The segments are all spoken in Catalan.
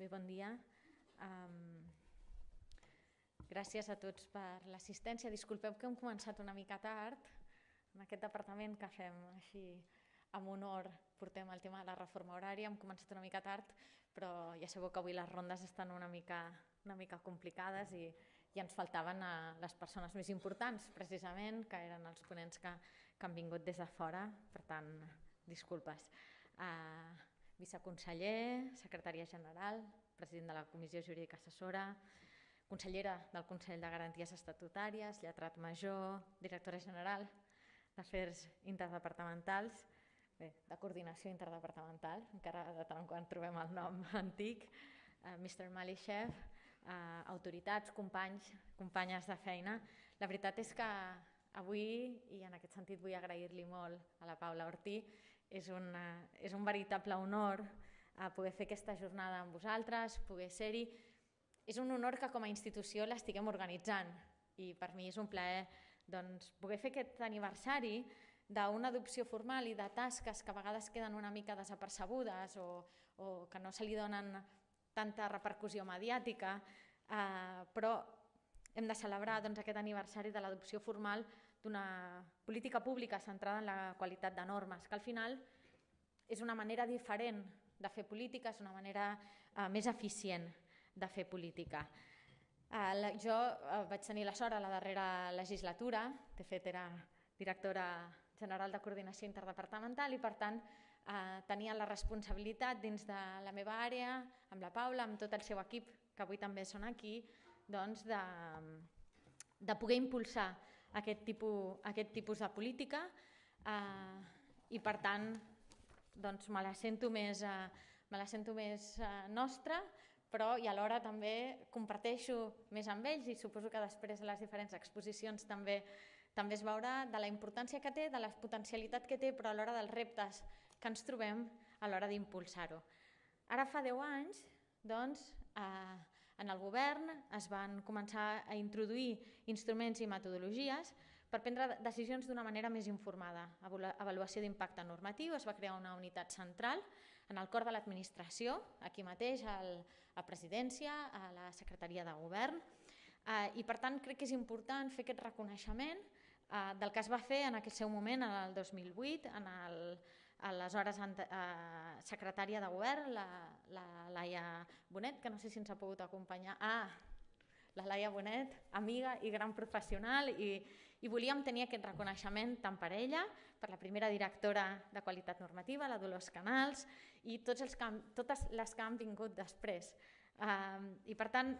Bé, bon dia. Um, gràcies a tots per l'assistència. Disculpeu que hem començat una mica tard. En aquest departament que fem així amb honor portem el tema de la reforma horària. Hem començat una mica tard, però ja sabeu que avui les rondes estan una mica, una mica complicades i, i ens faltaven a les persones més importants, precisament, que eren els ponents que, que han vingut des de fora. Per tant, disculpes. Uh, viceconseller, secretària general, president de la Comissió Jurídica Assessora, consellera del Consell de Garanties Estatutàries, lletrat major, directora general d'Afers Interdepartamentals, bé, de coordinació interdepartamental, encara de tant quan trobem el nom antic, uh, Mr. Malishev, uh, autoritats, companys, companyes de feina. La veritat és que avui, i en aquest sentit vull agrair-li molt a la Paula Ortí, és, una, és un veritable honor a eh, poder fer aquesta jornada amb vosaltres, poder ser-hi. És un honor que com a institució l'estiguem organitzant i per mi és un plaer doncs, poder fer aquest aniversari d'una adopció formal i de tasques que a vegades queden una mica desapercebudes o, o que no se li donen tanta repercussió mediàtica, eh, però hem de celebrar doncs, aquest aniversari de l'adopció formal d'una política pública centrada en la qualitat de normes, que al final és una manera diferent de fer política, és una manera eh, més eficient de fer política. Eh, jo eh, vaig tenir la sort a la darrera legislatura, de fet era directora general de coordinació interdepartamental i per tant eh, tenia la responsabilitat dins de la meva àrea, amb la Paula, amb tot el seu equip, que avui també són aquí, doncs de, de poder impulsar aquest tipus, aquest tipus de política eh, i per tant doncs me la sento més, eh, me la sento més eh, nostra però i alhora també comparteixo més amb ells i suposo que després de les diferents exposicions també també es veurà de la importància que té, de la potencialitat que té, però alhora dels reptes que ens trobem a l'hora d'impulsar-ho. Ara fa 10 anys, doncs, eh, en el govern es van començar a introduir instruments i metodologies per prendre decisions d'una manera més informada. Avaluació d'impacte normatiu, es va crear una unitat central en el cor de l'administració, aquí mateix, al, a presidència, a la secretaria de govern, eh, i per tant crec que és important fer aquest reconeixement eh, del que es va fer en aquell seu moment, en el 2008, en el, aleshores eh, secretària de govern, la, la Laia Bonet, que no sé si ens ha pogut acompanyar. Ah, la Laia Bonet, amiga i gran professional, i, i volíem tenir aquest reconeixement tant per ella, per la primera directora de qualitat normativa, la Dolors Canals, i tots els que, totes les que han vingut després. Uh, I per tant,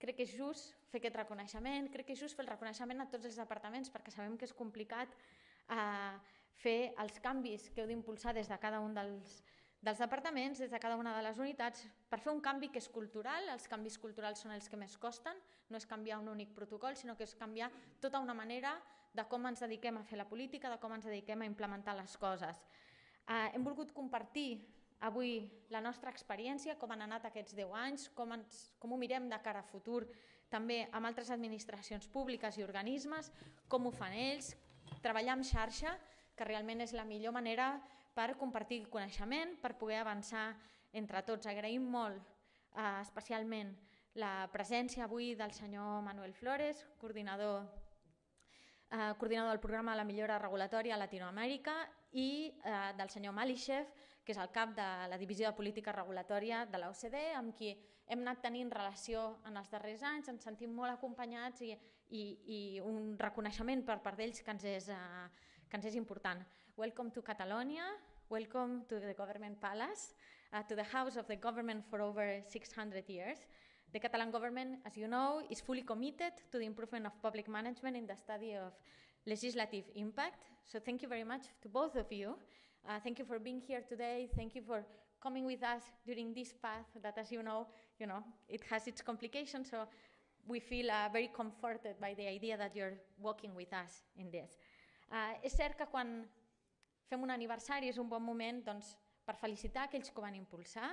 crec que és just fer aquest reconeixement, crec que és just fer el reconeixement a tots els departaments perquè sabem que és complicat uh, fer els canvis que heu d'impulsar des de cada un dels, dels departaments, des de cada una de les unitats, per fer un canvi que és cultural, els canvis culturals són els que més costen, no és canviar un únic protocol, sinó que és canviar tota una manera de com ens dediquem a fer la política, de com ens dediquem a implementar les coses. Eh, hem volgut compartir avui la nostra experiència, com han anat aquests 10 anys, com, ens, com ho mirem de cara a futur també amb altres administracions públiques i organismes, com ho fan ells, treballar en xarxa que realment és la millor manera per compartir coneixement, per poder avançar entre tots. Agraïm molt eh, especialment la presència avui del senyor Manuel Flores, coordinador, eh, coordinador del programa de la millora regulatòria a Latinoamèrica i eh, del senyor Malishev, que és el cap de la divisió de política regulatòria de l'OCDE, amb qui hem anat tenint relació en els darrers anys, ens sentim molt acompanyats i, i, i un reconeixement per part d'ells que ens és eh, ens és important. Welcome to Catalonia, welcome to the Government Palace, uh, to the House of the Government for over 600 years. The Catalan government, as you know, is fully committed to the improvement of public management in the study of legislative impact. So thank you very much to both of you. Uh, thank you for being here today. Thank you for coming with us during this path that, as you know, you know, it has its complications. So we feel uh, very comforted by the idea that you're walking with us in this. Eh, és cert que quan fem un aniversari és un bon moment doncs, per felicitar aquells que ho van impulsar,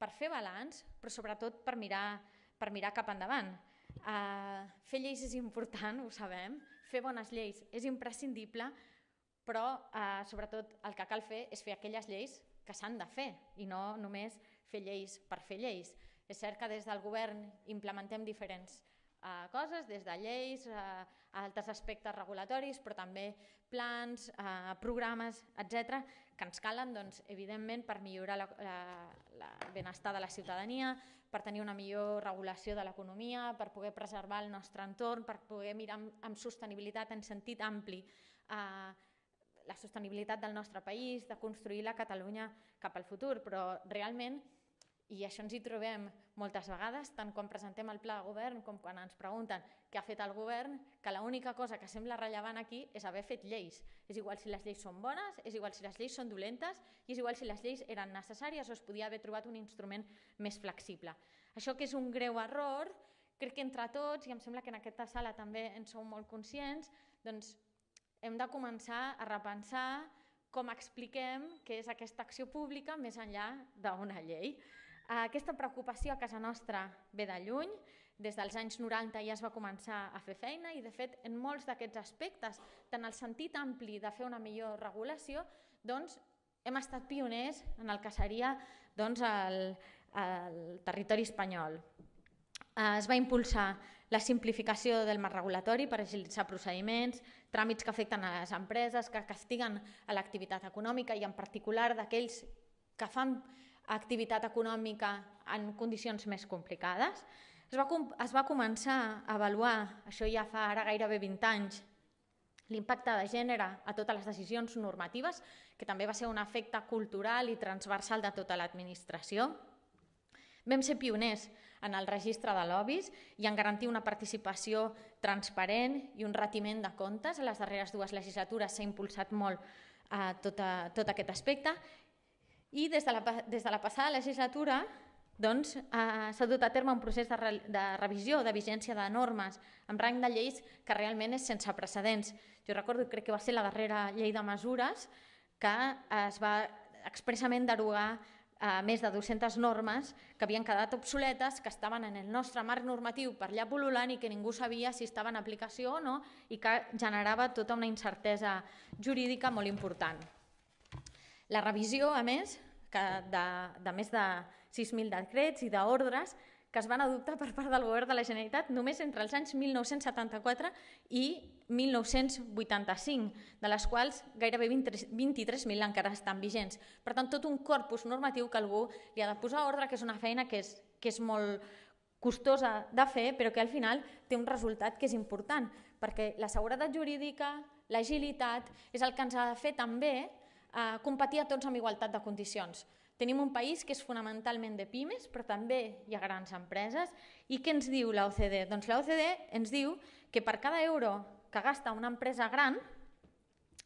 per fer balanç, però sobretot per mirar, per mirar cap endavant. Eh, fer lleis és important, ho sabem, fer bones lleis és imprescindible, però eh, sobretot el que cal fer és fer aquelles lleis que s'han de fer i no només fer lleis per fer lleis. És cert que des del govern implementem diferents uh, coses, des de lleis a altres aspectes regulatoris, però també plans, uh, programes, etc que ens calen, doncs, evidentment, per millorar el benestar de la ciutadania, per tenir una millor regulació de l'economia, per poder preservar el nostre entorn, per poder mirar amb, amb sostenibilitat en sentit ampli eh, la sostenibilitat del nostre país, de construir la Catalunya cap al futur, però realment i això ens hi trobem moltes vegades, tant quan presentem el pla de govern com quan ens pregunten què ha fet el govern, que l'única cosa que sembla rellevant aquí és haver fet lleis. És igual si les lleis són bones, és igual si les lleis són dolentes i és igual si les lleis eren necessàries o es podia haver trobat un instrument més flexible. Això que és un greu error, crec que entre tots, i em sembla que en aquesta sala també en som molt conscients, doncs hem de començar a repensar com expliquem què és aquesta acció pública més enllà d'una llei. Aquesta preocupació a casa nostra ve de lluny, des dels anys 90 ja es va començar a fer feina i de fet en molts d'aquests aspectes, tant el sentit ampli de fer una millor regulació, doncs hem estat pioners en el que seria doncs, el, el territori espanyol. Es va impulsar la simplificació del marc regulatori per agilitzar procediments, tràmits que afecten a les empreses, que castiguen a l'activitat econòmica i en particular d'aquells que fan activitat econòmica en condicions més complicades. Es va, es va començar a avaluar, això ja fa ara gairebé 20 anys, l'impacte de gènere a totes les decisions normatives, que també va ser un efecte cultural i transversal de tota l'administració. Vam ser pioners en el registre de lobbies i en garantir una participació transparent i un retiment de comptes. A les darreres dues legislatures s'ha impulsat molt eh, tot, a, tot aquest aspecte i des de la, des de la passada legislatura doncs, eh, s'ha dut a terme un procés de, re, de revisió, de vigència de normes amb rang de lleis que realment és sense precedents. Jo recordo, crec que va ser la darrera llei de mesures que es va expressament derogar eh, més de 200 normes que havien quedat obsoletes, que estaven en el nostre marc normatiu per allà pol·lulant i que ningú sabia si estava en aplicació o no i que generava tota una incertesa jurídica molt important. La revisió, a més, que de, de més de 6.000 decrets i d'ordres que es van adoptar per part del govern de la Generalitat només entre els anys 1974 i 1985, de les quals gairebé 23.000 encara estan vigents. Per tant, tot un corpus normatiu que algú li ha de posar ordre, que és una feina que és, que és molt costosa de fer, però que al final té un resultat que és important, perquè la seguretat jurídica, l'agilitat, és el que ens ha de fer també eh, competir a tots amb igualtat de condicions. Tenim un país que és fonamentalment de pimes, però també hi ha grans empreses. I què ens diu l'OCDE? Doncs l'OCDE ens diu que per cada euro que gasta una empresa gran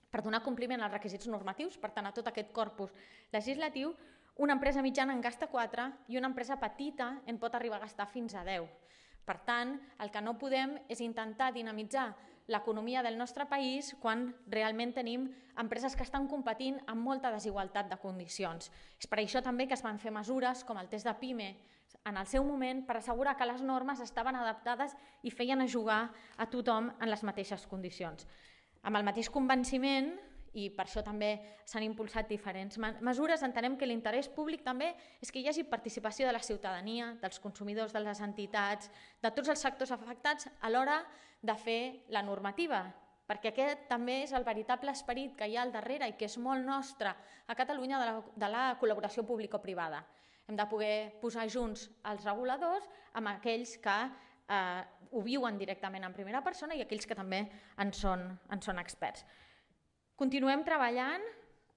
per donar compliment als requisits normatius, per tant a tot aquest corpus legislatiu, una empresa mitjana en gasta 4 i una empresa petita en pot arribar a gastar fins a 10. Per tant, el que no podem és intentar dinamitzar l'economia del nostre país quan realment tenim empreses que estan competint amb molta desigualtat de condicions. És per això també que es van fer mesures com el test de PIME en el seu moment per assegurar que les normes estaven adaptades i feien a jugar a tothom en les mateixes condicions. Amb el mateix convenciment i per això també s'han impulsat diferents mesures. Entenem que l'interès públic també és que hi hagi participació de la ciutadania, dels consumidors, de les entitats, de tots els sectors afectats a l'hora de fer la normativa, perquè aquest també és el veritable esperit que hi ha al darrere i que és molt nostre a Catalunya de la, de la col·laboració público-privada. Hem de poder posar junts els reguladors amb aquells que eh, ho viuen directament en primera persona i aquells que també en són, en són experts. Continuem treballant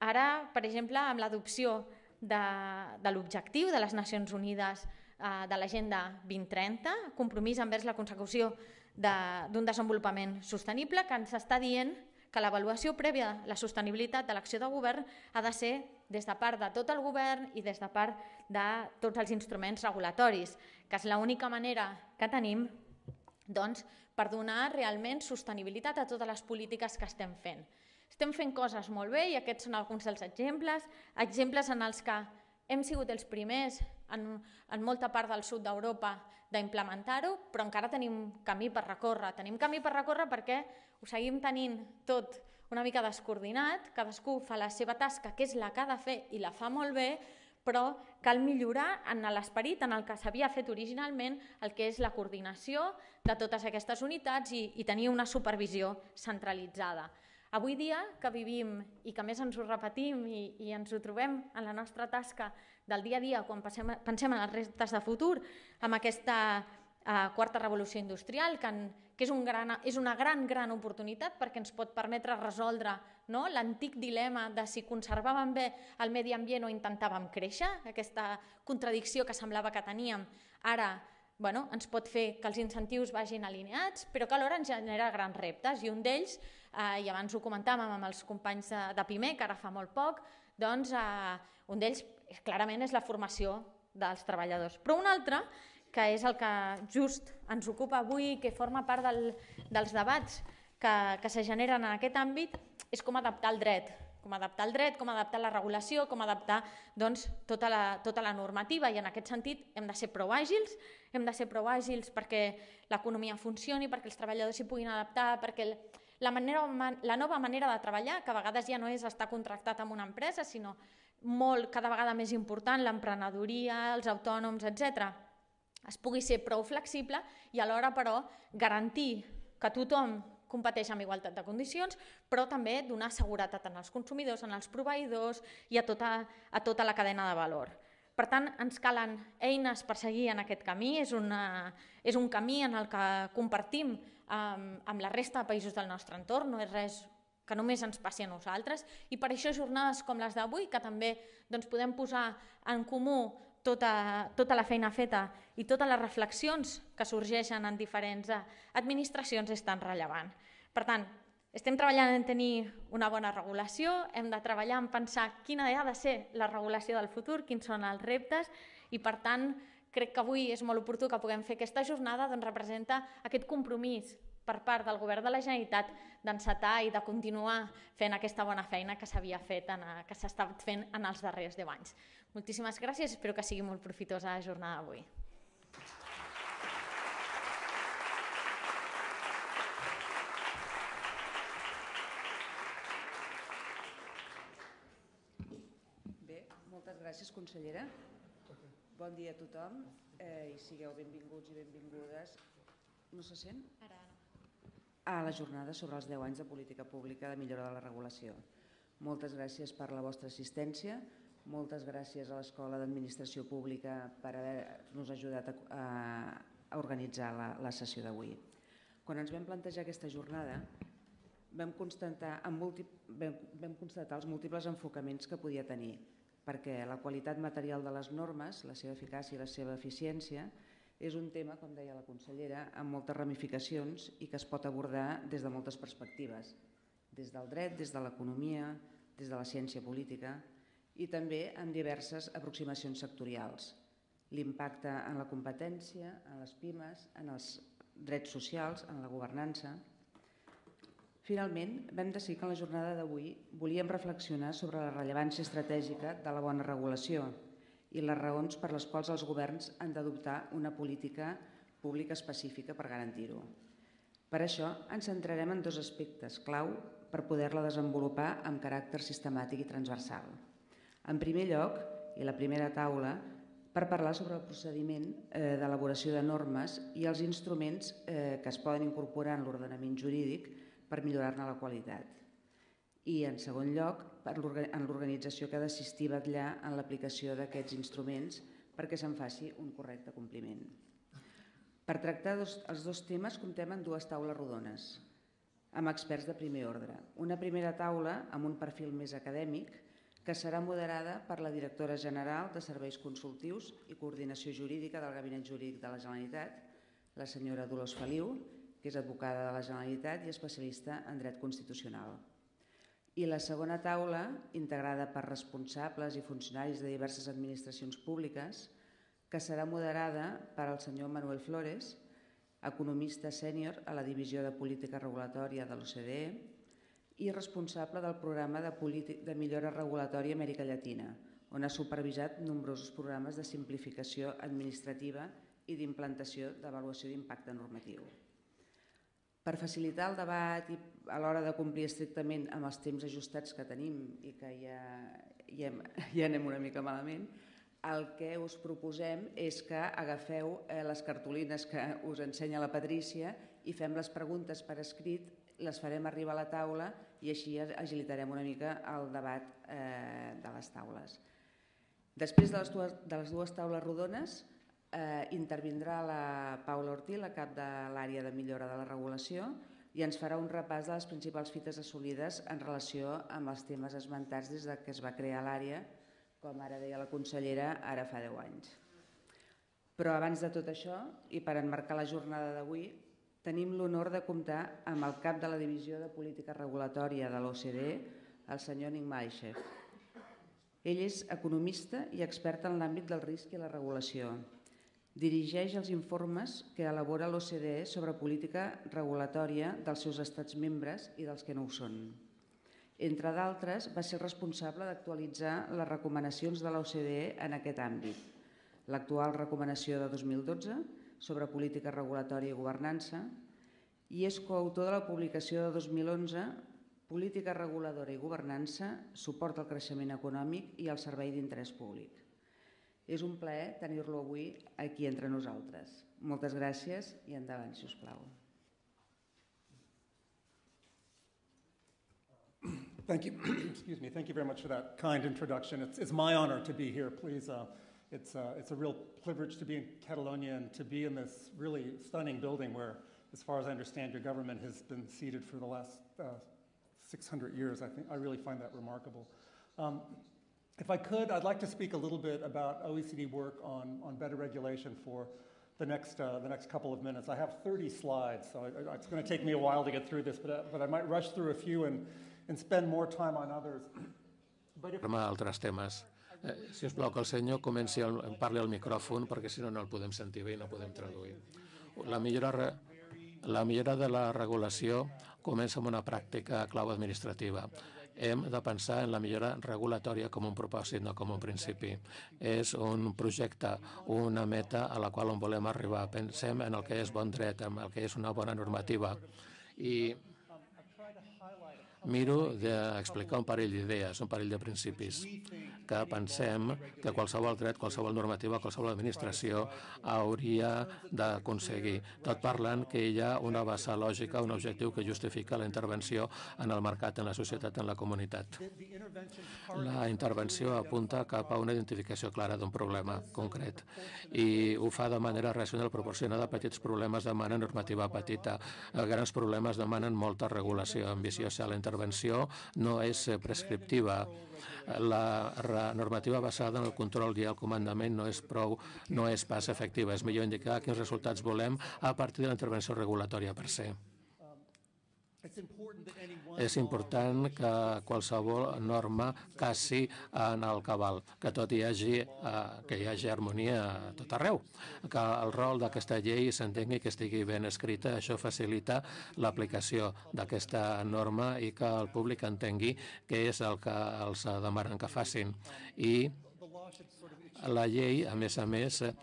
ara, per exemple, amb l'adopció de, de l'objectiu de les Nacions Unides eh, de l'Agenda 2030, compromís envers la consecució d'un de, desenvolupament sostenible, que ens està dient que l'avaluació prèvia de la sostenibilitat de l'acció de govern ha de ser des de part de tot el govern i des de part de tots els instruments regulatoris, que és l'única manera que tenim doncs, per donar realment sostenibilitat a totes les polítiques que estem fent. Estem fent coses molt bé i aquests són alguns dels exemples, exemples en els que hem sigut els primers en, en molta part del sud d'Europa d'implementar-ho, però encara tenim camí per recórrer. Tenim camí per recórrer perquè ho seguim tenint tot una mica descoordinat, cadascú fa la seva tasca, que és la que ha de fer i la fa molt bé, però cal millorar en l'esperit en el que s'havia fet originalment el que és la coordinació de totes aquestes unitats i, i tenir una supervisió centralitzada. Avui dia que vivim i que més ens ho repetim i, i ens ho trobem en la nostra tasca del dia a dia quan passem, pensem en els reptes de futur, amb aquesta eh, quarta revolució industrial, que, en, que és, un gran, és una gran, gran oportunitat perquè ens pot permetre resoldre no? l'antic dilema de si conservàvem bé el medi ambient o intentàvem créixer, aquesta contradicció que semblava que teníem ara bueno, ens pot fer que els incentius vagin alineats, però que alhora ens genera grans reptes. I un d'ells, eh, i abans ho comentàvem amb els companys de, de PIMEC, ara fa molt poc, doncs eh, un d'ells clarament és la formació dels treballadors. Però un altre, que és el que just ens ocupa avui que forma part del, dels debats que, que se generen en aquest àmbit, és com adaptar el dret, com adaptar el dret, com adaptar la regulació, com adaptar doncs, tota, la, tota la normativa. I en aquest sentit hem de ser prou àgils, hem de ser prou àgils perquè l'economia funcioni, perquè els treballadors s'hi puguin adaptar, perquè la, manera, la nova manera de treballar, que a vegades ja no és estar contractat amb una empresa, sinó molt, cada vegada més important, l'emprenedoria, els autònoms, etc. es pugui ser prou flexible i alhora, però, garantir que tothom competeix amb igualtat de condicions, però també donar seguretat en els consumidors, en els proveïdors i a tota, a tota la cadena de valor. Per tant, ens calen eines per seguir en aquest camí. És, una, és un camí en el que compartim amb, amb la resta de països del nostre entorn, no és res que només ens passi a nosaltres i per això jornades com les d'avui, que també doncs, podem posar en comú tota, tota la feina feta i totes les reflexions que sorgeixen en diferents eh, administracions és tan rellevant. Per tant, estem treballant en tenir una bona regulació, hem de treballar en pensar quina ha de ser la regulació del futur, quins són els reptes i per tant crec que avui és molt oportú que puguem fer aquesta jornada, doncs representa aquest compromís per part del Govern de la Generalitat d'encetar i de continuar fent aquesta bona feina que s'havia fet, en, que s'ha estat fent en els darrers 10 anys. Moltíssimes gràcies, espero que sigui molt profitosa la jornada d'avui. Bé, moltes gràcies, consellera. Bon dia a tothom eh, i sigueu benvinguts i benvingudes. No se sent? Ara, ara. A la jornada sobre els 10 anys de política pública de millora de la regulació. Moltes gràcies per la vostra assistència. Moltes gràcies a l'Escola d'Administració Pública per haver-nos ajudat a, a, a organitzar la, la sessió d'avui. Quan ens vam plantejar aquesta jornada vam constatar, amb vam, vam constatar els múltiples enfocaments que podia tenir, perquè la qualitat material de les normes, la seva eficàcia i la seva eficiència, és un tema, com deia la consellera, amb moltes ramificacions i que es pot abordar des de moltes perspectives, des del dret, des de l'economia, des de la ciència política, i també en diverses aproximacions sectorials. L'impacte en la competència, en les pimes, en els drets socials, en la governança. Finalment, vam decidir que en la jornada d'avui volíem reflexionar sobre la rellevància estratègica de la bona regulació i les raons per les quals els governs han d'adoptar una política pública específica per garantir-ho. Per això ens centrarem en dos aspectes clau per poder-la desenvolupar amb caràcter sistemàtic i transversal. En primer lloc, i la primera taula, per parlar sobre el procediment eh, d'elaboració de normes i els instruments eh, que es poden incorporar en l'ordenament jurídic per millorar-ne la qualitat. I, en segon lloc, en l'organització que ha d'assistir vetllar en l'aplicació d'aquests instruments perquè se'n faci un correcte compliment. Per tractar dos, els dos temes comptem en dues taules rodones, amb experts de primer ordre. Una primera taula amb un perfil més acadèmic, que serà moderada per la directora general de Serveis Consultius i Coordinació Jurídica del Gabinet Jurídic de la Generalitat, la senyora Dolors Feliu, que és advocada de la Generalitat i especialista en dret constitucional. I la segona taula, integrada per responsables i funcionaris de diverses administracions públiques, que serà moderada per al senyor Manuel Flores, economista sènior a la Divisió de Política Regulatòria de l'OCDE, i responsable del programa de, de millora regulatòria Amèrica Llatina, on ha supervisat nombrosos programes de simplificació administrativa i d'implantació d'avaluació d'impacte normatiu. Per facilitar el debat i a l'hora de complir estrictament amb els temps ajustats que tenim i que ja, ja, ja anem una mica malament, el que us proposem és que agafeu eh, les cartolines que us ensenya la Patrícia i fem les preguntes per escrit, les farem arribar a la taula i així agilitarem una mica el debat eh, de les taules. Després de les de les dues taules rodones eh, intervindrà la Paula Ortí, la cap de l'àrea de millora de la regulació, i ens farà un repàs de les principals fites assolides en relació amb els temes esmentats des de que es va crear l'àrea, com ara deia la consellera, ara fa 10 anys. Però abans de tot això, i per enmarcar la jornada d'avui, tenim l'honor de comptar amb el cap de la Divisió de Política Regulatòria de l'OCDE, el senyor Nick Maixev. Ell és economista i expert en l'àmbit del risc i la regulació. Dirigeix els informes que elabora l'OCDE sobre política regulatòria dels seus estats membres i dels que no ho són. Entre d'altres, va ser responsable d'actualitzar les recomanacions de l'OCDE en aquest àmbit. L'actual recomanació de 2012 sobre política regulatòria i governança i és coautor de la publicació de 2011 Política reguladora i governança, suport al creixement econòmic i al servei d'interès públic. És un plaer tenir-lo avui aquí entre nosaltres. Moltes gràcies i endavant, si us plau. Thank you. Excuse me. Thank you very much for that kind introduction. It's, it's my honor to be here. Please, uh, it's, uh, it's a real privilege to be in Catalonia and to be in this really stunning building where, as far as I understand, your government has been seated for the last uh, 600 years. I think I really find that remarkable. Um, if I could, I'd like to speak a little bit about OECD work on, on better regulation for the next, uh, the next couple of minutes. I have 30 slides, so I, it's going to take me a while to get through this, but, uh, but I might rush through a few and, and spend more time on others. Altres temes. Eh, si us plau que el senyor comenci el, parli al micròfon perquè si no no el podem sentir bé i no podem traduir. La millora, la millora de la regulació comença amb una pràctica clau administrativa hem de pensar en la millora regulatòria com un propòsit, no com un principi. És un projecte, una meta a la qual on volem arribar. Pensem en el que és bon dret, en el que és una bona normativa. I miro d'explicar un parell d'idees, un parell de principis que pensem que qualsevol dret, qualsevol normativa, qualsevol administració hauria d'aconseguir. Tot parlant que hi ha una base lògica, un objectiu que justifica la intervenció en el mercat, en la societat, en la comunitat. La intervenció apunta cap a una identificació clara d'un problema concret i ho fa de manera racional proporcionada. Petits problemes demanen normativa petita, grans problemes demanen molta regulació ambiciosa. La intervenció no és prescriptiva. La normativa basada en el control i el comandament no és prou, no és pas efectiva. És millor indicar quins resultats volem a partir de la intervenció regulatòria per ser. És important que qualsevol norma cassi en el cabal, que tot hi hagi, eh, que hi hagi harmonia a tot arreu, que el rol d'aquesta llei s'entengui que estigui ben escrita, això facilita l'aplicació d'aquesta norma i que el públic entengui què és el que els demanen que facin. I la llei, a més a més, eh,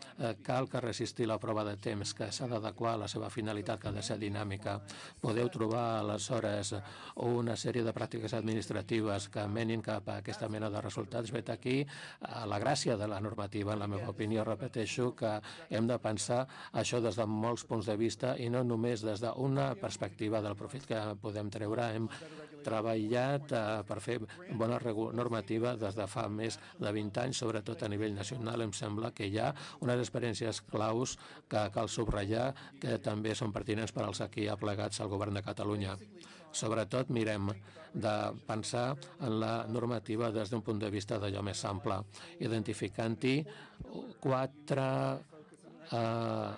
cal que resistir la prova de temps, que s'ha d'adequar a la seva finalitat, que ha de ser dinàmica. Podeu trobar, aleshores, una sèrie de pràctiques administratives que menin cap a aquesta mena de resultats. Vet aquí a la gràcia de la normativa, en la meva opinió. Repeteixo que hem de pensar això des de molts punts de vista i no només des d'una perspectiva del profit que podem treure. Hem treballat eh, per fer bona normativa des de fa més de 20 anys, sobretot a nivell nacional. Em sembla que hi ha unes experiències claus que cal subratllar que també són pertinents per als aquí aplegats al govern de Catalunya. Sobretot mirem de pensar en la normativa des d'un punt de vista d'allò més ample, identificant-hi quatre eh,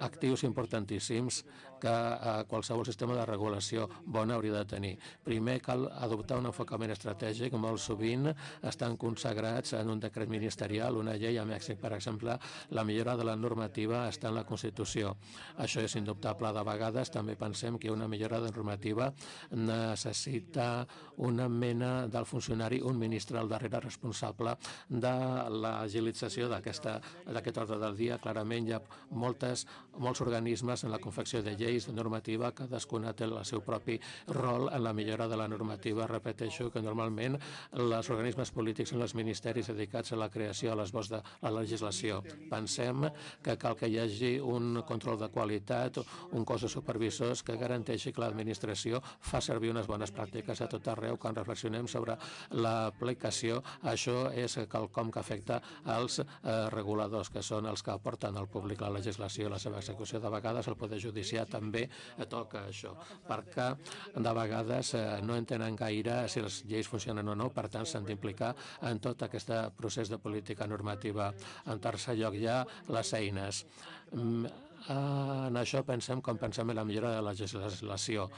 actius importantíssims que eh, qualsevol sistema de regulació bona hauria de tenir. Primer, cal adoptar un enfocament estratègic. Molt sovint estan consagrats en un decret ministerial, una llei a Mèxic, per exemple, la millora de la normativa està en la Constitució. Això és indubtable. De vegades també pensem que una millora de normativa necessita una mena del funcionari, un ministre al darrere responsable de l'agilització d'aquest ordre del dia. Clarament hi ha moltes, molts organismes en la confecció de lleis lleis de normativa, cadascuna té el seu propi rol en la millora de la normativa. Repeteixo que normalment els organismes polítics són els ministeris dedicats a la creació, a l'esbós de la legislació. Pensem que cal que hi hagi un control de qualitat, un cos de supervisors que garanteixi que l'administració fa servir unes bones pràctiques a tot arreu. Quan reflexionem sobre l'aplicació, això és quelcom que afecta als eh, reguladors, que són els que aporten al públic la legislació i la seva execució. De vegades el Poder Judicial també toca això, perquè de vegades eh, no entenen gaire si les lleis funcionen o no, per tant s'han d'implicar en tot aquest procés de política normativa. En tercer lloc hi ha les eines. Mm, en això pensem com pensem en la millora de la legislació.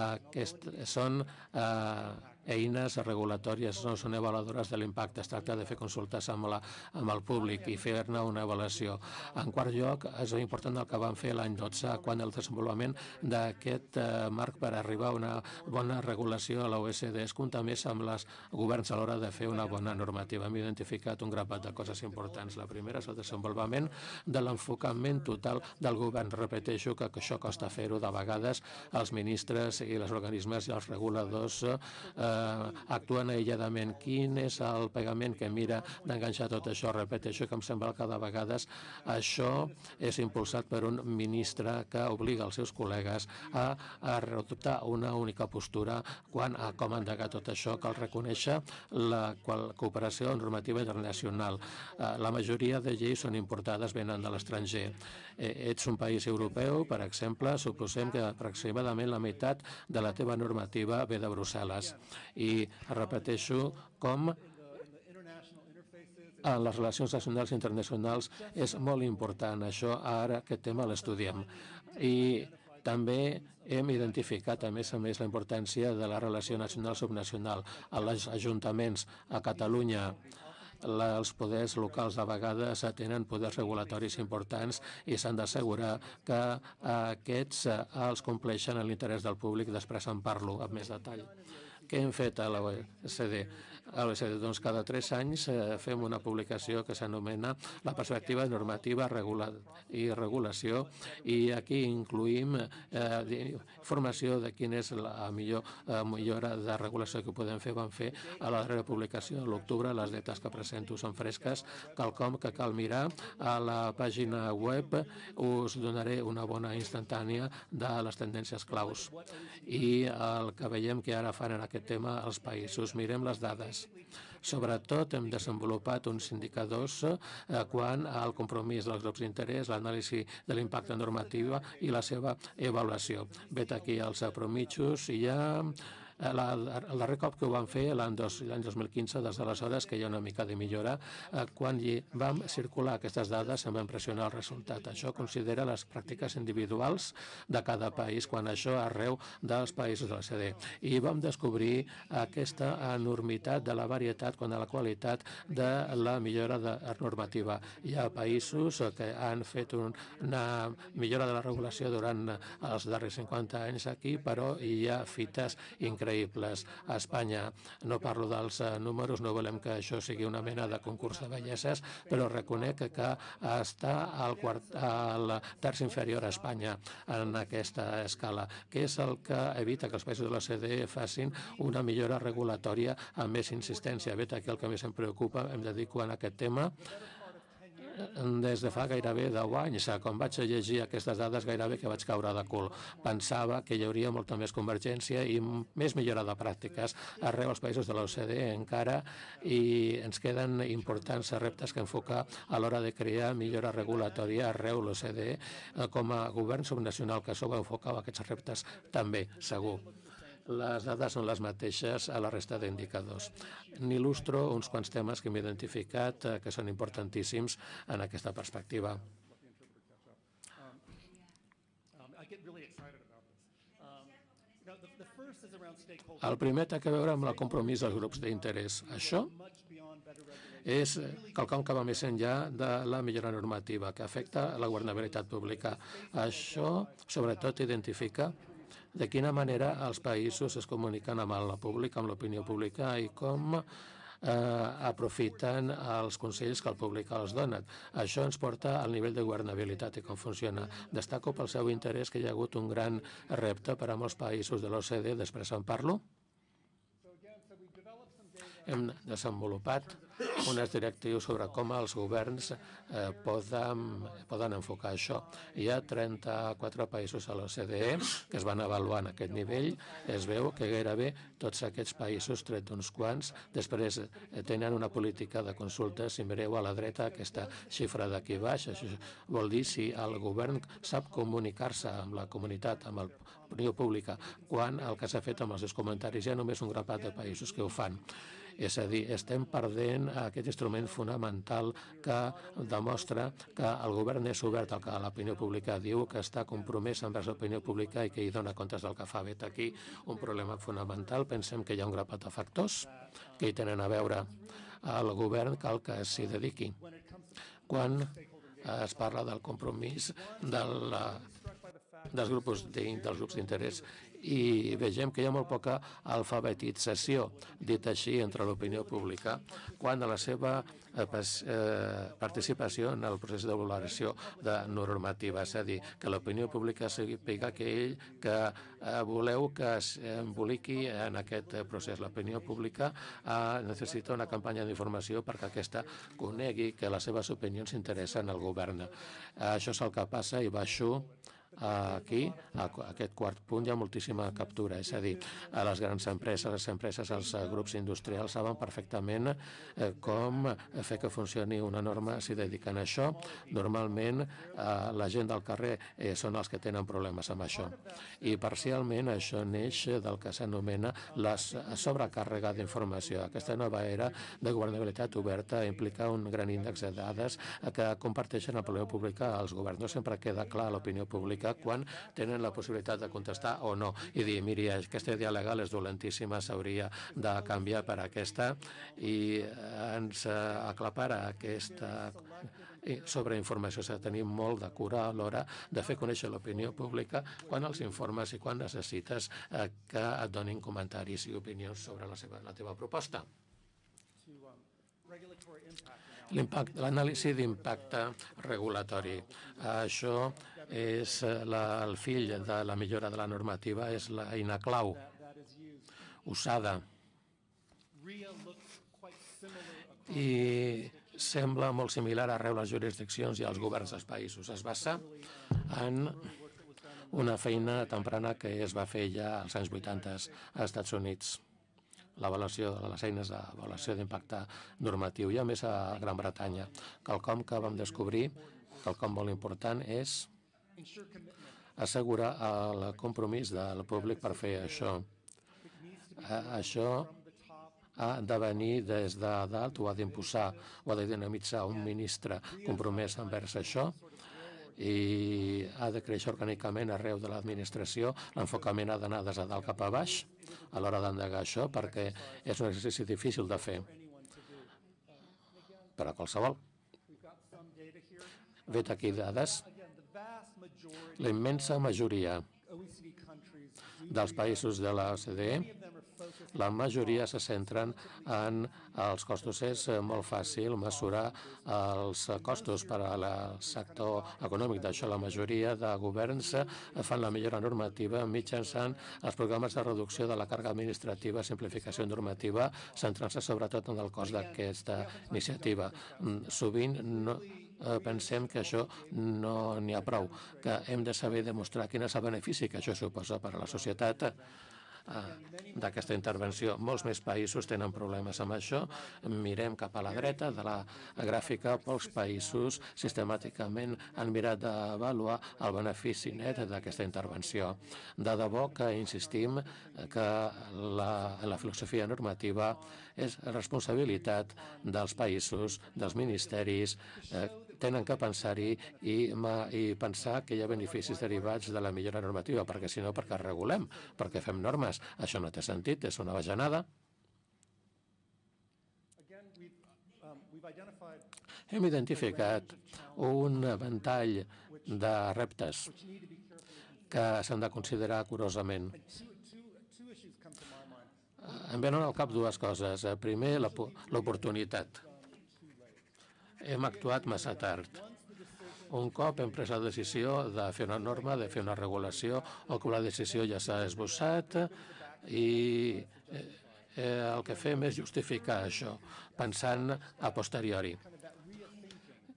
Aquest, són eh, eines regulatòries no són avaladores de l'impacte. Es tracta de fer consultes amb, la, amb el públic i fer-ne una avaluació. En quart lloc, és important el que vam fer l'any 12 quan el desenvolupament d'aquest eh, marc per arribar a una bona regulació a l'OSD es compta més amb els governs a l'hora de fer una bona normativa. Hem identificat un grapat de coses importants. La primera és el desenvolupament de l'enfocament total del govern. Repeteixo que això costa fer-ho de vegades els ministres i els organismes i els reguladors eh, actuen aïlladament. Quin és el pagament que mira d'enganxar tot això? Repeteixo que em sembla que de vegades això és impulsat per un ministre que obliga els seus col·legues a, a adoptar una única postura quan a com endegar tot això. Cal reconèixer la qual, cooperació normativa internacional. Eh, la majoria de lleis són importades, venen de l'estranger. Eh, ets un país europeu, per exemple, suposem que aproximadament la meitat de la teva normativa ve de Brussel·les. I repeteixo com en les relacions nacionals i internacionals és molt important. Això ara aquest tema l'estudiem. I també hem identificat, a més a més, la importància de la relació nacional-subnacional. Els ajuntaments a Catalunya els poders locals de vegades tenen poders regulatoris importants i s'han d'assegurar que aquests els compleixen en l'interès del públic. Després en parlo amb més detall. Què hem fet a l'OSD? A doncs cada tres anys eh, fem una publicació que s'anomena la perspectiva normativa regula i regulació i aquí incluïm eh, informació de quina és la millor eh, millora de regulació que podem fer. Vam fer a la darrera publicació de l'octubre, les dates que presento són fresques, quelcom que cal mirar a la pàgina web us donaré una bona instantània de les tendències claus. I el que veiem que ara fan en aquest tema als països. Mirem les dades. Sobretot hem desenvolupat uns indicadors eh, quan al compromís dels grups d'interès, l'anàlisi de l'impacte normatiu i la seva avaluació. Vet aquí els promitjos i ja Eh, la, el darrer cop que ho vam fer, l'any 2015, des d'aleshores que hi ha una mica de millora, eh, quan vam circular aquestes dades em va impressionar el resultat. Això considera les pràctiques individuals de cada país, quan això arreu dels països de la CD. I vam descobrir aquesta enormitat de la varietat quan a la qualitat de la millora de normativa. Hi ha països que han fet un, una millora de la regulació durant els darrers 50 anys aquí, però hi ha fites increïbles increïbles a Espanya. No parlo dels eh, números, no volem que això sigui una mena de concurs de belleses, però reconec que, està al, quart, al terç inferior a Espanya en aquesta escala, que és el que evita que els països de l'OCDE facin una millora regulatòria amb més insistència. Vet aquí el que més em preocupa, em dedico a aquest tema des de fa gairebé 10 anys. Quan vaig llegir aquestes dades gairebé que vaig caure de cul. Pensava que hi hauria molta més convergència i més millora de pràctiques arreu als països de l'OCDE encara i ens queden importants reptes que enfocar a l'hora de crear millora regulatòria arreu l'OCDE eh, com a govern subnacional que sou enfocava aquests reptes també, segur les dades són les mateixes a la resta d'indicadors. N'il·lustro uns quants temes que hem identificat eh, que són importantíssims en aquesta perspectiva. El primer té a veure amb el compromís dels grups d'interès. Això és quelcom que va més enllà de la millora normativa, que afecta la governabilitat pública. Això, sobretot, identifica de quina manera els països es comuniquen amb el públic, amb l'opinió pública i com eh, aprofiten els consells que el públic els dona. Això ens porta al nivell de governabilitat i com funciona. Destaco pel seu interès que hi ha hagut un gran repte per a molts països de l'OCDE, després en parlo. Hem desenvolupat unes directius sobre com els governs eh, poden, poden enfocar això. Hi ha 34 països a l'OCDE que es van avaluar en aquest nivell. Es veu que gairebé tots aquests països, tret d'uns quants, després eh, tenen una política de consulta. Si mireu a la dreta aquesta xifra d'aquí baix, això vol dir si el govern sap comunicar-se amb la comunitat, amb l'opinió pública, quan el que s'ha fet amb els seus comentaris hi ha només un grapat de països que ho fan. És a dir, estem perdent aquest instrument fonamental que demostra que el govern és obert al que l'opinió pública diu, que està compromès envers l'opinió pública i que hi dona comptes del que fa. Vet aquí un problema fonamental. Pensem que hi ha un grapat de factors que hi tenen a veure al govern, cal que s'hi dediqui. Quan es parla del compromís del, dels grups d'interès i vegem que hi ha molt poca alfabetització, dit així, entre l'opinió pública, quan a la seva eh, eh, participació en el procés de valoració de normativa. És a dir, que l'opinió pública sàpiga que ell que eh, voleu que emboliqui en aquest procés. L'opinió pública necessita una campanya d'informació perquè aquesta conegui que les seves opinions interessen al govern. Això és el que passa i baixo aquí, a aquest quart punt, hi ha moltíssima captura. És a dir, a les grans empreses, les empreses, els eh, grups industrials saben perfectament eh, com fer que funcioni una norma s'hi dediquen a això. Normalment, eh, la gent del carrer són els que tenen problemes amb això. I parcialment això neix del que s'anomena la sobrecàrrega d'informació. Aquesta nova era de governabilitat oberta implica un gran índex de dades que comparteixen la l'opinió pública als governs. No sempre queda clar a l'opinió pública pública quan tenen la possibilitat de contestar o no i dir, miri, aquesta idea legal és dolentíssima, s'hauria de canviar per aquesta i ens aclapara aquesta sobre informació. S'ha de tenir molt de cura a l'hora de fer conèixer l'opinió pública quan els informes i quan necessites eh, que et donin comentaris i opinions sobre la, seva, la teva proposta. L'anàlisi d'impacte regulatori. Això és eh, la, el fill de la millora de la normativa, és l'eina clau usada i sembla molt similar arreu les jurisdiccions i als governs dels països. Es basa en una feina temprana que es va fer ja als anys 80 als Estats Units l'avaluació de les eines d'avaluació d'impacte normatiu, i a més a Gran Bretanya. Quelcom que vam descobrir, quelcom molt important, és assegurar el compromís del públic per fer això. Això ha de venir des de dalt o ha d'imposar o ha de dinamitzar un ministre compromès envers això i ha de créixer orgànicament arreu de l'administració. L'enfocament ha d'anar des de dalt cap a baix a l'hora d'endegar això perquè és un exercici difícil de fer per a qualsevol. Vet aquí dades la immensa majoria dels països de l'OCDE, la majoria se centren en els costos. És molt fàcil mesurar els costos per al sector econòmic. D'això la majoria de governs fan la millora normativa mitjançant els programes de reducció de la càrrega administrativa, simplificació normativa, centrant-se sobretot en el cost d'aquesta iniciativa. Mm, sovint no, eh, pensem que això no n'hi ha prou, que hem de saber demostrar quin és el benefici que això suposa per a la societat eh, d'aquesta intervenció. Molts més països tenen problemes amb això. Mirem cap a la dreta de la gràfica. Pocs països sistemàticament han mirat d'avaluar el benefici net d'aquesta intervenció. De debò que insistim que la, la filosofia normativa és responsabilitat dels països, dels ministeris, eh, tenen que pensar-hi i, i pensar que hi ha beneficis derivats de la millora normativa, perquè si no, perquè regulem, perquè fem normes. Això no té sentit, és una bajanada. Hem identificat un ventall de reptes que s'han de considerar curosament. Em venen al cap dues coses. Primer, l'oportunitat. Hem actuat massa tard. Un cop hem pres la decisió de fer una norma, de fer una regulació, o que la decisió ja s'ha esbossat i eh, el que fem és justificar això, pensant a posteriori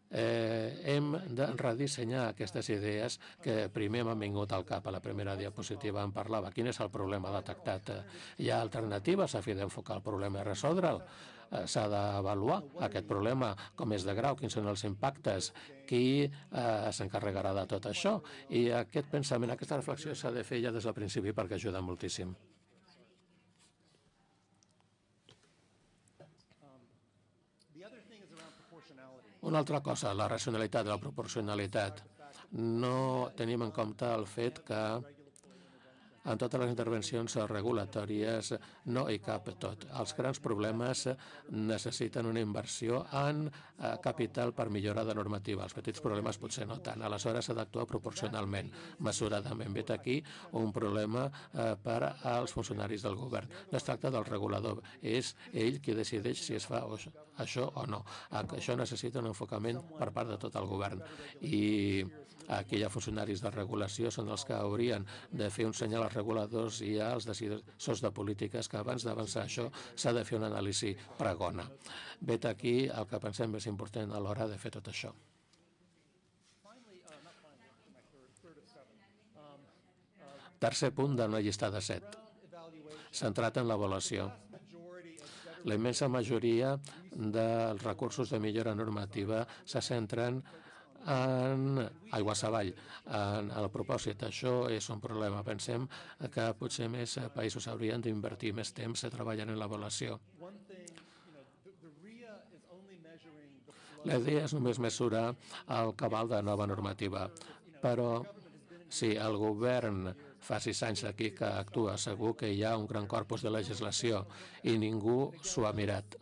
eh, hem de redissenyar aquestes idees que primer m'han vingut al cap. A la primera diapositiva en parlava. Quin és el problema detectat? Hi ha alternatives a fi d'enfocar el problema i resoldre'l? Eh, s'ha d'avaluar aquest problema, com és de grau, quins són els impactes, qui eh, s'encarregarà de tot això. I aquest pensament, aquesta reflexió s'ha de fer ja des del principi perquè ajuda moltíssim. Una altra cosa, la racionalitat, la proporcionalitat. No tenim en compte el fet que en totes les intervencions regulatòries no hi cap tot. Els grans problemes necessiten una inversió en eh, capital per millorar de normativa. Els petits problemes potser no tant. Aleshores s'ha d'actuar proporcionalment, mesuradament. Vet aquí un problema eh, per als funcionaris del govern. No es tracta del regulador, és ell qui decideix si es fa això o no. Això necessita un enfocament per part de tot el govern. I Aquí hi ha funcionaris de regulació, són els que haurien de fer un senyal als reguladors i als decisors de polítiques que abans d'avançar això s'ha de fer una anàlisi pregona. Vet aquí el que pensem més important a l'hora de fer tot això. Tercer punt de la llista de set, centrat en l'avaluació. La immensa majoria dels recursos de millora normativa se centren en aigües avall. En el propòsit, això és un problema. Pensem que potser més països haurien d'invertir més temps treballant en l'avaluació. La idea és només mesurar el cabal de nova normativa, però si el govern fa sis anys d'aquí que actua, segur que hi ha un gran corpus de legislació i ningú s'ho ha mirat.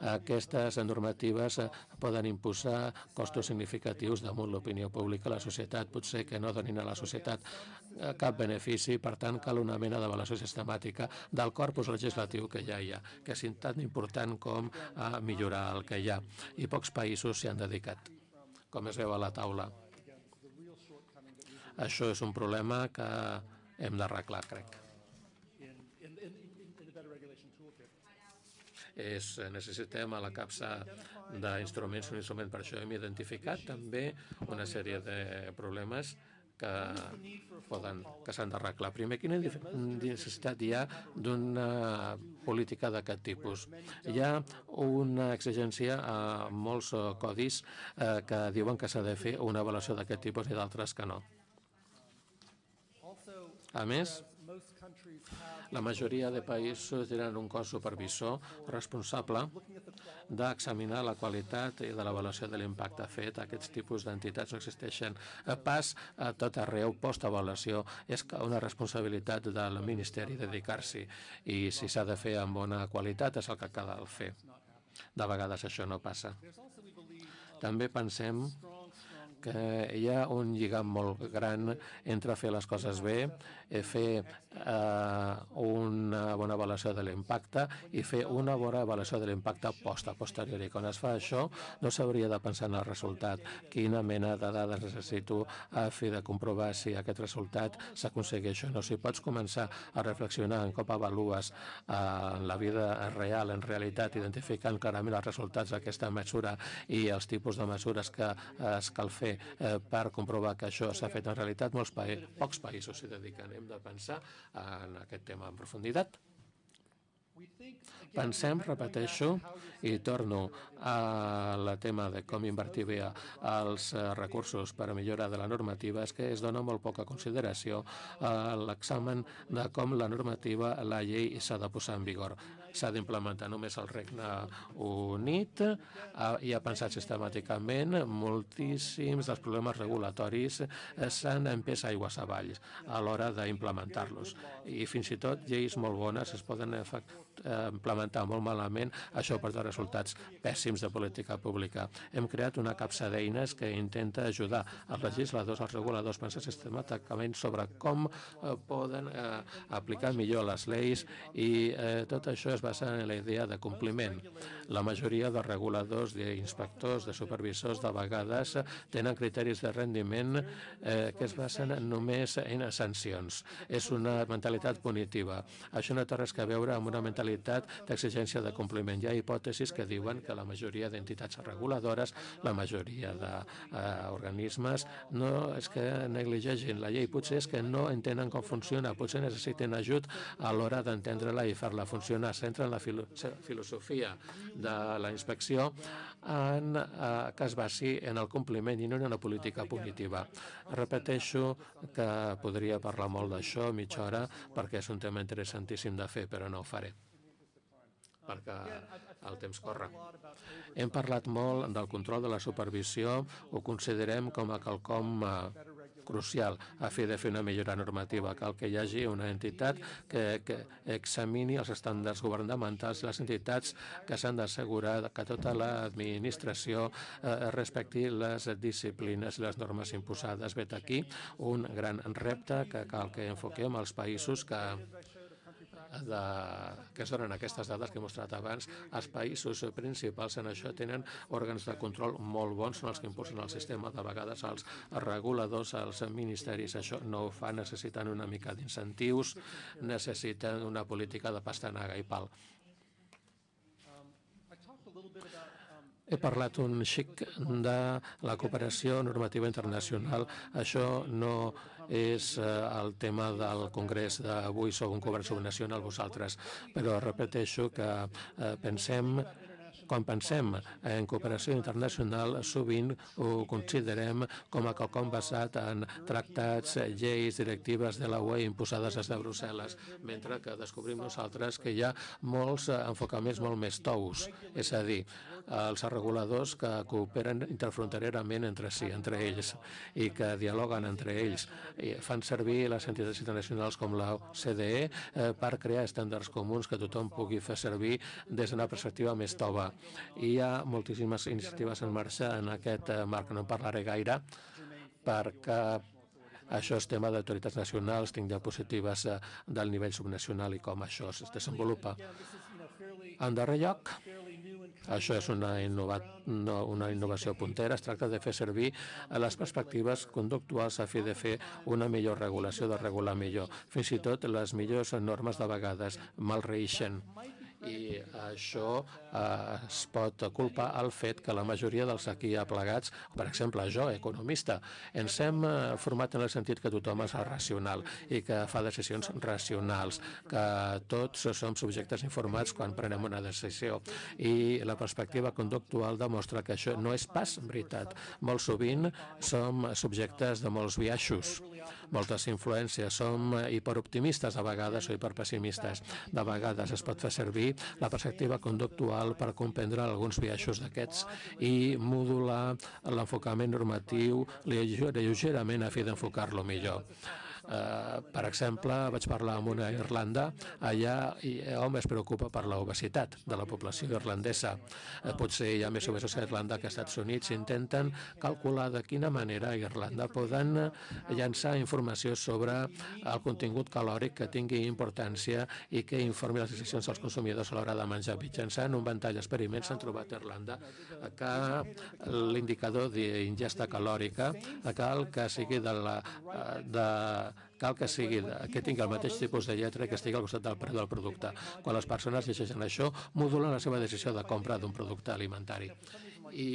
Aquestes normatives poden imposar costos significatius damunt l'opinió pública. La societat potser que no donin a la societat eh, cap benefici, per tant cal una mena d'avaluació sistemàtica del corpus legislatiu que ja hi ha, que és tan important com a millorar el que hi ha. I pocs països s'hi han dedicat, com es veu a la taula. Això és un problema que hem d'arreglar, crec. És, necessitem a la capsa d'instruments un instrument per això hem identificat també una sèrie de problemes que poden que s'han d'arreglar. Primer, quina necessitat hi ha d'una política d'aquest tipus? Hi ha una exigència a molts codis eh, que diuen que s'ha de fer una avaluació d'aquest tipus i d'altres que no. A més, la majoria de països tenen un cos supervisor responsable d'examinar la qualitat i de l'avaluació de l'impacte fet. Aquests tipus d'entitats no existeixen pas a tot arreu. Post-avaluació és una responsabilitat del Ministeri dedicar-s'hi i si s'ha de fer amb bona qualitat és el que cal fer. De vegades això no passa. També pensem que hi ha un lligam molt gran entre fer les coses bé, eh, fer eh, una bona avaluació de l'impacte i fer una bona avaluació de l'impacte post a posteriori. Quan es fa això, no s'hauria de pensar en el resultat, quina mena de dades necessito a fi de comprovar si aquest resultat s'aconsegueix o no. Si pots començar a reflexionar en com avalues eh, la vida real, en realitat, identificant clarament els resultats d'aquesta mesura i els tipus de mesures que eh, es cal fer eh, per comprovar que això s'ha fet en realitat, molts pa pocs països s'hi dediquen. Hem de pensar en aquest tema en profunditat. Pensem, repeteixo, i torno al tema de com invertir bé els recursos per a millora de la normativa, és que es dona molt poca consideració a l'examen de com la normativa, la llei s'ha de posar en vigor s'ha d'implementar només al Regne Unit. I ha pensat sistemàticament moltíssims dels problemes regulatoris s'han empès aigües avall a l'hora d'implementar-los. I fins i tot lleis molt bones es poden implementar molt malament, això porta resultats pèssims de política pública. Hem creat una capsa d'eines que intenta ajudar els legisladors, els reguladors, pensar sistemàticament sobre com eh, poden eh, aplicar millor les lleis i eh, tot això es basa en la idea de compliment. La majoria de reguladors, d'inspectors, de supervisors, de vegades tenen criteris de rendiment que es basen només en sancions. És una mentalitat punitiva. Això no té res a veure amb una mentalitat d'exigència de compliment. Hi ha hipòtesis que diuen que la majoria d'entitats reguladores, la majoria d'organismes, no és que negligeixin la llei, potser és que no entenen com funciona, potser necessiten ajut a l'hora d'entendre-la i fer-la funcionar. S'entra en la filo filosofia de la inspecció en, eh, que es basi en el compliment i no en una política punitiva. Repeteixo que podria parlar molt d'això, mitja hora, perquè és un tema interessantíssim de fer, però no ho faré perquè el temps corre. Hem parlat molt del control de la supervisió, ho considerem com a quelcom eh, crucial a fi de fer una millora normativa. Cal que hi hagi una entitat que, que examini els estàndards governamentals i les entitats que s'han d'assegurar que tota l'administració eh, respecti les disciplines i les normes imposades. Vet aquí un gran repte que cal que enfoquem als països que de, que es donen aquestes dades que he mostrat abans, els països principals en això tenen òrgans de control molt bons, són els que impulsen el sistema. De vegades els reguladors, els ministeris, això no ho fan, necessiten una mica d'incentius, necessiten una política de pastanaga i pal. He parlat un xic de la cooperació normativa internacional. Això no és eh, el tema del Congrés d'avui. Sou un govern subnacional vosaltres, però repeteixo que eh, pensem quan pensem en cooperació internacional, sovint ho considerem com a quelcom basat en tractats, lleis, directives de la UE imposades des de Brussel·les, mentre que descobrim nosaltres que hi ha molts enfocaments molt més tous, és a dir, els reguladors que cooperen interfrontererament entre si, entre ells, i que dialoguen entre ells. I fan servir les entitats internacionals com la OCDE eh, per crear estàndards comuns que tothom pugui fer servir des d'una perspectiva més tova. I hi ha moltíssimes iniciatives en marxa en aquest eh, marc. No en parlaré gaire perquè això és tema d'autoritats nacionals, tinc diapositives eh, del nivell subnacional i com això es desenvolupa. En darrer lloc, això és una, innovat, no, una innovació puntera. Es tracta de fer servir les perspectives conductuals a fi de fer una millor regulació, de regular millor. Fins i tot les millors normes de vegades malreixen i això eh, es pot culpar al fet que la majoria dels aquí aplegats, per exemple jo, economista, ens hem eh, format en el sentit que tothom és racional i que fa decisions racionals, que tots som subjectes informats quan prenem una decisió i la perspectiva conductual demostra que això no és pas veritat. Molt sovint som subjectes de molts viatges moltes influències. Som hiperoptimistes a vegades o hiperpessimistes. De vegades es pot fer servir la perspectiva conductual per comprendre alguns viatges d'aquests i modular l'enfocament normatiu lleugerament a fi d'enfocar-lo millor. Eh, per exemple, vaig parlar amb una Irlanda, allà eh, hom es preocupa per l'obesitat de la població irlandesa. Eh, potser hi ha més obesos a Irlanda que als Estats Units. Intenten calcular de quina manera a Irlanda poden llançar informació sobre el contingut calòric que tingui importància i que informi les decisions dels consumidors a l'hora de menjar. Mitjançant un ventall d'experiments s'han trobat a Irlanda que l'indicador d'ingesta calòrica cal que sigui de la, de cal que sigui que tingui el mateix tipus de lletra que estigui al costat del preu del producte. Quan les persones llegeixen això, modulen la seva decisió de compra d'un producte alimentari. I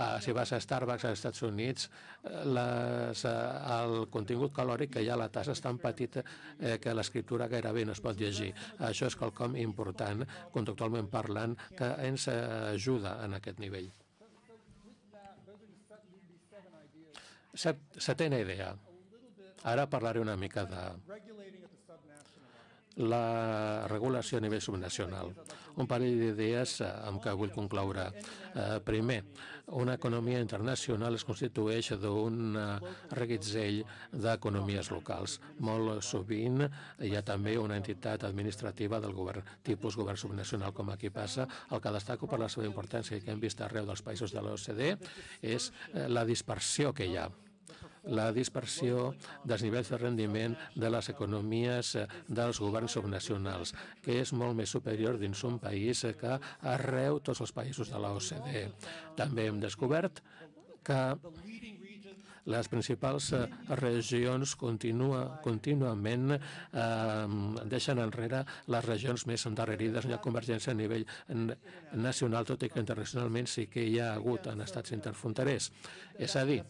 Uh, si vas a Starbucks als Estats Units, les, uh, el contingut calòric que hi ha a la tassa és tan petit eh, que l'escriptura gairebé no es pot llegir. Això és quelcom important, conductualment parlant, que ens ajuda en aquest nivell. Set, setena idea. Ara parlaré una mica de la regulació a nivell subnacional. Un parell d'idees eh, amb què vull concloure. Eh, primer, una economia internacional es constitueix d'un reguitzell d'economies locals. Molt sovint hi ha també una entitat administrativa del govern, tipus govern subnacional, com aquí passa. El que destaco per la seva importància i que hem vist arreu dels països de l'OCDE és eh, la dispersió que hi ha la dispersió dels nivells de rendiment de les economies eh, dels governs subnacionals, que és molt més superior dins un país que arreu tots els països de l'OCDE. També hem descobert que les principals eh, regions continua, contínuament eh, deixen enrere les regions més endarrerides. Hi ha convergència a nivell nacional, tot i que internacionalment sí que hi ha hagut en estats interfronterers. És a dir,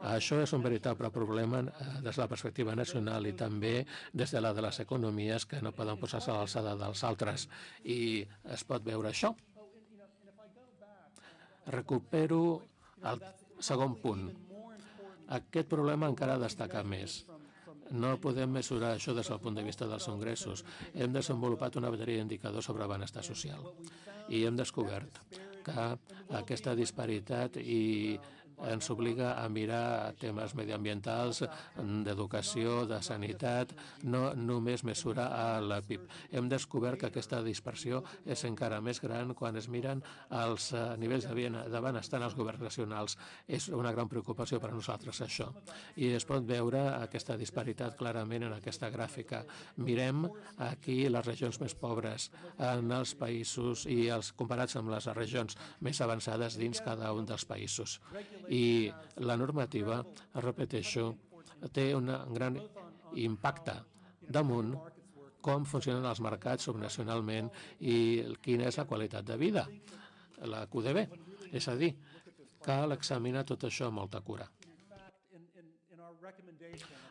això és un veritable problema eh, des de la perspectiva nacional i també des de la de les economies que no poden posar-se a l'alçada dels altres. I es pot veure això. Recupero el segon punt. Aquest problema encara destaca més. No podem mesurar això des del punt de vista dels ingressos. Hem desenvolupat una bateria d'indicadors sobre benestar social i hem descobert que aquesta disparitat i ens obliga a mirar temes mediambientals, d'educació, de sanitat, no només mesurar a la PIB. Hem descobert que aquesta dispersió és encara més gran quan es miren els eh, nivells de benestar en els governs nacionals. És una gran preocupació per a nosaltres això. I es pot veure aquesta disparitat clarament en aquesta gràfica. Mirem aquí les regions més pobres en els països i els comparats amb les regions més avançades dins cada un dels països i la normativa, repeteixo, té un gran impacte damunt com funcionen els mercats subnacionalment i quina és la qualitat de vida, la QDB. És a dir, cal examinar tot això amb molta cura.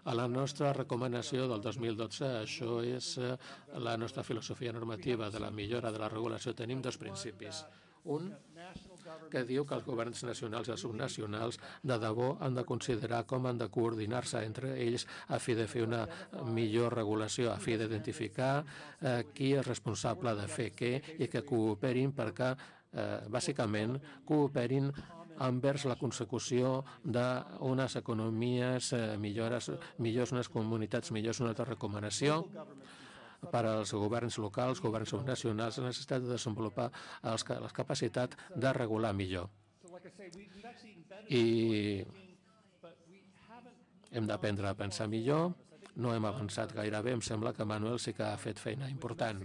A la nostra recomanació del 2012, això és eh, la nostra filosofia normativa de la millora de la regulació. Tenim dos principis. Un, que diu que els governs nacionals i els subnacionals de debò han de considerar com han de coordinar-se entre ells a fi de fer una millor regulació, a fi d'identificar eh, qui és responsable de fer què i que cooperin perquè, eh, bàsicament, cooperin envers la consecució d'unes economies eh, millores, millors, unes comunitats millors, una altra recomanació per als governs locals, governs subnacionals, la necessitat de desenvolupar els, la capacitat de regular millor. I hem d'aprendre a pensar millor, no hem avançat gaire bé, em sembla que Manuel sí que ha fet feina important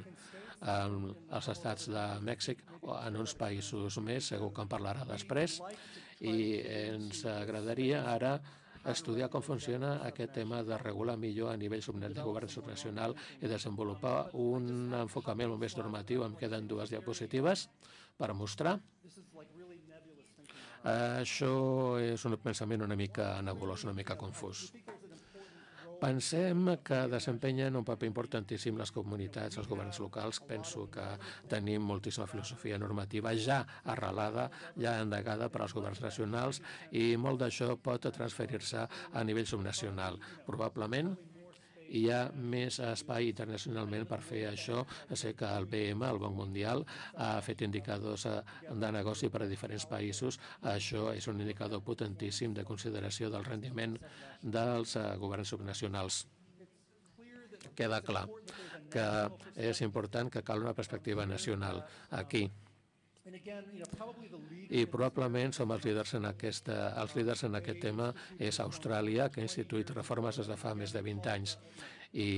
els estats de Mèxic o en uns països més, segur que en parlarà després, i ens agradaria ara estudiar com funciona aquest tema de regular millor a nivell de govern subnacional i desenvolupar un enfocament més normatiu. Em queden dues diapositives per mostrar. Això és un pensament una mica nebulós, una mica confús. Pensem que desempenyen un paper importantíssim les comunitats, els governs locals. Penso que tenim moltíssima filosofia normativa ja arrelada, ja endegada per als governs nacionals i molt d'això pot transferir-se a nivell subnacional. Probablement hi ha més espai internacionalment per fer això. Sé que el BM, el Banc Mundial, ha fet indicadors eh, de negoci per a diferents països. Això és un indicador potentíssim de consideració del rendiment dels eh, governs subnacionals. Queda clar que és important que cal una perspectiva nacional aquí i probablement som els líders en aquesta, els líders en aquest tema és Austràlia, que ha instituït reformes des de fa més de 20 anys. I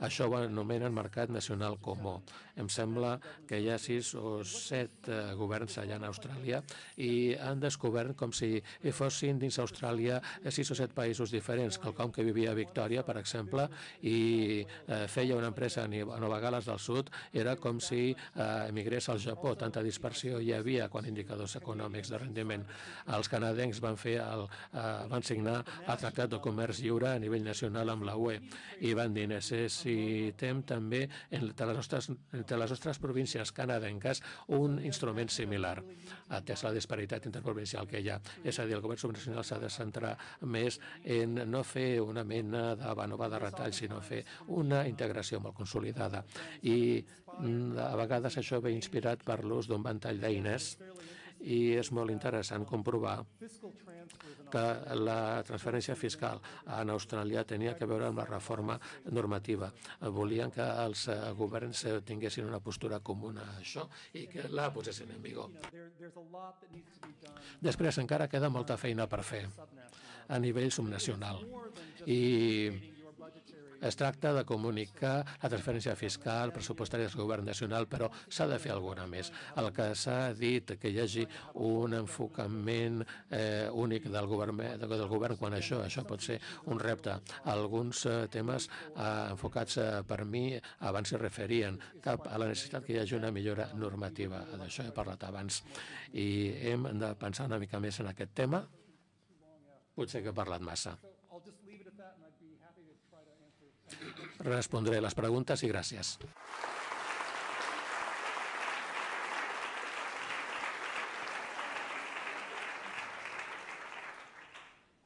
això ho anomenen mercat nacional comú. Em sembla que hi ha sis o set eh, governs allà en Austràlia i han descobert com si fossin dins Austràlia sis o set països diferents, quelcom que vivia a Victòria, per exemple, i eh, feia una empresa a Nova Gales del Sud, era com si eh, emigrés al Japó. Tanta dispersió hi havia quan indicadors econòmics de rendiment. Els canadencs van, fer el, eh, van signar el Tractat de Comerç Lliure a nivell nacional amb la UE i van dir necessitem necessitem també entre les nostres, entre les nostres províncies canadenques un instrument similar, atès la disparitat interprovincial que hi ha. És a dir, el govern subnacional s'ha de centrar més en no fer una mena de vanova de retall, sinó fer una integració molt consolidada. I mm, a vegades això ve inspirat per l'ús d'un ventall d'eines i és molt interessant comprovar que la transferència fiscal en Austràlia tenia que veure amb la reforma normativa. Volien que els governs tinguessin una postura comuna a això i que la posessin en vigor. Després encara queda molta feina per fer a nivell subnacional i es tracta de comunicar la transferència fiscal, pressupostària del govern nacional, però s'ha de fer alguna més. El que s'ha dit que hi hagi un enfocament eh, únic del govern, del govern quan això, això pot ser un repte. Alguns eh, temes eh, enfocats eh, per mi abans s'hi referien cap a la necessitat que hi hagi una millora normativa. D'això he parlat abans. I hem de pensar una mica més en aquest tema. Potser que he parlat massa. Respondré les preguntes i gràcies.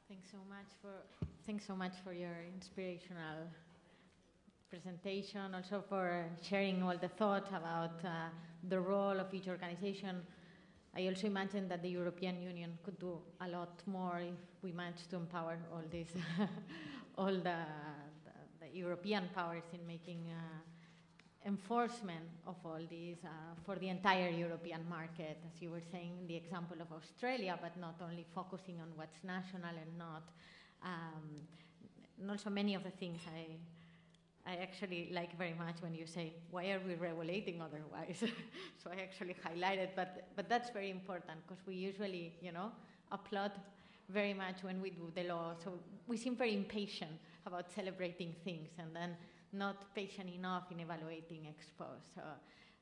Thanks so much for thanks so much for your inspirational presentation, also for sharing all the thoughts about uh, the role of each organization. I also imagine that the European Union could do a lot more if we managed to empower all these, all the European powers in making uh, enforcement of all these uh, for the entire European market, as you were saying, the example of Australia, but not only focusing on what's national and not. Um, and also many of the things I, I actually like very much when you say, why are we regulating otherwise? so I actually highlighted, but, but that's very important because we usually, you know, applaud very much when we do the law. So we seem very impatient about celebrating things and then not patient enough in evaluating ex post. So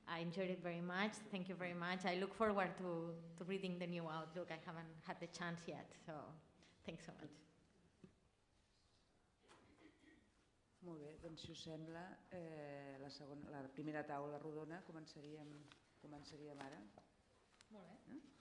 I enjoyed it very much. Thank you very much. I look forward to, to reading the new Outlook. I haven't had the chance yet, so thanks so much. Molt bé, doncs si us sembla, eh, la, segona, la primera taula rodona començaríem, començaríem ara. Molt bé. Eh?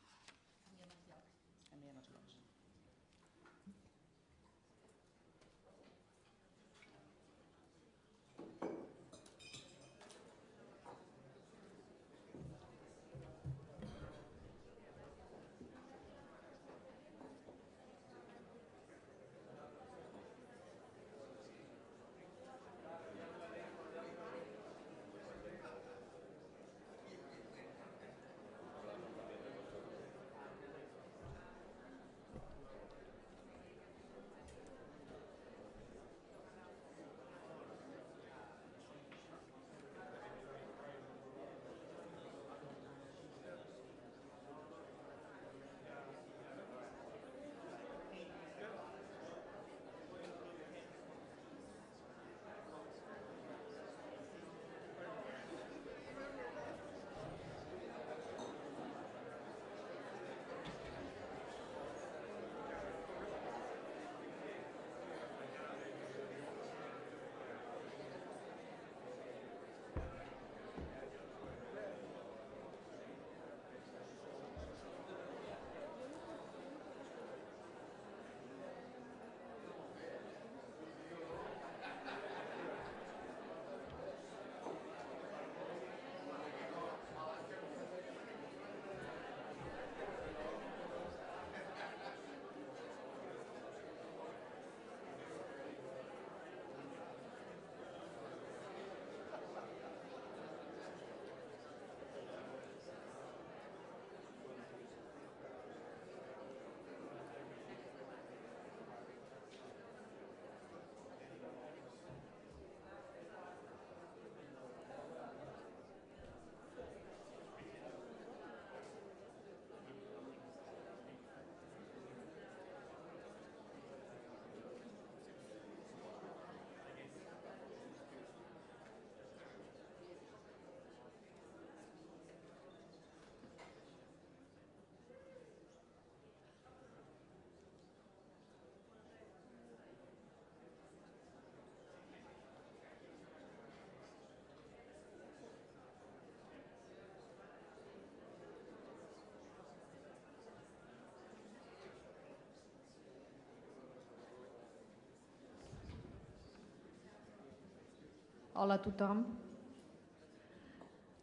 Hola a tothom.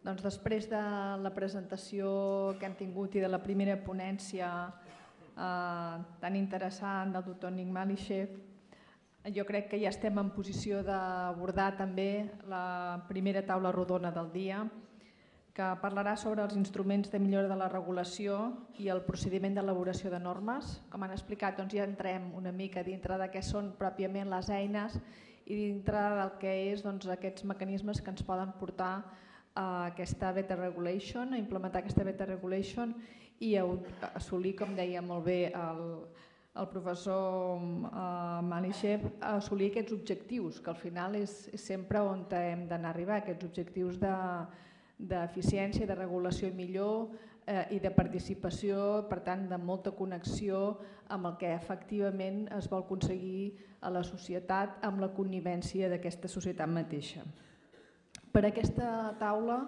Doncs després de la presentació que hem tingut i de la primera ponència eh, tan interessant del doctor Nick Malishev, jo crec que ja estem en posició d'abordar també la primera taula rodona del dia, que parlarà sobre els instruments de millora de la regulació i el procediment d'elaboració de normes. Com han explicat, doncs ja entrem una mica dintre de què són pròpiament les eines i dintre del que és doncs, aquests mecanismes que ens poden portar a aquesta beta regulation, a implementar aquesta beta regulation i a assolir, com deia molt bé el, el professor uh, Manishev, assolir aquests objectius, que al final és sempre on hem d'anar a arribar, aquests objectius de, d'eficiència, de regulació millor eh, i de participació, per tant, de molta connexió amb el que efectivament es vol aconseguir a la societat amb la connivència d'aquesta societat mateixa. Per aquesta taula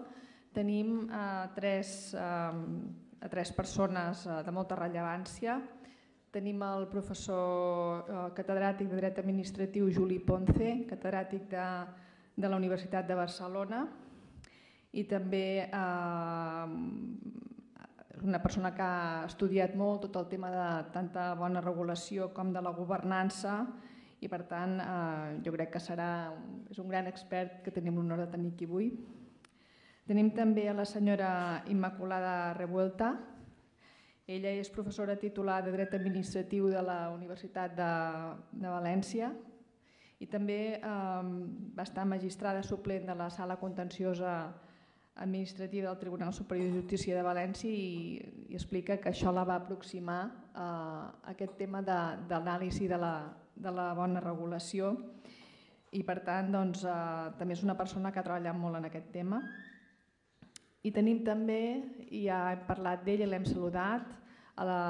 tenim eh, tres, eh, tres persones eh, de molta rellevància. Tenim el professor eh, catedràtic de Dret Administratiu Juli Ponce, catedràtic de, de la Universitat de Barcelona, i també eh, una persona que ha estudiat molt tot el tema de tanta bona regulació com de la governança i per tant eh, jo crec que serà és un gran expert que tenim l'honor de tenir aquí avui. Tenim també a la senyora Immaculada Revuelta. Ella és professora titular de Dret Administratiu de la Universitat de, de València i també eh, va estar magistrada suplent de la sala contenciosa administrativa del Tribunal Superior de Justícia de València i, i explica que això la va aproximar a aquest tema d'anàlisi de, de, la, de la bona regulació i per tant doncs, eh, també és una persona que ha treballat molt en aquest tema. I tenim també, i ja hem parlat d'ella i l'hem saludat, a la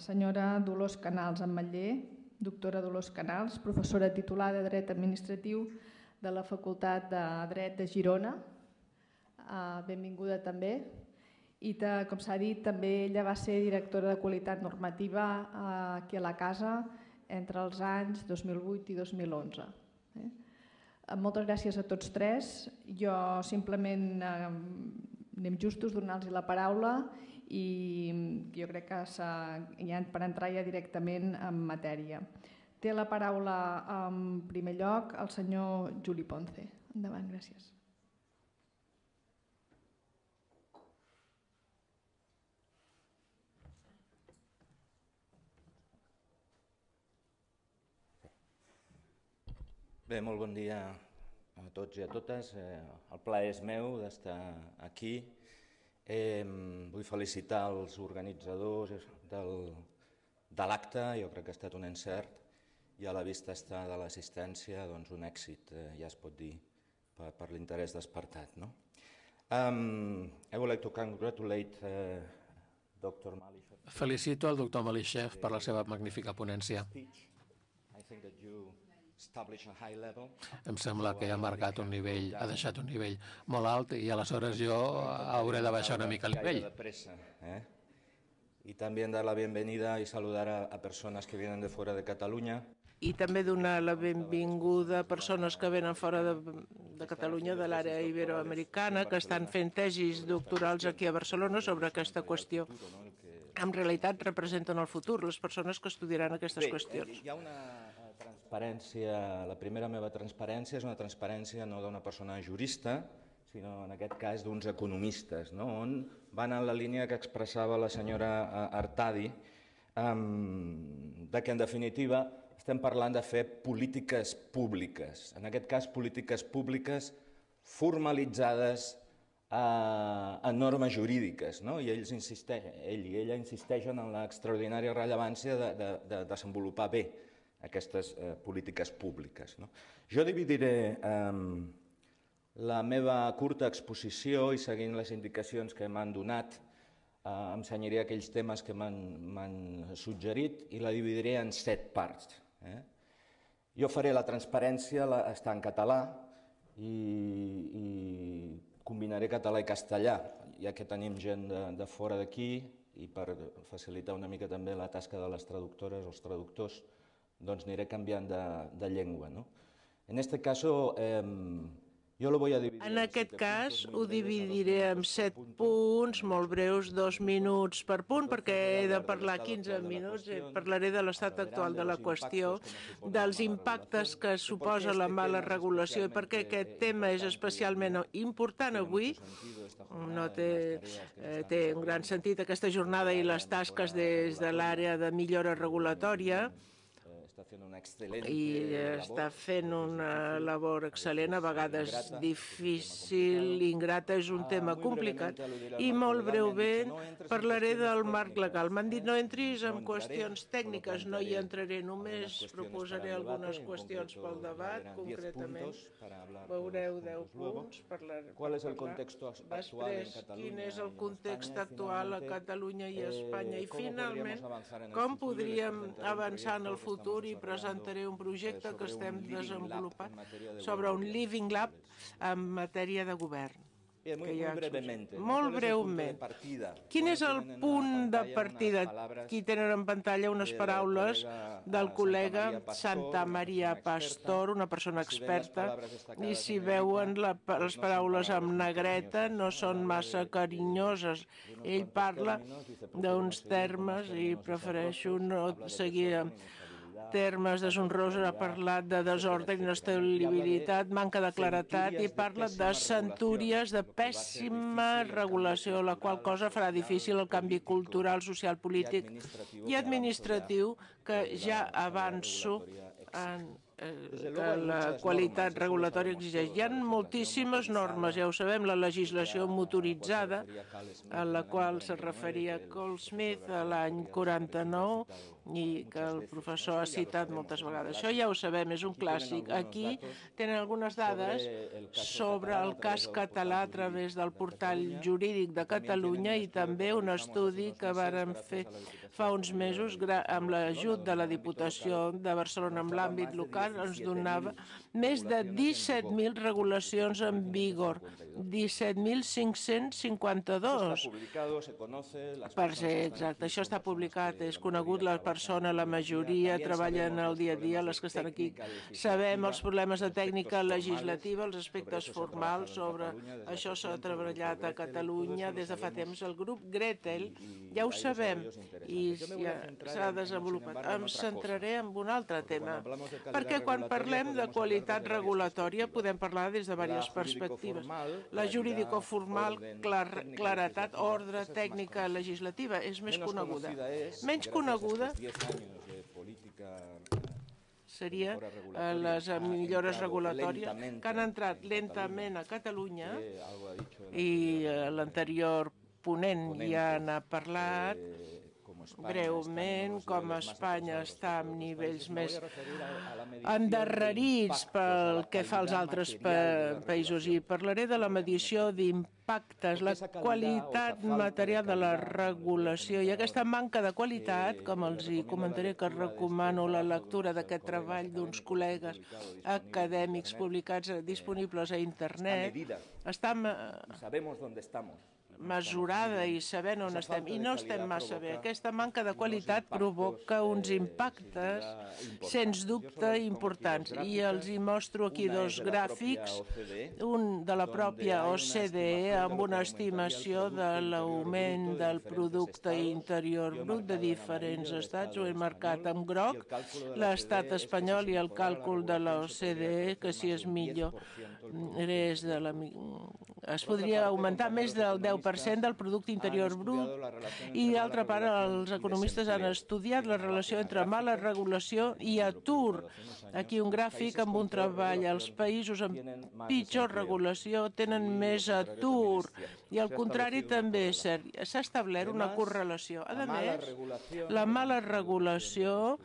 senyora Dolors Canals Ametller, doctora Dolors Canals, professora titular de Dret Administratiu de la Facultat de Dret de Girona, Uh, benvinguda també. I te, com s'ha dit, també ella va ser directora de qualitat normativa uh, aquí a la casa entre els anys 2008 i 2011. Eh? Uh, moltes gràcies a tots tres. Jo simplement uh, anem justos donar-los la paraula i jo crec que ja per entrar ja directament en matèria. Té la paraula en primer lloc el senyor Juli Ponce. Endavant, gràcies. Bé, molt bon dia a tots i a totes. Eh, el plaer és meu d'estar aquí. Eh, vull felicitar els organitzadors del, de l'acte, jo crec que ha estat un encert i a la vista està de l'assistència doncs un èxit, eh, ja es pot dir, per, per l'interès despertat. No? Um, I would like to congratulate uh, Dr. Malishev. Felicito el doctor Malishev per la seva magnífica ponència. I think that you em sembla que ha marcat un nivell, ha deixat un nivell molt alt i aleshores jo hauré de baixar una mica el nivell. ¿eh? Y también dar la bienvenida y saludar a, a personas que vienen de fuera de Cataluña. I també donar la benvinguda a persones que venen fora de, de Catalunya, de l'àrea iberoamericana, que estan fent tesis doctorals aquí a Barcelona sobre aquesta qüestió en realitat representen el futur, les persones que estudiaran aquestes qüestions. Hi ha una, transparència, la primera meva transparència és una transparència no d'una persona jurista, sinó en aquest cas d'uns economistes, no? on van en la línia que expressava la senyora eh, Artadi, um, de que en definitiva estem parlant de fer polítiques públiques, en aquest cas polítiques públiques formalitzades eh, en normes jurídiques, no? i ells insisteixen, ell i ella insisteixen en l'extraordinària rellevància de, de, de desenvolupar bé aquestes eh, polítiques públiques. No? Jo dividiré eh, la meva curta exposició i seguint les indicacions que m'han donat eh, em senyaré aquells temes que m'han suggerit i la dividiré en set parts. Eh? Jo faré la transparència, la, està en català i, i combinaré català i castellà, ja que tenim gent de, de fora d'aquí i per facilitar una mica també la tasca de les traductores, els traductors, doncs aniré canviant de, de llengua. ¿no? En este caso, eh, Jo lo voy a dividir En aquest cas ho dividiré en set punts, molt breus, dos minuts per punt, perquè he de parlar 15 minuts. i Parlaré de l'estat actual de la qüestió, dels impactes que suposa la mala regulació i per què aquest tema és especialment important avui. No té, eh, té un gran sentit aquesta jornada i les tasques des de l'àrea de millora regulatòria i està fent una labor excel·lent, a vegades difícil, ingrata, és un tema complicat. I molt breument parlaré del marc legal. M'han dit no entris en qüestions tècniques, no hi entraré, només proposaré algunes qüestions pel debat, concretament. Veureu 10 punts. Parlar, ¿Cuál es el contexto actual en Catalunya? quin és el context actual a? Catalunya i a Eh, Espanya? I ¿cómo finalment, com podríem avançar en el futur i estamos presentaré un projecte que sobre un estem desenvolupant sobre un. Living Lab en matèria de govern. Bien, muy, que. Molt ¿Cuál es el punto de breument. partida? Quin és el punt de partida? Aquí tenen en pantalla unes paraules col·lega, del ah, col·lega Santa Maria Pastor, una persona experta, i si en veuen la, les paraules palabras negreta no són massa carinyoses. Ell parla d'uns termes i prefereixo no seguir amb termes deshonrosos, ha parlat de desordre, inestabilitat, manca de claretat i parla de centúries de pèssima regulació, la qual cosa farà difícil el canvi cultural, social, polític i administratiu que ja avanço en que la qualitat regulatòria exigeix. Hi ha moltíssimes normes, ja ho sabem, la legislació motoritzada, a la qual se referia Goldsmith a l'any 49 i que el professor ha citat moltes vegades. Això ja ho sabem, és un clàssic. Aquí tenen algunes dades sobre el cas català a través del portal jurídic de Catalunya i també un estudi que varen fer fa uns mesos amb l'ajut de la Diputació de Barcelona en l'àmbit local ens donava més de 17.000 regulacions en vigor, 17.552 publicado, se conoce, las per ser exacte, això està publicat, és conegut, la persona, la majoria treballen al dia a dia, les que estan aquí. Sabem els problemes de tècnica legislativa, els aspectes formals sobre això s'ha treballat a Catalunya des de fa temps. El grup Gretel, ja ho sabem, i ja s'ha desenvolupat. Em centraré en un altre tema, perquè quan parlem de qualitat regulatòria podem parlar des de diverses perspectives. La jurídico-formal, clar, claretat, ordre, tècnica legislativa és més coneguda. Menys coneguda estos 10 años de política seria eh, les ha millores regulatòries que han entrat en lentament a Catalunya eh, i eh, l'anterior ponent ja n'ha parlat eh, breument en com Espanya està en nivells més endarrerits pel que fa als altres pa països. I parlaré de la medició d'impactes, la qualitat material de la regulació. I aquesta manca de qualitat, Eh, com els hi comentaré que recomano la lectura d'aquest treball d'uns col·legues acadèmics Internet. publicats eh, disponibles a internet, està me- Y sabemos dónde estamos. Mesurada i sabent on estem, i no estem massa bé. Aquesta manca de qualitat provoca uns impactes, sens dubte, importants. I els hi mostro aquí dos és gràfics, un de la pròpia OCDE amb una estimació de l'augment del Producte Interior Brut de diferents estats, ho he marcat i groc, l'estat l'OCDE és espanyol i el càlcul de la regulación se podría OCDE, que si és millor 10% el mm, és de la, es podria augmentar més del 10% del Producte Interior Brut i d'altra part els economistes han estudiat la relació entre mala regulació i atur. Aquí un gràfic amb un treball. Els països amb pitjor regulació tenen més atur i al contrari també és cert. S'ha establert una correlació. A més, la mala regulació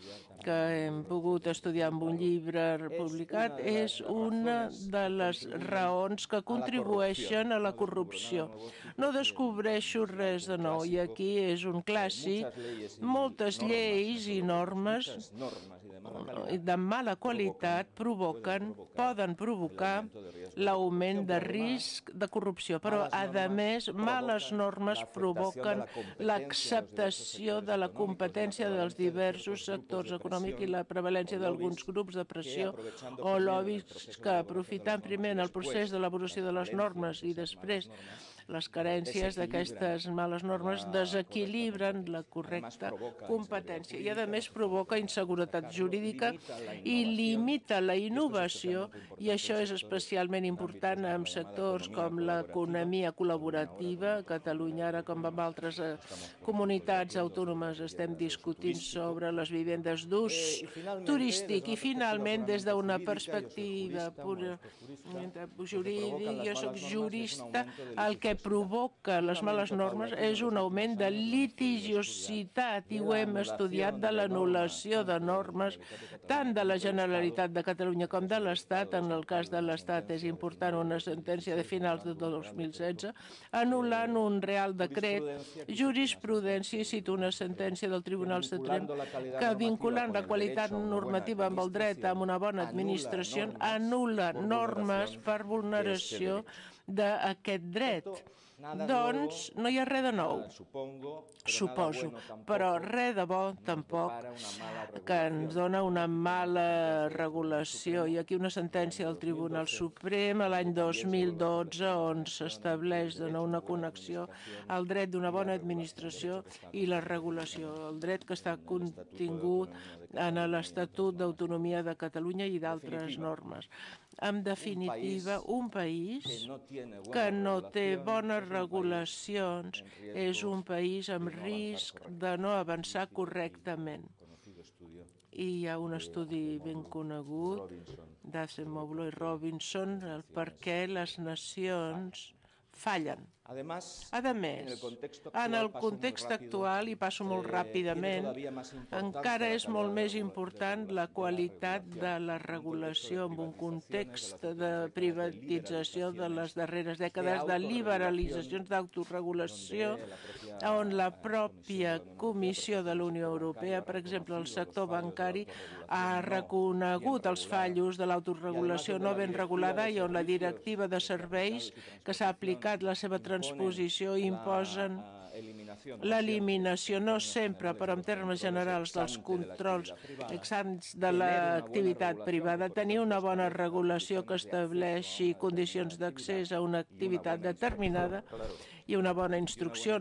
que hem pogut estudiar amb un llibre publicat és una de les raons que contribueixen a la corrupció. No descobreixo res de nou i aquí és un clàssic. Moltes lleis i normes de mala qualitat provoquen, poden provocar l'augment de risc de corrupció, però, a més, males normes provoquen l'acceptació de la competència dels diversos sectors econòmics i la prevalència d'alguns grups de pressió o lobbies que, aprofitant primer en el procés d'elaboració de les normes i després les carències d'aquestes males normes desequilibren la correcta competència i, a més, provoca inseguretat jurídica i limita la innovació. i això és especialment important en sectors com l'economia col·laborativa. A Catalunya, ara com en altres eh, comunitats autònomes, estem discutint sobre les vivendes d'ús turístic. i, finalment, des d'una perspectiva pura jurídica, jo soc jurista, el que provoca les males normes és un augment de litigiositat i ho hem estudiat de l'anul·lació de normes tant de la Generalitat de Catalunya com de l'Estat. En el cas de l'Estat és important una sentència de finals de 2016 anul·lant un real decret jurisprudència i cito una sentència del Tribunal Suprem que vinculant la qualitat normativa amb el dret amb una bona administració anul·la normes per vulneració d'aquest dret. Doncs no hi ha res de nou, suposo, però res de bo tampoc que ens dona una mala regulació. Hi ha aquí una sentència del Tribunal Suprem a l'any 2012 on s'estableix de nou una connexió al dret d'una bona administració i la regulació, el dret que està contingut en l'Estatut d'Autonomia de Catalunya i d'altres normes. En definitiva, un país que no té bones regulacions és un país amb risc de no avançar correctament. I hi ha un estudi ben conegut d'Acemoglu i Robinson el per què les nacions fallen a més, en el context actual, i passo molt ràpidament, encara és molt més important la qualitat de la regulació en un context de privatització de les darreres dècades, de liberalitzacions d'autoregulació, on la pròpia Comissió de la Unió Europea, per exemple, el sector bancari, ha reconegut els fallos de l'autoregulació no ben regulada i on la directiva de serveis que s'ha aplicat la seva transposició imposen l'eliminació, no sempre, però en termes generals, dels controls exants de l'activitat privada, tenir una bona regulació que estableixi condicions d'accés a una activitat determinada i una bona instrucció,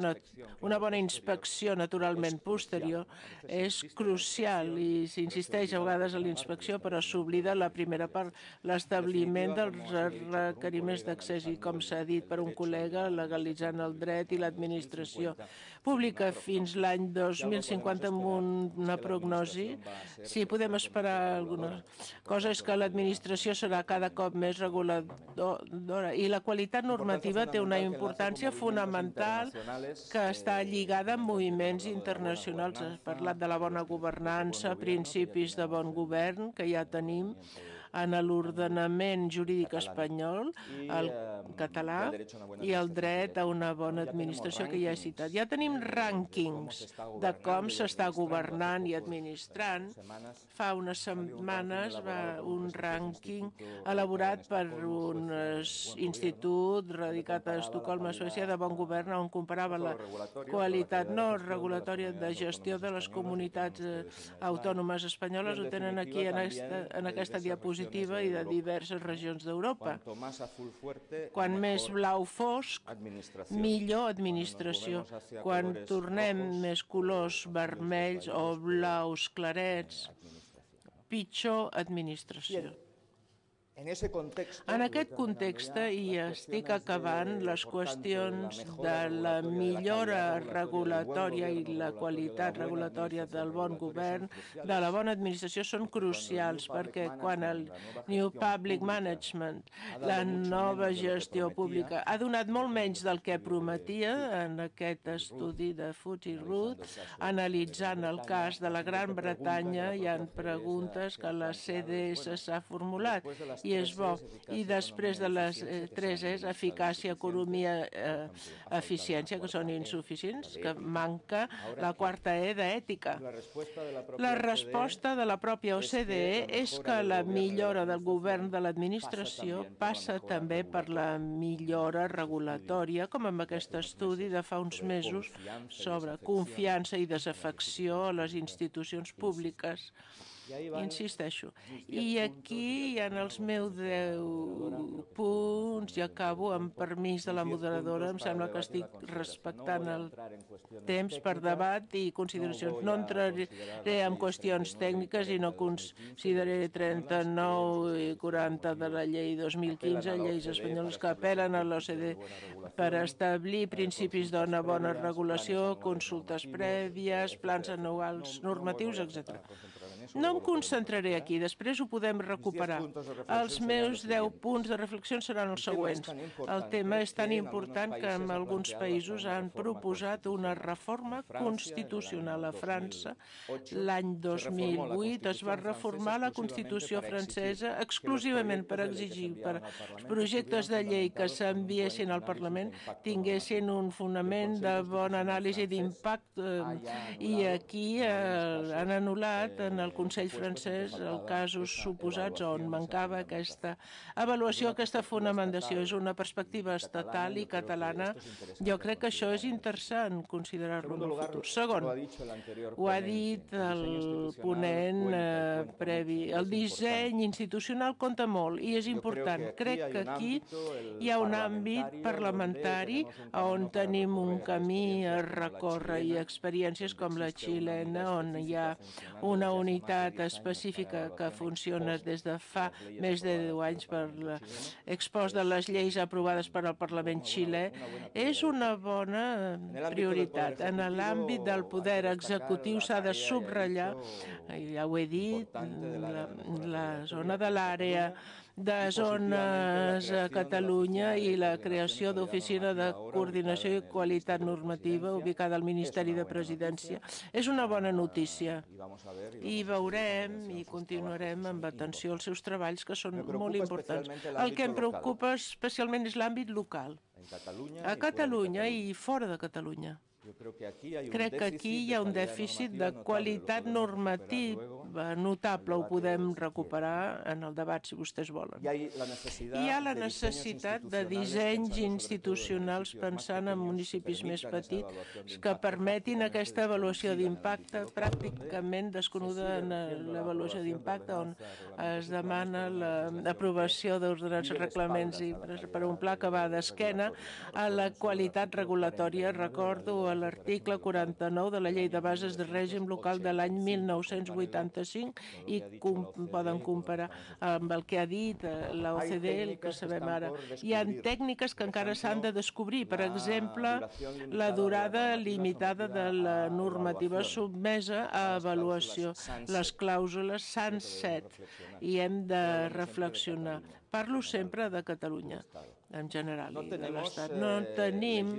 una bona inspecció. naturalment posterior. És crucial i s'insisteix a vegades a la inspecció però s'oblida la primera part, l'establiment dels requeriments d'accés i com s'ha dit per un col·lega, legalitzant el dret i l'administració pública fins l'any 2050 amb una prognosi. Si podem esperar alguna cosa és que l'administració serà cada cop més reguladora i la qualitat normativa té una importància fonamental fonamental que està lligada amb moviments internacionals. Has parlat de la bona governança, principis de bon govern que ja tenim en l'ordenament jurídic espanyol, el català i el dret a una bona administració que ja he citat. Ja tenim rànquings de com s'està governant i administrant. Fa unes setmanes va un rànquing elaborat per un institut radicat a Estocolm, a Suècia, de bon govern, on comparava la qualitat no regulatòria de gestió de les comunitats eh, autònomes espanyoles. Ho tenen aquí en aquesta, en aquesta diapositiva positiva i de diverses regions d'Europa. Quan més blau fosc, millor administració. Quan tornem més colors vermells o blaus clarets, pitjor administració. En aquest context, i estic acabant, les qüestions de la millora regulatòria i la qualitat regulatòria del bon govern, de la bona administració, són crucials perquè quan el New Public Management, la nova gestió pública, ha donat molt menys del que prometia en aquest estudi de Food i Root, analitzant el cas de la Gran Bretanya, hi ha preguntes que la CDS s'ha formulat i és bo. I després de les eh, tres és eficàcia, economia, eh, eficiència, que són insuficients, que manca la quarta E d'ètica. La resposta de la pròpia OCDE és que la millora del govern de l'administració passa també per la millora regulatòria, com amb aquest estudi de fa uns mesos sobre confiança i desafecció a les institucions públiques insisteixo. I aquí ha els meus 10 punts i acabo amb permís de la moderadora. Em sembla que estic respectant el temps per debat i consideracions. No entraré en qüestions tècniques i no consideraré 39 i 40 de la llei 2015, lleis espanyoles que apel·len a l'OCDE per establir principis d'una bona regulació, consultes prèvies, plans anuals normatius, etc. No em concentraré aquí, després ho podem recuperar. Els meus 10 punts de reflexió seran els següents. El tema és tan important que en alguns països han proposat una reforma constitucional. A França, l'any 2008 es va reformar la Constitució francesa exclusivament per exigir per els projectes de llei que s'enviessin al Parlament tinguessin un fonament de bona anàlisi d'impacte i aquí eh, han anul·lat en el Consell francès el casos suposats on mancava aquesta avaluació, aquesta fonamentació. És una perspectiva estatal i catalana. Jo crec que això és interessant considerar-lo en el futur. Segon, ho ha dit el ponent eh, previ, el disseny institucional compta molt i és important. Crec que aquí hi ha un àmbit parlamentari on tenim un camí a recórrer i experiències com la xilena on hi ha una unitat unitat específica que funciona des de fa més de 10 anys per l'expost de les lleis aprovades per al Parlament xilè, és una bona prioritat. En l'àmbit del poder executiu s'ha de subratllar, ja ho he dit, la, la zona de l'àrea de zones a Catalunya i la creació d'oficina de coordinació i qualitat normativa ubicada al Ministeri de Presidència. És una bona notícia i veurem i continuarem amb atenció els seus treballs que són molt importants. El que em preocupa especialment és l'àmbit local. A Catalunya i fora de Catalunya. Crec que aquí hi ha un dèficit de qualitat normativa notable. Ho podem recuperar en el debat, si vostès volen. Hi ha la necessitat de dissenys institucionals pensant en municipis més petits que permetin aquesta avaluació d'impacte pràcticament desconeguda en l'avaluació d'impacte on es demana l'aprovació d'ordenats reglaments i per un pla que va d'esquena a la qualitat regulatòria. Recordo l'article 49 de la Llei de Bases de Règim Local de l'any 1985 i com poden comparar amb el que ha dit eh, la OCDE, el que sabem ara. Hi ha tècniques que encara s'han de descobrir, per exemple, la durada limitada de la normativa submesa a avaluació, les clàusules sunset, i hem de reflexionar. Parlo sempre de Catalunya, en general, i de l'Estat. No tenim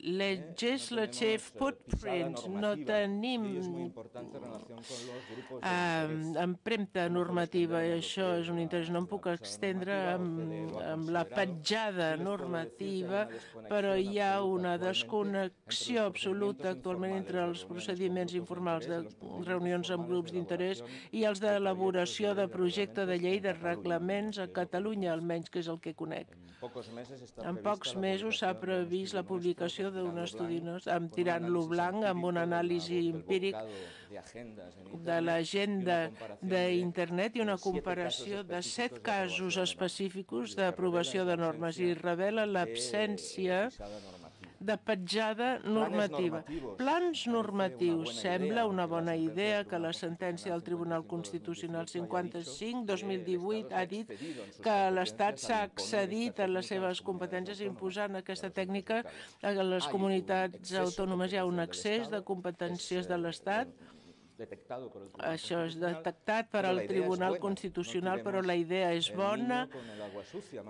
legislative footprint, no tenim empremta normativa i això és un interès. No em puc extendre amb, amb la petjada normativa, però hi ha una desconnexió absoluta actualment entre els procediments informals de reunions amb grups d'interès i els d'elaboració de projecte de llei de reglaments a Catalunya, almenys que és el que conec. En pocs mesos s'ha previst la publicació d'un estudi amb tirant-lo blanc amb un anàlisi empíric de l'agenda d'internet i una comparació de set casos específics d'aprovació de normes i revela l'absència de petjada normativa. Plans normatius. Sembla una bona idea que la sentència del Tribunal Constitucional 55-2018 ha dit que l'Estat s'ha accedit a les seves competències imposant aquesta tècnica a les comunitats autònomes. Hi ha un excés de competències de l'Estat això és detectat per al Tribunal Constitucional, però la idea és bona.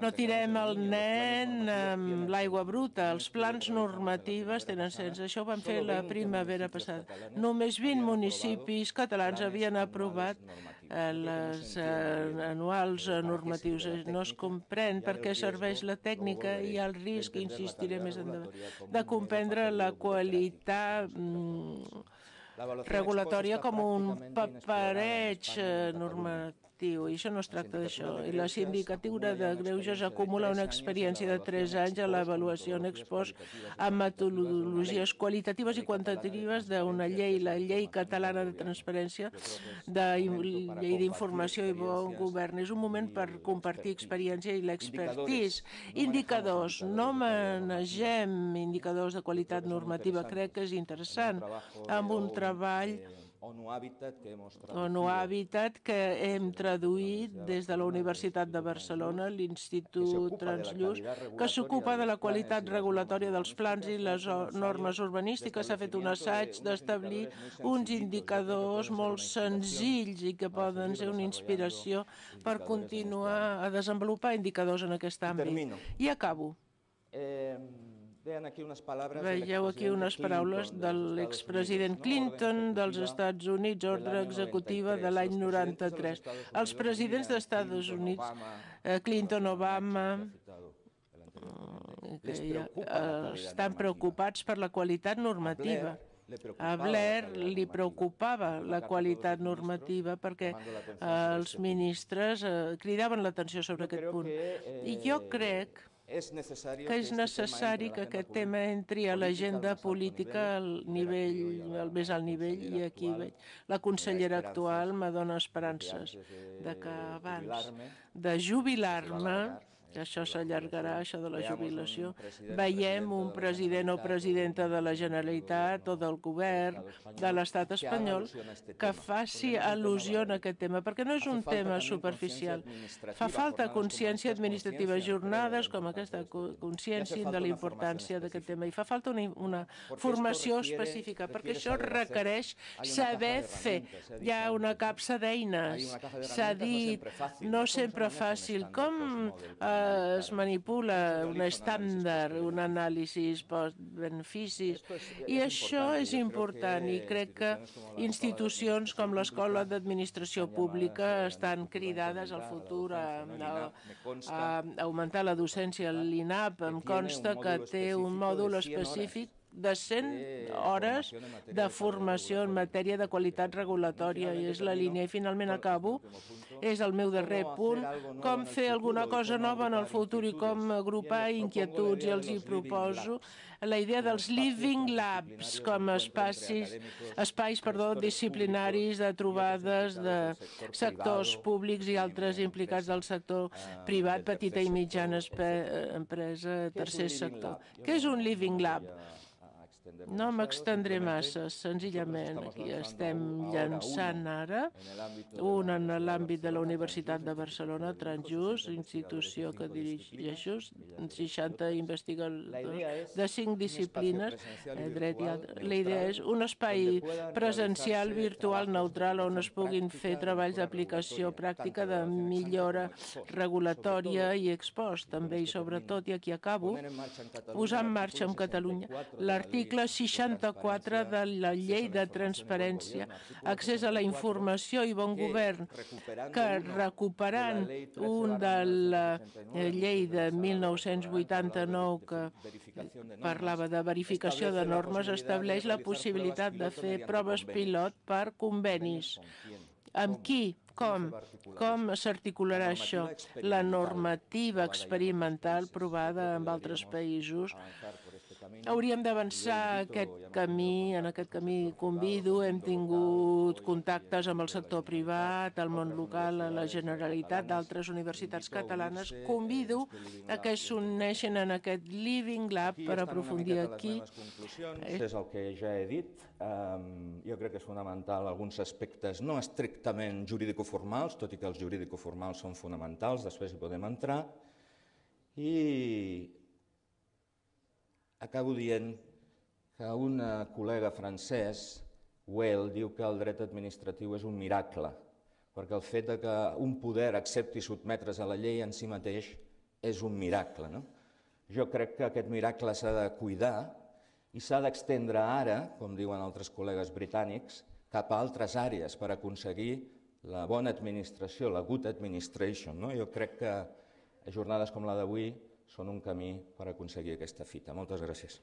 No tirem el nen amb l'aigua bruta. Els plans normatives tenen sens. Això ho van fer la primavera passada. Només 20 municipis catalans havien aprovat eh, les eh, anuals eh, normatius. No es comprèn per què serveix la tècnica i el risc, insistiré més endavant, de comprendre la qualitat regulatòria com un papereig normatiu actiu, i això no es tracta d'això. I la sindicatura de Greuges acumula una experiència de 3 anys a l'avaluació en expost amb metodologies qualitatives i quantitatives d'una llei, la llei catalana de transparència, de llei d'informació i bon govern. És un moment per compartir experiència i l'expertís. Indicadors. No manegem indicadors de qualitat normativa. Crec que és interessant. Amb un treball ONU Habitat que, hemos ONU Habitat que hem traduït des de la Universitat de Barcelona, l'Institut Translluç, que s'ocupa de la qualitat regulatòria dels plans i les normes urbanístiques. S'ha fet un assaig d'establir uns indicadors molt senzills i que poden ser una inspiració per continuar a desenvolupar indicadors en aquest àmbit. I acabo. Eh, Veieu aquí unes paraules de l'expresident Clinton dels Estats Units, ordre executiva de l'any 93. Els presidents dels Estats Units, eh, Clinton, Obama, eh, que ja, eh, estan preocupats per la qualitat normativa. A Blair li preocupava la qualitat normativa perquè els ministres cridaven l'atenció sobre aquest punt. I jo crec que és necessari que aquest tema entri a l'agenda política al nivell, al més alt nivell, i aquí veig la consellera actual me dona esperances de que abans de jubilar-me que això s'allargarà, això de la jubilació. Veiem un president o presidenta de la Generalitat o del govern de l'estat espanyol que faci al·lusió en aquest tema, perquè no és un tema superficial. Fa falta consciència administrativa, jornades com aquesta, consciència de la importància d'aquest tema, i fa falta una, una formació específica, perquè això requereix saber fer. Hi ha una capsa d'eines, s'ha dit, no sempre fàcil. Com eh, es manipula un estàndard, un anàlisi post-beneficis, i això és important i crec que institucions com l'Escola d'Administració Pública estan cridades al futur a, a, a augmentar la docència. L'INAP. Em consta que té un mòdul específic de 100 hores de formació en matèria de qualitat regulatòria i és la línia. I finalment acabo, és el meu darrer punt, com fer alguna cosa nova en el futur i com agrupar inquietuds i els hi proposo la idea dels living labs com espais, espais perdó, disciplinaris de trobades de sectors públics i altres implicats del sector privat, petita i mitjana empresa, tercer sector. Què és un living lab? No m'extendré massa, senzillament. Aquí estem llançant ara un en l'àmbit de la Universitat de Barcelona, Transjust, institució que dirigeixo, 60 investigadors de cinc disciplines, eh, dret i altre. La idea és un espai presencial, virtual, neutral, on es puguin fer treballs d'aplicació pràctica de millora regulatòria i expost, també i sobretot, i aquí acabo, posar en marxa en Catalunya l'article 64 de la Llei de Transparència, accés a la informació i bon govern, que recuperant un de la llei de 1989 que parlava de verificació de normes, estableix la possibilitat de fer proves pilot per convenis. Amb qui? Com? Com s'articularà això? La normativa experimental provada en altres països hauríem d'avançar aquest camí, en aquest camí convido, hem tingut contactes amb el sector privat, el món local, la Generalitat, d'altres universitats catalanes. Convido a que s'uneixin en aquest Living Lab per aprofundir aquí. És el que ja he dit. jo crec que és fonamental alguns aspectes no estrictament jurídico-formals, tot i que els jurídico-formals són fonamentals, després hi podem entrar, i acabo dient que un col·lega francès, Well, diu que el dret administratiu és un miracle, perquè el fet de que un poder accepti sotmetre's a la llei en si mateix és un miracle. No? Jo crec que aquest miracle s'ha de cuidar i s'ha d'extendre ara, com diuen altres col·legues britànics, cap a altres àrees per aconseguir la bona administració, la good administration. No? Jo crec que jornades com la d'avui són un camí per aconseguir aquesta fita. Moltes gràcies.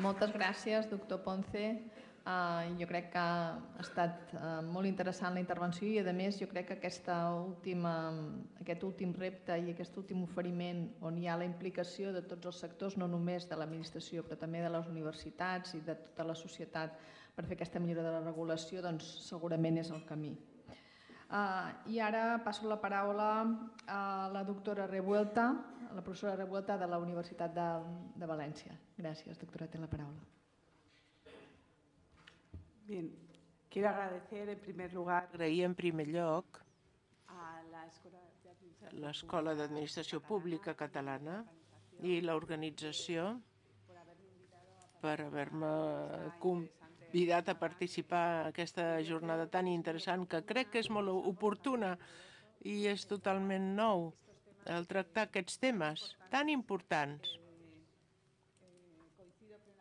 Moltes gràcies, doctor Ponce. Uh, jo crec que ha estat uh, molt interessant la intervenció i, a més, jo crec que aquesta última, aquest últim repte i aquest últim oferiment on hi ha la implicació de tots els sectors, no només de l'administració, però també de les universitats i de tota la societat per fer aquesta millora de la regulació, doncs segurament és el camí. Uh, I ara passo la paraula a la doctora Revuelta, la professora Revuelta de la Universitat de, de València. Gràcies, doctora, té la paraula. Bien, quiero agradecer en primer lugar Agrair en primer lloc a la Escuela de Administración l'Escola d'Administració Pública Catalana i l'organització per haver-me convidat a participar en aquesta jornada tan interessant que crec que és molt oportuna i és totalment nou el tractar aquests temes tan importants.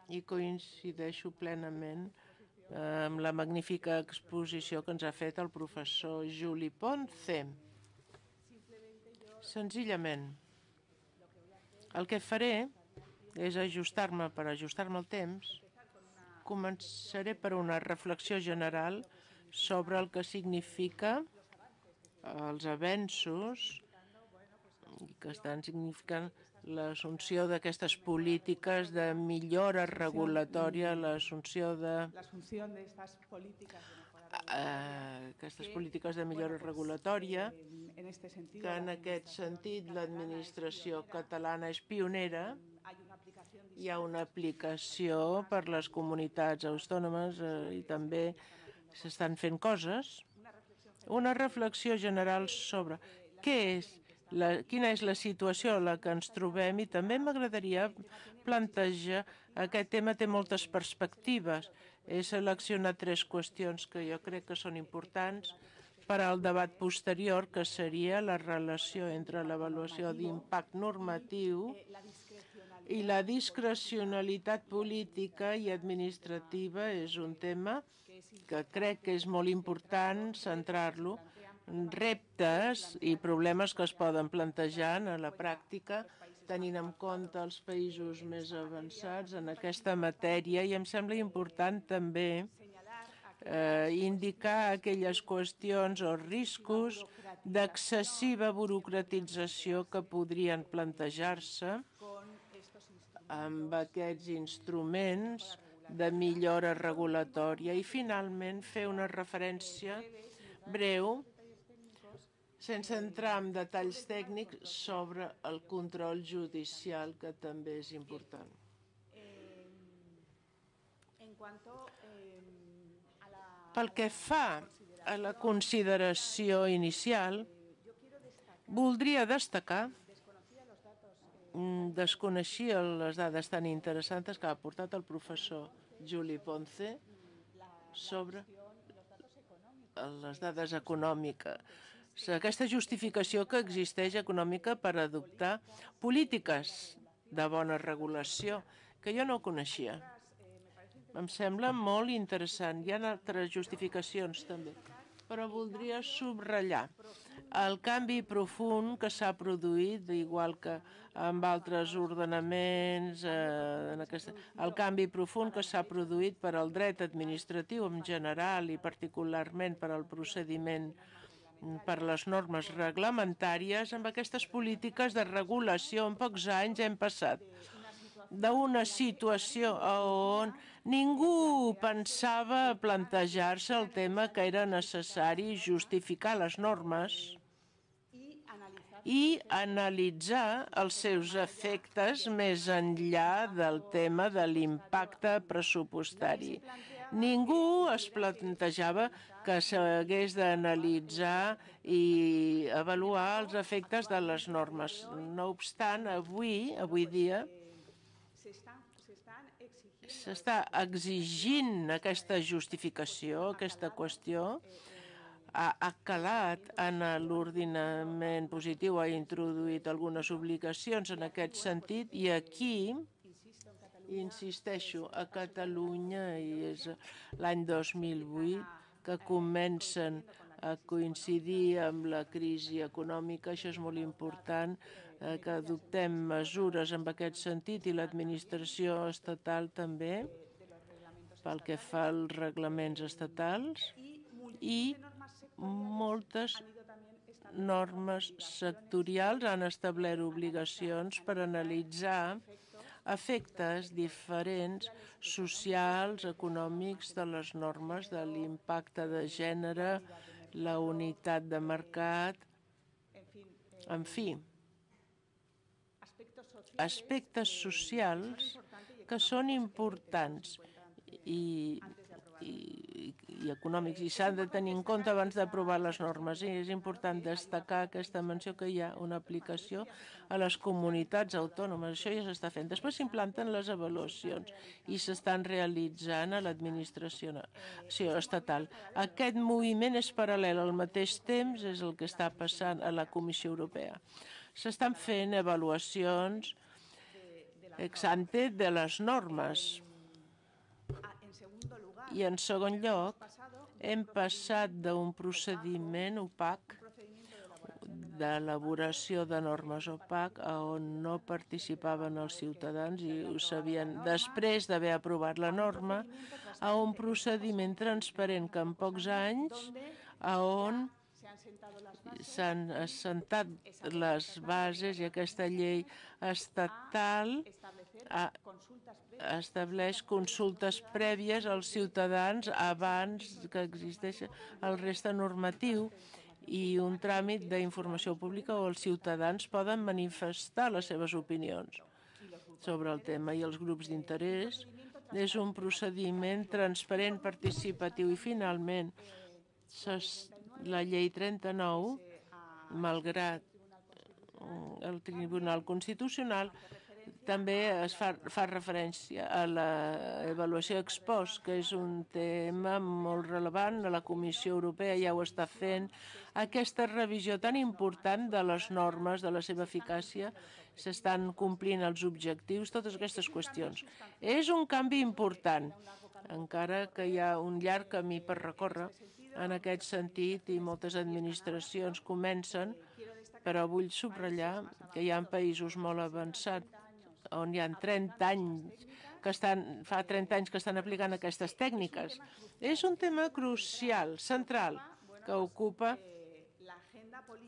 I coincideixo plenament amb la magnífica exposició que ens ha fet el professor Juli Ponce. Senzillament, el que faré és ajustar-me per ajustar-me al temps. Començaré per una reflexió general sobre el que significa els avenços que estan significant l'assumpció d'aquestes polítiques de millora regulatòria, l'assumpció de uh, aquestes polítiques de millora regulatòria, que en aquest sentit l'administració catalana és pionera, hi ha una aplicació per les comunitats autònomes eh, i també s'estan fent coses. Una reflexió general sobre què és la, quina és la situació a la que ens trobem i també m'agradaria plantejar aquest tema té moltes perspectives. He seleccionat tres qüestions que jo crec que són importants per al debat posterior, que seria la relació entre l'avaluació d'impacte normatiu i la discrecionalitat política i administrativa és un tema que crec que és molt important centrar-lo reptes i problemes que es poden plantejar a la pràctica tenint en compte els països més avançats en aquesta matèria. I em sembla important també eh, indicar aquelles qüestions o riscos d'excessiva burocratització que podrien plantejar-se amb aquests instruments de millora regulatòria i finalment fer una referència breu sense entrar en detalls tècnics sobre el control judicial, que també és important. Pel que fa a la consideració inicial, voldria destacar desconeixia les dades tan interessants que ha portat el professor Juli Ponce sobre les dades econòmiques aquesta justificació que existeix econòmica per adoptar polítiques de bona regulació, que jo no coneixia. Em sembla molt interessant. Hi ha altres justificacions també, però voldria subratllar el canvi profund que s'ha produït, igual que amb altres ordenaments, eh, en aquesta, el canvi profund que s'ha produït per al dret administratiu en general i particularment per al procediment eh, per les normes reglamentàries amb aquestes polítiques de regulació. En pocs anys hem passat d'una situació on ningú pensava plantejar-se el tema que era necessari justificar les normes i analitzar els seus efectes més enllà del tema de l'impacte pressupostari. Ningú es plantejava que s'hagués d'analitzar i avaluar els efectes de les normes. No obstant, avui, avui dia, s'està exigint aquesta justificació, aquesta qüestió, ha, ha calat en l'ordinament positiu, ha introduït algunes obligacions en aquest sentit i aquí, insisteixo, a Catalunya i és l'any 2008 que comencen a coincidir amb la crisi econòmica. Això és molt important, que adoptem mesures en aquest sentit i l'administració estatal també pel que fa als reglaments estatals i moltes normes sectorials han establert obligacions per analitzar efectes diferents socials, econòmics de les normes, de l'impacte de gènere, la unitat de mercat, en fi, aspectes socials que són importants i, i, i econòmics i s'han de tenir en compte abans d'aprovar les normes. I és important destacar aquesta menció que hi ha una aplicació a les comunitats autònomes. Això ja s'està fent. Després s'implanten les avaluacions i s'estan realitzant a l'administració estatal. Aquest moviment és paral·lel al mateix temps, és el que està passant a la Comissió Europea. S'estan fent avaluacions ex ante de les normes. I, en segon lloc, hem passat d'un procediment opac d'elaboració de normes opac a on no participaven els ciutadans i ho sabien. Després d'haver aprovat la norma a un procediment transparent que en pocs anys a on s'han assentat les bases i aquesta llei estatal estableix consultes prèvies als ciutadans abans que existeixi el resta normatiu i un tràmit d'informació pública o els ciutadans poden manifestar les seves opinions sobre el tema i els grups d'interès. És un procediment transparent, participatiu i finalment la llei 39, malgrat el Tribunal Constitucional, també es fa, fa referència a l'avaluació ex post, que és un tema molt relevant. La Comissió Europea ja ho està fent. Aquesta revisió tan important de les normes, de la seva eficàcia, s'estan complint els objectius, totes aquestes qüestions. És un canvi important, encara que hi ha un llarg camí per recórrer en aquest sentit i moltes administracions comencen, però vull subratllar que hi ha països molt avançats on hi ha 30 anys que estan, fa 30 anys que estan aplicant aquestes tècniques. És un tema crucial, central, que ocupa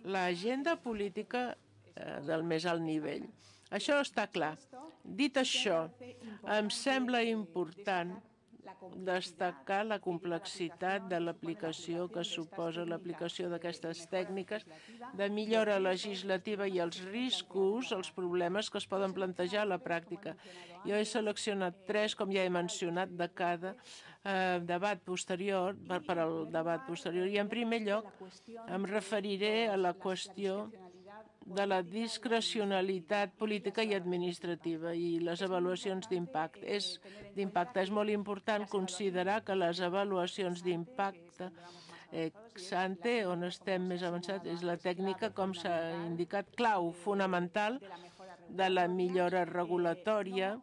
l'agenda política eh, del més alt nivell. Això està clar. Dit això, em sembla important destacar la complexitat de l'aplicació que suposa l'aplicació d'aquestes tècniques de millora legislativa i els riscos, els problemes que es poden plantejar a la pràctica. Jo he seleccionat tres, com ja he mencionat, de cada eh, debat posterior, per, per al debat posterior. I en primer lloc em referiré a la qüestió de la discrecionalitat política i administrativa i les avaluacions d'impacte. És, d'impacte. és molt important considerar que les avaluacions d'impacte ex ante, on estem més avançats, és la tècnica, com s'ha indicat, clau, fonamental de la millora regulatòria.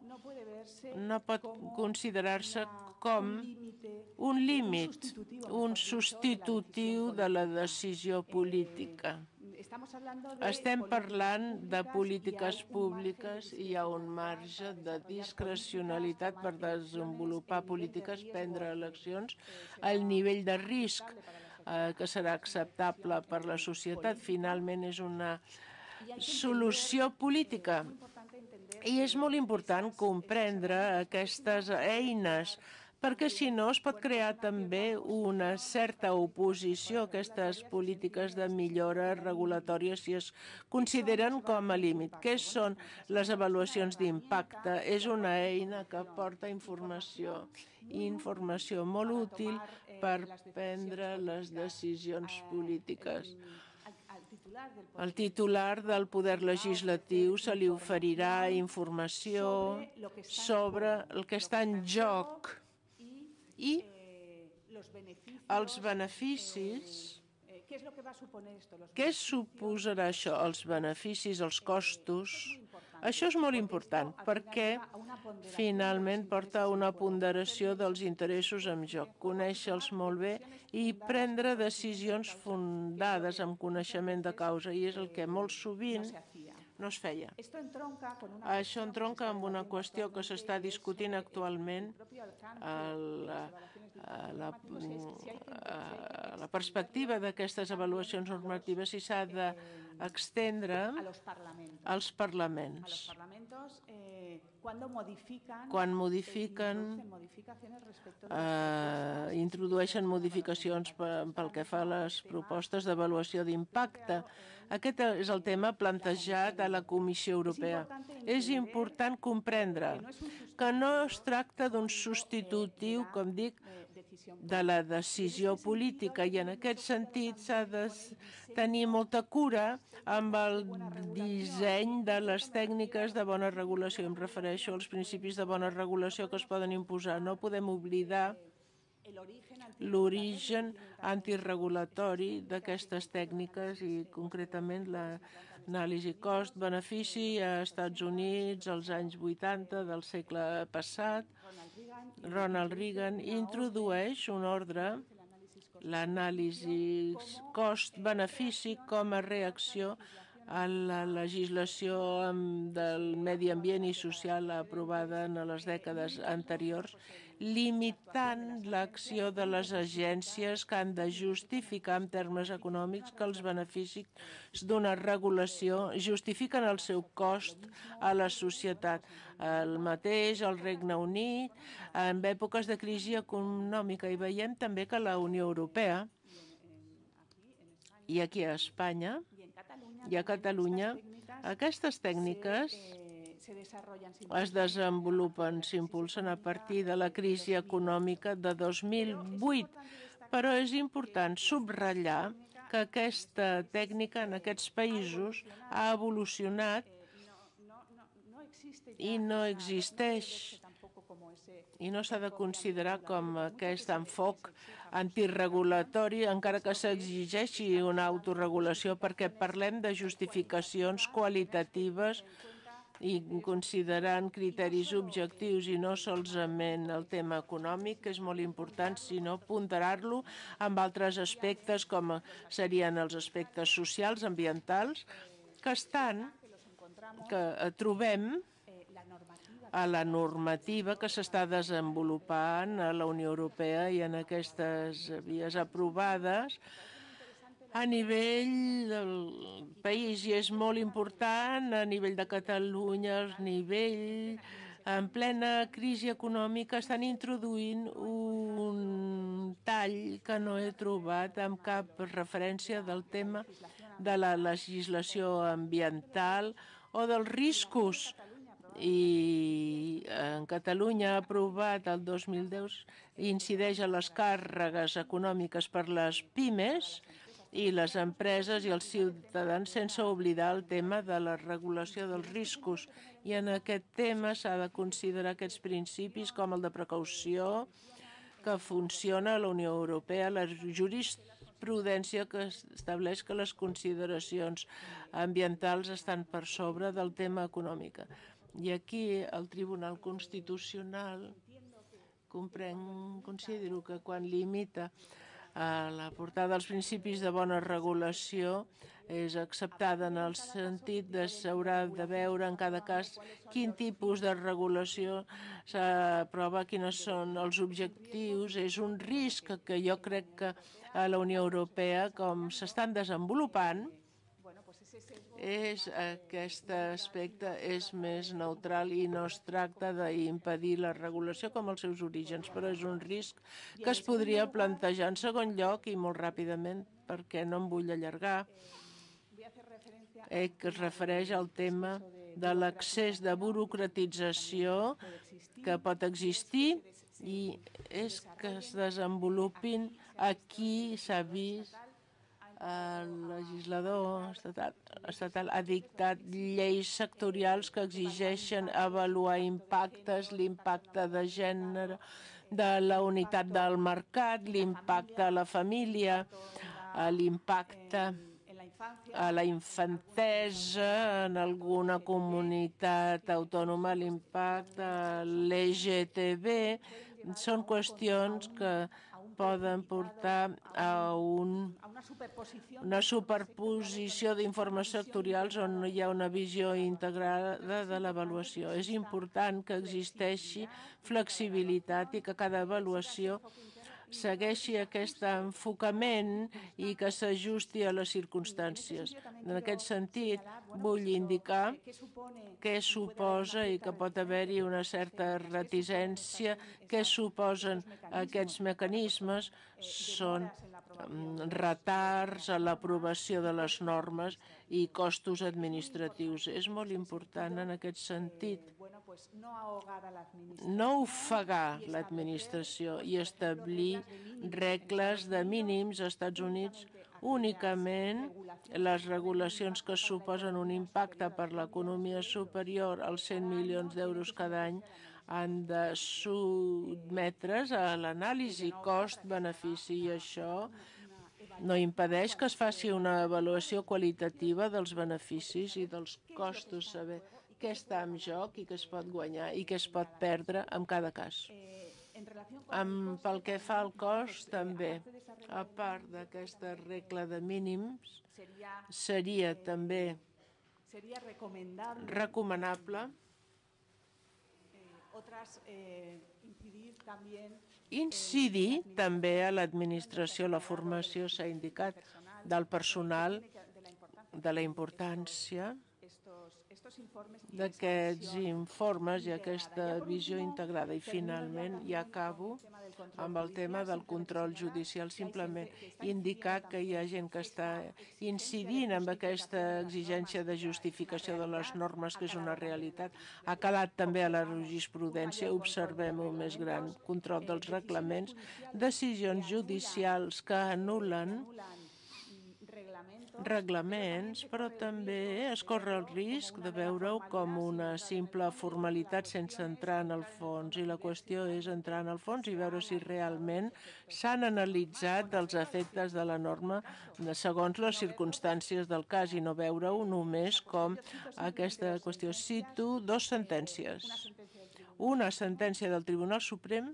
No pot considerar-se com un límit, un substitutiu de la decisió política. Estem parlant de polítiques públiques i hi ha un marge de discrecionalitat per desenvolupar polítiques, prendre eleccions. El nivell de risc eh, que serà acceptable per la societat finalment és una solució política. I és molt important comprendre aquestes eines perquè si no es pot crear també una certa oposició a aquestes polítiques de millora regulatòria si es consideren com a límit. Què són les avaluacions d'impacte? És una eina que porta informació, informació molt útil per prendre les decisions polítiques. Al titular del poder legislatiu se li oferirà informació sobre el que està en joc i els beneficis ¿Qué es lo que va a suponer esto? Los Què suposarà això? Els beneficis, els costos? Això és molt important perquè finalment porta a una ponderació dels interessos en joc, conèixer-los molt bé i prendre decisions fundades amb coneixement de causa i és el que molt sovint no es feia. Això entronca amb una qüestió que s'està discutint actualment a la, a la, a la perspectiva d'aquestes avaluacions normatives si s'ha d'extendre als parlaments. eh, Quan modifiquen, eh, introdueixen modificacions pe- pel que fa a les propostes d'avaluació d'impacte. Aquest és el tema plantejat a la Comissió Europea. És important comprendre que no es tracta d'un substitutiu, com dic, de la decisió política i en aquest sentit s'ha de tenir molta cura amb el disseny de les tècniques de bona regulació. Em refereixo als principis de bona regulació que es poden imposar. No podem oblidar l'origen antiregulatori d'aquestes tècniques i concretament l'anàlisi cost-benefici a Estats Units als anys 80 del segle passat. Ronald Reagan introdueix un ordre l'anàlisi cost-benefici com a reacció a la legislació del medi ambient i social aprovada en les dècades anteriors, limitant l'acció de les agències que han de justificar en termes econòmics que els beneficis d'una regulació justifiquen el seu cost a la societat. El mateix al Regne Unit, en èpoques de crisi econòmica, i veiem també que la Unió Europea i aquí a Espanya i a Catalunya, aquestes tècniques es desenvolupen, s'impulsen a partir de la crisi econòmica de 2008, però és important subratllar que aquesta tècnica en aquests països ha evolucionat existe i no existeix. i no s'ha de considerar com aquest enfoc antiregulatori, encara que s'exigeixi una autorregulació, perquè parlem de justificacions qualitatives i considerant criteris objectius i no solament el tema econòmic, que és molt important, sinó ponderar-lo amb altres aspectes com serien els aspectes socials, ambientals, que estan, que eh, trobem a la normativa que s'està desenvolupant a la Unió Europea i en aquestes vies aprovades a nivell del país i és molt important a nivell de Catalunya, a nivell en plena crisi econòmica estan introduint un tall que no he trobat amb cap referència del tema de la legislació ambiental o dels riscos. I en Catalunya ha aprovat el 2010 incideix a les càrregues econòmiques per les pimes i les empreses i els ciutadans sense oblidar el tema de la regulació dels riscos. I en aquest tema s'ha de considerar aquests principis com el de precaució que funciona a la Unió Europea, la jurisprudència que estableix que les consideracions ambientals estan per sobre del tema econòmic. I aquí el Tribunal Constitucional comprenc, considero que quan limita a la portada dels principis de bona regulació és acceptada en el sentit de s'haurà de veure en cada cas quin tipus de regulació s'aprova, quins són els objectius. És un risc que jo crec que a la Unió Europea, com s'estan desenvolupant, és aquest aspecte és més neutral i no es tracta d'impedir la regulació com els seus orígens, però és un risc que es podria plantejar en segon lloc i molt ràpidament, perquè no em vull allargar, eh, que es refereix al tema de l'accés de burocratització que pot existir i és que es desenvolupin aquí s'ha vist el legislador estatal, estatal ha dictat lleis sectorials que exigeixen avaluar impactes, l'impacte de gènere, de la unitat del mercat, l'impacte a la família, l'impacte a la infantesa en alguna comunitat autònoma, l'impacte a l'EGTB, són qüestions que poden portar a un, una superposició d'informes sectorials on no hi ha una visió integrada de l'avaluació. És important que existeixi flexibilitat i que cada avaluació segueixi aquest enfocament i que s'ajusti a les circumstàncies. En aquest sentit, vull indicar què suposa i que pot haver-hi una certa reticència, què suposen aquests mecanismes, són mm, retards a l'aprovació de les normes i costos administratius. És molt important en aquest sentit no ofegar l'administració i establir regles de mínims als Estats Units únicament les regulacions que suposen un impacte per l'economia superior als 100 milions d'euros cada any han de sotmetre's a l'anàlisi cost-benefici i això no impedeix que es faci una avaluació qualitativa dels beneficis i dels costos, saber què està en joc i què es pot guanyar i què es pot perdre en cada cas. Amb, pel que fa al cost, també, a part d'aquesta regla de mínims, seria també recomanable incidir també a l'administració, la formació s'ha indicat del personal, de la importància d'aquests informes i aquesta visió integrada. I finalment, ja acabo amb el tema del control judicial, simplement indicar que hi ha gent que està incidint amb aquesta exigència de justificació de les normes, que és una realitat. Ha calat també a la jurisprudència, observem un més gran control dels reglaments, decisions judicials que anulen reglaments, però també es corre el risc de veure-ho com una simple formalitat sense entrar en el fons. I la qüestió és entrar en el fons i veure si realment s'han analitzat els efectes de la norma segons les circumstàncies del cas i no veure-ho només com aquesta qüestió. Cito dos sentències. Una sentència del Tribunal Suprem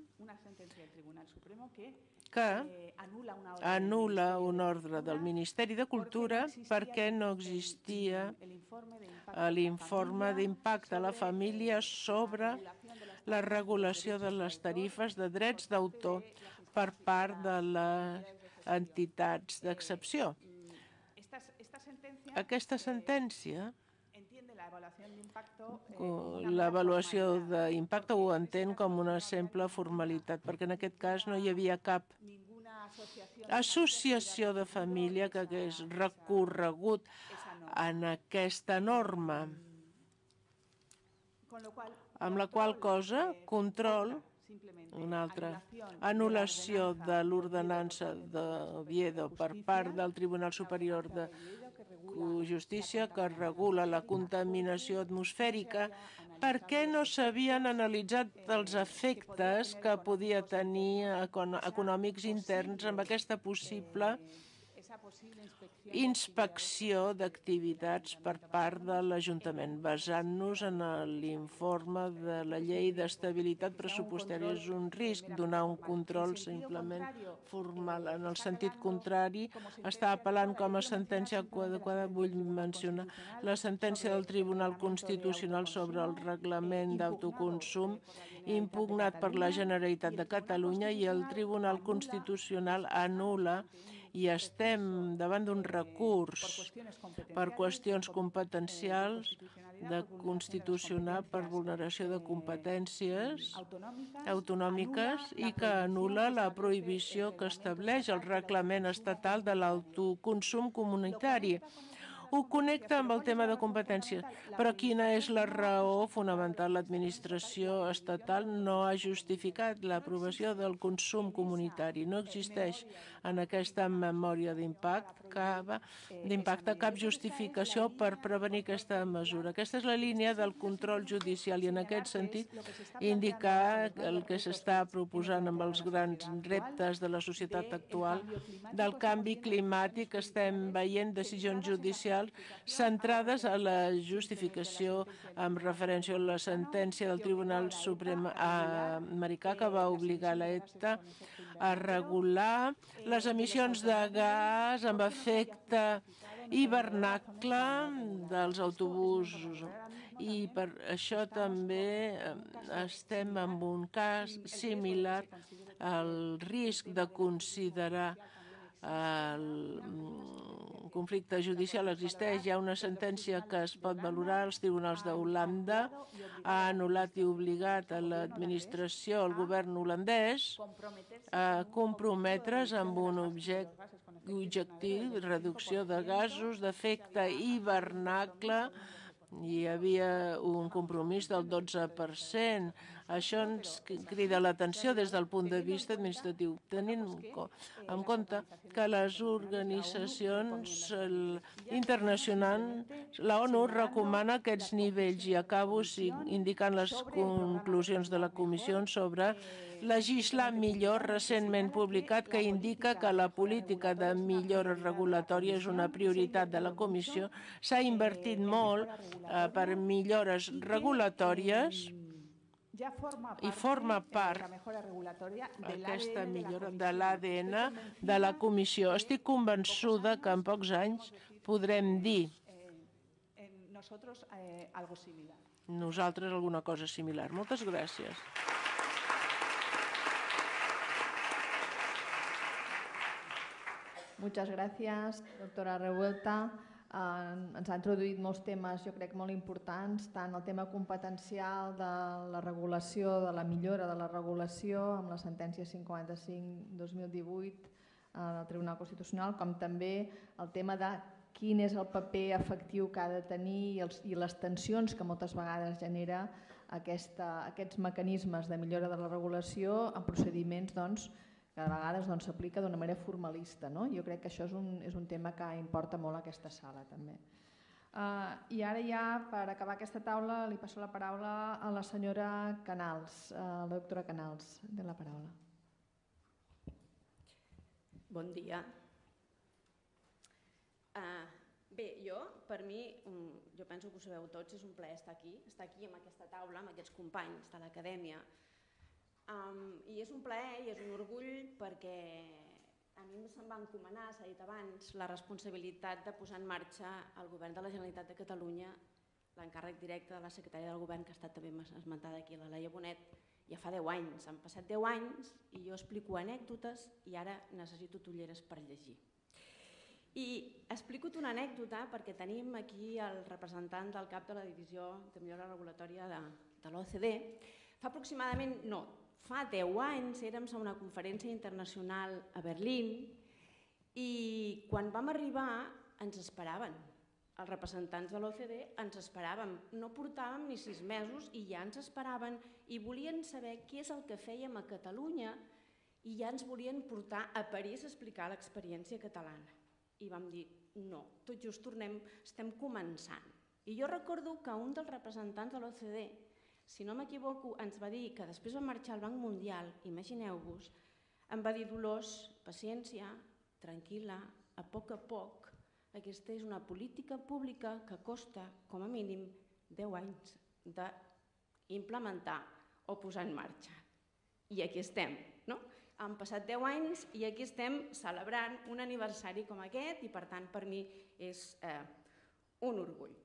que anul·la un ordre del Ministeri de Cultura perquè no existia l'informe d'impacte a la família sobre la regulació de les tarifes de drets d'autor per part de les entitats d'excepció. Aquesta sentència l'avaluació d'impacte ho entén com una simple formalitat, perquè en aquest cas no hi havia cap associació de família que hagués recorregut en aquesta norma, amb la qual cosa control una altra anul·lació de l'ordenança de Oviedo per part del Tribunal Superior de Justícia que regula la contaminació atmosfèrica per què no s'havien analitzat els efectes que podia tenir econòmics interns amb aquesta possible inspecció d'activitats per part de l'Ajuntament, basant-nos en l'informe de la llei d'estabilitat pressupostària. És un risc donar un control simplement formal. En el sentit contrari, està apel·lant com a sentència adequada, vull mencionar la sentència del Tribunal Constitucional sobre el reglament d'autoconsum impugnat per la Generalitat de Catalunya i el Tribunal Constitucional anula i estem davant d'un recurs per qüestions competencials de constitucional per vulneració de competències autonòmiques i que anula la prohibició que estableix el reglament estatal de l'autoconsum comunitari ho connecta amb el tema de competències. Però quina és la raó fonamental? L'administració estatal no ha justificat l'aprovació del consum comunitari. No existeix en aquesta memòria d'impacte cap, d'impacte cap justificació per prevenir aquesta mesura. Aquesta és la línia del control judicial i en aquest sentit indicar el que s'està proposant amb els grans reptes de la societat actual del canvi climàtic estem veient decisions judicials centrades a la justificació amb referència a la sentència del Tribunal Suprem americà que va obligar l'ETA a regular les emissions de gas amb efecte hivernacle dels autobusos. I per això també estem en un cas similar al risc de considerar el conflicte judicial existeix, hi ha una sentència que es pot valorar, els tribunals d'Holanda ha anul·lat i obligat a l'administració, el govern holandès, a comprometre's amb un objecte objectiu, reducció de gasos d'efecte hivernacle, hi havia un compromís del 12%. Això ens crida l'atenció des del punt de vista administratiu, tenint en compte que les organitzacions internacionals, la ONU recomana aquests nivells i acabo indicant les conclusions de la comissió sobre legislar millor recentment publicat que indica que la política de millora regulatòria és una prioritat de la Comissió. S'ha invertit molt eh, per millores regulatòries ja forma i forma part aquesta millora de l'ADN de la comissió. Estic convençuda que en pocs anys podrem dir eh, algo similar. Nosaltres alguna cosa similar. Moltes gràcies. Muchas gràcies, doctora Revuelta. Eh, ens ha introduït molts temes, jo crec, molt importants, tant el tema competencial de la regulació, de la millora de la regulació, amb la sentència 55-2018 eh, del Tribunal Constitucional, com també el tema de quin és el paper efectiu que ha de tenir i, els, i les tensions que moltes vegades genera aquesta, aquests mecanismes de millora de la regulació en procediments doncs, que a vegades doncs, s'aplica doncs, d'una manera formalista. No? Jo crec que això és un, és un tema que importa molt a aquesta sala també. Uh, I ara ja, per acabar aquesta taula, li passo la paraula a la senyora Canals, uh, la doctora Canals, de la paraula. Bon dia. Uh, bé, jo, per mi, um, jo penso que ho sabeu tots, és un plaer estar aquí, estar aquí amb aquesta taula, amb aquests companys de l'acadèmia, Um, I és un plaer i és un orgull perquè a mi se'm va encomanar, s'ha dit abans, la responsabilitat de posar en marxa el govern de la Generalitat de Catalunya l'encàrrec directe de la secretària del govern, que ha estat també esmentada aquí, la Laia Bonet, ja fa 10 anys. Han passat 10 anys i jo explico anècdotes i ara necessito tulleres per llegir. I explico una anècdota perquè tenim aquí el representant del cap de la Divisió de Millora Regulatòria de, de l'OCDE. Fa aproximadament, no, Fa 10 anys érem a una conferència internacional a Berlín i quan vam arribar ens esperaven. Els representants de l'OCDE ens esperaven. No portàvem ni sis mesos i ja ens esperaven i volien saber què és el que fèiem a Catalunya i ja ens volien portar a París a explicar l'experiència catalana. I vam dir, no, tot just tornem, estem començant. I jo recordo que un dels representants de l'OCDE si no m'equivoco, ens va dir que després va marxar al Banc Mundial, imagineu-vos, em va dir Dolors, paciència, tranquil·la, a poc a poc, aquesta és una política pública que costa com a mínim 10 anys d'implementar o posar en marxa. I aquí estem, no? Han passat 10 anys i aquí estem celebrant un aniversari com aquest i per tant per mi és eh, un orgull.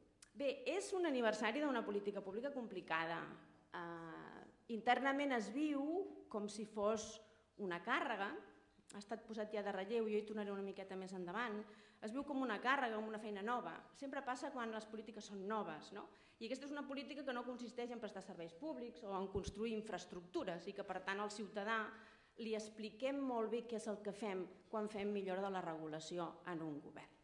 Bé, és un aniversari d'una política pública complicada. Eh, internament es viu com si fos una càrrega, ha estat posat ja de relleu jo hi tornaré una miqueta més endavant, es viu com una càrrega, com una feina nova. Sempre passa quan les polítiques són noves, no? I aquesta és una política que no consisteix en prestar serveis públics o en construir infraestructures i que per tant al ciutadà li expliquem molt bé què és el que fem quan fem millora de la regulació en un govern.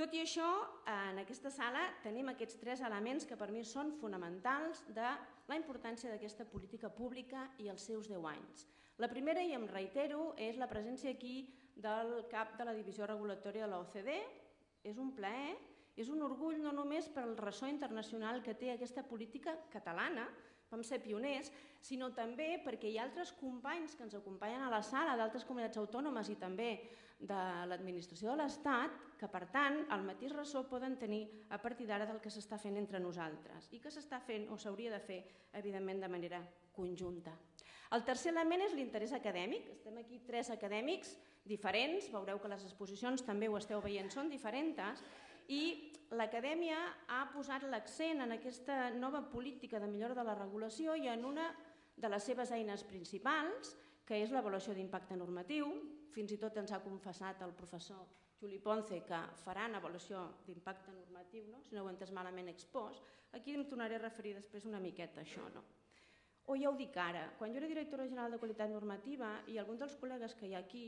Tot i això, en aquesta sala tenim aquests tres elements que per mi són fonamentals de la importància d'aquesta política pública i els seus 10 anys. La primera, i em reitero, és la presència aquí del cap de la divisió regulatòria de l'OCDE. És un plaer, és un orgull no només per el ressò internacional que té aquesta política catalana, vam ser pioners, sinó també perquè hi ha altres companys que ens acompanyen a la sala d'altres comunitats autònomes i també de l'administració de l'Estat que, per tant, el mateix ressò poden tenir a partir d'ara del que s'està fent entre nosaltres i que s'està fent o s'hauria de fer, evidentment, de manera conjunta. El tercer element és l'interès acadèmic. Estem aquí tres acadèmics diferents, veureu que les exposicions també ho esteu veient, són diferents, i l'acadèmia ha posat l'accent en aquesta nova política de millora de la regulació i en una de les seves eines principals, que és l'avaluació d'impacte normatiu, fins i tot ens ha confessat el professor Juli Ponce que faran avaluació d'impacte normatiu, no? si no ho he malament expost. Aquí em tornaré a referir després una miqueta a això. No? O ja ho dic ara, quan jo era directora general de qualitat normativa i alguns dels col·legues que hi ha aquí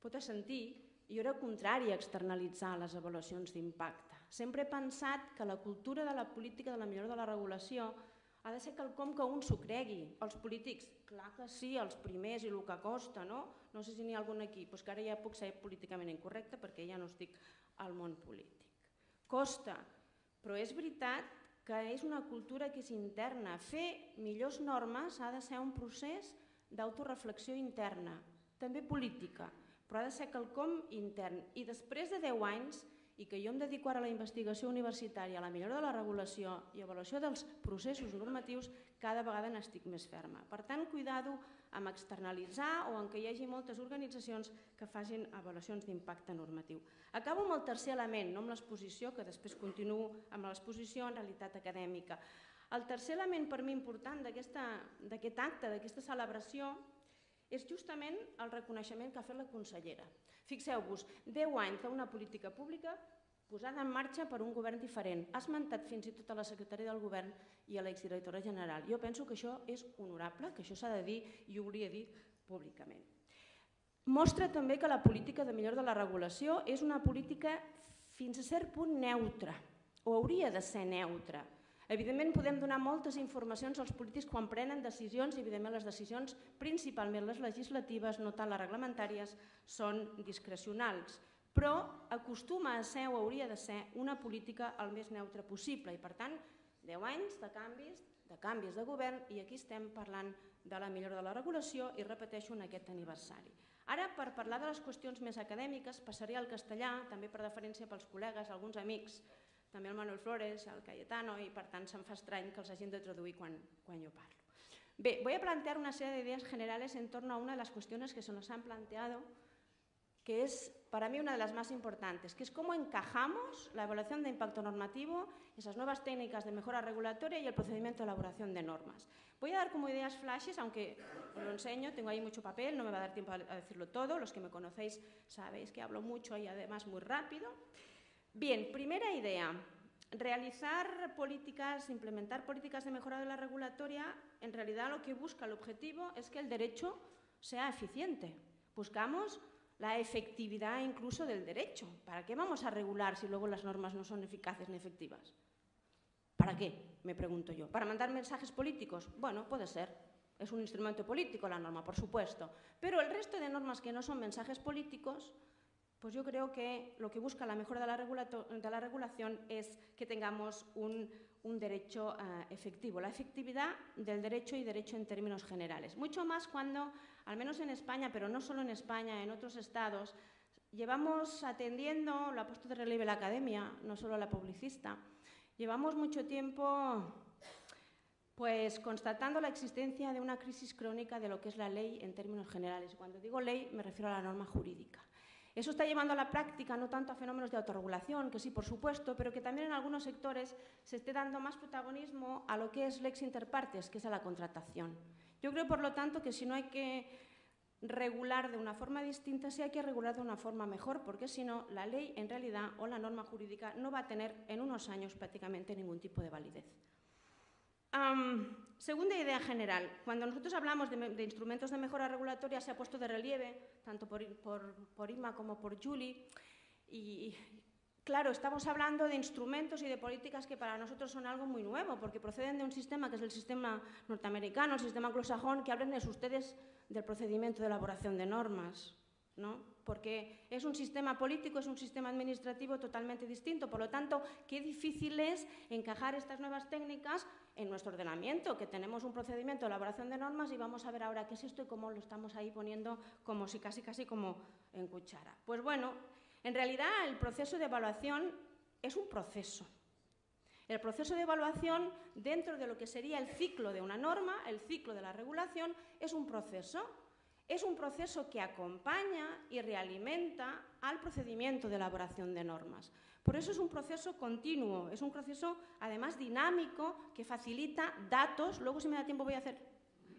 pot sentir, jo era contrari a externalitzar les avaluacions d'impacte. Sempre he pensat que la cultura de la política de la millora de la regulació ha de ser quelcom que un s'ho cregui. Els polítics, clar que sí, els primers i el que costa, no? No sé si n'hi ha algun aquí, però que ara ja puc ser políticament incorrecte perquè ja no estic al món polític. Costa, però és veritat que és una cultura que és interna. Fer millors normes ha de ser un procés d'autoreflexió interna, també política, però ha de ser quelcom intern. I després de 10 anys i que jo em dedico ara a la investigació universitària, a la millora de la regulació i avaluació dels processos normatius, cada vegada n'estic més ferma. Per tant, cuidado amb externalitzar o en què hi hagi moltes organitzacions que facin avaluacions d'impacte normatiu. Acabo amb el tercer element, no amb l'exposició, que després continuo amb l'exposició en realitat acadèmica. El tercer element per mi important d'aquest acte, d'aquesta celebració, és justament el reconeixement que ha fet la consellera. Fixeu-vos, 10 anys d'una política pública posada en marxa per un govern diferent. Ha esmentat fins i tot a la secretària del govern i a l'exdirectora general. Jo penso que això és honorable, que això s'ha de dir i ho hauria dit públicament. Mostra també que la política de millora de la regulació és una política fins a cert punt neutra, o hauria de ser neutra, Evidentment podem donar moltes informacions als polítics quan prenen decisions i evidentment les decisions, principalment les legislatives, no tant les reglamentàries, són discrecionals. Però acostuma a ser o hauria de ser una política el més neutra possible i per tant 10 anys de canvis, de canvis de govern i aquí estem parlant de la millora de la regulació i repeteixo en aquest aniversari. Ara, per parlar de les qüestions més acadèmiques, passaré al castellà, també per deferència pels col·legues, alguns amics també el Manuel Flores, el Cayetano, i per tant se'm fa estrany que els hagin de traduir quan, quan jo parlo. Bé, voy a plantear una serie de ideas generales en torno a una de las cuestiones que se nos han planteado, que es para mí una de las más importantes, que es cómo encajamos la evaluación de impacto normativo, esas nuevas técnicas de mejora regulatoria y el procedimiento de elaboración de normas. Voy a dar como ideas flashes, aunque os lo enseño, tengo ahí mucho papel, no me va a dar tiempo a decirlo todo, los que me conocéis sabéis que hablo mucho y además muy rápido. Bien, primera idea. Realizar políticas, implementar políticas de mejora de la regulatoria, en realidad lo que busca el objetivo es que el derecho sea eficiente. Buscamos la efectividad incluso del derecho. ¿Para qué vamos a regular si luego las normas no son eficaces ni efectivas? ¿Para qué? Me pregunto yo. ¿Para mandar mensajes políticos? Bueno, puede ser. Es un instrumento político la norma, por supuesto. Pero el resto de normas que no son mensajes políticos pues yo creo que lo que busca la mejora de la, regulación es que tengamos un, derecho uh, efectivo, la efectividad del derecho y derecho en términos generales. Mucho más cuando, al menos en España, pero no solo en España, en otros estados, llevamos atendiendo, lo ha puesto de relieve la academia, no solo la publicista, llevamos mucho tiempo pues constatando la existencia de una crisis crónica de lo que es la ley en términos generales. Cuando digo ley me refiero a la norma jurídica. Eso está llevando a la práctica no tanto a fenómenos de autorregulación, que sí, por supuesto, pero que también en algunos sectores se esté dando más protagonismo a lo que es lex interpartes, que es a la contratación. Yo creo, por lo tanto, que si no hay que regular de una forma distinta, sí hay que regular de una forma mejor, porque si no, la ley en realidad o la norma jurídica no va a tener en unos años prácticamente ningún tipo de validez. Segunda idea general. Cuando nosotros hablamos de, instrumentos de mejora regulatoria se ha puesto de relieve, tanto por, por, Ima como por Julie, y claro, estamos hablando de instrumentos y de políticas que para nosotros son algo muy nuevo, porque proceden de un sistema que es el sistema norteamericano, el sistema anglosajón, que hablen de ustedes del procedimiento de elaboración de normas, ¿no? Porque es un sistema político, es un sistema administrativo totalmente distinto. Por lo tanto, qué difícil es encajar estas nuevas técnicas en nuestro ordenamiento, que tenemos un procedimiento de elaboración de normas y vamos a ver ahora qué es esto y cómo lo estamos ahí poniendo como si casi casi como en cuchara. Pues bueno, en realidad el proceso de evaluación es un proceso. El proceso de evaluación dentro de lo que sería el ciclo de una norma, el ciclo de la regulación, es un proceso es un proceso que acompaña y realimenta al procedimiento de elaboración de normas. Por eso es un proceso continuo, es un proceso además dinámico que facilita datos, luego si me da tiempo voy a hacer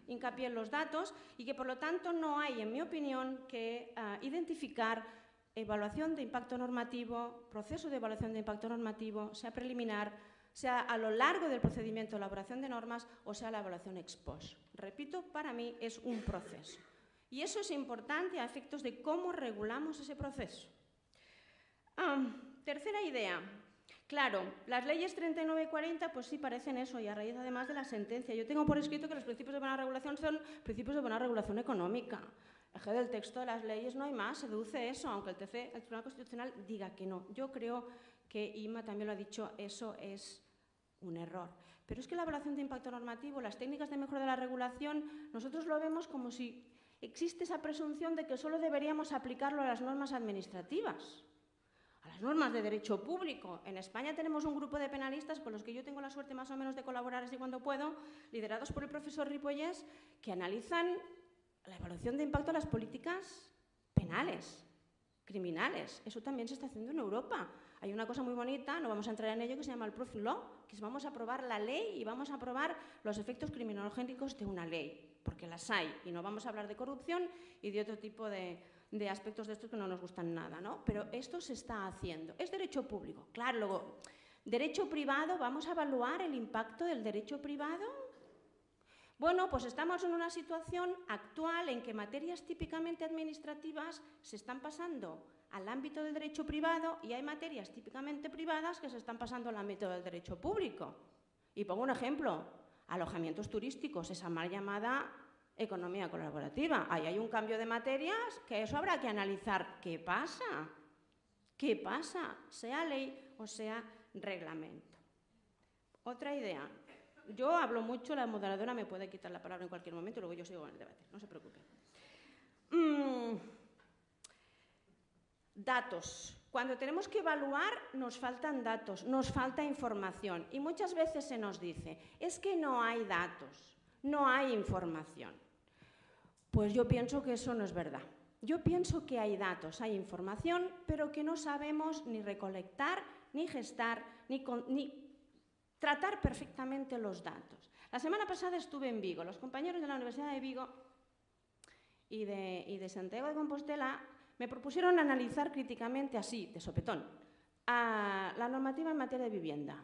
hincapié en los datos, y que por lo tanto no hay, en mi opinión, que uh, identificar evaluación de impacto normativo, proceso de evaluación de impacto normativo, sea preliminar, sea a lo largo del procedimiento de elaboración de normas o sea la evaluación ex post. Repito, para mí es un proceso. Y eso es importante a efectos de cómo regulamos ese proceso. tercera idea. Claro, las leyes 39 y 40 pues sí parecen eso y a raíz además de la sentencia. Yo tengo por escrito que los principios de buena regulación son principios de buena regulación económica. Eje del texto de las leyes no hay más, se deduce eso, aunque el TC, el Tribunal Constitucional, diga que no. Yo creo que IMA también lo ha dicho, eso es un error. Pero es que la evaluación de impacto normativo, las técnicas de mejora de la regulación, nosotros lo vemos como si existe esa presunción de que solo deberíamos aplicarlo a las normas administrativas, a las normas de derecho público. En España tenemos un grupo de penalistas con los que yo tengo la suerte más o menos de colaborar así cuando puedo, liderados por el profesor Ripollés, que analizan la evaluación de impacto a las políticas penales, criminales. Eso también se está haciendo en Europa. Hay una cosa muy bonita, no vamos a entrar en ello, que se llama el Proof Law, que es vamos a aprobar la ley y vamos a aprobar los efectos criminológicos de una ley porque las hay, y no vamos a hablar de corrupción y de otro tipo de, aspectos de estos que no nos gustan nada, ¿no? Pero esto se está haciendo. Es derecho público. Claro, luego, derecho privado, ¿vamos a evaluar el impacto del derecho privado? Bueno, pues estamos en una situación actual en que materias típicamente administrativas se están pasando al ámbito del derecho privado y hay materias típicamente privadas que se están pasando al ámbito del derecho público. Y pongo un ejemplo, alojamientos turísticos, esa mal llamada economía colaborativa. Ahí hay un cambio de materias que eso habrá que analizar. ¿Qué pasa? ¿Qué pasa? Sea ley o sea reglamento. Otra idea. Yo hablo mucho, la moderadora me puede quitar la palabra en cualquier momento y luego yo sigo en el debate, no se preocupe. Mm. Datos. Cuando tenemos que evaluar nos faltan datos, nos falta información y muchas veces se nos dice, es que no hay datos, no hay información. Pues yo pienso que eso no es verdad. Yo pienso que hay datos, hay información, pero que no sabemos ni recolectar, ni gestar, ni, tratar perfectamente los datos. La semana pasada estuve en Vigo. Los compañeros de la Universidad de Vigo y de, y de Santiago de Compostela me propusieron analizar críticamente así, de sopetón, la normativa en materia de vivienda.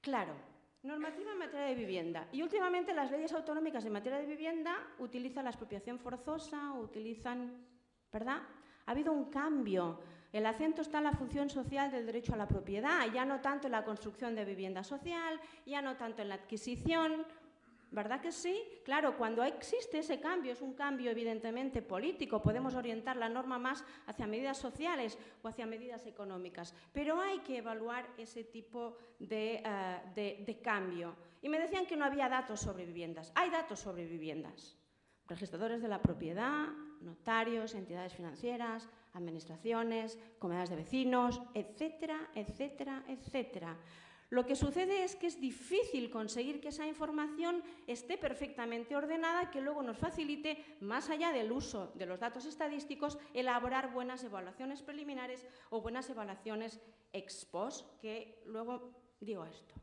Claro, normativa en materia de vivienda. Y últimamente las leyes autonómicas en materia de vivienda utilizan la expropiación forzosa, utilizan, ¿verdad? Ha habido un cambio. El acento está en la función social del derecho a la propiedad, ya no tanto en la construcción de vivienda social, ya no tanto en la adquisición, ¿Verdad que sí? Claro, cuando existe ese cambio, es un cambio evidentemente político, podemos orientar la norma más hacia medidas sociales o hacia medidas económicas, pero hay que evaluar ese tipo de, eh, de cambio. Y me decían que no había datos sobre viviendas. Hay datos sobre viviendas. Registradores de la propiedad, notarios, entidades financieras, administraciones, comunidades de vecinos, etcétera, etcétera, etcétera. Lo que sucede es que es difícil conseguir que esa información esté perfectamente ordenada, que luego nos facilite, más allá del uso de los datos estadísticos, elaborar buenas evaluaciones preliminares o buenas evaluaciones ex post, que luego digo esto.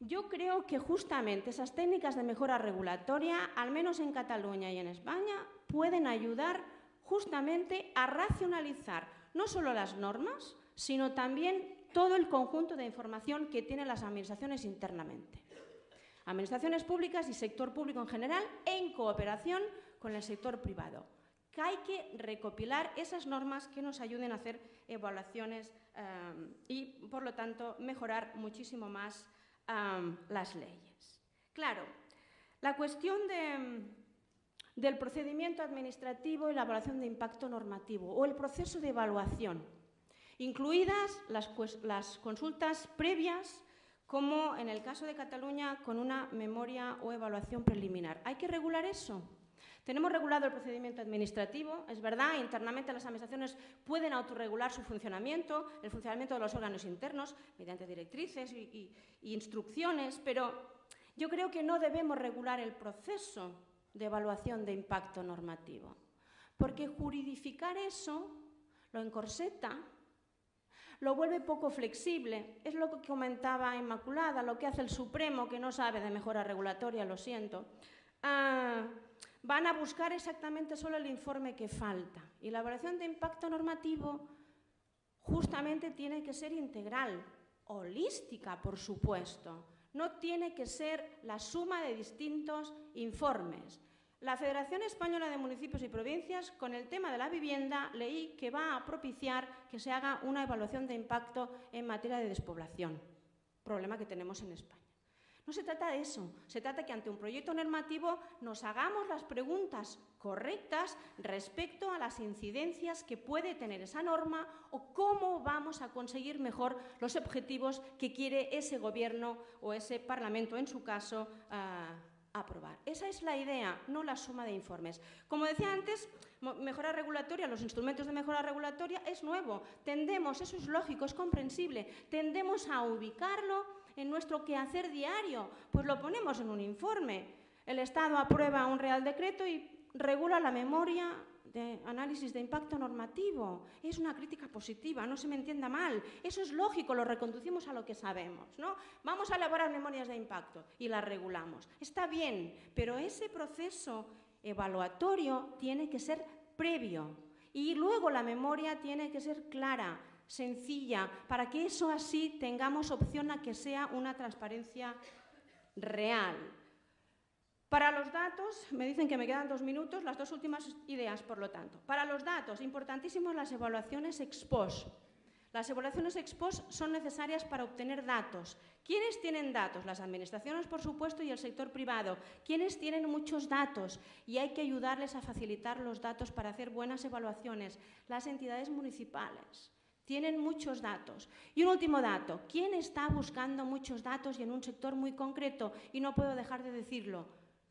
Yo creo que justamente esas técnicas de mejora regulatoria, al menos en Cataluña y en España, pueden ayudar justamente a racionalizar no solo las normas, sino también todo el conjunto de información que tienen las administraciones internamente. Administraciones públicas y sector público en general en cooperación con el sector privado. que hay que recopilar esas normas que nos ayuden a hacer evaluaciones eh, y, por lo tanto, mejorar muchísimo más eh, las leyes. Claro, la cuestión de, del procedimiento administrativo y la evaluación de impacto normativo o el proceso de evaluación, incluidas las, las consultas previas como en el caso de Cataluña con una memoria o evaluación preliminar. ¿Hay que regular eso? Tenemos regulado el procedimiento administrativo, es verdad, internamente las administraciones pueden autorregular su funcionamiento, el funcionamiento de los órganos internos, mediante directrices y, y, y instrucciones, pero yo creo que no debemos regular el proceso de evaluación de impacto normativo, porque juridificar eso lo encorseta, lo vuelve poco flexible. Es lo que comentaba Inmaculada, lo que hace el Supremo, que no sabe de mejora regulatoria, lo siento. Ah, van a buscar exactamente solo el informe que falta. Y la evaluación de impacto normativo justamente tiene que ser integral, holística, por supuesto. No tiene que ser la suma de distintos informes. La Federación Española de Municipios y Provincias, con el tema de la vivienda, leí que va a propiciar que se haga una evaluación de impacto en materia de despoblación, problema que tenemos en España. No se trata de eso, se trata que ante un proyecto normativo nos hagamos las preguntas correctas respecto a las incidencias que puede tener esa norma o cómo vamos a conseguir mejor los objetivos que quiere ese gobierno o ese parlamento, en su caso, uh, aprobar. Esa es la idea, no la suma de informes. Como decía antes, mejora regulatoria, los instrumentos de mejora regulatoria es nuevo. Tendemos, eso es lógico, es comprensible, tendemos a ubicarlo en nuestro quehacer diario? Pues lo ponemos en un informe. El Estado aprueba un Real Decreto y regula la memoria de análisis de impacto normativo. Es una crítica positiva, no se me entienda mal. Eso es lógico, lo reconducimos a lo que sabemos. ¿no? Vamos a elaborar memorias de impacto y las regulamos. Está bien, pero ese proceso evaluatorio tiene que ser previo y luego la memoria tiene que ser clara, sencilla, para que eso así tengamos opción a que sea una transparencia real. Para los datos, me dicen que me quedan dos minutos, las dos últimas ideas, por lo tanto. Para los datos, importantísimas las evaluaciones ex post. Las evaluaciones ex post son necesarias para obtener datos. ¿Quiénes tienen datos? Las administraciones, por supuesto, y el sector privado. ¿Quiénes tienen muchos datos? Y hay que ayudarles a facilitar los datos para hacer buenas evaluaciones. Las entidades municipales tienen muchos datos. Y un último dato, ¿quién está buscando muchos datos y en un sector muy concreto? Y no puedo dejar de decirlo,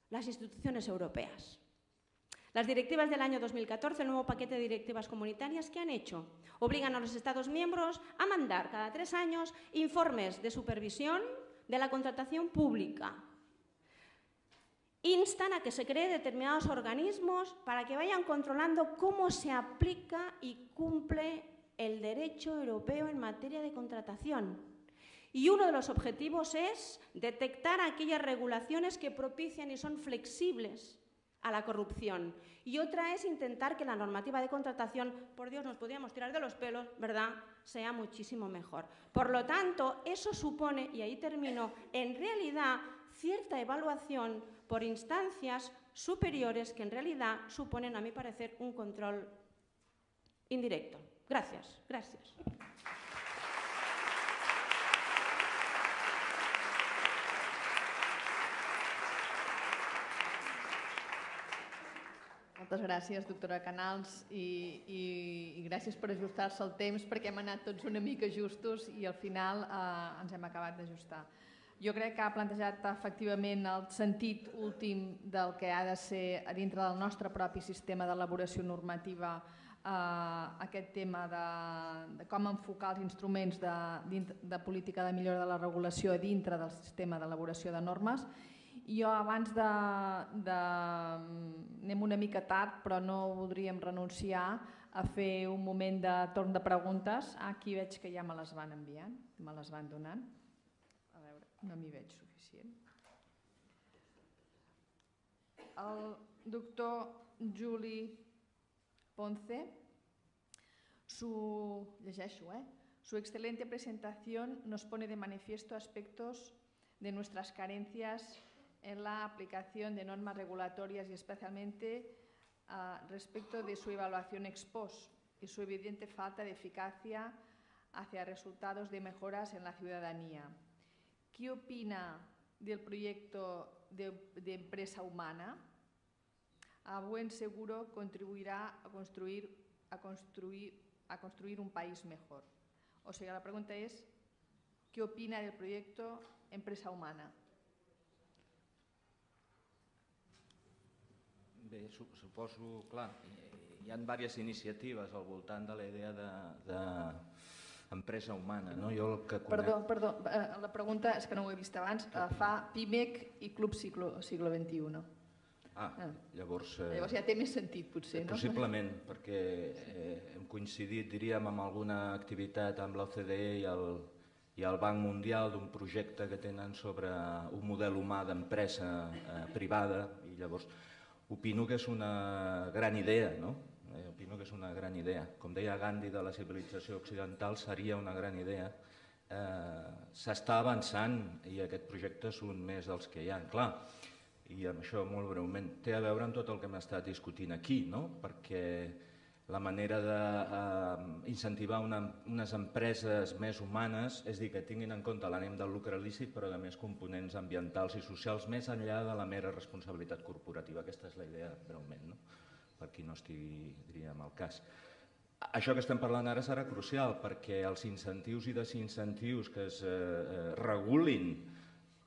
las instituciones europeas. Las directivas del año 2014, el nuevo paquete de directivas comunitarias, ¿qué han hecho? Obligan a los Estados miembros a mandar cada tres años informes de supervisión de la contratación pública. Instan a que se creen determinados organismos para que vayan controlando cómo se aplica y cumple el derecho europeo en materia de contratación. Y uno de los objetivos es detectar aquellas regulaciones que propician y son flexibles a la corrupción. Y otra es intentar que la normativa de contratación, por Dios, nos podríamos tirar de los pelos, ¿verdad?, sea muchísimo mejor. Por lo tanto, eso supone, y ahí termino, en realidad cierta evaluación por instancias superiores que en realidad suponen, a mi parecer, un control indirecto. Gracias, gracias. Moltes gràcies, doctora Canals, i, i, i gràcies per ajustar-se el temps perquè hem anat tots una mica justos i al final eh, ens hem acabat d'ajustar. Jo crec que ha plantejat efectivament el sentit últim del que ha de ser a dintre del nostre propi sistema d'elaboració normativa eh, aquest tema de, de com enfocar els instruments de, de política de millora de la regulació dintre del sistema d'elaboració de normes. Jo abans de, de... anem una mica tard, però no voldríem renunciar a fer un moment de torn de preguntes. Aquí veig que ja me les van enviant, me les van donant. A veure, no m'hi veig suficient. El doctor Juli Ponce, su, ¿eh? su excelente presentación nos pone de manifiesto aspectos de nuestras carencias en la aplicación de normas regulatorias y especialmente ah, respecto de su evaluación ex post y su evidente falta de eficacia hacia resultados de mejoras en la ciudadanía. ¿Qué opina del proyecto de, de empresa humana? A buen seguro contribuirá a construir, a, construir, a construir un país mejor. O sea, la pregunta es, ¿qué opina del proyecto empresa humana? Bé, suposo, clar, hi ha diverses iniciatives al voltant de la idea de, de empresa humana. No? Jo el que conec... Perdó, perdó, eh, la pregunta és que no ho he vist abans. Eh, fa PIMEC i Club Siglo, Siglo XXI. Ah, Ah. llavors... Eh, Llavors ja té més sentit, potser, no? Possiblement, perquè eh, hem coincidit, diríem, amb alguna activitat amb l'OCDE i el, i el Banc Mundial d'un projecte que tenen sobre un model humà d'empresa eh, privada i llavors opino que és una gran idea, no? Eh, opino que és una gran idea. Com deia Gandhi de la civilització occidental, seria una gran idea. Eh, S'està avançant i aquest projecte és un més dels que hi ha. Clar, i amb això molt breument, té a veure amb tot el que hem estat discutint aquí, no? perquè la manera d'incentivar una, unes empreses més humanes és dir, que tinguin en compte l'ànim del lucre lícit, però a més components ambientals i socials més enllà de la mera responsabilitat corporativa. Aquesta és la idea, breument, no? per qui no estigui, diríem, al cas. Això que estem parlant ara serà crucial perquè els incentius i desincentius que es eh, eh, regulin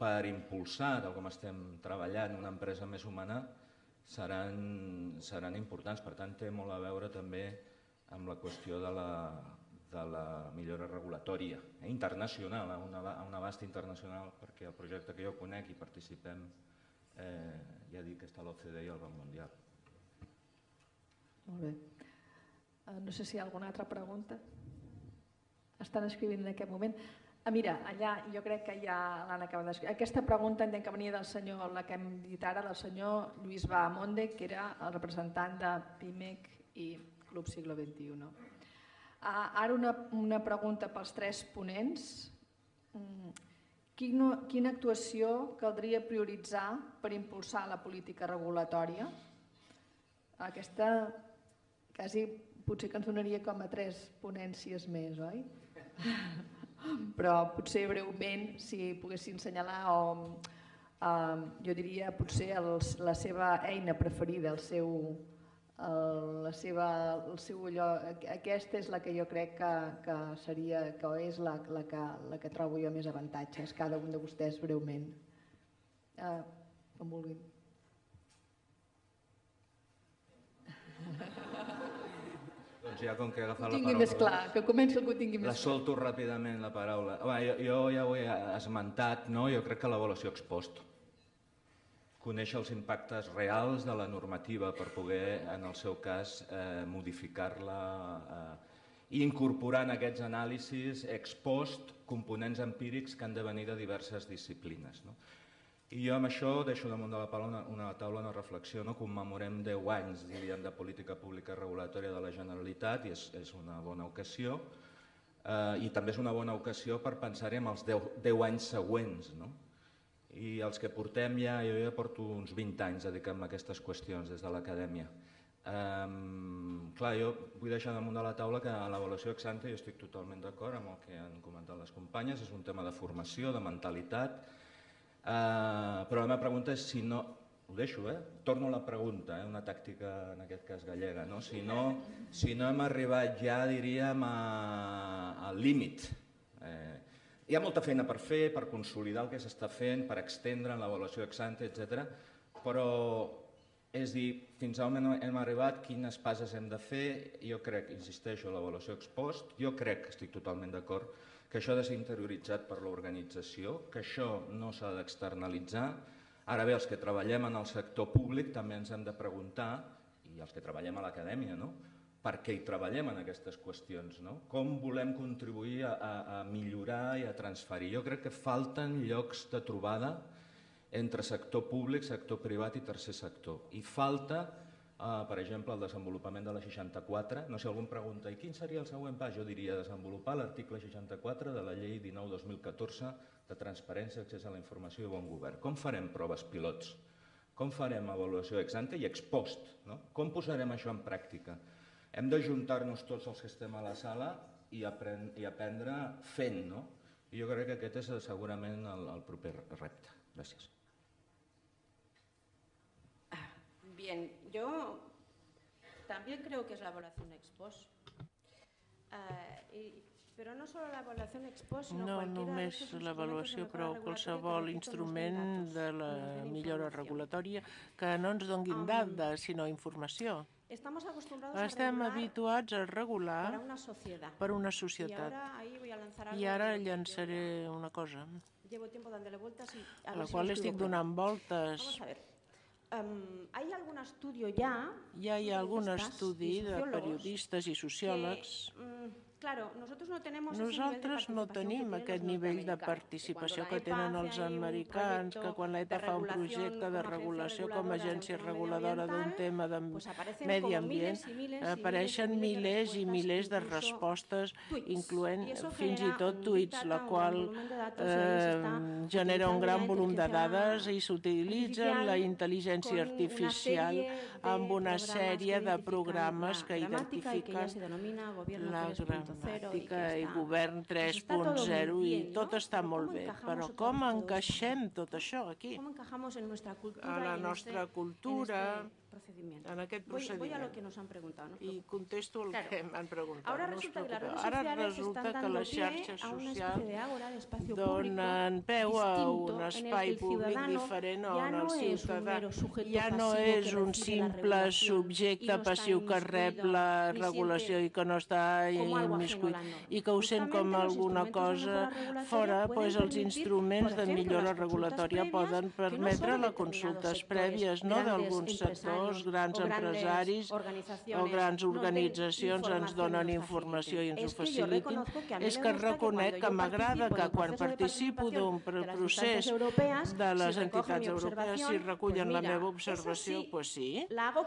per impulsar, tal com estem treballant, una empresa més humana, seran, seran importants. Per tant, té molt a veure també amb la qüestió de la, de la millora regulatòria eh, internacional, a, una, a un abast internacional, perquè el projecte que jo conec i participem, eh, ja dic que està a l'OCDE i al Banc Mundial. Molt bé. Eh, No sé si hi ha alguna altra pregunta. Estan escrivint en aquest moment. Ah, mira, allà jo crec que ja l'han acabat d'escriure. Aquesta pregunta entenc que venia del senyor, la que hem dit ara, del senyor Lluís Bahamonde, que era el representant de PIMEC i Club Siglo XXI. Ah, ara una, una pregunta pels tres ponents. Mm, Quina, quina actuació caldria prioritzar per impulsar la política regulatòria? Aquesta quasi potser que ens donaria com a tres ponències més, oi? Però potser breument, si poguessin assenyalar o eh, jo diria potser els, la seva eina preferida, el seu, el, la seva, el seu allò, aquesta és la que jo crec que, que seria, que és la, la, que, la que trobo jo més avantatges, cada un de vostès breument. Eh, com vulguin. Doncs ja com que he agafat la tingui paraula... més clar, que comenci el que ho tingui La més clar. solto ràpidament, la paraula. Home, jo, jo ja ho he esmentat, no? jo crec que l'avaluació ex post. Conèixer els impactes reals de la normativa per poder, en el seu cas, eh, modificar-la eh, i incorporar en aquests anàlisis ex post components empírics que han de venir de diverses disciplines. No? I jo amb això deixo damunt de la taula una, una taula una reflexió. No? Commemorem 10 anys diríem, de política pública regulatòria de la Generalitat i és, és una bona ocasió. Eh, I també és una bona ocasió per pensar en els 10, 10 anys següents. No? I els que portem ja, jo ja porto uns 20 anys dedicant-me a aquestes qüestions des de l'acadèmia. Um, clar, jo vull deixar damunt de la taula que a l'avaluació ex ante jo estic totalment d'acord amb el que han comentat les companyes, és un tema de formació, de mentalitat, uh, però la meva pregunta és si no, ho deixo, eh? torno a la pregunta, eh? una tàctica en aquest cas gallega, no? Si, no, si no hem arribat ja, diríem, a, al límit. Eh, hi ha molta feina per fer, per consolidar el que s'està fent, per extendre en l'avaluació ex ante, etc. Però és dir, fins a on hem arribat, quines passes hem de fer, jo crec, insisteixo, l'avaluació ex post, jo crec, estic totalment d'acord, que això ha de ser interioritzat per l'organització, que això no s'ha d'externalitzar. Ara bé, els que treballem en el sector públic també ens hem de preguntar, i els que treballem a l'acadèmia, no? per què hi treballem en aquestes qüestions, no? com volem contribuir a, a, a millorar i a transferir. Jo crec que falten llocs de trobada entre sector públic, sector privat i tercer sector. I falta, eh, per exemple, el desenvolupament de la 64. No sé, algú em pregunta, i quin seria el següent pas? Jo diria desenvolupar l'article 64 de la llei 19-2014 de transparència, accés a la informació i bon govern. Com farem proves pilots? Com farem avaluació ex ante i ex post? No? Com posarem això en pràctica? Hem d'ajuntar-nos tots els que estem a la sala i, apren i aprendre fent, no? I jo crec que aquest és segurament el, el proper repte. Gràcies. Bien, yo también creo que es la evaluación ex post. Uh, y però no solo la evaluació ex post, sinó no només l'avaluació, però qualsevol instrument de la millora regulatòria que no ens donguin dades, sinó informació. Estem habituats a regular per una societat. I ara llançaré una cosa a la qual estic donant voltes. Um, hay algun estudi ja... Ja hi ha algun estudi de periodistes i sociòlegs. Que, um, Claro, nosotros no tenemos Nosaltres no tenim aquest nivell de participació que tenen els americans, que quan l'ETA fa un projecte de regulació com a agència reguladora d'un tema de medi ambient, apareixen milers i milers de respostes, incloent fins i tot tuits, la qual eh, genera un gran volum de dades i s'utilitza la intel·ligència artificial amb una sèrie de programes que identifiquen la gramàtica i govern 3.0 i tot està molt bé, però com encaixem tot això aquí? A la nostra cultura, procedimiento. En aquest. Voy, voy a lo que nos han preguntado. ¿no? I contesto el claro. que m'han preguntat. Ahora no resulta que, Ara resulta que les xarxes socials donen peu a un espai públic diferent on el ciutadà ja no és un simple subjecte passiu que rep la regulació i que no està immiscuit i que ho sent com alguna cosa fora, doncs els instruments de millora regulatòria poden permetre les consultes prèvies no d'alguns sectors, grans empresaris o grans organitzacions ens donen informació i ens ho facilitin. És que reconec que m'agrada que quan participo d'un procés de les entitats europees si recullen la meva observació, doncs sí. Ho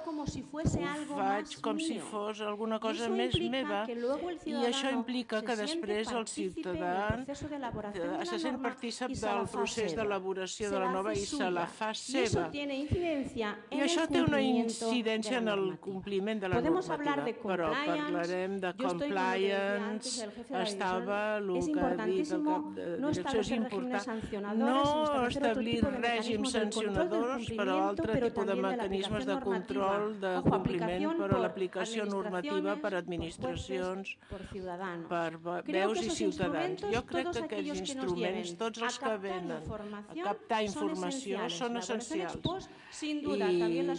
faig com si fos alguna cosa més meva i això implica que després el ciutadà se sent partícip del procés d'elaboració de la nova i se la fa seva. I això té una incidència en el compliment de la normativa, però parlarem de compliance, estava el que ha dit el cap de direcció, és important no establir règims sancionadors per a altre tipus de mecanismes de control de compliment, però l'aplicació normativa per a administracions, per veus i ciutadans. Jo crec que aquests instruments, tots els que venen a captar informació, són essencials. I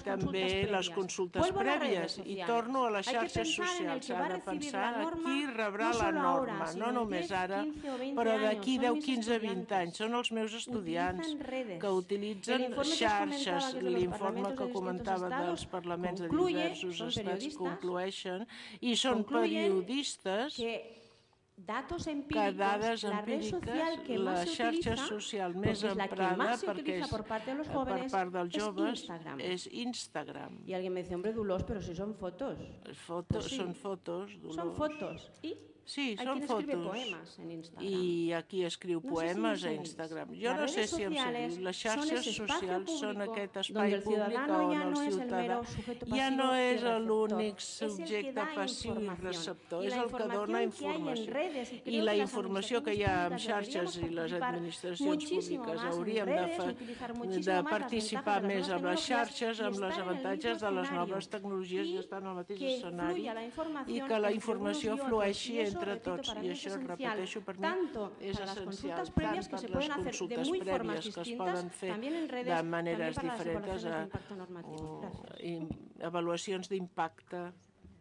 també les consultes prèvies i torno a les xarxes socials. S'ha de pensar a qui rebrà la norma, no només ara, però d'aquí 10, 15, 20 anys. Són els meus estudiants que utilitzen xarxes. L'informe que comentava dels parlaments de diversos estats conclueixen i són periodistes datos que dades empíriques, que la xarxa social més emprada perquè és, per part dels joves és Instagram. I algú me dice, hombre, Dolors, però si són fotos. Fotos, pues sí. Són fotos, Dolors. Són fotos. I Sí, Hay són fotos. escribe poemas en Instagram. I aquí escriu No si poemes ho a. Instagram. Jo no sé si em seguís. Les xarxes socials són aquest espai públic on el no es el ciutadà ja no és l'únic subjecte passiu i receptor, és el que dona en informació. I la informació que hi ha en xarxes i les administracions públiques en hauríem de, de participar més amb les xarxes, amb les en avantatges de les noves tecnologies i en el mateix escenari i que la informació flueixi eso, entre tots. I això, repeteixo, per mi tanto és para las essencial tant que se per les pueden hacer de consultes prèvies que es poden fer también en redes, de maneres también para las diferents, evaluaciones de a, avaluacions d'impacte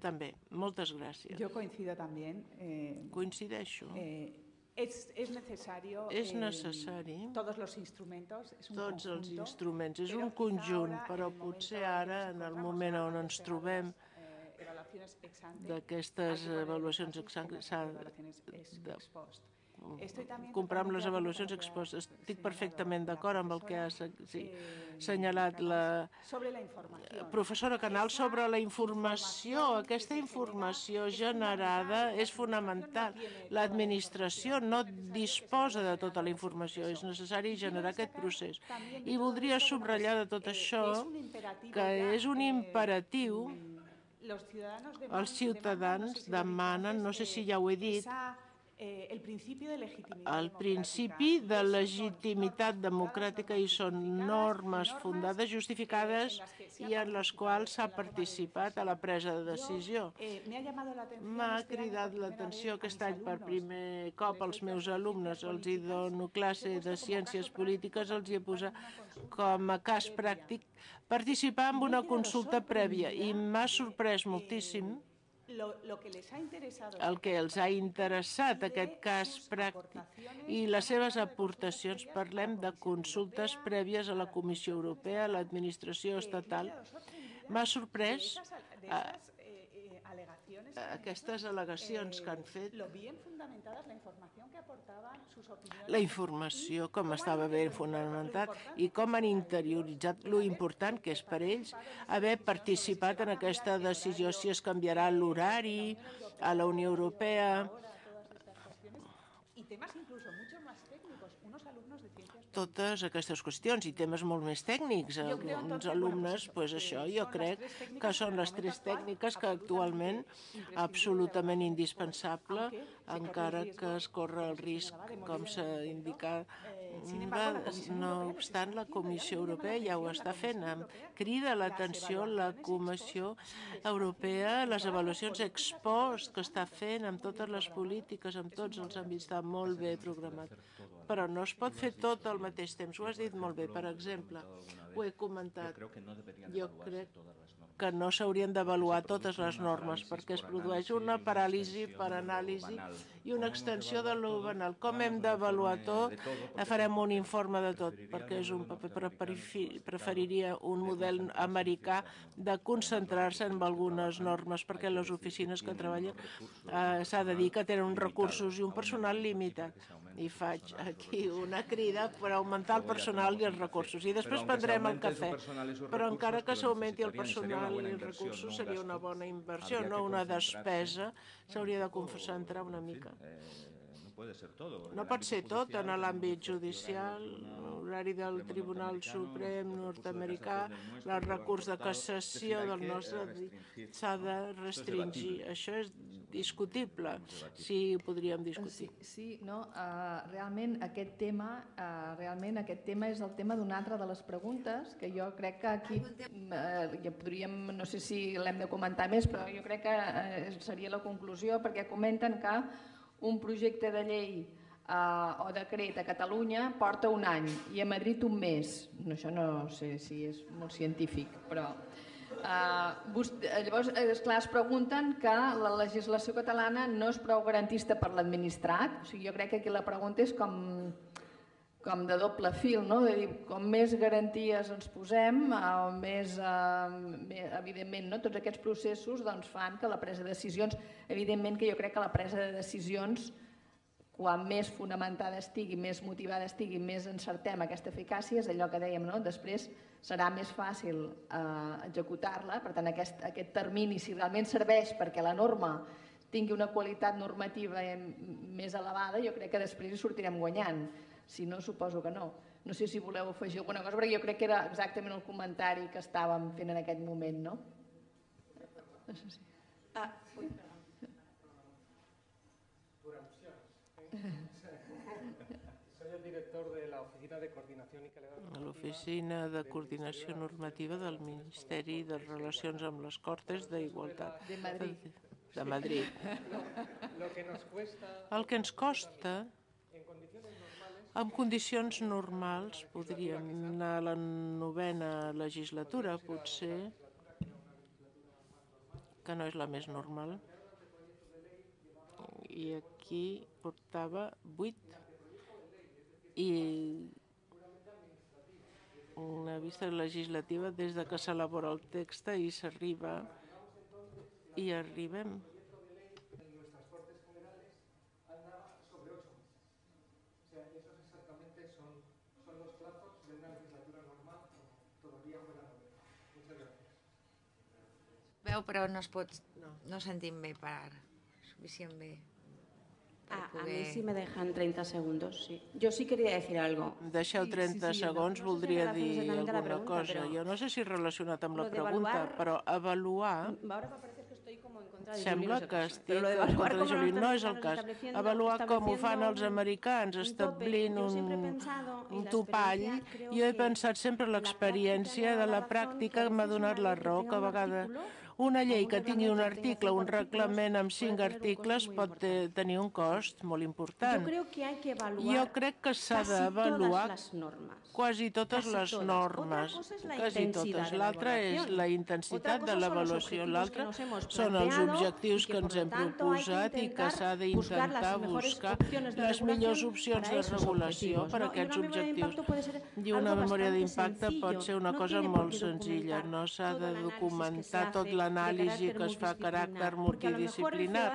també. Moltes gràcies. Yo coincido también. eh, Coincideixo. eh, es, es necesario. És eh, necessari Todos los instrumentos. Es un tots els conjunto, instruments. És un conjunt, però en el momento potser en el que ara, en el moment on ens trobem eh, evaluaciones ex ante, d'aquestes avaluacions s'ha de- post. comprar amb les avaluacions expostes. Estic perfectament d'acord amb el que ha sí, senyalat la professora Canal sobre la informació. Aquesta informació generada és fonamental. L'administració no disposa de tota la informació. És necessari generar aquest procés. I voldria subratllar de tot això que és un imperatiu els ciutadans demanen, no sé si ja ho he dit, eh, el principi de legitimitat el principi de legitimitat democràtica i són normes fundades, justificades i en les quals s'ha participat a la presa de decisió. Eh, M'ha cridat l'atenció aquest any per primer cop als meus alumnes, els hi dono classe de ciències polítiques, els hi he posat com a cas pràctic participar en una consulta prèvia. i m'ha sorprès moltíssim el que els ha interessat aquest cas pràctic i les seves aportacions, parlem de consultes prèvies a la Comissió Europea, a l'administració estatal. M'ha sorprès aquestes al·legacions que han fet. La informació, com estava ben fonamentat i com han interioritzat lo important que és per ells haver participat en aquesta decisió si es canviarà l'horari a la Unió Europea. Totes aquestes qüestions i temes molt més tècnics. Uns alumnes, pues això, jo crec que són les tres tècniques que actualment absolutament indispensable, encara que es corre el risc, com s'ha indicat, no obstant, la Comissió Europea ja ho està fent. Crida l'atenció la Comissió Europea, les avaluacions ex post que està fent amb totes les polítiques, amb tots els àmbits, està molt bé programat. Però no es pot fer tot al mateix temps. Ho has dit molt bé, per exemple. Ho he comentat. Jo crec que no s'haurien d'avaluar totes les normes perquè es produeix una paràlisi per anàlisi i una extensió de lo banal. Com hem d'avaluar tot? Farem un informe de tot perquè és un paper, preferiria un model americà de concentrar-se en algunes normes perquè les oficines que treballen eh, s'ha de dir que tenen uns recursos i un personal limitat i faig aquí una crida per augmentar el personal i els recursos. I després prendrem el cafè. Però encara que s'augmenti el personal i els recursos seria una bona inversió, no una despesa. S'hauria de concentrar una mica. Eh, no pot ser tot en l'àmbit judicial, l'horari del Tribunal Suprem nord-americà, el recurs de cassació del nostre s'ha de restringir. Això és discutible, sí ho podríem discutir. Sí, sí no, uh, realment aquest tema uh, realment aquest tema és el tema d'una altra de les preguntes que jo crec que aquí uh, ja podríem, no sé si l'hem de comentar més, però jo crec que uh, seria la conclusió perquè comenten que un projecte de llei eh, o decret a Catalunya porta un any i a Madrid un mes. No, això no sé si és molt científic, però... Eh, llavors, esclar, es pregunten que la legislació catalana no és prou garantista per l'administrat. O sigui, jo crec que aquí la pregunta és com, com de doble fil, no? de dir, com més garanties ens posem, eh, més, eh, evidentment, no? tots aquests processos doncs, fan que la presa de decisions, evidentment que jo crec que la presa de decisions quan més fonamentada estigui, més motivada estigui, més encertem aquesta eficàcia, és allò que dèiem, no? després serà més fàcil eh, executar-la, per tant aquest, aquest termini, si realment serveix perquè la norma tingui una qualitat normativa més elevada, jo crec que després hi sortirem guanyant, si no suposo que no. No sé si voleu afegir alguna cosa, perquè jo crec que era exactament el comentari que estàvem fent en aquest moment, no? No sé si... Ah, ui, Soy el director de la Oficina de Coordinación y a l'Oficina de Coordinació Normativa del Ministeri de Relacions amb les Cortes d'Igualtat. De Madrid. De Madrid. El que ens costa en condicions normals podríem anar a la novena legislatura, potser, que no és la més normal. I aquí portava vuit i una vista legislativa des de que s'elabora el text i s'arriba i arribem veu, però no es pot... No sentim bé per... suficient bé. per A, mí si me dejan 30 segundos, sí. Yo sí quería decir algo. Deixeu 30 segons, No sé si voldria relaciona dir alguna pregunta, cosa. però- Jo no sé si relacionat amb la pregunta, evaluar- però avaluar... Ahora va parecer que estoy como en contra de Sembla no que estic Pero lo de en contra de Juli. No és el cas. Avaluar com ho fan els americans, establint un, un la topall. Jo he pensat sempre la l'experiència práctica de la pràctica m'ha donat la raó, que a vegades una llei que tingui un article, un reglament amb cinc articles pot tenir un cost molt important. Jo crec que s'ha d'avaluar quasi totes les normes, la quasi totes. la L'altra és la intensitat de l'avaluació, l'altra són els objectius que ens hem proposat i que s'ha d'intentar buscar les millors opcions de regulació. per a aquests objectius. I una memòria d'impacte pot ser una cosa molt senzilla, no s'ha de documentar tot de l'anàlisi que es fa a caràcter multidisciplinar,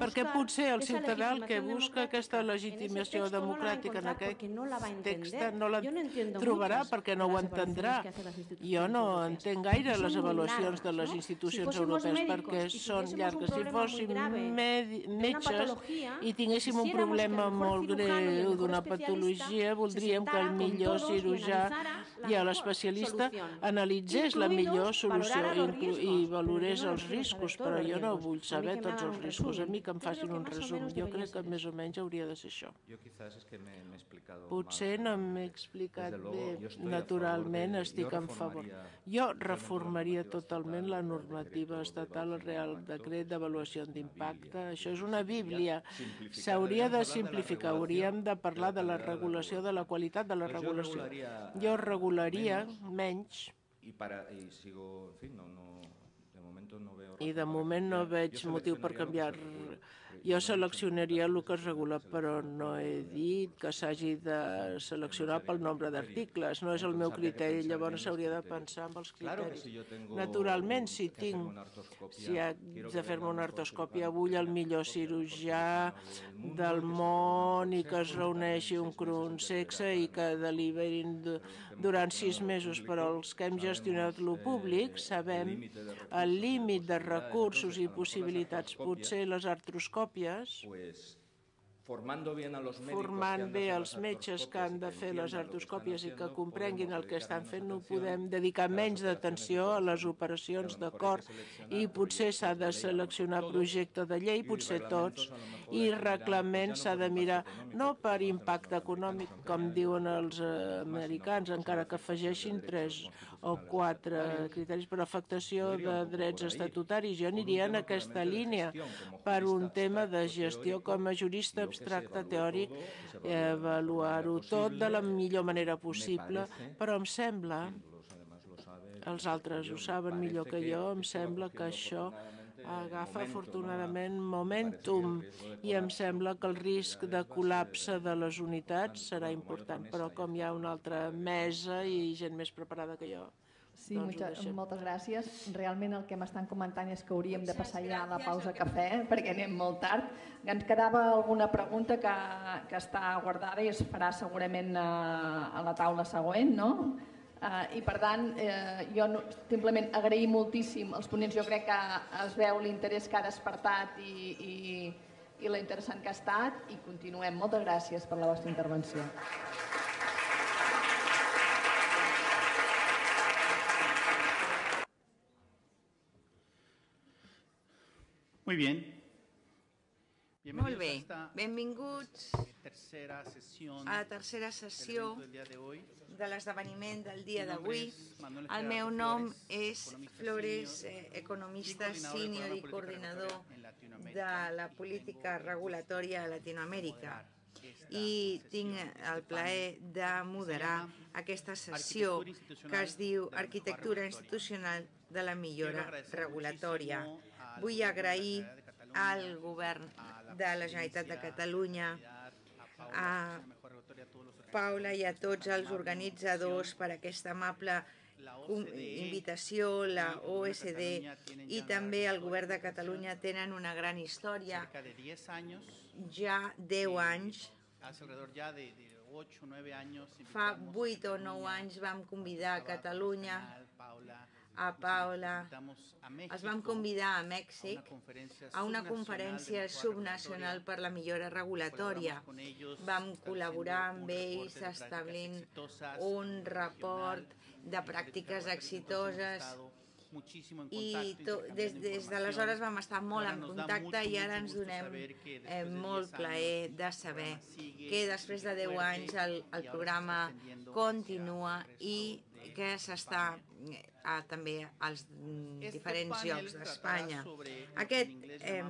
perquè potser el ciutadà el que busca aquesta legitimació democràtica en aquest text no la trobarà perquè no ho entendrà. Jo no entenc gaire les avaluacions de les institucions europees perquè són llargues. Si fóssim metges i tinguéssim un problema molt greu d'una patologia, voldríem que el millor todos i mejor l'especialista analitzés la millor solució i riesgos, valorés pero yo no els riscos, però los jo no riesgos. vull A mí saber tots els riscos, a resumen. mi que em Yo creo facin que un resum. menos Jo crec que més o menys hauria de ser això. Potser no m'he explicat bé. a Naturalment estic yo en favor. reformaría Jo reformaria totalment la normativa estatal, el Real Decret d'Avaluació d'impacte. Això és una bíblia. S'hauria de simplificar, hauríem de parlar de la regulació, de la qualitat de la regulació. Jo regularia menys Y, para, y sigo, en fin, no, no, de momento no veo... i de moment no veig motiu per canviar. Jo seleccionaria el que es regula, però no he dit que s'hagi de seleccionar pel nombre d'articles. No és el meu criteri, llavors s'hauria de pensar amb els criteris. Naturalment, si tinc, si haig de fer-me una artroscòpia, cirujano vull el millor cirurgià del món i que es reuneixi un cron sexe i que deliberin durant sis mesos, però els que hem gestionat lo públic sabem el límit de recursos i possibilitats. Potser les artroscòpies formant bé els metges que han de fer les artroscòpies i que comprenguin el que estan fent, no podem dedicar menys d'atenció a les operacions de cor i potser s'ha de seleccionar projecte de llei, potser tots, i pues, s'ha de mirar no per impacte econòmic, com diuen els eh, americans, encara que afegeixin tres o quatre criteris per afectació de drets estatutaris. Jo aniria en aquesta línia per un tema de gestió com a jurista abstracte teòric, avaluar-ho tot de la millor manera possible, però em sembla, els altres ho saben millor que jo, em sembla que això agafa afortunadament momentum i em sembla que el risc de col·lapse de les unitats serà important, però com hi ha una altra mesa i gent més preparada que jo, Sí, doncs moltes gràcies. Realment el que m'estan comentant és que hauríem de passar ja a la pausa cafè perquè anem molt tard. Ens quedava alguna pregunta que, que està guardada i es farà segurament a, a la taula següent, no? Uh, I per tant, eh, jo no, simplement agrair moltíssim els ponents. Jo crec que es veu l'interès que ha despertat i, i, i la interessant que ha estat i continuem. Moltes gràcies per la vostra intervenció. Muy bien. Molt bé, benvinguts tercera sesión a la tercera sessió de l'esdeveniment del dia d'avui. El meu nom és Flores, eh, economista senior i coordinador de la política regulatòria a Latinoamèrica. I tinc el plaer de moderar aquesta sessió que es diu Arquitectura institucional de la millora regulatòria. Vull agrair al govern de la Generalitat de Catalunya, a Paula i a tots els organitzadors per aquesta amable invitació, la OSD i també el govern de Catalunya tenen una gran història. Cerca de 10 años, Ja 10 anys, hace alrededor ya de, de 8 o 9 años, fa invitamos 8 o 9 anys vam convidar a Catalunya a Paula, els vam convidar a Mèxic a una conferència subnacional per la millora regulatòria. Vam col·laborar amb ells establint un report de pràctiques exitoses i to, des, des d'aleshores vam estar molt en contacte i ara ens donem eh, molt plaer de saber que després de 10 anys el, el programa continua i que s'està eh, també als mm, diferents llocs d'Espanya. Aquest, eh,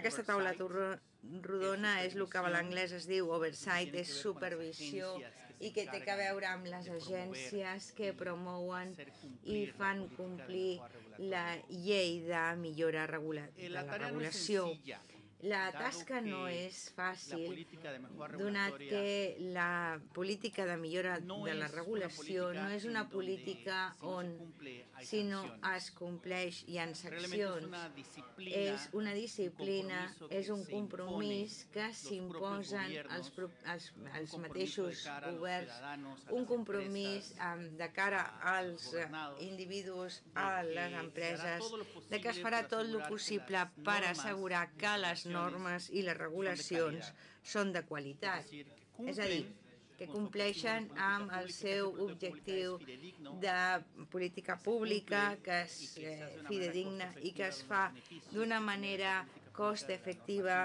aquesta taula rodona és el que a l'anglès es diu oversight, és supervisió i que té a veure amb les agències que promouen i fan complir la llei de millora regula de la regulació. La tasca no és fàcil, donat que la política de millora de la regulació no és una política on si no es compleix hi ha seccions. És una disciplina, és un compromís que s'imposen els, els, mateixos governs, un compromís um, de cara als individus, a les empreses, de que es farà tot el possible per assegurar que les normes i les regulacions són de qualitat. És a dir, que compleixen amb el seu objectiu de política pública, que és eh, fidedigna i que es fa d'una manera cost efectiva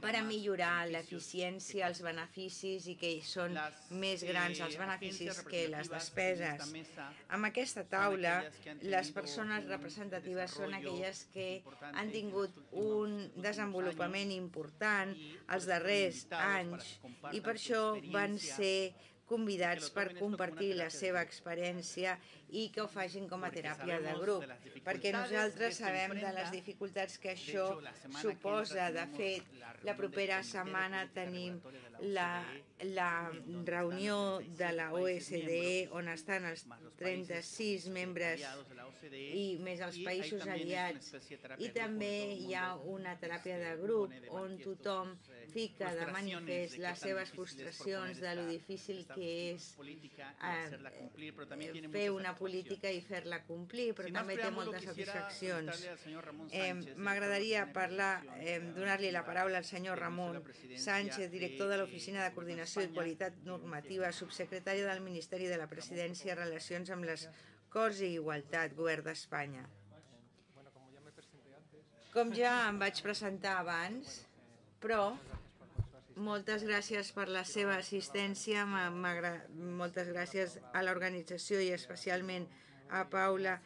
per a millorar l'eficiència, els beneficis i que són més grans els beneficis que les despeses. Amb aquesta taula, les persones representatives són aquelles que han tingut un desenvolupament important els darrers anys i per això van ser convidats per compartir la seva experiència i que ho facin com a teràpia de grup, perquè nosaltres sabem de les dificultats que això suposa. De fet, la propera setmana tenim la, la reunió de la OSDE on estan els 36 membres i més els països aliats. i també hi ha una teràpia de grup on tothom fica de manifest les seves frustracions de lo difícil que és eh, fer una política i fer-la complir, però també té moltes satisfaccions. Eh, M'agradaria parlar, eh, donar-li la paraula al senyor Ramon Sánchez, director de l'Oficina de Coordinació i Qualitat Normativa, subsecretari del Ministeri de la Presidència, Relacions amb les Corts i Igualtat, Govern d'Espanya. Com ja em vaig presentar abans, però moltes gràcies per la seva assistència, moltes gràcies a l'organització i especialment a Paula,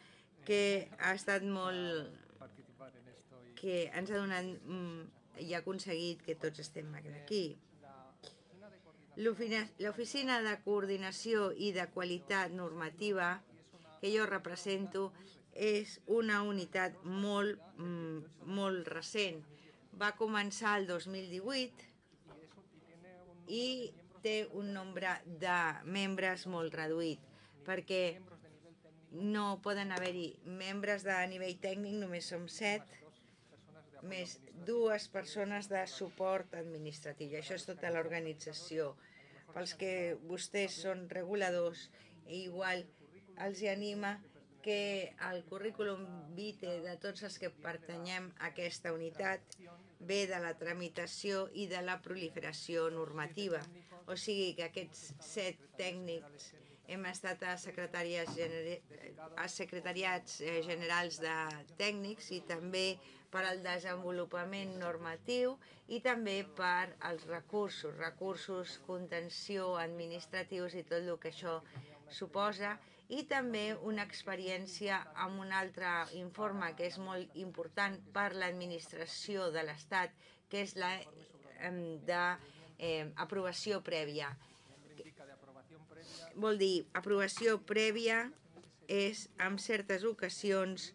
que ha estat molt... que ens ha donat mm, i ha aconseguit que tots estem aquí. L'Oficina de Coordinació i de Qualitat Normativa que jo represento és una unitat molt, mm, molt recent. Va començar el 2018 i té un nombre de membres molt reduït, perquè no poden haver-hi membres de nivell tècnic, només som set, més dues persones de suport administratiu. I això és tota l'organització. Pels que vostès són reguladors, igual els anima que el currículum vitae de tots els que pertanyem a aquesta unitat ve de la tramitació i de la proliferació normativa. O sigui que aquests set tècnics hem estat a, secretàries a secretariats eh, generals de tècnics i també per al desenvolupament normatiu i també per als recursos, recursos, contenció, administratius i tot el que això suposa i també una experiència amb un altre informe que és molt important per l'administració de l'Estat, que és la de eh, aprovació prèvia. Vol dir, aprovació prèvia és, en certes ocasions,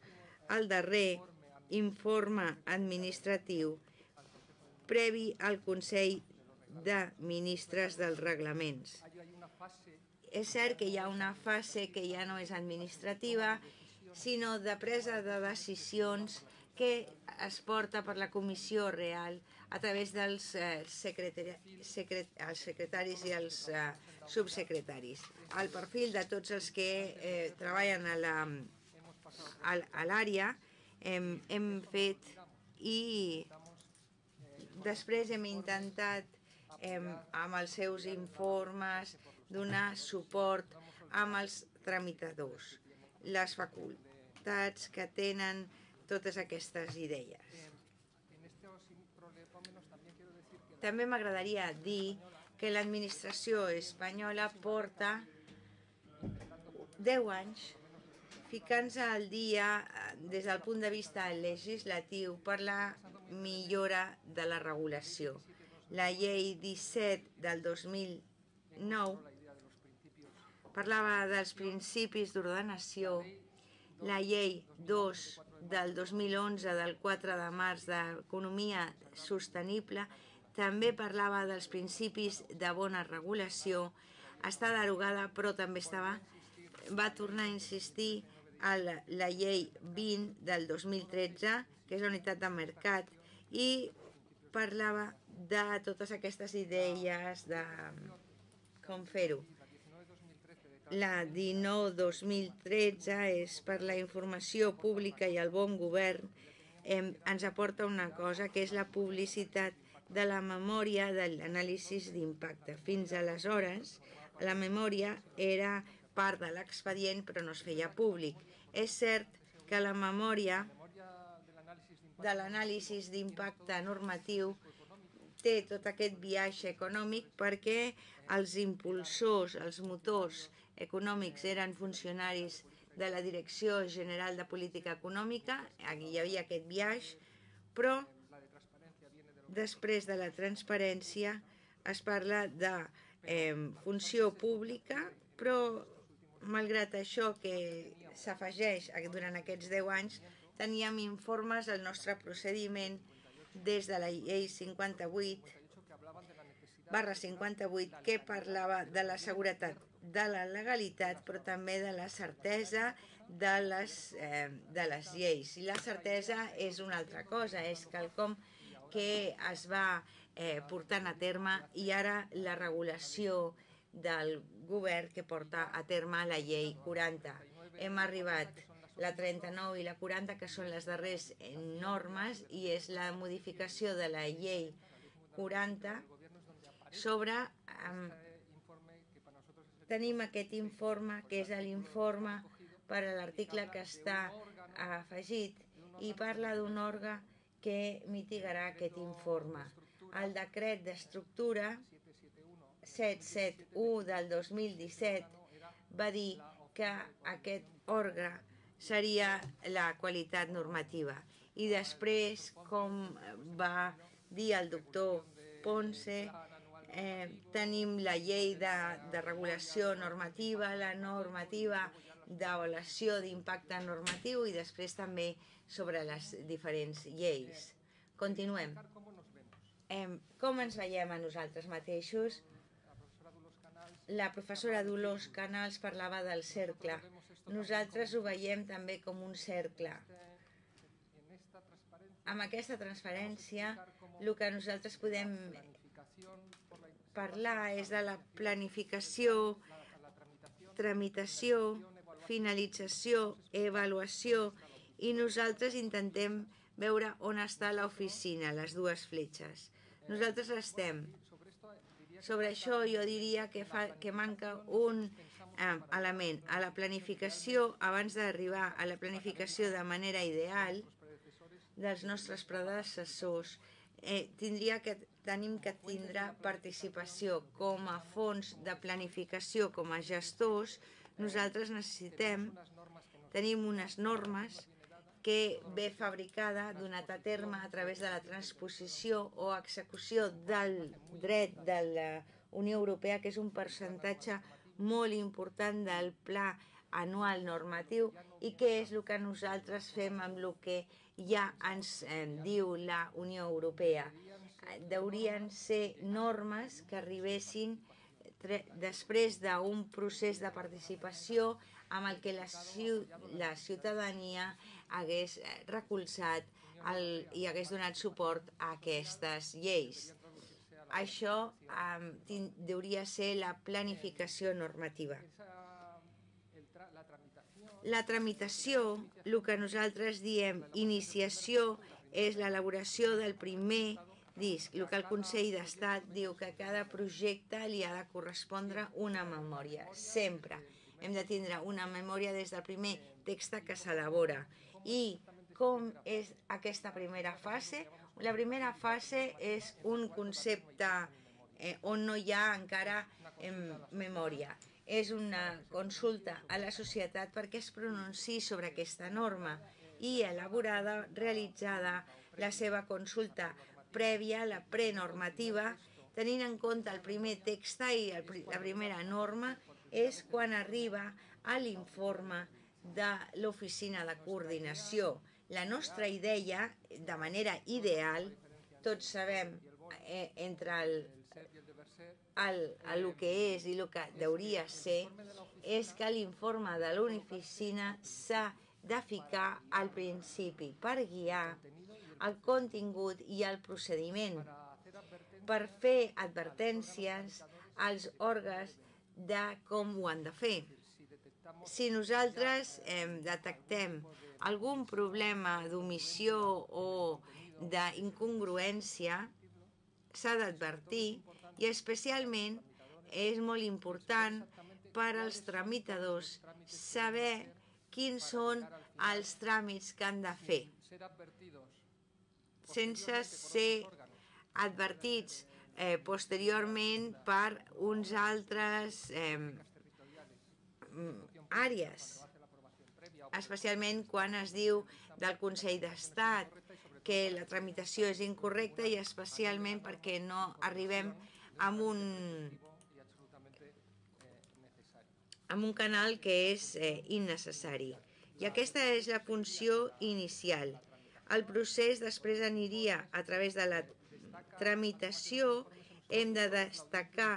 el darrer informe administratiu previ al Consell de Ministres dels Reglaments. És cert que hi ha una fase que ja no és administrativa, sinó de presa de decisions que es porta per la Comissió Real a través dels eh, secretaris i els eh, subsecretaris. El perfil de tots els que eh, treballen a l'àrea, hem, hem fet i després hem intentat hem, amb els seus informes donar suport amb els tramitadors, les facultats que tenen totes aquestes idees. També m'agradaria dir que l'administració espanyola porta 10 anys ficant-se al dia eh, des del punt de vista legislatiu per la millora de la regulació. La llei 17 del 2009 parlava dels principis d'ordenació, la llei 2 del 2011 del 4 de març d'economia sostenible també parlava dels principis de bona regulació, està derogada però també estava, va tornar a insistir a la, llei 20 del 2013, que és la unitat de mercat, i parlava de totes aquestes idees de com fer-ho. La 19-2013 és per la informació pública i el bon govern eh, ens aporta una cosa que és la publicitat de la memòria de l'anàlisi d'impacte. Fins aleshores, la memòria era part de l'expedient però no es feia públic. És cert que la memòria de l'anàlisi d'impacte normatiu té tot aquest viatge econòmic perquè els impulsors, els motors econòmics eren funcionaris de la Direcció General de Política Econòmica, aquí hi havia aquest viatge, però després de la transparència es parla de eh, funció pública, però malgrat això que s'afegeix durant aquests 10 anys, teníem informes al nostre procediment des de la llei 58 barra 58 que parlava de la seguretat, de la legalitat, però també de la certesa de les, eh, de les lleis. I la certesa és una altra cosa, és quelcom que es va eh, portant a terme i ara la regulació del govern que porta a terme la llei 40. Hem arribat la 39 i la 40, que són les darreres normes, i és la modificació de la llei 40 sobre... Um, tenim aquest informe, que és l'informe per a l'article que està afegit i parla d'un òrgan que mitigarà aquest informe. El decret d'estructura 771 del 2017 va dir que aquest òrgan seria la qualitat normativa. I després, com va dir el doctor Ponce, eh, tenim la llei de, de regulació normativa, la normativa d'avaluació d'impacte normatiu i després també sobre les diferents lleis. Continuem. Eh, com ens veiem a nosaltres mateixos? La professora Dolors Canals parlava del cercle. Nosaltres ho veiem també com un cercle. Amb aquesta transferència, el que nosaltres podem parlar és de la planificació, tramitació, finalització, avaluació i nosaltres intentem veure on està l'oficina, les dues fletxes. Nosaltres estem. Sobre això jo diria que, fa, que manca un eh, element. A la planificació, abans d'arribar a la planificació de manera ideal dels nostres predecessors, eh, tindria que tenim que tindre participació com a fons de planificació, com a gestors, nosaltres necessitem, tenim unes normes que ve fabricada, donat a terme a través de la transposició o execució del dret de la Unió Europea, que és un percentatge molt important del pla anual normatiu i que és el que nosaltres fem amb el que ja ens eh, diu la Unió Europea. Deurien ser normes que arribessin després d'un procés de participació amb el que la, la ciutadania hagués eh, recolzat el, i hagués donat suport a aquestes lleis. Això um, hauria ser la planificació normativa. La tramitació, el que nosaltres diem iniciació, és l'elaboració del primer disc. El que el Consell d'Estat diu que a cada projecte li ha de correspondre una memòria, sempre. Hem de tindre una memòria des del primer text que s'elabora. I com és aquesta primera fase? La primera fase és un concepte eh, on no hi ha encara eh, memòria. És una consulta a la societat perquè es pronunciï sobre aquesta norma i elaborada, realitzada la seva consulta prèvia, la prenormativa, tenint en compte el primer text i el, la primera norma, és quan arriba a l'informe de l'oficina de coordinació. La nostra idea, de manera ideal, tots sabem eh, entre el, el, el, el que és i el que hauria ser, és que l'informe de l'oficina s'ha de ficar al principi per guiar el contingut i el procediment, per fer advertències als òrgans de com ho han de fer. Si nosaltres eh, detectem algun problema d'omissió o d'incongruència, s'ha d'advertir i especialment és molt important per als tramitadors saber quins són els tràmits que han de fer. Sense ser advertits eh, posteriorment per uns altres eh, àrees, especialment quan es diu del Consell d'Estat que la tramitació és incorrecta i especialment perquè no arribem amb un, amb un canal que és eh, innecessari. I aquesta és la funció inicial. El procés després aniria a través de la tramitació, hem de destacar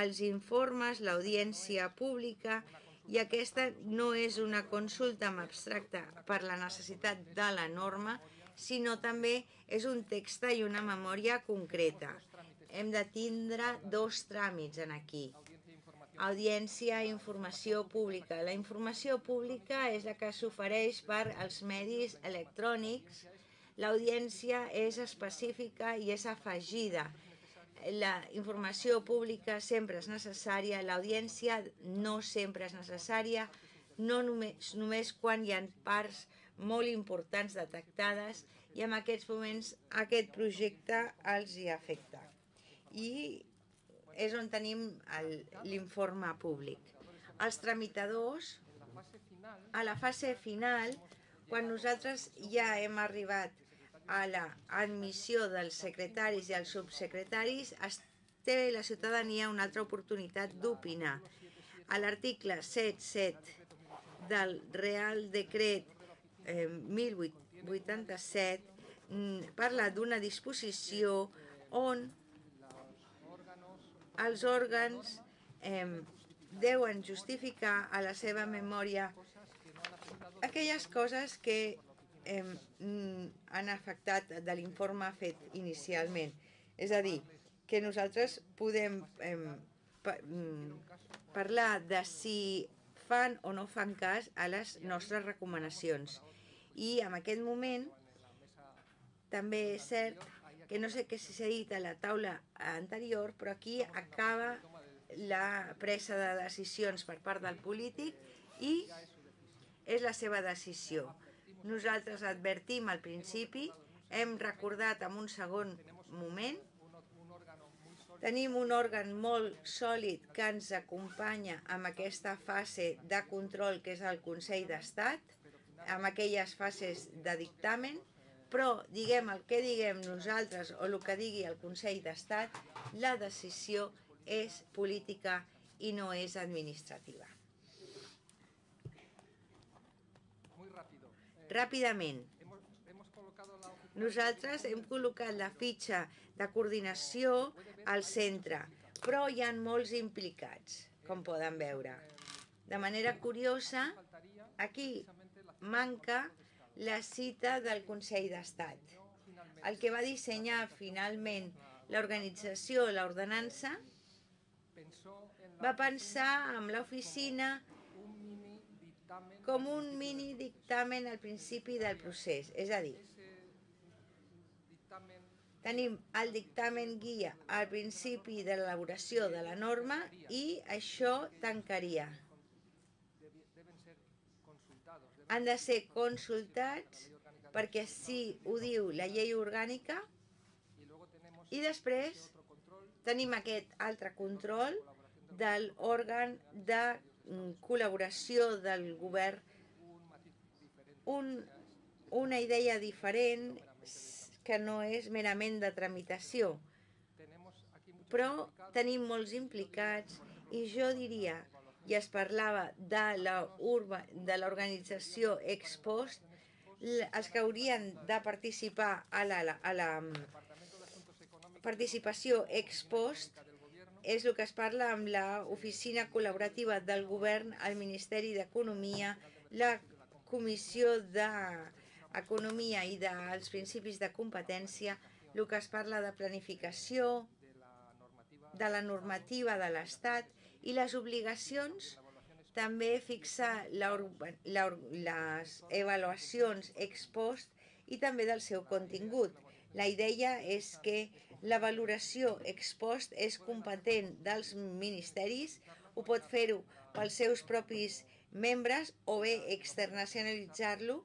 els informes, l'audiència pública, i aquesta no és una consulta amb abstracta per la necessitat de la norma, sinó també és un text i una memòria concreta. Hem de tindre dos tràmits en aquí. Audiència i informació pública. La informació pública és la que s'ofereix per als medis electrònics. L'audiència és específica i és afegida. La informació pública sempre és necessària, l'audiència no sempre és necessària, no només, només quan hi ha parts molt importants detectades i en aquests moments aquest projecte els hi afecta. I és on tenim l'informe públic. Els tramitadors, a la fase final, quan nosaltres ja hem arribat a l'admissió dels secretaris i els subsecretaris, es té la ciutadania una altra oportunitat d'opinar. A l'article 7.7 del Real Decret eh, 1087 mm, parla d'una disposició on els òrgans eh, deuen justificar a la seva memòria aquelles coses que eh, han afectat de l'informe fet inicialment. És a dir, que nosaltres podem eh, parlar de si fan o no fan cas a les nostres recomanacions. I en aquest moment també és cert que no sé què s'ha dit a la taula anterior, però aquí acaba la presa de decisions per part del polític i és la seva decisió. Nosaltres advertim al principi, hem recordat en un segon moment, tenim un òrgan molt sòlid que ens acompanya amb aquesta fase de control que és el Consell d'Estat, amb aquelles fases de dictamen, però diguem el que diguem nosaltres o el que digui el Consell d'Estat, la decisió és política i no és administrativa. Ràpidament. Nosaltres hem col·locat la fitxa de coordinació al centre, però hi ha molts implicats, com poden veure. De manera curiosa, aquí manca la cita del Consell d'Estat. El que va dissenyar finalment l'organització, l'ordenança, va pensar en l'oficina com un mini dictamen al principi del procés. És a dir, tenim el dictamen guia al principi de l'elaboració de la norma i això tancaria. Han de ser consultats perquè així ho diu la llei orgànica i després tenim aquest altre control de l'òrgan de col·laboració del govern, un, una idea diferent que no és merament de tramitació, però tenim molts implicats i jo diria, i es parlava de la urba, de l'organització ex post, l- els que haurien de participar a la, a la mm, participació ex post és el que es parla amb l'oficina col·laborativa del govern, el Ministeri d'Economia, la Comissió d'Economia i dels principis de competència, el que es parla de planificació, de la normativa de l'Estat i les obligacions també fixar la, les avaluacions ex post i també del seu contingut. La idea és que la valoració ex post és competent dels ministeris, ho pot fer-ho pels seus propis membres o bé externacionalitzar-lo.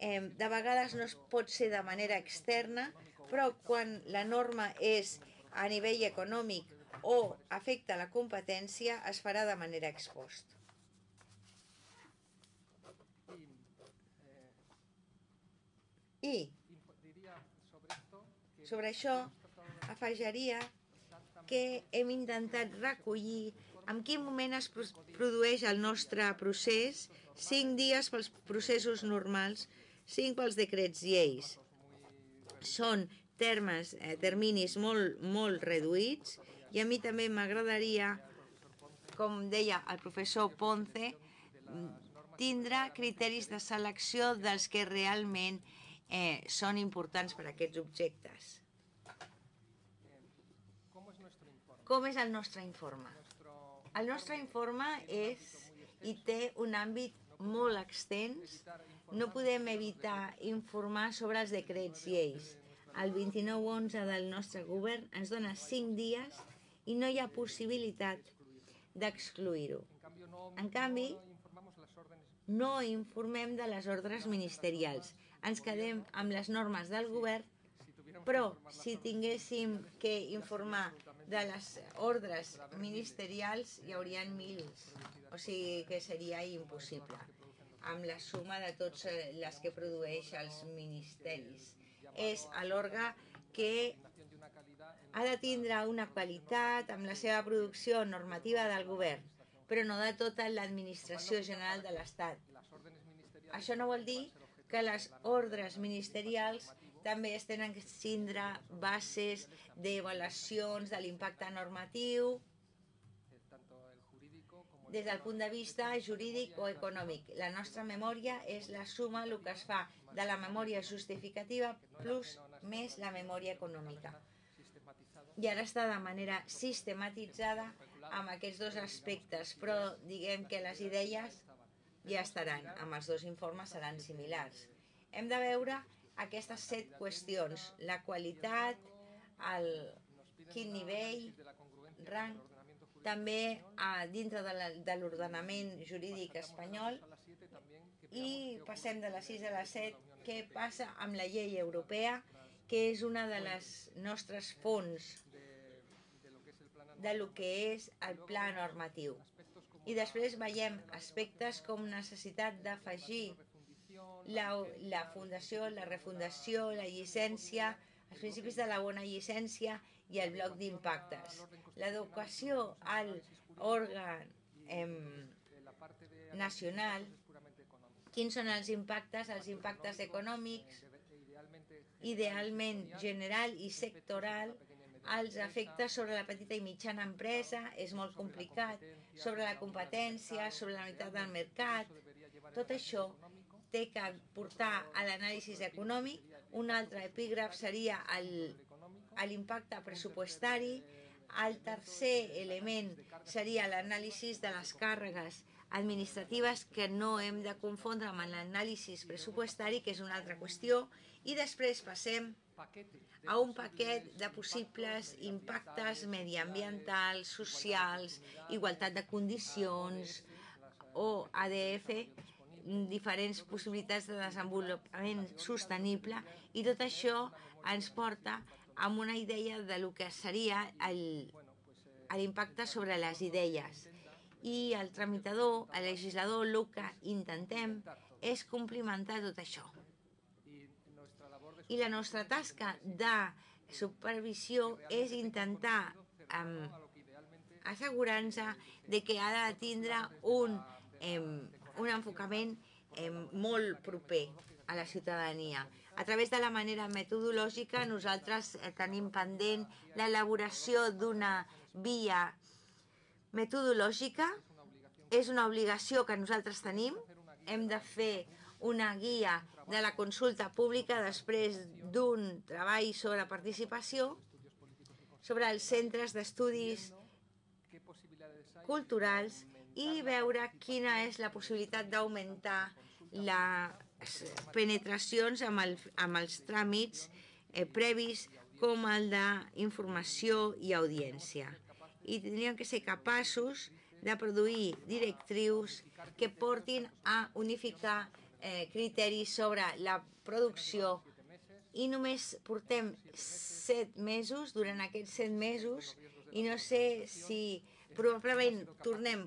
Eh, de vegades no es pot ser de manera externa, però quan la norma és a nivell econòmic o afecta la competència, es farà de manera ex post. I sobre això afegiria que hem intentat recollir en quin moment es pro- produeix el nostre procés, cinc dies pels processos normals, cinc pels decrets lleis. Són termes, eh, terminis molt, molt reduïts i a mi també m'agradaria, com deia el professor Ponce, tindre criteris de selecció dels que realment eh, són importants per a aquests objectes. Com és el nostre informe? El nostre informe és i té un àmbit molt extens. No podem evitar informar sobre els decrets lleis. El 29-11 del nostre govern ens dona 5 dies i no hi ha possibilitat d'excluir-ho. En canvi, no informem de les ordres ministerials. Ens quedem amb les normes del govern, però si tinguéssim que informar de les ordres ministerials hi haurien mils, o sigui que seria impossible, amb la suma de totes les que produeix els ministeris. És l'òrgan que ha de tindre una qualitat amb la seva producció normativa del govern, però no de tota l'administració general de l'Estat. Això no vol dir que les ordres ministerials també es tenen que tindre bases d'avaluacions de l'impacte normatiu des del punt de vista jurídic o econòmic. La nostra memòria és la suma, el que es fa de la memòria justificativa plus més la memòria econòmica. I ara està de manera sistematitzada amb aquests dos aspectes, però diguem que les idees ja estaran, amb els dos informes seran similars. Hem de veure aquestes set qüestions, la qualitat, el, quin nivell, rang, també a dintre de la- de l'ordenament jurídic espanyol i passem de les 6 a les 7, què passa amb la llei europea, que és una de les nostres fonts de lo que és el pla normatiu. I després veiem aspectes com necessitat d'afegir la, la fundació, la refundació, la llicència, els principis de la bona llicència i el bloc d'impactes. L'educació al òrgan em, nacional, quins són els impactes, els impactes econòmics, idealment general i sectoral, els efectes sobre la petita i mitjana empresa és molt complicat, sobre la competència, sobre la unitat del mercat, tot això té que portar a l'anàlisi econòmic. Un altre epígraf seria l'impacte pressupostari. El tercer element seria l'anàlisi de les càrregues administratives que no hem de confondre amb l'anàlisi pressupostari, que és una altra qüestió, i després passem a un paquet de possibles impactes mediambientals, socials, igualtat de condicions o ADF, diferents possibilitats de desenvolupament sostenible i tot això ens porta amb una idea de lo que seria l'impacte sobre les idees. I el tramitador, el legislador, el que intentem és complimentar tot això. I la nostra tasca de supervisió és intentar um, assegurar-nos de que ha de tindre un, um, un enfocament um, molt proper a la ciutadania. A través de la manera metodològica nosaltres eh, tenim pendent l'elaboració d'una via metodològica. És una obligació que nosaltres tenim. Hem de fer una guia de la consulta pública després d'un treball sobre participació, sobre els centres d'estudis culturals i veure quina és la possibilitat d'augmentar les penetracions amb, el, amb els tràmits eh, previs com el d'informació i audiència. I tindríem que ser capaços de produir directrius que portin a unificar eh, criteris sobre la producció i només portem set mesos, durant aquests set mesos, i no sé si probablement tornem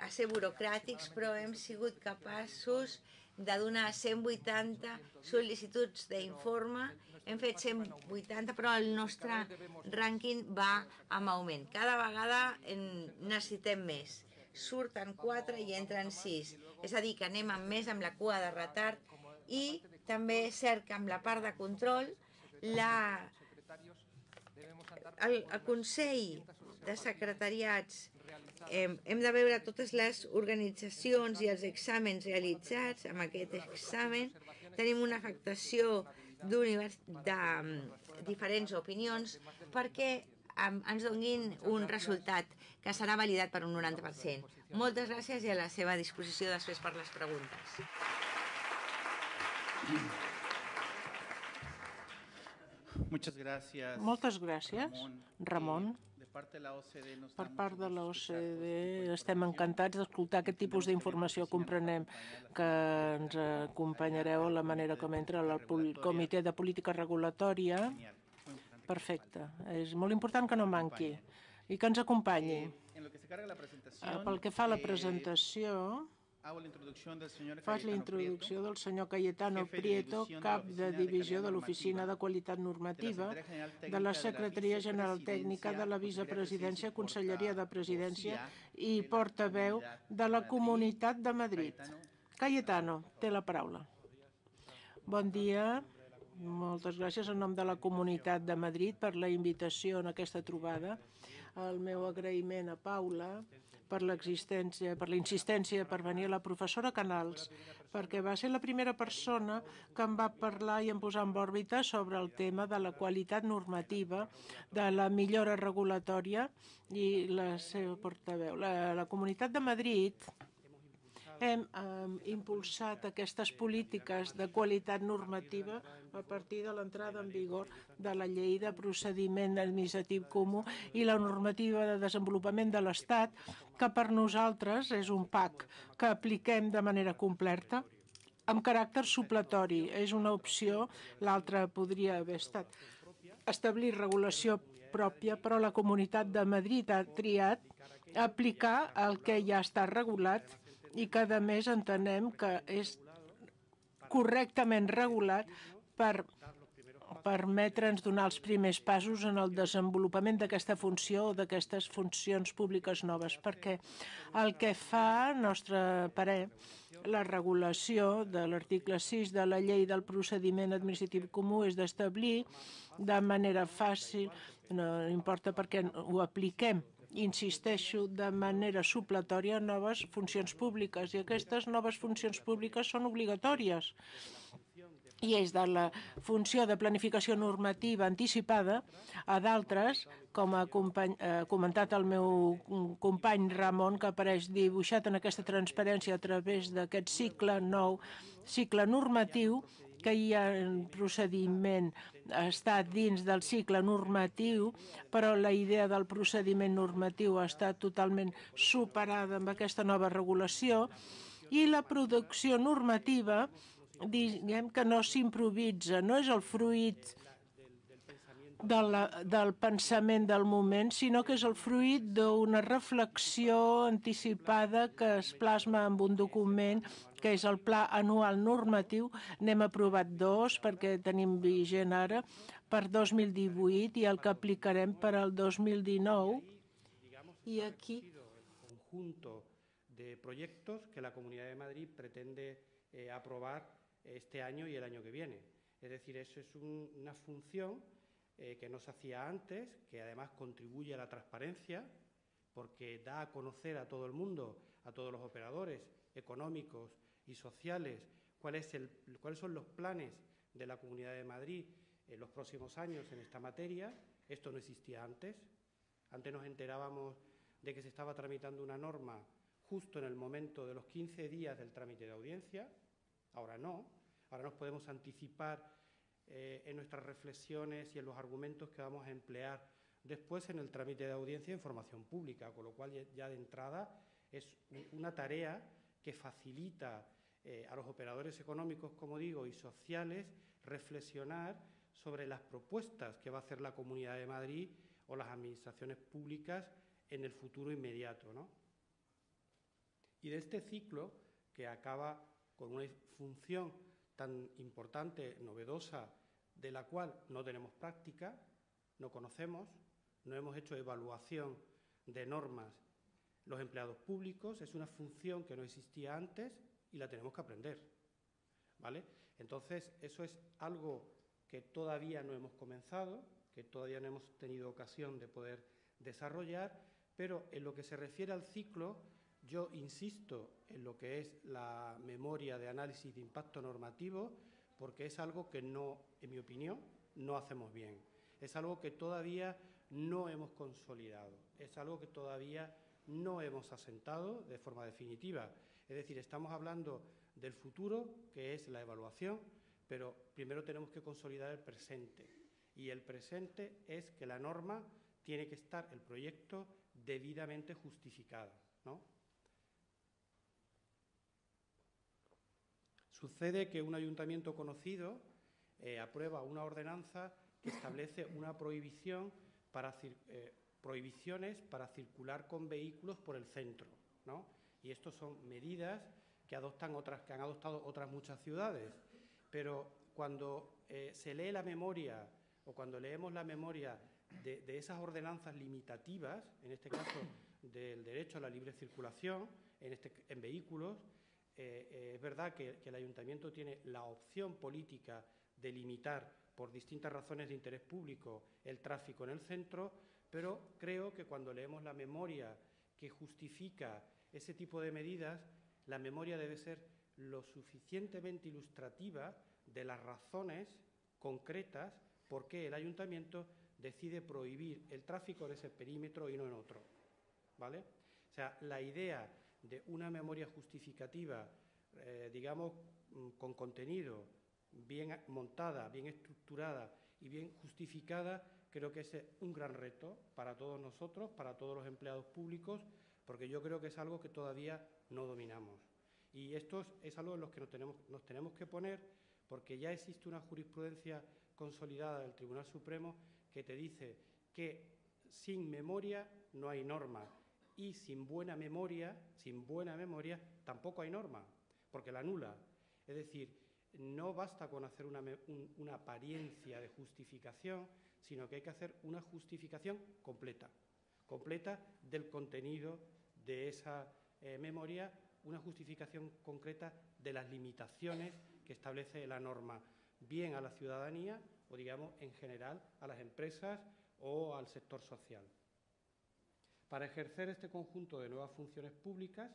a ser burocràtics, però hem sigut capaços de donar 180 sol·licituds d'informe, hem fet 180, però el nostre rànquing va amb augment. Cada vegada necessitem més. Surten 4 i entren 6. És a dir, que anem amb més amb la cua de retard i també és cert que amb la part de control la, el, el Consell de Secretariats hem, hem de veure totes les organitzacions i els exàmens realitzats amb aquest examen. Tenim una afectació de mm, diferents opinions perquè ens donguin un resultat que serà validat per un 90%. Moltes gràcies i a la seva disposició després per les preguntes. Muchas gracias. Moltes gràcies, Ramon. Per part de l'OCDE estem encantats d'escoltar aquest tipus d'informació. Comprenem que ens acompanyareu a la manera com entra el Comitè de Política Regulatòria. Perfecte. És molt important que no manqui i que ens acompanyi. Pel que fa a la presentació, Faig la introducció del senyor Cayetano Prieto, cap de divisió de l'Oficina de Qualitat Normativa de la Secretaria General Tècnica de la Vicepresidència, Conselleria de Presidència i portaveu de la Comunitat de Madrid. Cayetano, té la paraula. Bon dia. Moltes gràcies en nom de la Comunitat de Madrid per la invitació en aquesta trobada. El meu agraïment a Paula per l'existència, per la insistència per venir a la professora Canals, perquè va ser la primera persona que em va parlar i em posar en òrbita sobre el tema de la qualitat normativa, de la millora regulatòria i la seva portaveu. La, la Comunitat de Madrid hem eh, impulsat aquestes polítiques de qualitat normativa a partir de l'entrada en vigor de la llei de procediment administratiu comú i la normativa de desenvolupament de l'Estat, que per nosaltres és un PAC que apliquem de manera completa amb caràcter supletori. És una opció, l'altra podria haver estat establir regulació pròpia, però la Comunitat de Madrid ha triat aplicar el que ja està regulat i cada mes entenem que és correctament regulat per permetre'ns donar els primers passos en el desenvolupament d'aquesta funció o d'aquestes funcions públiques noves, perquè el que fa, nostre parer, la regulació de l'article 6 de la llei del procediment administratiu comú és d'establir de manera fàcil, no importa perquè ho apliquem insisteixo, de manera supletòria noves funcions públiques. I aquestes noves funcions públiques són obligatòries. I és de la funció de planificació normativa anticipada a d'altres, com ha eh, comentat el meu company Ramon, que apareix dibuixat en aquesta transparència a través d'aquest cicle nou, cicle normatiu, que hi ha un procediment està dins del cicle normatiu, però la idea del procediment normatiu ha estat totalment superada amb aquesta nova regulació i la producció normativa diguem que no s'improvisa, no és el fruit de la, del pensament del moment, sinó que és el fruit d'una reflexió anticipada que es plasma amb un document que és el Pla Anual Normatiu. N'hem aprovat dos perquè tenim vigent ara per 2018 i el que aplicarem per al 2019. I aquí... conjunto de proyectos que la Comunidad de Madrid pretende eh, aprobar este año y el año que viene. Es decir, eso es un, una función eh, que no se hacía antes, que además contribuye a la transparencia, porque da a conocer a todo el mundo, a todos los operadores económicos y sociales, cuáles son los planes de la Comunidad de Madrid en los próximos años en esta materia. Esto no existía antes. Antes nos enterábamos de que se estaba tramitando una norma justo en el momento de los 15 días del trámite de audiencia. Ahora no. Ahora nos podemos anticipar eh, en nuestras reflexiones y en los argumentos que vamos a emplear después en el trámite de audiencia en formación pública, con lo cual ya de entrada es una tarea que facilita eh, a los operadores económicos, como digo, y sociales reflexionar sobre las propuestas que va a hacer la Comunidad de Madrid o las administraciones públicas en el futuro inmediato. ¿no? Y de este ciclo, que acaba con una función tan importante, novedosa, de la cual no tenemos práctica, no conocemos, no hemos hecho evaluación de normas los empleados públicos, es una función que no existía antes y la tenemos que aprender. ¿Vale? Entonces, eso es algo que todavía no hemos comenzado, que todavía no hemos tenido ocasión de poder desarrollar, pero en lo que se refiere al ciclo, yo insisto en lo que es la memoria de análisis de impacto normativo, porque es algo que no, en mi opinión, no hacemos bien. Es algo que todavía no hemos consolidado, es algo que todavía no hemos asentado de forma definitiva. Es decir, estamos hablando del futuro, que es la evaluación, pero primero tenemos que consolidar el presente. Y el presente es que la norma tiene que estar, el proyecto, debidamente justificado. ¿no? Sucede que un ayuntamiento conocido eh, aprueba una ordenanza que establece una prohibición para eh, prohibiciones para circular con vehículos por el centro. ¿no? Y estas son medidas que, adoptan otras, que han adoptado otras muchas ciudades. Pero cuando eh, se lee la memoria o cuando leemos la memoria de, esas ordenanzas limitativas, en este caso del derecho a la libre circulación en, este, vehículos, eh, eh, es verdad que el ayuntamiento tiene la opción política de limitar por distintas razones de interés público el tráfico en el centro, pero creo que cuando leemos la memoria que justifica ese tipo de medidas, la memoria debe ser lo suficientemente ilustrativa de las razones concretas por qué el ayuntamiento decide prohibir el tráfico en ese perímetro y no en otro. ¿Vale? O sea, la idea de una memoria justificativa, eh, digamos, mm, con contenido, bien montada, bien estructurada y bien justificada, creo que es un gran reto para todos nosotros, para todos los empleados públicos, porque yo creo que es algo que todavía no dominamos. Y esto es, algo en lo que nos tenemos, que poner, porque ya existe una jurisprudencia consolidada del Tribunal Supremo que te dice que sin memoria no hay norma y sin buena memoria, sin buena memoria, tampoco hay norma, porque la anula. Es decir, no basta con hacer una, una apariencia de justificación, sino que hay que hacer una justificación completa, completa del contenido de esa eh, memoria, una justificación concreta de las limitaciones que establece la norma, bien a la ciudadanía o, digamos, en general a las empresas o al sector social. Para ejercer este conjunto de nuevas funciones públicas,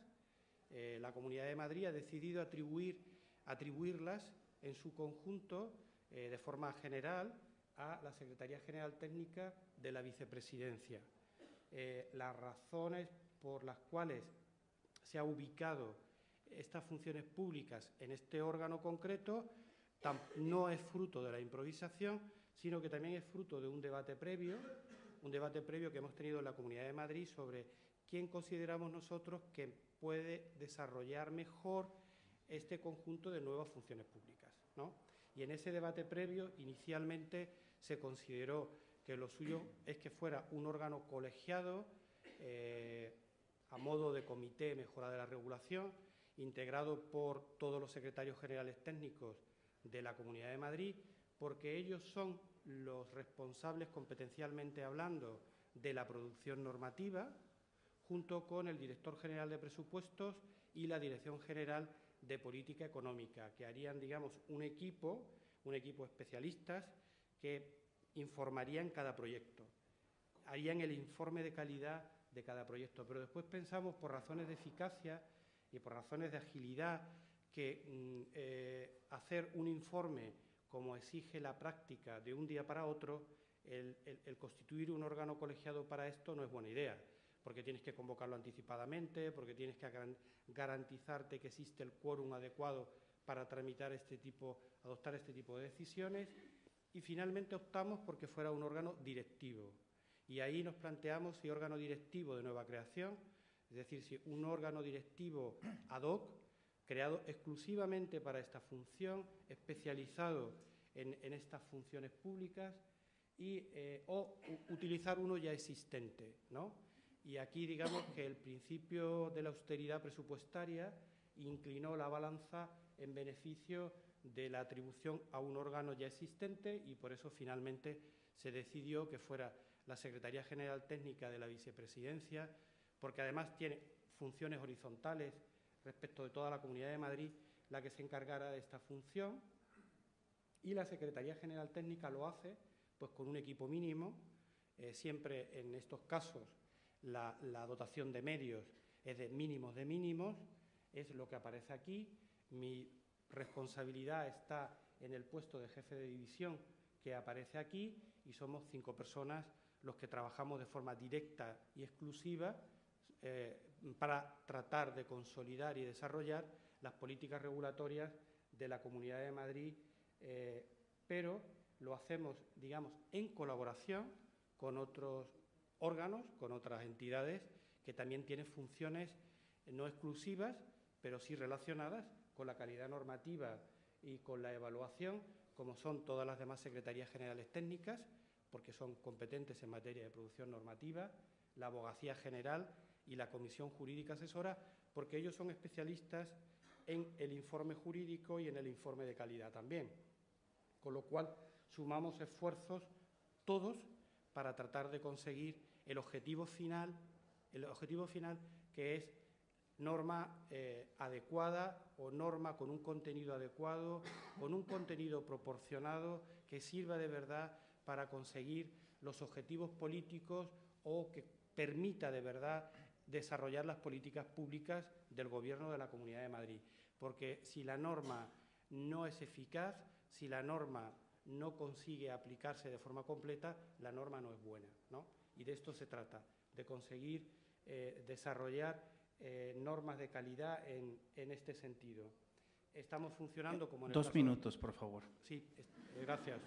eh, la Comunidad de Madrid ha decidido atribuir, atribuirlas en su conjunto, eh, de forma general, a la Secretaría General Técnica de la Vicepresidencia. Las razones por las cuales se ha ubicado estas funciones públicas en este órgano concreto no es fruto de la improvisación, sino que también es fruto de un debate previo, un debate previo que hemos tenido en la Comunidad de Madrid sobre quién consideramos nosotros que puede desarrollar mejor este conjunto de nuevas funciones públicas. Y en ese debate previo, inicialmente se consideró que lo suyo es que fuera un órgano colegiado, eh, a modo de comité mejora de la regulación, integrado por todos los secretarios generales técnicos de la Comunidad de Madrid, porque ellos son los responsables competencialmente hablando de la producción normativa, junto con el director general de presupuestos y la Dirección General de Política Económica, que harían, digamos, un equipo, un equipo de especialistas que informarían cada proyecto, harían el informe de calidad de cada proyecto, pero después pensamos por razones de eficacia y por razones de agilidad que mm, eh, hacer un informe como exige la práctica de un día para otro, el, constituir un órgano colegiado para esto no es buena idea, porque tienes que convocarlo anticipadamente, porque tienes que garantizarte que existe el quórum adecuado para tramitar este tipo, adoptar este tipo de decisiones, y finalmente optamos porque fuera un órgano directivo. Y ahí nos planteamos si órgano directivo de nueva creación, es decir, si un órgano directivo ad hoc, creado exclusivamente para esta función, especializado en, estas funciones públicas, y, eh, o utilizar uno ya existente. ¿no? Y aquí digamos que el principio de la austeridad presupuestaria inclinó la balanza en beneficio de la atribución a un órgano ya existente y por eso finalmente se decidió que fuera la Secretaría General Técnica de la Vicepresidencia, porque además tiene funciones horizontales respecto de toda la Comunidad de Madrid, la que se encargara de esta función, y la Secretaría General Técnica lo hace pues con un equipo mínimo, eh, siempre en estos casos la, dotación de medios es de mínimos de mínimos, es lo que aparece aquí. Mi responsabilidad está en el puesto de jefe de división que aparece aquí y somos cinco personas los que trabajamos de forma directa y exclusiva eh, para tratar de consolidar y desarrollar las políticas regulatorias de la Comunidad de Madrid, eh, pero lo hacemos, digamos, en colaboración con otros órganos, con otras entidades que también tienen funciones no exclusivas, pero sí relacionadas con la calidad normativa y con la evaluación, como son todas las demás secretarías generales técnicas, porque son competentes en materia de producción normativa, la abogacía general y la comisión jurídica asesora, porque ellos son especialistas en el informe jurídico y en el informe de calidad también. Con lo cual, sumamos esfuerzos todos para tratar de conseguir el objetivo final, el objetivo final que es norma eh, adecuada o norma con un contenido adecuado, con un contenido proporcionado que sirva de verdad para conseguir los objetivos políticos o que permita de verdad desarrollar las políticas públicas del Gobierno de la Comunidad de Madrid. Porque si la norma no es eficaz, si la norma no consigue aplicarse de forma completa, la norma no es buena. Y de esto se trata, de conseguir eh, desarrollar eh, normas de calidad en, este sentido. Estamos funcionando como en el Dos minutos, por favor. Sí, gracias.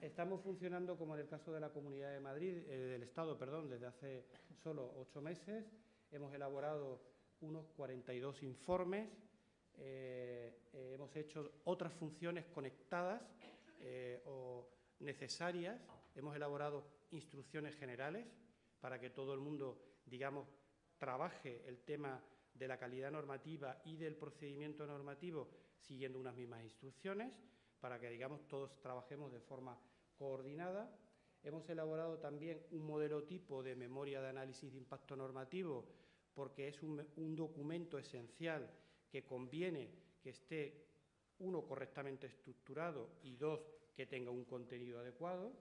Estamos funcionando como en el caso de la Comunidad de Madrid, eh, del Estado, perdón, desde hace solo ocho meses. Hemos elaborado unos 42 informes, eh, eh, hemos hecho otras funciones conectadas o necesarias, hemos elaborado instrucciones generales para que todo el mundo, digamos, trabaje el tema de la calidad normativa y del procedimiento normativo siguiendo unas mismas instrucciones para que, digamos, todos trabajemos de forma coordinada. Hemos elaborado también un modelo tipo de memoria de análisis de impacto normativo porque es un, documento esencial que conviene que esté, uno, correctamente estructurado y dos, que tenga un contenido adecuado.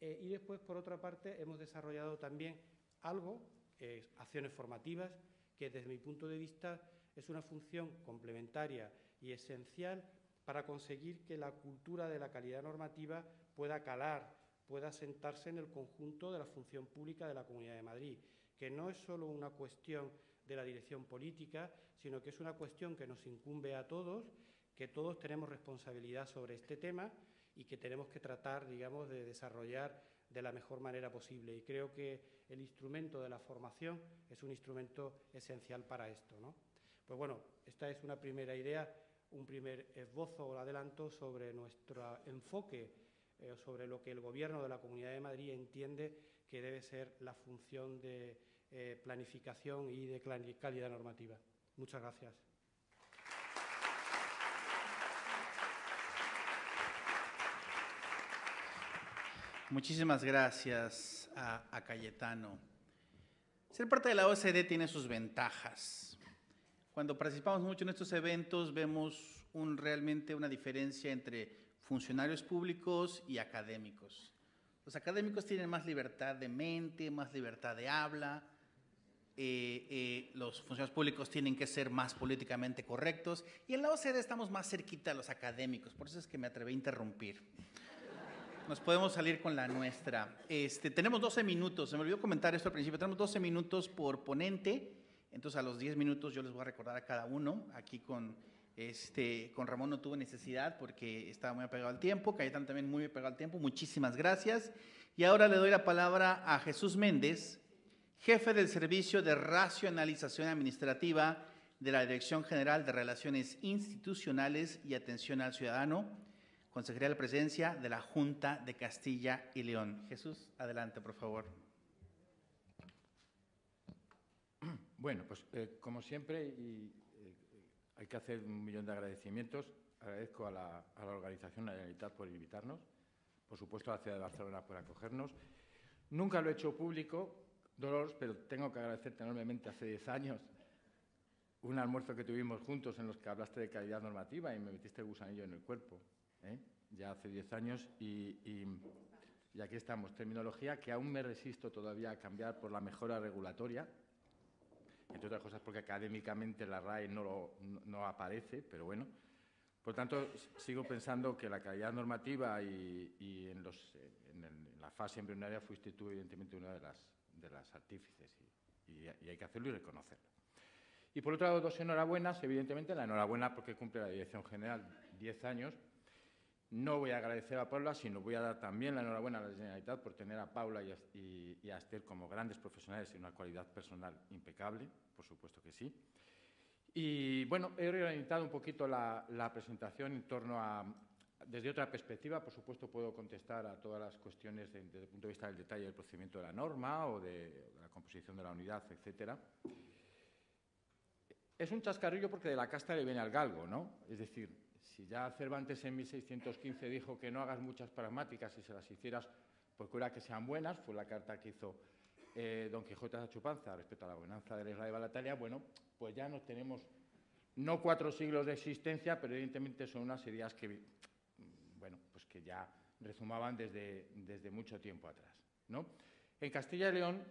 Eh, y después, por otra parte, hemos desarrollado también algo, eh, acciones formativas, que desde mi punto de vista es una función complementaria y esencial para conseguir que la cultura de la calidad normativa pueda calar, pueda sentarse en el conjunto de la función pública de la Comunidad de Madrid, que no es solo una cuestión de la dirección política, sino que es una cuestión que nos incumbe a todos, que todos tenemos responsabilidad sobre este tema y que tenemos que tratar, digamos, de desarrollar de la mejor manera posible. Y creo que el instrumento de la formación es un instrumento esencial para esto. ¿no? Pues bueno, esta es una primera idea, un primer esbozo o adelanto sobre nuestro enfoque, eh, sobre lo que el Gobierno de la Comunidad de Madrid entiende que debe ser la función de eh, planificación y de calidad normativa. Muchas gracias. Muchísimas gracias a, Cayetano. Ser parte de la OCDE tiene sus ventajas. Cuando participamos mucho en estos eventos vemos realmente una diferencia entre funcionarios públicos y académicos. Los académicos tienen más libertad de mente, más libertad de habla, eh, eh, los funcionarios públicos tienen que ser más políticamente correctos y en la OCDE estamos más cerquita a los académicos, por eso es que me atreví a interrumpir. Nos podemos salir con la nuestra. Este, tenemos 12 minutos, se me olvidó comentar esto al principio, tenemos 12 minutos por ponente, entonces a los 10 minutos yo les voy a recordar a cada uno. Aquí con, este, con Ramón no tuve necesidad porque estaba muy apegado al tiempo, Cayetano también muy apegado al tiempo, muchísimas gracias. Y ahora le doy la palabra a Jesús Méndez, jefe del Servicio de Racionalización Administrativa de la Dirección General de Relaciones Institucionales y Atención al Ciudadano Consejería de la Presidencia de la Junta de Castilla y León. Jesús, adelante, por favor. Bueno, pues eh, como siempre, y, hay que hacer un millón de agradecimientos. Agradezco a la, a la organización, Generalitat, por invitarnos. Por supuesto, a la ciudad de Barcelona por acogernos. Nunca lo he hecho público, Dolores, pero tengo que agradecerte enormemente hace 10 años un almuerzo que tuvimos juntos en los que hablaste de calidad normativa y me metiste el gusanillo en el cuerpo. ¿eh? ya hace 10 años, y, y, aquí estamos. Terminología que aún me resisto todavía a cambiar por la mejora regulatoria, entre otras cosas porque académicamente la RAE no, no, aparece, pero bueno. Por tanto, sigo pensando que la calidad normativa y, y en, los, en, la fase embrionaria fuiste tú, evidentemente, una de las, de las artífices y, y hay que hacerlo y reconocerlo. Y por otro lado, dos enhorabuenas, evidentemente, la enhorabuena porque cumple la Dirección General 10 años, no voy a agradecer a Paula, sino voy a dar también la enhorabuena a la Generalitat por tener a Paula y a, y, como grandes profesionales y una cualidad personal impecable, por supuesto que sí. Y bueno, he reorientado un poquito la, presentación en torno a, desde otra perspectiva, por supuesto puedo contestar a todas las cuestiones de, desde el punto de vista del detalle del procedimiento de la norma o de, de la composición de la unidad, etcétera. Es un chascarrillo porque de la casta le viene al galgo, ¿no? Es decir, si ya Cervantes en 1615 dijo que no hagas muchas pragmáticas y se las hicieras, procura que sean buenas, fue la carta que hizo eh, Don Quijote a Chupanza respecto a la gobernanza de la isla de Balatalia, bueno, pues ya no tenemos, no cuatro siglos de existencia, pero evidentemente son unas ideas que, bueno, pues que ya resumaban desde, desde mucho tiempo atrás. ¿no? En Castilla y León,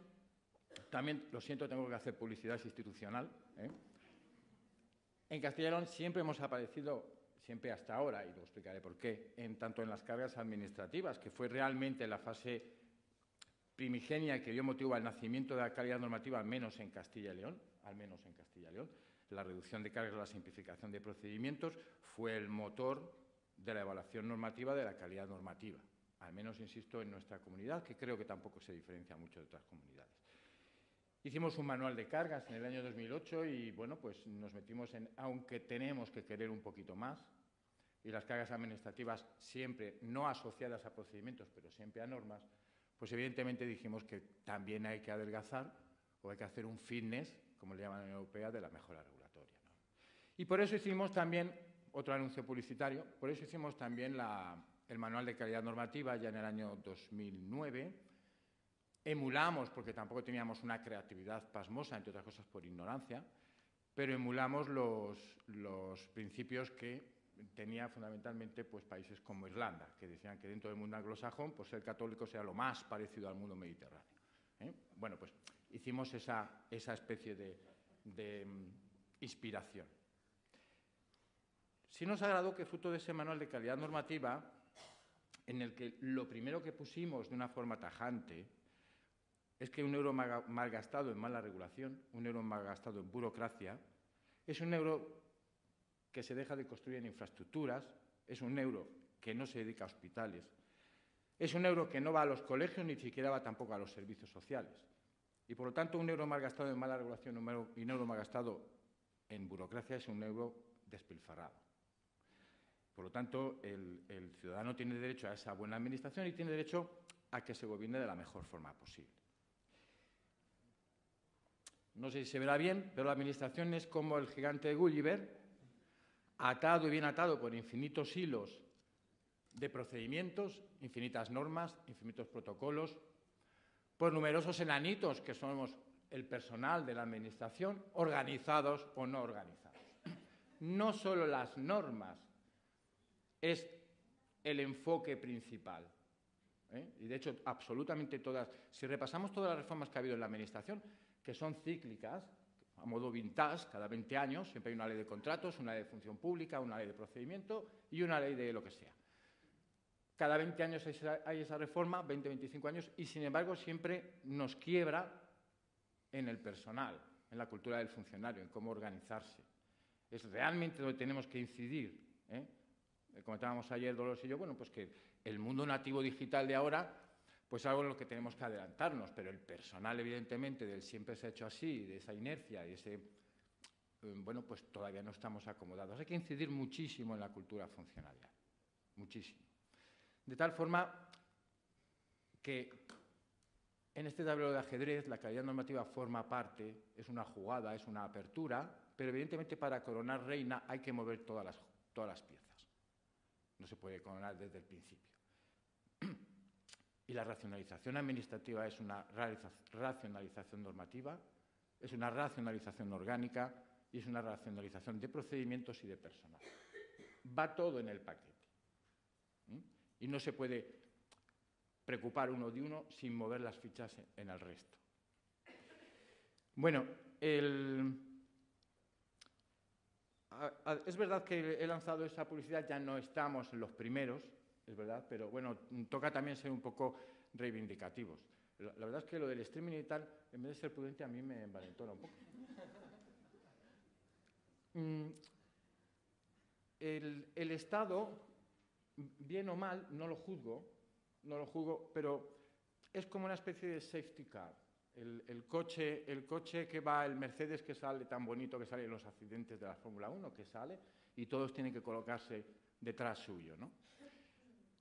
también, lo siento, tengo que hacer publicidad institucional. ¿eh? En Castilla y León siempre hemos aparecido siempre hasta ahora, y lo explicaré por qué, en tanto en las cargas administrativas, que fue realmente la fase primigenia que dio motivo al nacimiento de la calidad normativa, al menos en Castilla y León, al menos en Castilla y León. La reducción de cargas, la simplificación de procedimientos fue el motor de la evaluación normativa de la calidad normativa, al menos, insisto, en nuestra comunidad, que creo que tampoco se diferencia mucho de otras comunidades. Hicimos un manual de cargas en el año 2008 y, bueno, pues nos metimos en, aunque tenemos que querer un poquito más, y las cargas administrativas siempre no asociadas a procedimientos, pero siempre a normas, pues evidentemente dijimos que también hay que adelgazar o hay que hacer un fitness, como le llaman en la Europea, de la mejora regulatoria. Y por eso hicimos también otro anuncio publicitario, por eso hicimos también la, el manual de calidad normativa ya en el año 2009, Emulamos, porque tampoco teníamos una creatividad pasmosa, entre otras cosas por ignorancia, pero emulamos los, principios que tenía fundamentalmente pues, países como Irlanda, que decían que dentro del mundo anglosajón pues, ser católico sea lo más parecido al mundo mediterráneo. ¿eh? Bueno, pues hicimos esa, especie de, um, inspiración. sí nos agradó que fruto de ese manual de calidad normativa, en el que lo primero que pusimos de una forma tajante es que un euro mal gastado en mala regulación, un euro mal gastado en burocracia, es un euro que se deja de construir en infraestructuras, es un euro que no se dedica a hospitales, es un euro que no va a los colegios ni siquiera va tampoco a los servicios sociales. Y por lo tanto, un euro mal gastado en mala regulación y un euro mal gastado en burocracia es un euro despilfarrado. Por lo tanto, el, el, ciudadano tiene derecho a esa buena administración y tiene derecho a que se gobierne de la mejor forma posible. No sé si se verá bien, pero la administración es como el gigante de Gulliver, atado y bien atado por infinitos hilos de procedimientos, infinitas normas, infinitos protocolos, por numerosos enanitos que somos el personal de la Administración, organizados o no organizados. No solo las normas es el enfoque principal. ¿eh? Y de hecho, absolutamente todas, si repasamos todas las reformas que ha habido en la Administración, que son cíclicas, a modo vintage, cada 20 años, siempre hay una ley de contratos, una ley de función pública, una ley de procedimiento y una ley de lo que sea. Cada 20 años hay esa reforma, 20, 25 años, y sin embargo siempre nos quiebra en el personal, en la cultura del funcionario, en cómo organizarse. Es realmente donde tenemos que incidir. ¿eh? Comentábamos ayer Dolores y yo, bueno, pues que el mundo nativo digital de ahora, pues algo en lo que tenemos que adelantarnos, pero el personal, evidentemente, del siempre se ha hecho así, de esa inercia y ese, eh, bueno, pues todavía no estamos acomodados. Hay que incidir muchísimo en la cultura funcionarial, muchísimo. De tal forma que en este tablero de ajedrez la calidad normativa forma parte, es una jugada, es una apertura, pero evidentemente para coronar reina hay que mover todas las, todas las piezas. No se puede coronar desde el principio. Y la racionalización administrativa es una racionalización normativa, es una racionalización orgánica y es una racionalización de procedimientos y de personal. Va todo en el paquete. Y no se puede preocupar uno de uno sin mover las fichas en el resto. Bueno, es verdad que he lanzado esa publicidad, ya no estamos en los primeros, es verdad, pero bueno, toca también ser un poco reivindicativos. La, verdad es que lo del streaming y tal, en vez de ser prudente, a mí me envalentona un poco. Mm, el Estado, bien o mal, no lo juzgo, no lo juzgo, pero es como una especie de safety car. El, coche, el coche que va, el Mercedes que sale tan bonito que sale en los accidentes de la Fórmula 1, que sale y todos tienen que colocarse detrás suyo. ¿no?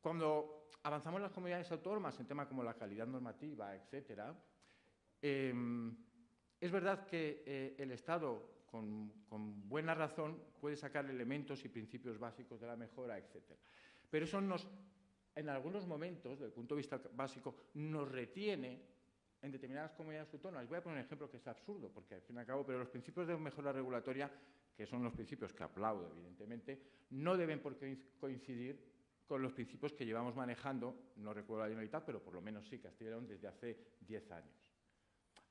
Cuando avanzamos las comunidades autónomas en temas como la calidad normativa, etc., em, es verdad que eh, el Estado, con, buena razón, puede sacar elementos y principios básicos de la mejora, etc. Pero eso nos en algunos momentos, desde el punto de vista básico, nos retiene en determinadas comunidades autónomas. Voy a poner un ejemplo que es absurdo, porque al fin y al cabo, pero los principios de mejora regulatoria, que son los principios que aplaudo, evidentemente, no deben por qué coincidir con los principios que llevamos manejando, no recuerdo la Generalitat, pero por lo menos sí, Castilla y León, desde hace 10 años.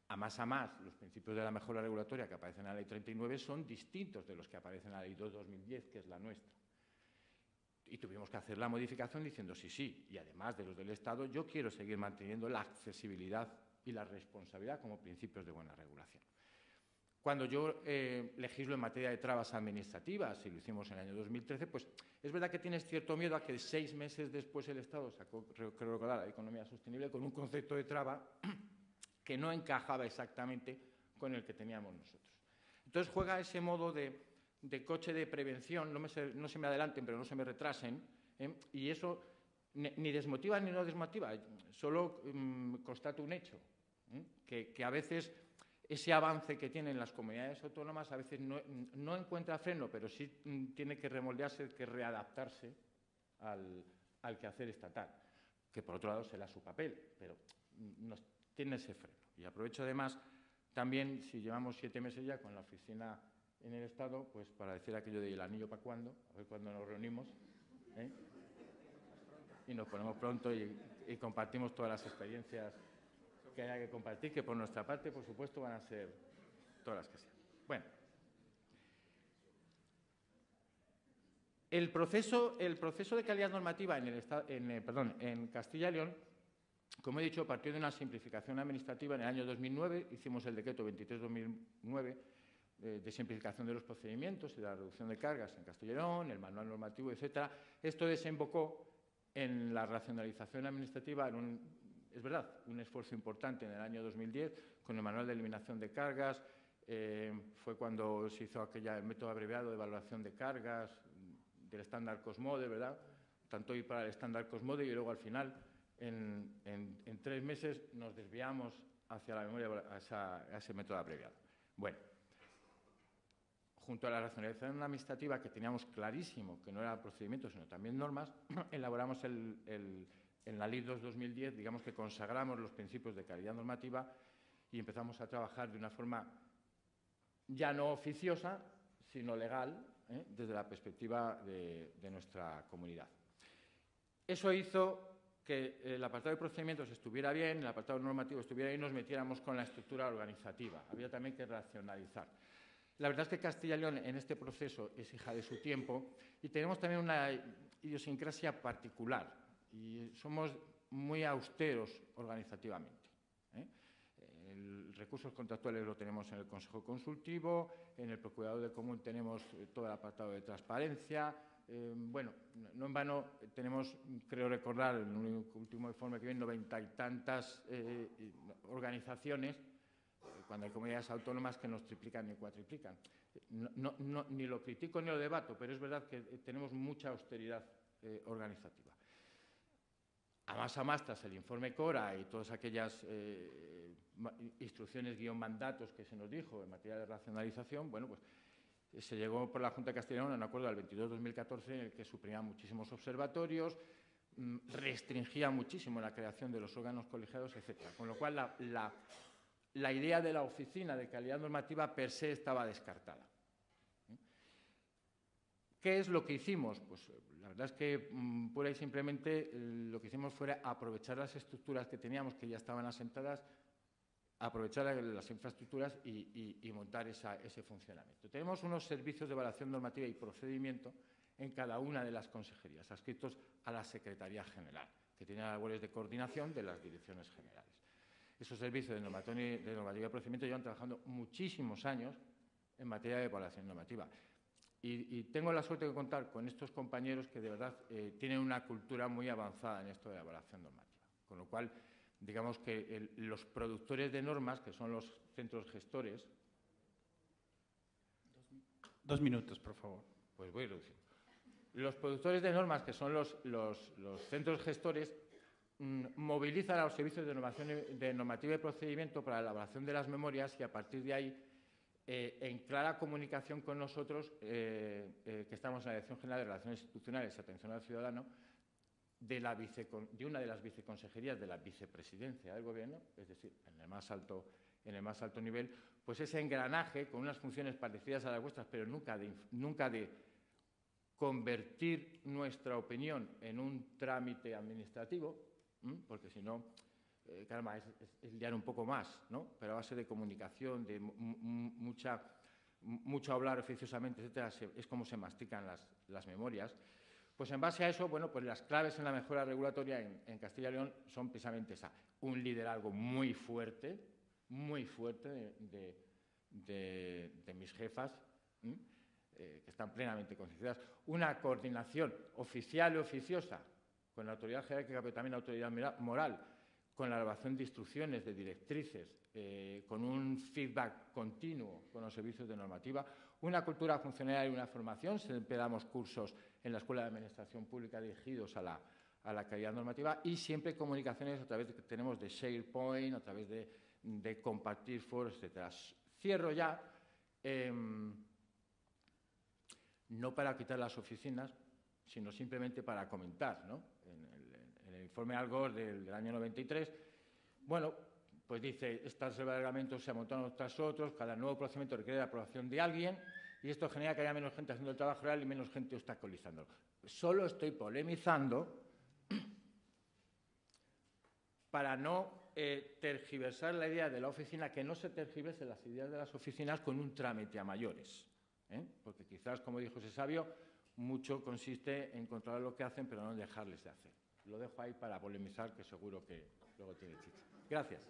A más a más, los principios de la mejora regulatoria que aparecen en la Ley 39 son distintos de los que aparecen en la Ley 2-2010, que es la nuestra. Y tuvimos que hacer la modificación diciendo sí, sí, y además de los del Estado, yo quiero seguir manteniendo la accesibilidad y la responsabilidad como principios de buena regulación. Cuando yo eh, legislo en materia de trabas administrativas, y lo hicimos en el año 2013, pues es verdad que tienes cierto miedo a que seis meses después el Estado sacó, creo, recordar, la economía sostenible con un concepto de traba que no encajaba exactamente con el que teníamos nosotros. Entonces juega ese modo de de coche de prevención, no, se me adelanten, pero no se me retrasen, ¿eh? y eso ni desmotiva ni no desmotiva, solo mm, constata un hecho, ¿eh? que, a veces ese avance que tienen las comunidades autónomas a veces no, encuentra freno, pero sí mm, tiene que remoldearse, que readaptarse al, al quehacer estatal, que por otro lado será su papel, pero mm, tiene ese freno. Y aprovecho además también, si llevamos siete meses ya con la oficina en el Estado, pues para decir aquello de el anillo para cuándo, a ver cuándo nos reunimos, ¿eh? y nos ponemos pronto y, compartimos todas las experiencias que haya que compartir, que por nuestra parte, por supuesto, van a ser todas las que sean. Bueno. El proceso, el proceso de calidad normativa en, el, en, eh, perdón, en Castilla y León, como he dicho, partió de una simplificación administrativa en el año 2009, hicimos el decreto 23-2009 eh, de simplificación de los procedimientos y de la reducción de cargas en Castilla y León, el manual normativo, etc. Esto desembocó en la racionalización administrativa, en un, es verdad, un esfuerzo importante en el año 2010 con el manual de eliminación de cargas, eh, fue cuando se hizo aquella, el método abreviado de evaluación de cargas, del estándar Cosmode, ¿verdad? Tanto ir para el estándar Cosmode y luego al final, en, tres meses, nos desviamos hacia la memoria, a, ese método abreviado. Bueno, junto a la racionalización administrativa, que teníamos clarísimo que no era procedimiento, sino también normas, elaboramos en la LID 2 2010, digamos que consagramos los principios de calidad normativa y empezamos a trabajar de una forma ya no oficiosa, sino legal, ¿eh? desde la perspectiva de, nuestra comunidad. Eso hizo que el apartado de procedimientos estuviera bien, el apartado normativo estuviera bien y nos metiéramos con la estructura organizativa. Había también que racionalizar. La verdad es que Castilla y León en este proceso es hija de su tiempo y tenemos también una idiosincrasia particular y somos muy austeros organizativamente recursos contractuales lo tenemos en el Consejo Consultivo, en el Procurador de Común tenemos eh, todo el apartado de transparencia. Eh, bueno, no en vano tenemos, creo recordar, en el último informe que viene, noventa y tantas eh, organizaciones, cuando hay comunidades autónomas que nos triplican ni cuatriplican. ni lo critico ni lo debato, pero es verdad que tenemos mucha austeridad organizativa. A más a más, tras el informe CORA y todas aquellas instrucciones guion mandatos que se nos dijo en materia de racionalización, bueno, pues eh, se llegó por la Junta de León a un acuerdo del 22-2014 en el que suprimía muchísimos observatorios, mm, restringía muchísimo la creación de los órganos colegiados, etc. Con lo cual, la, la, idea de la oficina de calidad normativa per se estaba descartada. ¿Qué es lo que hicimos? Pues la verdad es que mm, pura y simplemente lo que hicimos fue aprovechar las estructuras que teníamos, que ya estaban asentadas, aprovechar las infraestructuras y, montar ese funcionamiento. Tenemos unos servicios de evaluación normativa y procedimiento en cada una de las consejerías, adscritos a la Secretaría General, que tiene labores de coordinación de las direcciones generales. Esos servicios de normativa, y procedimiento llevan trabajando muchísimos años en materia de evaluación normativa. Y, tengo la suerte de contar con estos compañeros que de verdad eh, tienen una cultura muy avanzada en esto de evaluación normativa. Con lo cual, digamos que los productores de normas, que son los centros gestores... Dos minutos, por favor. Pues voy a reducir. Los productores de normas, que son los, centros gestores, mm, movilizan a los servicios de, normación, de normativa y procedimiento para la elaboración de las memorias y a partir de ahí, eh, en clara comunicación con nosotros, eh, eh, que estamos en la Dirección General de Relaciones Institucionales y Atención al Ciudadano, de, una de las viceconsejerías de la vicepresidencia del Gobierno, es decir, en el más alto, en el más alto nivel, pues ese engranaje con unas funciones parecidas a las vuestras, pero nunca de, nunca de convertir nuestra opinión en un trámite administrativo, porque si no, eh, es, liar un poco más, ¿no? pero a base de comunicación, de mucha, mucho hablar oficiosamente, etcétera, es como se mastican las, las memorias. Pues en base a eso, bueno, pues las claves en la mejora regulatoria en, Castilla y León son precisamente esa, un liderazgo muy fuerte, muy fuerte de, mis jefas, eh, que están plenamente concienciadas, una coordinación oficial y oficiosa con la autoridad jerárquica, pero también la autoridad moral, con la elaboración de instrucciones, de directrices, eh, con un feedback continuo con los servicios de normativa, una cultura funcionaria y una formación. Siempre damos cursos en la Escuela de Administración Pública dirigidos a la, a la calidad normativa y siempre comunicaciones a través de tenemos de SharePoint, a través de, compartir foros, etc. Cierro ya, em, no para quitar las oficinas, sino simplemente para comentar. ¿no? Informe Algor del, del año 93, bueno, pues dice, estos reglamentos se amontonan tras otros, cada nuevo procedimiento requiere la aprobación de alguien y esto genera que haya menos gente haciendo el trabajo real y menos gente obstaculizándolo. Solo estoy polemizando para no eh, tergiversar la idea de la oficina, que no se tergiverse las ideas de las oficinas con un trámite a mayores. ¿eh? Porque quizás, como dijo ese sabio, mucho consiste en controlar lo que hacen, pero no dejarles de hacer. Lo dejo ahí para polemizar, que seguro que luego tiene chicha. Gracias.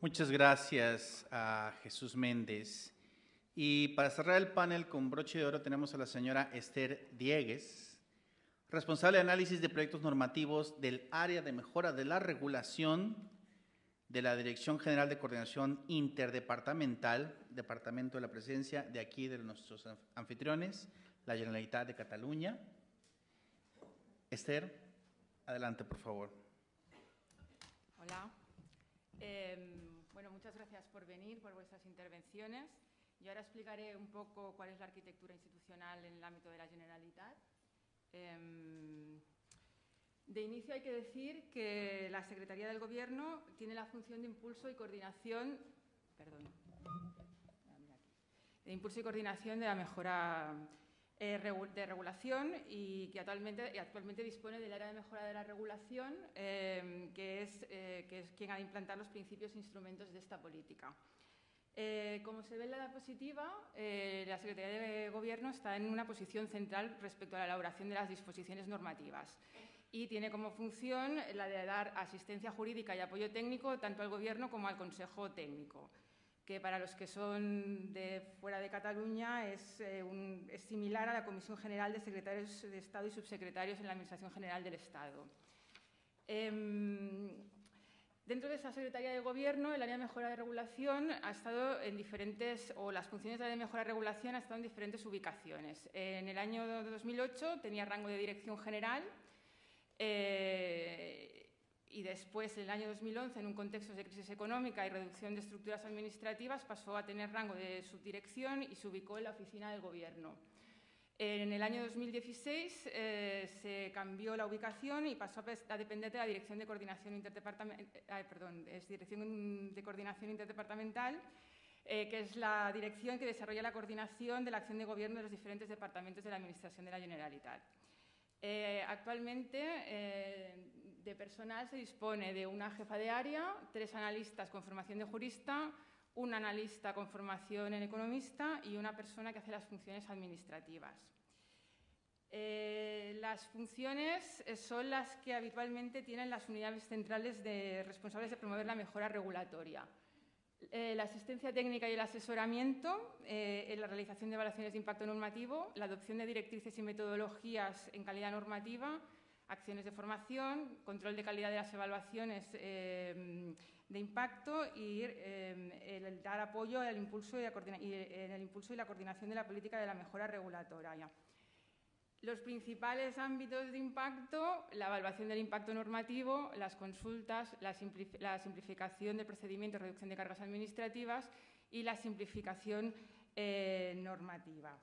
Muchas gracias a Jesús Méndez. Y para cerrar el panel con broche de oro tenemos a la señora Esther Diegues, responsable de análisis de proyectos normativos del área de mejora de la regulación de la Dirección General de Coordinación Interdepartamental, Departamento de la Presidencia, de aquí de nuestros anfitriones, la Generalitat de Cataluña. Esther, adelante, por favor. Hola. Eh, bueno, muchas gracias por venir, por vuestras intervenciones. Yo ahora explicaré un poco cuál es la arquitectura institucional en el ámbito de la Generalitat. Eh, de inicio hay que decir que la Secretaría del Gobierno tiene la función de impulso y coordinación, perdón, de impulso y coordinación de la mejora eh, de regulación y que actualmente, actualmente, dispone del área de mejora de la regulación, eh, que, es, eh, que, es, quien ha de implantar los principios e instrumentos de esta política. como se ve en la diapositiva, la Secretaría de Gobierno está en una posición central respecto a la elaboración de las disposiciones normativas y tiene como función la de dar asistencia jurídica y apoyo técnico tanto al Gobierno como al Consejo Técnico que para los que son de fuera de Cataluña es, eh, similar a la Comisión General de Secretarios de Estado y Subsecretarios en la Administración General del Estado. Eh, dentro de esa Secretaría de Gobierno, el área de mejora de regulación ha estado en diferentes, o las funciones de área de mejora de regulación han estado en diferentes ubicaciones. En el año 2008 tenía rango de dirección general, eh, y después, en el año 2011, en un contexto de crisis económica y reducción de estructuras administrativas, pasó a tener rango de subdirección y se ubicó en la oficina del Gobierno. En el año 2016 eh, se cambió la ubicación y pasó a depender de la Dirección de Coordinación Interdepartamental, eh, perdón, es Dirección de Coordinación Interdepartamental, eh, que es la dirección que desarrolla la coordinación de la acción de gobierno de los diferentes departamentos de la Administración de la Generalitat. Eh, actualmente de personal se dispone de una jefa de área, tres analistas con formación de jurista, un analista con formación en economista y una persona que hace las funciones administrativas. Eh, las funciones eh, son las que habitualmente tienen las unidades centrales de, responsables de promover la mejora regulatoria. Eh, la asistencia técnica y el asesoramiento en la realización de evaluaciones de impacto normativo, la adopción de directrices y metodologías en calidad normativa, acciones de formación, control de calidad de las evaluaciones eh, de impacto y eh, el dar apoyo al impulso y, en el impulso y la coordinación de la política de la mejora regulatoria. Los principales ámbitos de impacto, la evaluación del impacto normativo, las consultas, la, simplificación del procedimiento, reducción de cargas administrativas y la simplificación eh, normativa.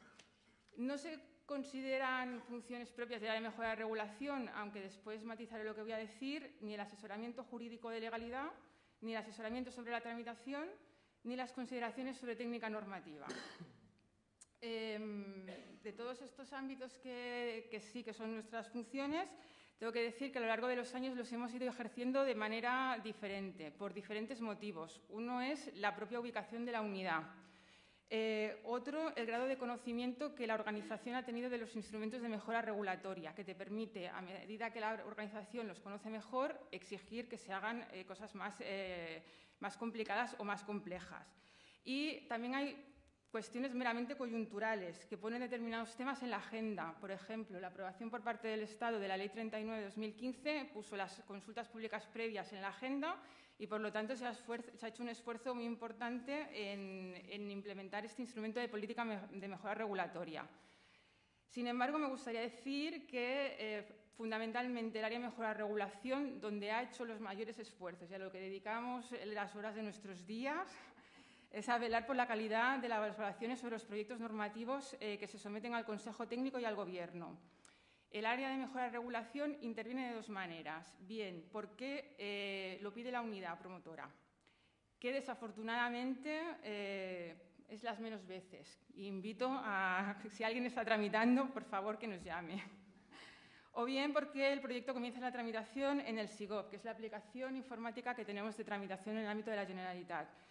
No se consideran funciones propias de la mejora de regulación, aunque después matizaré lo que voy a decir, ni el asesoramiento jurídico de legalidad, ni el asesoramiento sobre la tramitación, ni las consideraciones sobre técnica normativa. Em, de todos estos ámbitos que, sí que son nuestras funciones, tengo que decir que a lo largo de los años los hemos ido ejerciendo de manera diferente, por diferentes motivos. Uno es la propia ubicación de la unidad. Eh, otro, el grado de conocimiento que la organización ha tenido de los instrumentos de mejora regulatoria, que te permite, a medida que la organización los conoce mejor, exigir que se hagan eh, cosas más, eh, más complicadas o más complejas. Y también hay cuestiones meramente coyunturales que ponen determinados temas en la agenda. Por ejemplo, la aprobación por parte del Estado de la Ley 39 de 2015 puso las consultas públicas previas en la agenda y por lo tanto se ha, hecho un esfuerzo muy importante en, implementar este instrumento de política de mejora regulatoria. Sin embargo, me gustaría decir que eh, fundamentalmente el área de mejora regulación, donde ha hecho los mayores esfuerzos y a lo que dedicamos las horas de nuestros días, es a velar por la calidad de las evaluaciones sobre los proyectos normativos eh, que se someten al Consejo Técnico y al Gobierno. El área de mejora de regulación interviene de dos maneras. Bien, porque eh, lo pide la unidad promotora, que desafortunadamente eh, es las menos veces. Invito a, si alguien está tramitando, por favor que nos llame. o bien porque el proyecto comienza la tramitación en el SIGOP, que es la aplicación informática que tenemos de tramitación en el ámbito de la Generalitat.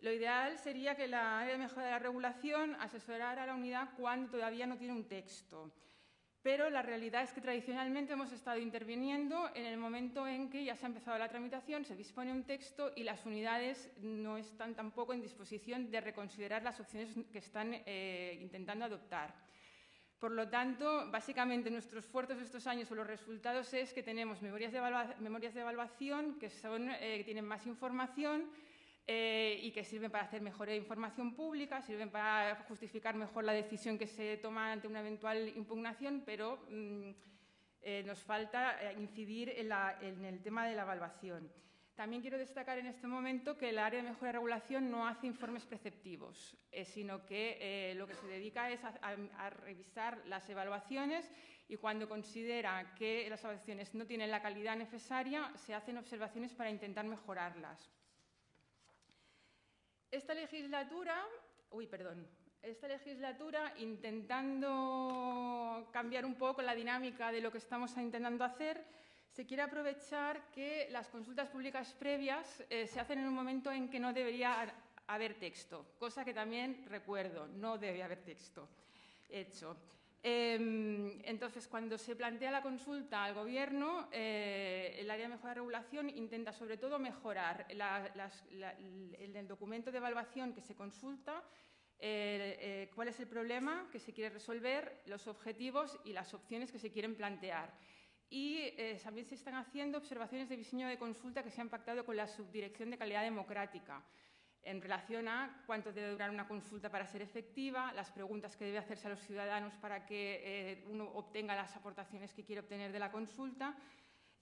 Lo ideal sería que la área de mejora de la regulación asesorara a la unidad cuando todavía no tiene un texto. Pero la realidad es que tradicionalmente hemos estado interviniendo en el momento en que ya se ha empezado la tramitación, se dispone un texto y las unidades no están tampoco en disposición de reconsiderar las opciones que están eh, intentando adoptar. Por lo tanto, básicamente nuestro esfuerzo de estos años o los resultados es que tenemos memorias de, evaluación eh, que tienen más información, eh, y que sirven para hacer mejor información pública, sirven para justificar mejor la decisión que se toma ante una eventual impugnación, pero mm, eh, nos falta eh, incidir en, el tema de la evaluación. También quiero destacar en este momento que el área de mejora de regulación no hace informes preceptivos, sino que lo que se dedica es a, revisar las evaluaciones y cuando considera que las evaluaciones no tienen la calidad necesaria, se hacen observaciones para intentar mejorarlas. Esta legislatura, uy, perdón, esta legislatura intentando cambiar un poco la dinámica de lo que estamos intentando hacer, se quiere aprovechar que las consultas públicas previas eh, se hacen en un momento en que no debería haber texto, cosa que también recuerdo, no debe haber texto hecho. Em, entonces, cuando se plantea la consulta al Gobierno, eh, el área de mejora de regulación intenta sobre todo mejorar en el documento de evaluación que se consulta eh, eh, cuál es el problema que se quiere resolver, los objetivos y las opciones que se quieren plantear. Y también se están haciendo observaciones de diseño de consulta que se han pactado con la Subdirección de Calidad Democrática en relación a cuánto debe durar una consulta para ser efectiva, las preguntas que debe hacerse a los ciudadanos para que eh, uno obtenga las aportaciones que quiere obtener de la consulta.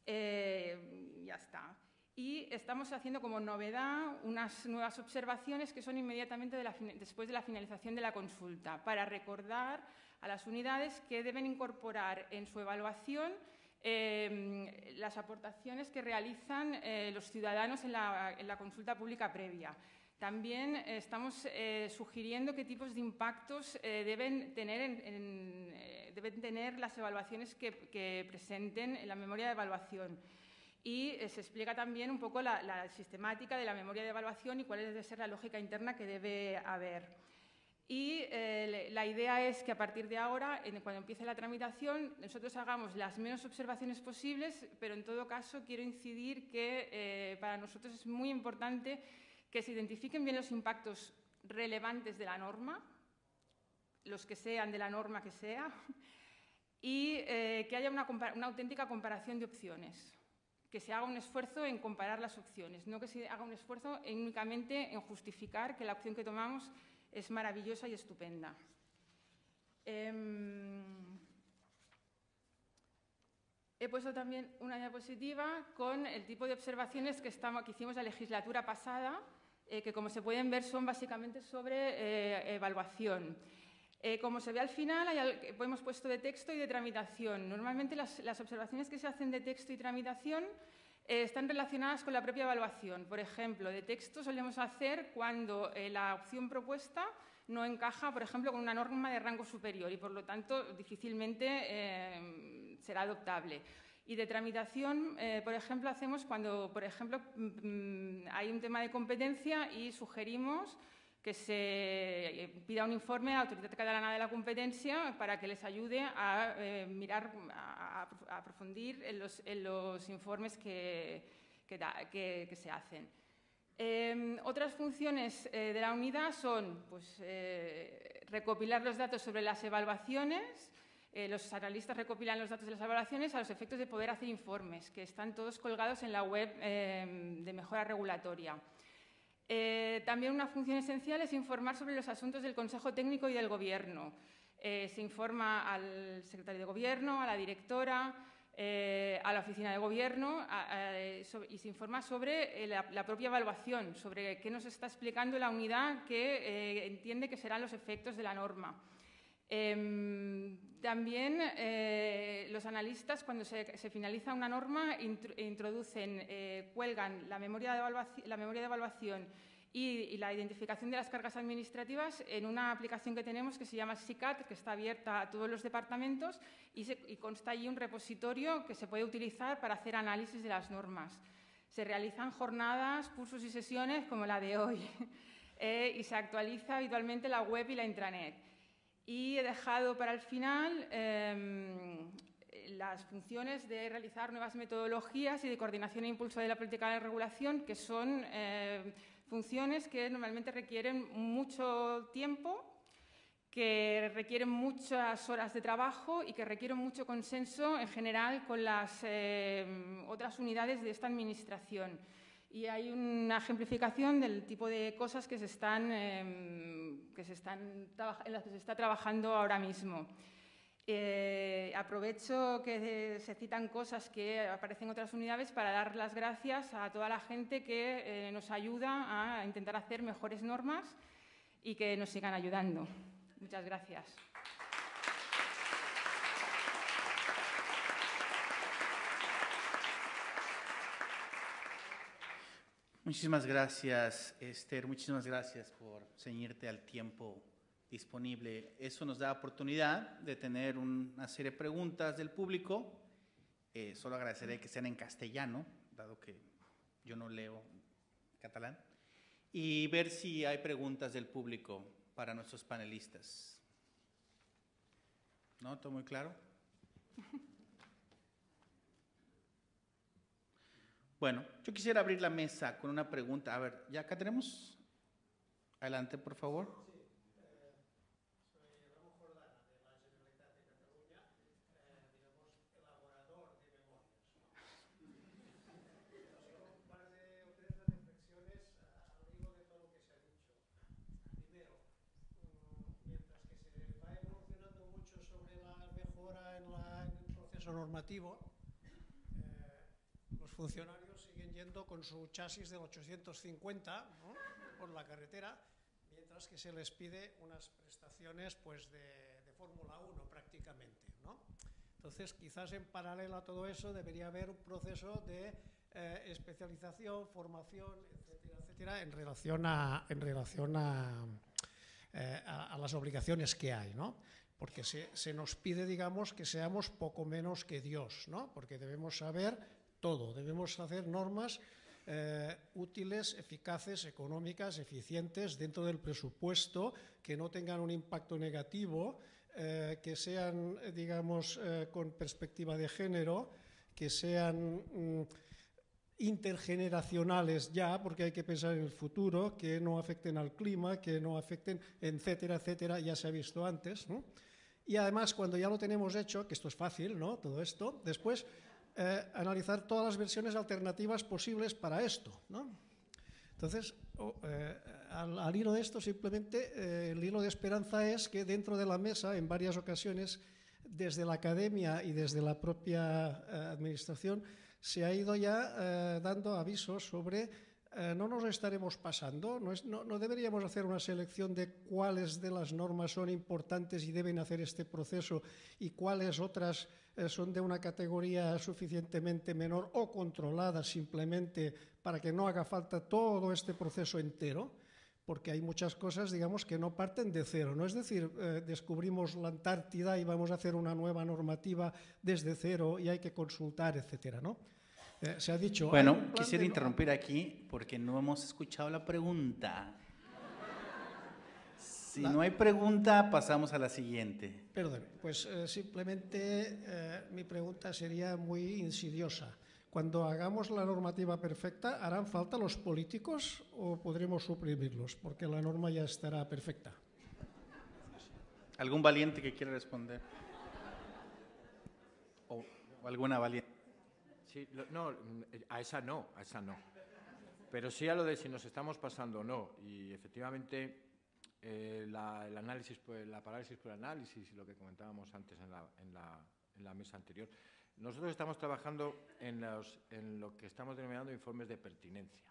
Eh, ya está. Y estamos haciendo como novedad unas nuevas observaciones que son inmediatamente después de la finalización de la consulta, para recordar a las unidades que deben incorporar en su evaluación eh, las aportaciones que realizan los ciudadanos en la consulta pública previa. También eh, estamos eh, sugiriendo qué tipos de impactos eh, deben, tener deben tener las evaluaciones que, presenten en la memoria de evaluación. Y se explica también un poco la, sistemática de la memoria de evaluación y cuál debe ser la lógica interna que debe haber. Y la idea es que a partir de ahora, cuando empiece la tramitación, nosotros hagamos las menos observaciones posibles, pero en todo caso quiero incidir que para nosotros es muy importante que se identifiquen bien los impactos relevantes de la norma, los que sean de la norma que sea, y eh, que haya una, auténtica comparación de opciones, que se haga un esfuerzo en comparar las opciones, no que se haga un esfuerzo únicamente en justificar que la opción que tomamos es maravillosa y estupenda. Em, he puesto también una diapositiva con el tipo de observaciones que, estamos, que hicimos la legislatura pasada eh, que como se pueden ver son básicamente sobre eh, evaluación. Eh, como se ve al final, hemos puesto de texto y de tramitación. Normalmente las, observaciones que se hacen de texto y tramitación están relacionadas con la propia evaluación. Por ejemplo, de texto solemos hacer cuando la opción propuesta no encaja, por ejemplo, con una norma de rango superior y, por lo tanto, difícilmente será adoptable. Y de tramitación, eh, por ejemplo, hacemos cuando, por ejemplo, mm, hay un tema de competencia y sugerimos que se eh, pida un informe a la Autoridad Catalana de la Competencia para que les ayude a eh, mirar, a, aprofundir en los, informes que, que, se hacen. Em, otras funciones de la unidad son pues, recopilar los datos sobre las evaluaciones, eh, los analistas recopilan los datos de las evaluaciones a los efectos de poder hacer informes, que están todos colgados en la web eh, de mejora regulatoria. Eh, también una función esencial es informar sobre los asuntos del Consejo Técnico y del Gobierno. se informa al secretario de Gobierno, a la directora, a la oficina de Gobierno y se informa sobre la, propia evaluación, sobre qué nos está explicando la unidad que entiende que serán los efectos de la norma. Em, también eh, los analistas, cuando se, finaliza una norma, introducen, eh, cuelgan la memoria, de evaluación y, la identificación de las cargas administrativas en una aplicación que tenemos que se llama SICAT, que está abierta a todos los departamentos y, y consta allí un repositorio que se puede utilizar para hacer análisis de las normas. Se realizan jornadas, cursos y sesiones como la de hoy eh, y se actualiza habitualmente la web y la intranet. Y he dejado para el final em, las funciones de realizar nuevas metodologías y de coordinación e impulso de la política de regulación, que son em, funciones que normalmente requieren mucho tiempo, que requieren muchas horas de trabajo y que requieren mucho consenso en general con las em, otras unidades de esta administración y hay una ejemplificación del tipo de cosas que se están, em, que se están en las que se está trabajando ahora mismo. Eh, aprovecho que se citan cosas que aparecen en otras unidades para dar las gracias a toda la gente que eh, nos ayuda a intentar hacer mejores normas y que nos sigan ayudando. Muchas gracias. Muchísimas gracias, Esther. Muchísimas gracias por ceñirte al tiempo disponible. Eso nos da oportunidad de tener una serie de preguntas del público. Eh, solo agradeceré que sean en castellano, dado que yo no leo catalán, y ver si hay preguntas del público para nuestros panelistas. ¿No? ¿Todo muy claro? Bueno, yo quisiera abrir la mesa con una pregunta. A ver, ¿ya acá tenemos? Adelante, por favor. normativo, los funcionarios con su chasis del 850 por la carretera, mientras que se les pide unas prestaciones pues, de, Fórmula 1 prácticamente. Entonces, quizás en paralelo a todo eso debería haber un proceso de eh, especialización, formación, etcétera, etcétera, en relación a, en relación a, eh, las obligaciones que hay, ¿no? Porque se, se, nos pide, digamos, que seamos poco menos que Dios, ¿no? Porque debemos saber todo. Debemos hacer normas eh, útiles, eficaces, económicas, eficientes dentro del presupuesto, que no tengan un impacto negativo, eh, que sean, digamos, eh, con perspectiva de género, que sean mm, intergeneracionales ya, porque hay que pensar en el futuro, que no afecten al clima, que no afecten, etcétera, etcétera, ya se ha visto antes. Y además, cuando ya lo tenemos hecho, que esto es fácil, ¿no? Todo esto, después eh, analizar todas las versiones alternativas posibles para esto. ¿no? Entonces, eh, al, hilo de esto, simplemente eh, el hilo de esperanza es que dentro de la mesa, en varias ocasiones, desde la academia y desde la propia administración, se ha ido ya dando avisos sobre no nos estaremos pasando, no, no, no, deberíamos hacer una selección de cuáles de las normas son importantes y deben hacer este proceso y cuáles otras eh, son de una categoría suficientemente menor o controlada simplemente para que no haga falta todo este proceso entero, porque hay muchas cosas, digamos, que no parten de cero. No es decir, eh, descubrimos la Antártida y vamos a hacer una nueva normativa desde cero y hay que consultar, etcétera, ¿no? Eh, se ha dicho. Bueno, quisiera interrumpir aquí porque no hemos escuchado la pregunta. Si no hay pregunta, pasamos a la siguiente. Perdón, pues eh, simplemente eh, mi pregunta sería muy insidiosa. Cuando hagamos la normativa perfecta, ¿harán falta los políticos o podremos suprimirlos? Porque la norma ya estará perfecta. ¿Algún valiente que quiera responder? ¿O, alguna valiente? Sí, no, a esa no, a esa no. Pero sí a lo de si nos estamos pasando o no. Y efectivamente eh, la, el análisis, la parálisis por análisis y lo que comentábamos antes en la, en la, en la mesa anterior. Nosotros estamos trabajando en, los, en lo que estamos denominando informes de pertinencia.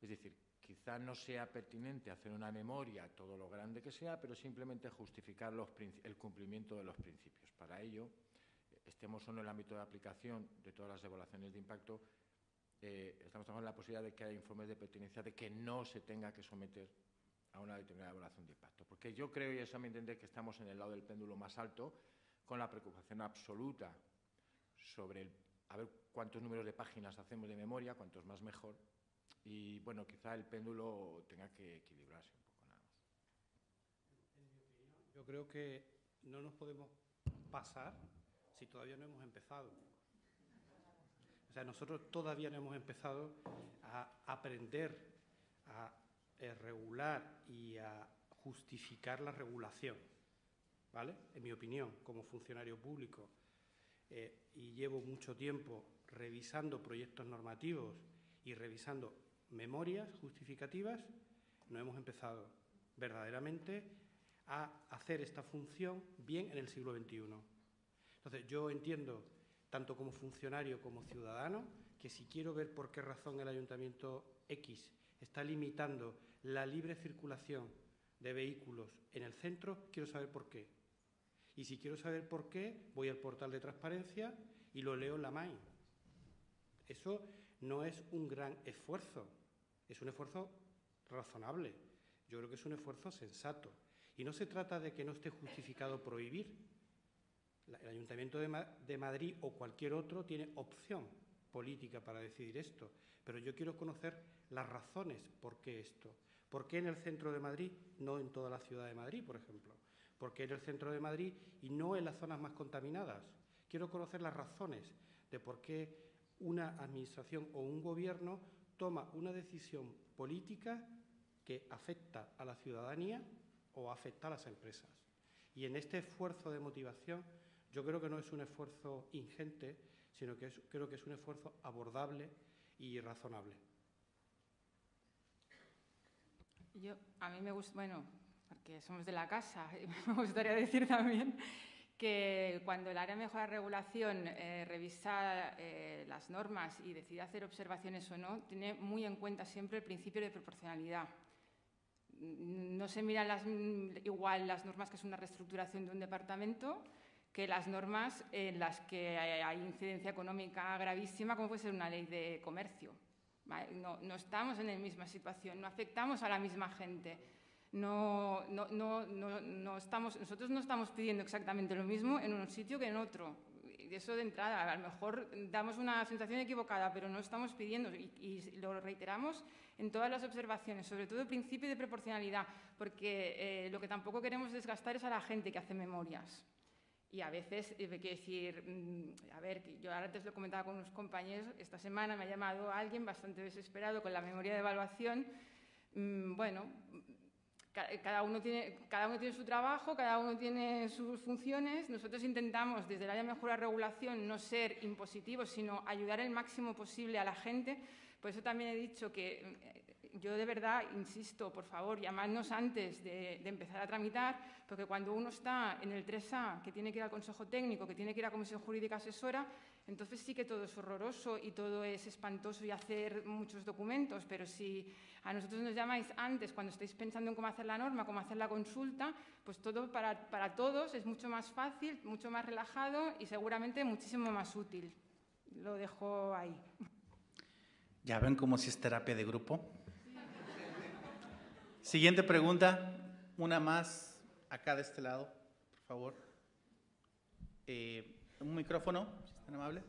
Es decir, quizá no sea pertinente hacer una memoria todo lo grande que sea, pero simplemente justificar los, el cumplimiento de los principios. Para ello, estemos o no en el ámbito de aplicación de todas las evaluaciones de impacto, eh, estamos trabajando en la posibilidad de que haya informes de pertinencia de que no se tenga que someter a una determinada evaluación de impacto. Porque yo creo, y eso me entiende, que estamos en el lado del péndulo más alto, con la preocupación absoluta sobre el, a ver cuántos números de páginas hacemos de memoria, cuantos más mejor, y bueno, quizá el péndulo tenga que equilibrarse un poco nada más. Yo creo que no nos podemos pasar si todavía no hemos empezado. O sea, nosotros todavía no hemos empezado a aprender a eh, regular y a justificar la regulación, ¿vale? En mi opinión, como funcionario público, eh, y llevo mucho tiempo revisando proyectos normativos y revisando memorias justificativas, no hemos empezado verdaderamente a hacer esta función bien en el siglo XXI. Entonces, yo entiendo, tanto como funcionario como ciudadano, que si quiero ver por qué razón el Ayuntamiento X está limitando la libre circulación de vehículos en el centro, quiero saber por qué. Y si quiero saber por qué, voy al portal de transparencia y lo leo en la MAI. Eso no es un gran esfuerzo, es un esfuerzo razonable. Yo creo que es un esfuerzo sensato. Y no se trata de que no esté justificado prohibir. El Ayuntamiento de, Madrid o cualquier otro tiene opción política para decidir esto, pero yo quiero conocer las razones por qué esto. ¿Por qué en el centro de Madrid, no en toda la ciudad de Madrid, por ejemplo? ¿Por qué en el centro de Madrid y no en las zonas más contaminadas? Quiero conocer las razones de por qué una administración o un gobierno toma una decisión política que afecta a la ciudadanía o afecta a las empresas. Y en este esfuerzo de motivación, yo creo que no es un esfuerzo ingente, sino que creo que es un esfuerzo abordable y razonable. Yo, a mí me gusta, bueno, porque somos de la casa, me gustaría decir también que cuando el área de mejora regulación eh, revisa eh, las normas y decide hacer observaciones o no, tiene muy en cuenta siempre el principio de proporcionalidad. No se miran las, igual las normas que es una reestructuración de un departamento que las normas en las que hay incidencia económica gravísima, como puede ser una ley de comercio. No, estamos en la misma situación, no afectamos a la misma gente. No, estamos, nosotros no estamos pidiendo exactamente lo mismo en un sitio que en otro. Y eso de entrada, a lo mejor damos una sensación equivocada, pero no estamos pidiendo, y, y lo reiteramos en todas las observaciones, sobre todo el principio de proporcionalidad, porque eh, lo que tampoco queremos desgastar es a la gente que hace memorias. Y a veces, hay que decir, mm, a ver, yo antes lo comentaba con unos compañeros, esta semana me ha llamado alguien bastante desesperado con la memoria de evaluación. Mm, bueno, cada uno, tiene, cada uno tiene su trabajo, cada uno tiene sus funciones. Nosotros intentamos, desde el área de mejora regulación, no ser impositivos, sino ayudar el máximo posible a la gente. Por eso también he dicho que yo de verdad insisto, por favor, llamadnos antes de, empezar a tramitar, porque cuando uno está en el 3A, que tiene que ir al Consejo Técnico, que tiene que ir a Comisión Jurídica Asesora, entonces sí que todo es horroroso y todo es espantoso y hacer muchos documentos, pero si a nosotros nos llamáis antes, cuando estáis pensando en cómo hacer la norma, cómo hacer la consulta, pues todo para, para todos es mucho más fácil, mucho más relajado y seguramente muchísimo más útil. Lo dejo ahí. ¿Ya ven cómo si es terapia de grupo? Siguiente pregunta, una más acá de este lado, por favor. Eh, un micrófono, si es tan amable.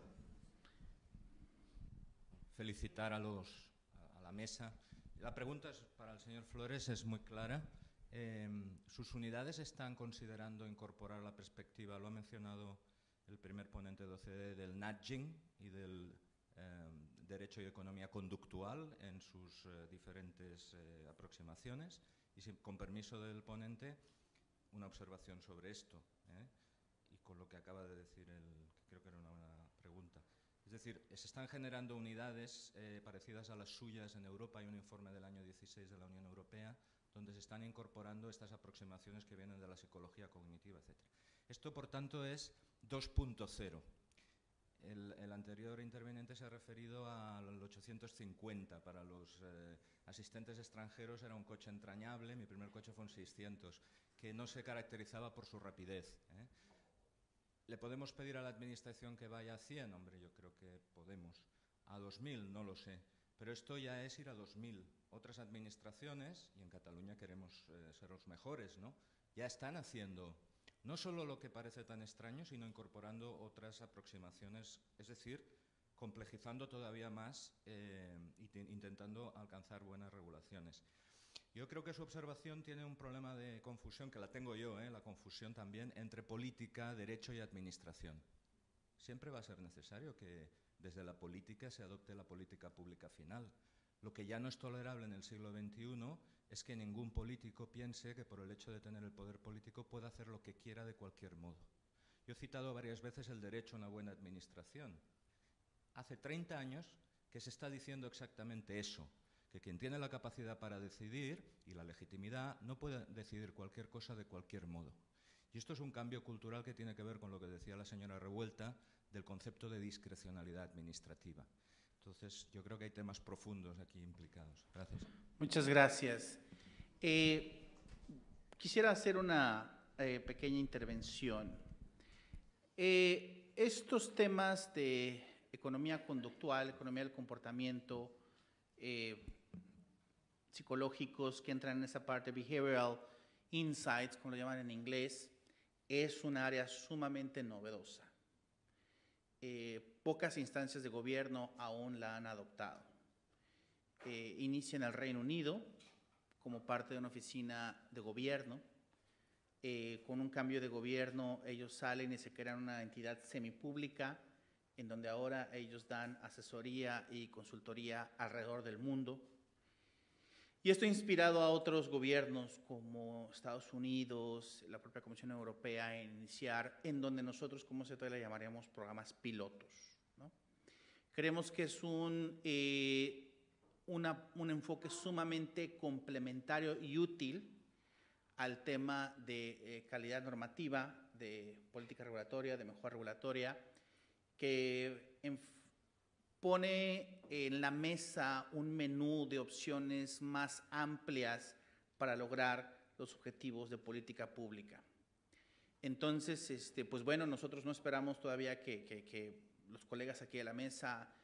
Felicitar a, los, a la mesa. La pregunta es, para el señor Flores es muy clara. Em, ¿Sus unidades están considerando incorporar la perspectiva, lo ha mencionado el primer ponente de OCDE, del nudging y del em, Derecho y Economía Conductual en sus eh, diferentes eh, aproximaciones. Y con permiso del ponente, una observación sobre esto. ¿eh? Y con lo que acaba de decir, el, que creo que era una buena pregunta. Es decir, se están generando unidades parecidas a las suyas en Europa. Hay un informe del año 16 de la Unión Europea donde se están incorporando estas aproximaciones que vienen de la psicología cognitiva, etc. Esto, por tanto, es 2.0. El, anterior interveniente se ha referido al 850. Para los eh, asistentes extranjeros era un coche entrañable, mi primer coche fue un 600, que no se caracterizaba por su rapidez. ¿eh? ¿Le podemos pedir a la Administración que vaya a 100? Hombre, yo creo que podemos. a 2000, no lo sé. Pero esto ya es ir a 2000. Otras administraciones, y en Cataluña queremos eh, ser los mejores, ¿no? ya están haciendo no solo lo que parece tan extraño, sino incorporando otras aproximaciones, es decir, complejizando todavía más e intentando alcanzar buenas regulaciones. Yo creo que su observación tiene un problema de confusión, que la tengo yo, ¿eh? la confusión también, entre política, derecho y administración. Siempre va a ser necesario que desde la política se adopte la política pública final. Lo que ya no es tolerable en el siglo XXI es que ningún político piense que por el hecho de tener el poder político pueda hacer lo que quiera de cualquier modo. Yo he citado varias veces el derecho a una buena administración. Hace 30 años que se está diciendo exactamente eso, que quien tiene la capacidad para decidir y la legitimidad no puede decidir cualquier cosa de cualquier modo. Y esto es un cambio cultural que tiene que ver con lo que decía la señora Revuelta del concepto de discrecionalidad administrativa. Entonces, yo creo que hay temas profundos aquí implicados. Gracias. Muchas gracias. Eh, quisiera hacer una eh, pequeña intervención. Eh, estos temas de economía conductual, economía del comportamiento, psicológicos que entran en esa parte, behavioral insights, como lo llaman en inglés, es un área sumamente novedosa. Eh, pocas instancias de gobierno aún la han adoptado. Eh, inicia el Reino Unido como parte de una oficina de gobierno. Eh, con un cambio de gobierno ellos salen y se crean una entidad semipública en donde ahora ellos dan asesoría y consultoría alrededor del mundo y esto ha inspirado a otros gobiernos como Estados Unidos, la propia Comisión Europea, a iniciar en donde nosotros como se le llamaríamos programas pilotos. Creemos que es un, eh, un enfoque sumamente complementario y útil al tema de eh, calidad normativa, de política regulatoria, de mejora regulatoria, que en, pone en la mesa un menú de opciones más amplias para lograr los objetivos de política pública. Entonces, este, pues bueno, nosotros no esperamos todavía que, los colegas aquí de la mesa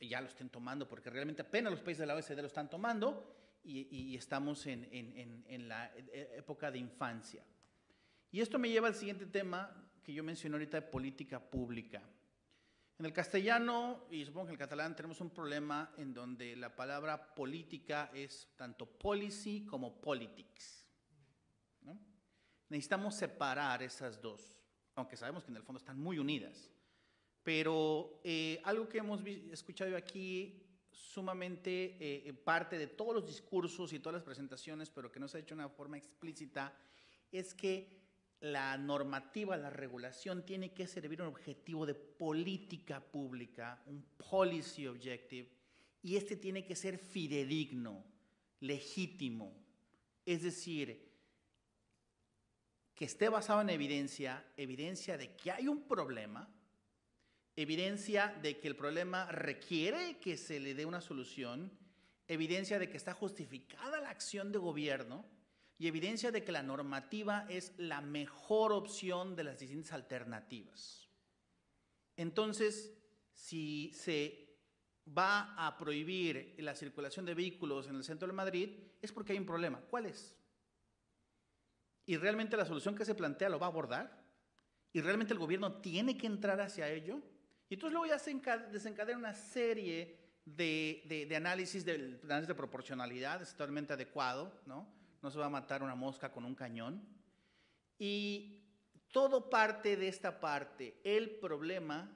ya lo estén tomando, porque realmente apenas los países de la OECD lo están tomando y, estamos en, en, la época de infancia. Y esto me lleva al siguiente tema que yo mencioné ahorita de política pública. En el castellano, y supongo que en el catalán, tenemos un problema en donde la palabra política es tanto policy como politics. Necesitamos separar esas dos, aunque sabemos que en el fondo están muy unidas. Pero eh, algo que hemos escuchado aquí sumamente eh, parte de todos los discursos y todas las presentaciones, pero que no se ha hecho de una forma explícita, es que la normativa, la regulación tiene que servir un objetivo de política pública, un policy objective, y este tiene que ser fidedigno, legítimo, es decir, que esté basado en evidencia, evidencia de que hay un problema, evidencia de que el problema requiere que se le dé una solución, evidencia de que está justificada la acción de gobierno, y evidencia de que la normativa es la mejor opción de las distintas alternativas. Entonces, si se va a prohibir la circulación de vehículos en el centro de Madrid, es porque hay un problema. ¿Cuál es? ¿Y realmente la solución que se plantea lo va a abordar? ¿Y realmente el gobierno tiene que entrar hacia ello? Y entonces luego ya se desencadena una serie de, de, análisis del análisis de proporcionalidad, es totalmente adecuado, ¿no? No se va a matar una mosca con un cañón. Y todo parte de esta parte, el problema,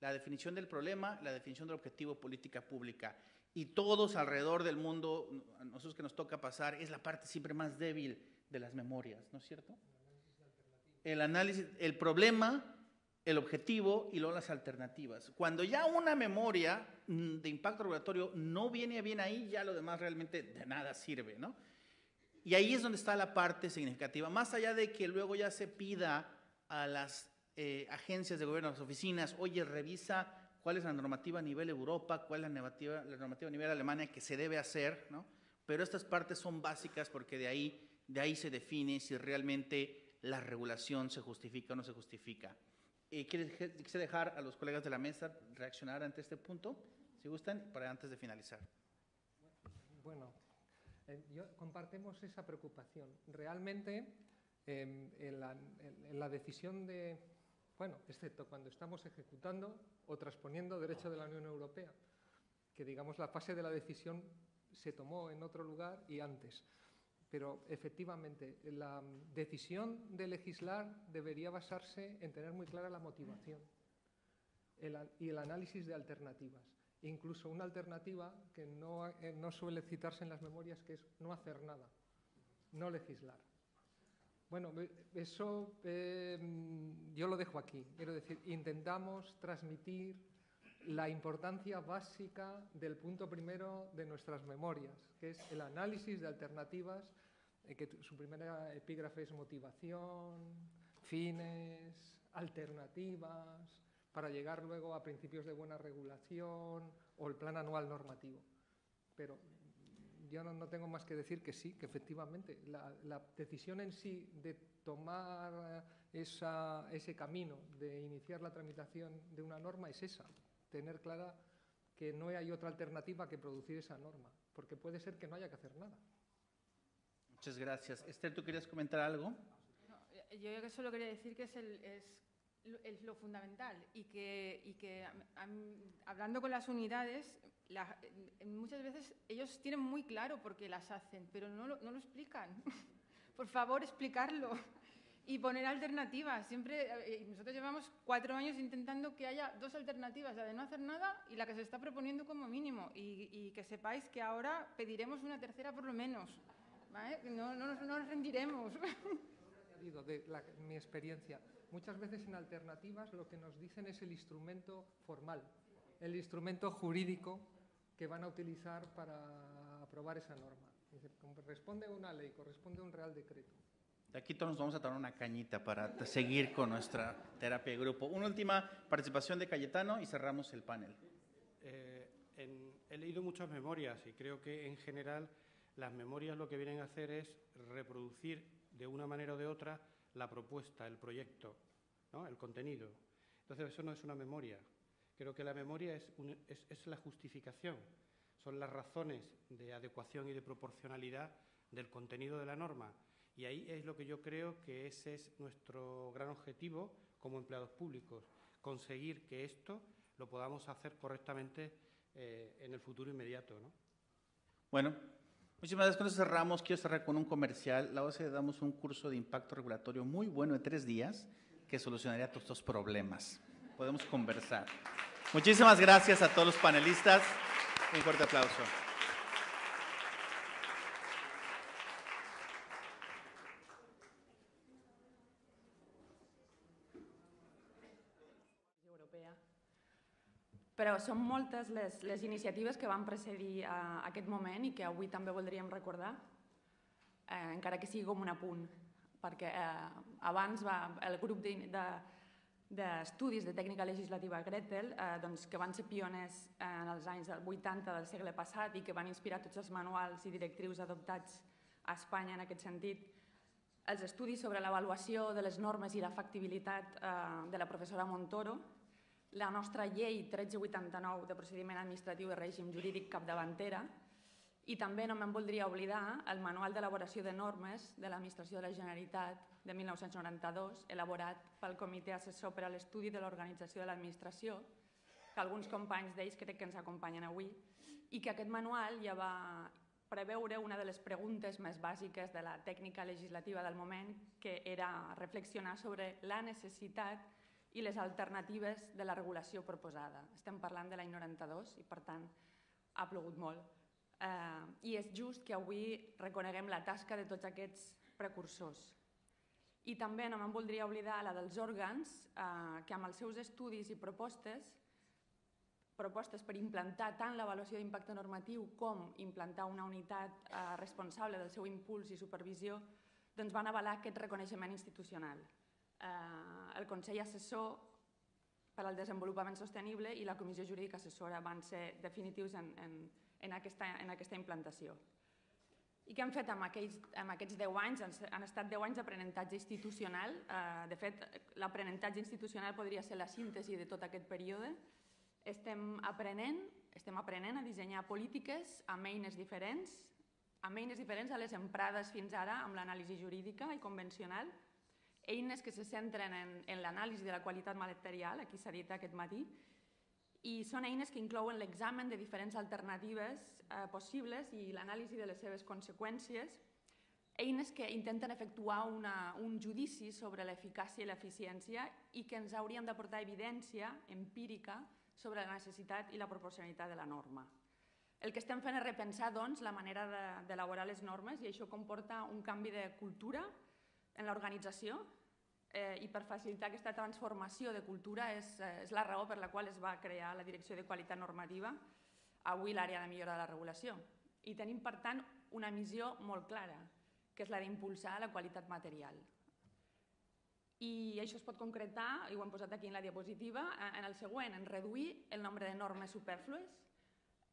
la definición del problema, la definición del objetivo política pública. Y todos alrededor del mundo, a nosotros que nos toca pasar, es la parte siempre más débil de las memorias, ¿no es cierto? El análisis, el problema, el objetivo y luego las alternativas. Cuando ya una memoria de impacto regulatorio no viene bien ahí, ya lo demás realmente de nada sirve, ¿no? Y ahí es donde está la parte significativa. Más allá de que luego ya se pida a las eh, agencias de gobierno, a las oficinas, oye, revisa cuál es la normativa a nivel Europa, cuál es la normativa, la normativa a nivel Alemania que se debe hacer, ¿no? Pero estas partes son básicas porque de ahí, de ahí se define si realmente la regulación se justifica o no se justifica. Eh, ¿Quieres dejar a los colegas de la mesa reaccionar ante este punto? si gustan, para antes de finalizar. Bueno, eh, yo compartimos esa preocupación. Realmente, en, la, en, en la decisión de, bueno, excepto cuando estamos ejecutando o transponiendo derecho de la Unión Europea, que digamos la fase de la decisión se tomó en otro lugar y antes. Pero efectivamente, la decisión de legislar debería basarse en tener muy clara la motivación el, y el análisis de alternativas. Incluso una alternativa que no, eh, no suele citarse en las memorias, que es no hacer nada, no legislar. Bueno, eso eh, yo lo dejo aquí. Quiero decir, intentamos transmitir la importancia básica del punto primero de nuestras memorias, que es el análisis de alternativas, eh, que su primera epígrafe es motivación, fines, alternativas, para llegar luego a principios de buena regulación o el plan anual normativo. Pero yo no, no tengo más que decir que sí, que efectivamente la, la decisión en sí de tomar esa, ese camino, de iniciar la tramitación de una norma es esa, tener clara que no hay otra alternativa que producir esa norma, porque puede ser que no haya que hacer nada. Muchas gracias. Esther, ¿tú querías comentar algo? No, yo solo quería decir que es, el, es, es lo fundamental y que, y que hablando con las unidades, la, muchas veces ellos tienen muy claro por qué las hacen, pero no lo, no lo explican. por favor, explicarlo y poner alternativas. Siempre, eh, nosotros llevamos cuatro años intentando que haya dos alternativas, la de no hacer nada y la que se está proponiendo como mínimo. Y, y que sepáis que ahora pediremos una tercera por lo menos. ¿vale? No, no, nos, no nos rendiremos. De la, mi experiencia, muchas veces en alternativas lo que nos dicen es el instrumento formal, el instrumento jurídico que van a utilizar para aprobar esa norma. Dice, corresponde a una ley, corresponde a un real decreto. De aquí todos nos vamos a tomar una cañita para seguir con nuestra terapia de grupo. Una última participación de Cayetano y cerramos el panel. Eh, en, he leído muchas memorias y creo que en general las memorias lo que vienen a hacer es reproducir de una manera o de otra la propuesta, el proyecto, ¿no? el contenido. Entonces eso no es una memoria. Creo que la memoria es, es la justificación, son las razones de adecuación y de proporcionalidad del contenido de la norma. Y ahí es lo que yo creo que ese es nuestro gran objetivo como empleados públicos, conseguir que esto lo podamos hacer correctamente eh, en el futuro inmediato. ¿no? Bueno, muchísimas gracias. Cuando cerramos, quiero cerrar con un comercial. La OCDE damos un curso de impacto regulatorio muy bueno en tres días que solucionaría todos estos problemas. Podemos conversar. Muchísimas gracias a todos los panelistas. Un fuerte aplauso. Són moltes les, les iniciatives que van precedir a, aquest moment i que avui també voldríem recordar, eh, encara que sigui com un apunt, perquè eh, abans va, el grup de, de, d'estudis de tècnica legislativa Gretel, eh, doncs, que van ser pioners en els anys 80 del segle passat i que van inspirar tots els manuals i directrius adoptats a Espanya en aquest sentit, els estudis sobre l'avaluació de les normes i la factibilitat eh, de la professora Montoro, la nostra llei 1389 de procediment administratiu i règim jurídic capdavantera i també no me'n voldria oblidar el Manual d'Elaboració de Normes de l'Administració de la Generalitat de 1992, elaborat pel Comitè Assessor per a l'Estudi de l'Organització de l'Administració, que alguns companys d'ells crec que ens acompanyen avui, i que aquest manual ja va preveure una de les preguntes més bàsiques de la tècnica legislativa del moment, que era reflexionar sobre la necessitat i les alternatives de la regulació proposada. Estem parlant de l'any 92 i, per tant, ha plogut molt. Eh, I és just que avui reconeguem la tasca de tots aquests precursors. I també no me'n voldria oblidar la dels òrgans eh, que amb els seus estudis i propostes propostes per implantar tant l'avaluació d'impacte normatiu com implantar una unitat eh, responsable del seu impuls i supervisió, doncs van avalar aquest reconeixement institucional eh, el Consell Assessor per al Desenvolupament Sostenible i la Comissió Jurídica Assessora van ser definitius en, en, en, aquesta, en aquesta implantació. I què han fet amb, aquells, amb aquests 10 anys? Han estat 10 anys d'aprenentatge institucional. Eh, de fet, l'aprenentatge institucional podria ser la síntesi de tot aquest període. Estem aprenent estem aprenent a dissenyar polítiques amb eines diferents, amb eines diferents a les emprades fins ara amb l'anàlisi jurídica i convencional, eines que se centren en, en l'anàlisi de la qualitat material, aquí s'ha dit aquest matí, i són eines que inclouen l'examen de diferents alternatives eh, possibles i l'anàlisi de les seves conseqüències, eines que intenten efectuar una, un judici sobre l'eficàcia i l'eficiència i que ens haurien d'aportar evidència empírica sobre la necessitat i la proporcionalitat de la norma. El que estem fent és repensar doncs, la manera d'elaborar les normes i això comporta un canvi de cultura en l'organització eh, i per facilitar aquesta transformació de cultura és, eh, és la raó per la qual es va crear la Direcció de Qualitat Normativa, avui l'àrea de millora de la regulació. I tenim, per tant, una missió molt clara, que és la d'impulsar la qualitat material. I això es pot concretar, i ho hem posat aquí en la diapositiva, en el següent, en reduir el nombre de normes superflues,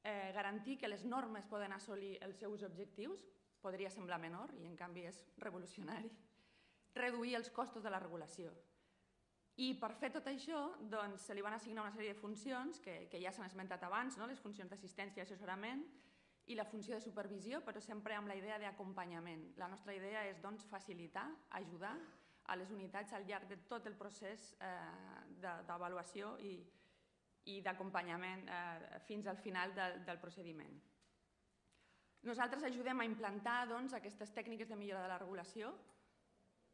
eh, garantir que les normes poden assolir els seus objectius, podria semblar menor i en canvi és revolucionari, reduir els costos de la regulació. I per fer tot això doncs, se li van assignar una sèrie de funcions que, que ja s'han esmentat abans, no? les funcions d'assistència i assessorament i la funció de supervisió, però sempre amb la idea d'acompanyament. La nostra idea és doncs, facilitar, ajudar a les unitats al llarg de tot el procés eh, d'avaluació i, i d'acompanyament eh, fins al final del, del procediment. Nosaltres ajudem a implantar doncs, aquestes tècniques de millora de la regulació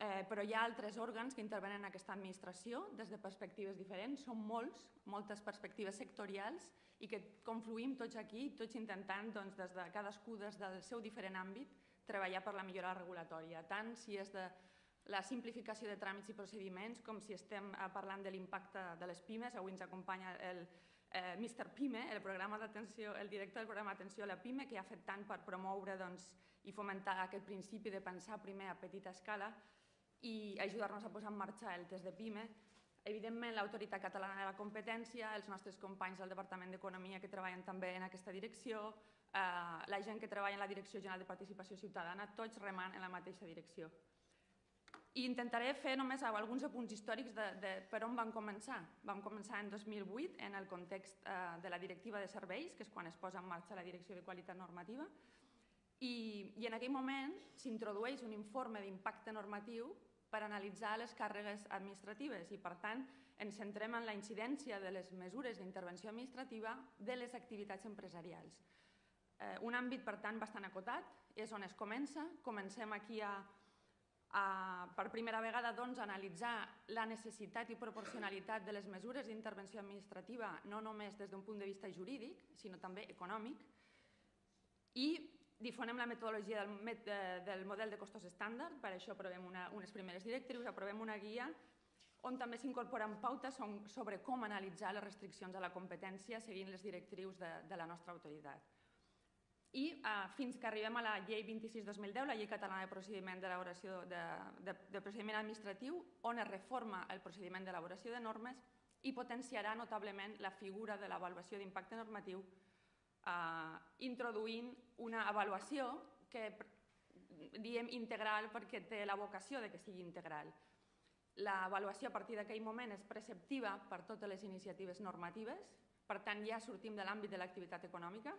eh, però hi ha altres òrgans que intervenen en aquesta administració des de perspectives diferents, són molts, moltes perspectives sectorials i que confluïm tots aquí, tots intentant doncs, des de cadascú des del seu diferent àmbit treballar per la millora regulatòria, tant si és de la simplificació de tràmits i procediments com si estem eh, parlant de l'impacte de les pimes, avui ens acompanya el eh, Mr. Pime, el, programa el director del programa d'atenció a la PIME, que ha fet tant per promoure doncs, i fomentar aquest principi de pensar primer a petita escala, i ajudar-nos a posar en marxa el test de PIME. Evidentment, l'Autoritat Catalana de la Competència, els nostres companys del Departament d'Economia que treballen també en aquesta direcció, eh, la gent que treballa en la Direcció General de Participació Ciutadana, tots remant en la mateixa direcció. I intentaré fer només alguns apunts històrics de, de per on vam començar. Vam començar en 2008 en el context eh, de la Directiva de Serveis, que és quan es posa en marxa la Direcció de Qualitat Normativa, i, i en aquell moment s'introdueix un informe d'impacte normatiu per analitzar les càrregues administratives i, per tant, ens centrem en la incidència de les mesures d'intervenció administrativa de les activitats empresarials. Eh, un àmbit, per tant, bastant acotat, és on es comença. Comencem aquí a, a per primera vegada, doncs, a analitzar la necessitat i proporcionalitat de les mesures d'intervenció administrativa, no només des d'un punt de vista jurídic, sinó també econòmic, i difonem la metodologia del, eh, del model de costos estàndard, per això aprovem una, unes primeres directrius, aprovem una guia on també s'incorporen pautes sobre com analitzar les restriccions a la competència seguint les directrius de, de la nostra autoritat. I eh, fins que arribem a la llei 26-2010, la llei catalana de procediment d'elaboració de, de, de procediment administratiu, on es reforma el procediment d'elaboració de normes i potenciarà notablement la figura de l'avaluació d'impacte normatiu eh, introduint una avaluació que diem integral perquè té la vocació de que sigui integral. L'avaluació a partir d'aquell moment és preceptiva per totes les iniciatives normatives, per tant ja sortim de l'àmbit de l'activitat econòmica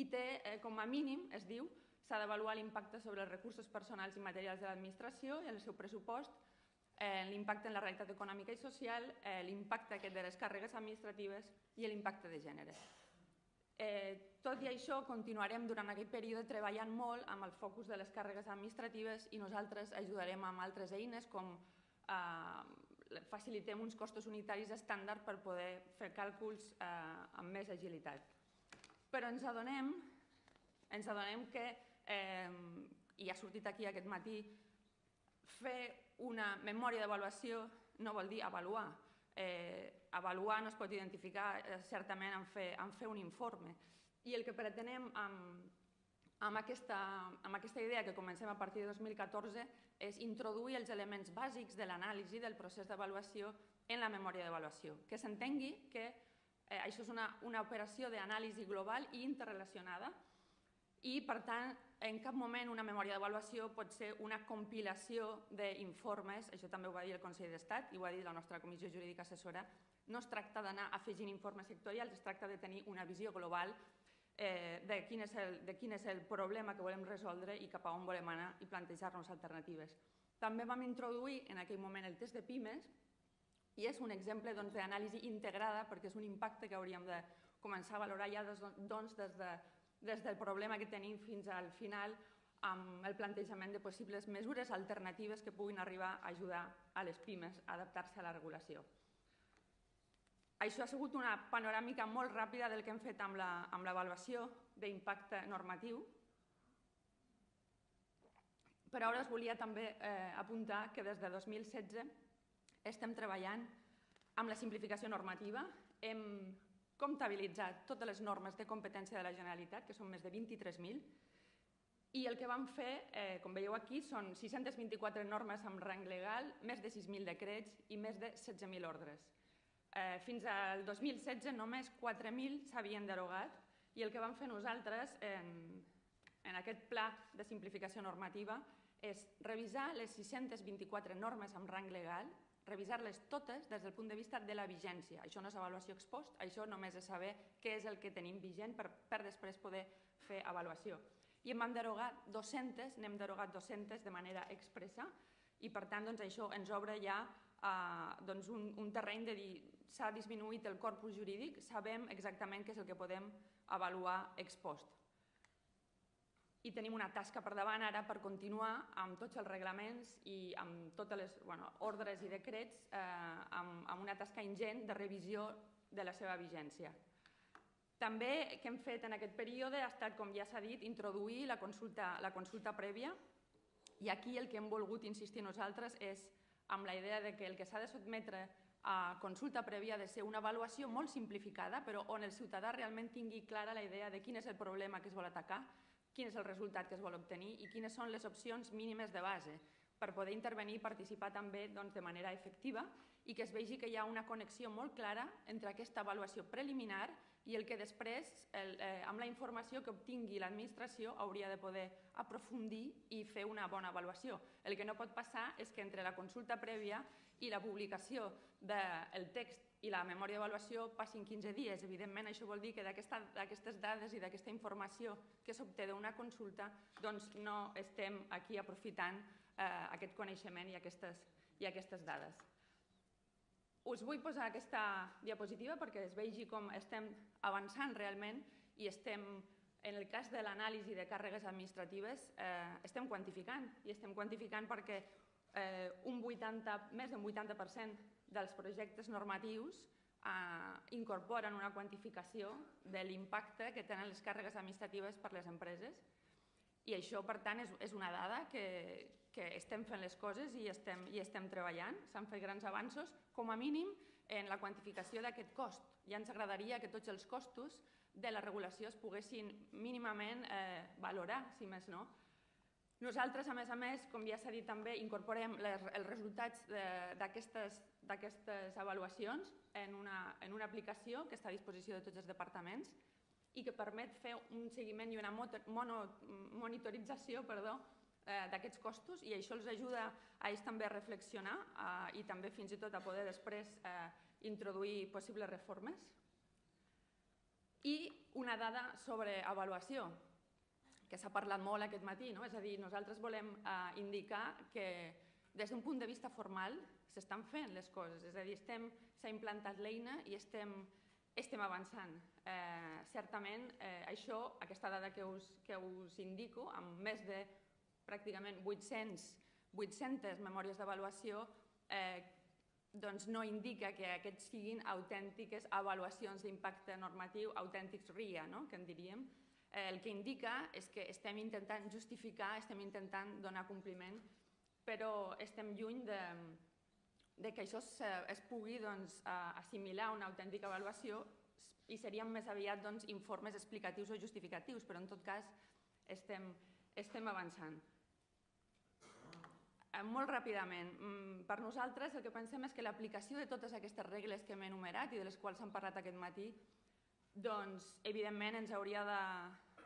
i té, eh, com a mínim, es diu, s'ha d'avaluar l'impacte sobre els recursos personals i materials de l'administració i el seu pressupost, eh, l'impacte en la realitat econòmica i social, eh, l'impacte de les càrregues administratives i l'impacte de gènere. Eh, tot i això, continuarem durant aquest període treballant molt amb el focus de les càrregues administratives i nosaltres ajudarem amb altres eines com eh, facilitem uns costos unitaris estàndard per poder fer càlculs eh, amb més agilitat. Però ens adonem, ens que, eh, i ha sortit aquí aquest matí, fer una memòria d'avaluació no vol dir avaluar, eh, avaluar no es pot identificar eh, certament en fer, en fer un informe. I el que pretenem amb, amb, aquesta, amb aquesta idea que comencem a partir de 2014 és introduir els elements bàsics de l'anàlisi del procés d'avaluació en la memòria d'avaluació. Que s'entengui que eh, això és una, una operació d'anàlisi global i interrelacionada i, per tant, en cap moment una memòria d'avaluació pot ser una compilació d'informes, això també ho va dir el Consell d'Estat i ho ha dit la nostra Comissió Jurídica Assessora, No es tracta d'anar afegint informes sectorials, es tracta de tenir una visió global eh, de, quin és el, de quin és el problema que volem resoldre i cap a on volem anar i plantejar-nos alternatives. També vam introduir en aquell moment el test de pimes i és un exemple doncs, d'anàlisi integrada perquè és un impacte que hauríem de començar a valorar ja des, doncs, des, de, des del problema que tenim fins al final amb el plantejament de possibles mesures alternatives que puguin arribar a ajudar a les pimes a adaptar-se a la regulació. Això ha sigut una panoràmica molt ràpida del que hem fet amb l'avaluació d'impacte normatiu, però ara us volia també eh, apuntar que des de 2016 estem treballant amb la simplificació normativa, hem comptabilitzat totes les normes de competència de la Generalitat, que són més de 23.000, i el que vam fer, eh, com veieu aquí, són 624 normes amb rang legal, més de 6.000 decrets i més de 16.000 ordres. Eh, fins al 2016 només 4.000 s'havien derogat i el que vam fer nosaltres en, en aquest pla de simplificació normativa és revisar les 624 normes amb rang legal revisar-les totes des del punt de vista de la vigència. Això no és avaluació ex post, això només és saber què és el que tenim vigent per, per després poder fer avaluació. I en vam derogar 200, n'hem derogat 200 de manera expressa i per tant doncs, això ens obre ja eh, doncs un, un terreny de dir s'ha disminuït el corpus jurídic, sabem exactament què és el que podem avaluar ex post. I tenim una tasca per davant ara per continuar amb tots els reglaments i amb totes les bueno, ordres i decrets eh, amb, amb una tasca ingent de revisió de la seva vigència. També que hem fet en aquest període? Ha estat, com ja s'ha dit, introduir la consulta, la consulta prèvia. I aquí el que hem volgut insistir nosaltres és amb la idea de que el que s'ha de sotmetre a consulta prèvia ha de ser una avaluació molt simplificada, però on el ciutadà realment tingui clara la idea de quin és el problema que es vol atacar, quin és el resultat que es vol obtenir i quines són les opcions mínimes de base per poder intervenir i participar també doncs, de manera efectiva i que es vegi que hi ha una connexió molt clara entre aquesta avaluació preliminar i el que després, el, eh, amb la informació que obtingui l'administració, hauria de poder aprofundir i fer una bona avaluació. El que no pot passar és que entre la consulta prèvia i la publicació del text i la memòria d'avaluació passin 15 dies. Evidentment, això vol dir que d'aquestes dades i d'aquesta informació que s'obté d'una consulta doncs no estem aquí aprofitant eh, aquest coneixement i aquestes, i aquestes dades. Us vull posar aquesta diapositiva perquè es vegi com estem avançant realment i estem, en el cas de l'anàlisi de càrregues administratives, eh, estem quantificant i estem quantificant perquè eh, un 80, més d'un 80% dels projectes normatius eh, incorporen una quantificació de l'impacte que tenen les càrregues administratives per les empreses i això, per tant, és, és una dada que, que estem fent les coses i estem, i estem treballant. S'han fet grans avanços, com a mínim, en la quantificació d'aquest cost. Ja ens agradaria que tots els costos de la regulació es poguessin mínimament eh, valorar, si més no, nosaltres, a més a més, com ja s'ha dit també, incorporem les, els resultats d'aquestes avaluacions en una, en una aplicació que està a disposició de tots els departaments i que permet fer un seguiment i una mono, monitorització perdó, eh, d'aquests costos i això els ajuda a ells també a reflexionar eh, i també fins i tot a poder després eh, introduir possibles reformes. I una dada sobre avaluació que s'ha parlat molt aquest matí, no? és a dir, nosaltres volem eh, indicar que des d'un punt de vista formal s'estan fent les coses, és a dir, s'ha implantat l'eina i estem, estem avançant. Eh, certament, eh, això, aquesta dada que us, que us indico, amb més de pràcticament 800, 800 memòries d'avaluació, eh, doncs no indica que aquests siguin autèntiques avaluacions d'impacte normatiu, autèntics RIA, no? que en diríem, el que indica és que estem intentant justificar, estem intentant donar compliment, però estem lluny de, de que això es, es pugui doncs, assimilar a una autèntica avaluació i serien més aviat doncs, informes explicatius o justificatius, però en tot cas estem, estem avançant. Eh, molt ràpidament, mm, per nosaltres el que pensem és que l'aplicació de totes aquestes regles que hem enumerat i de les quals s'han parlat aquest matí, doncs evidentment ens hauria de,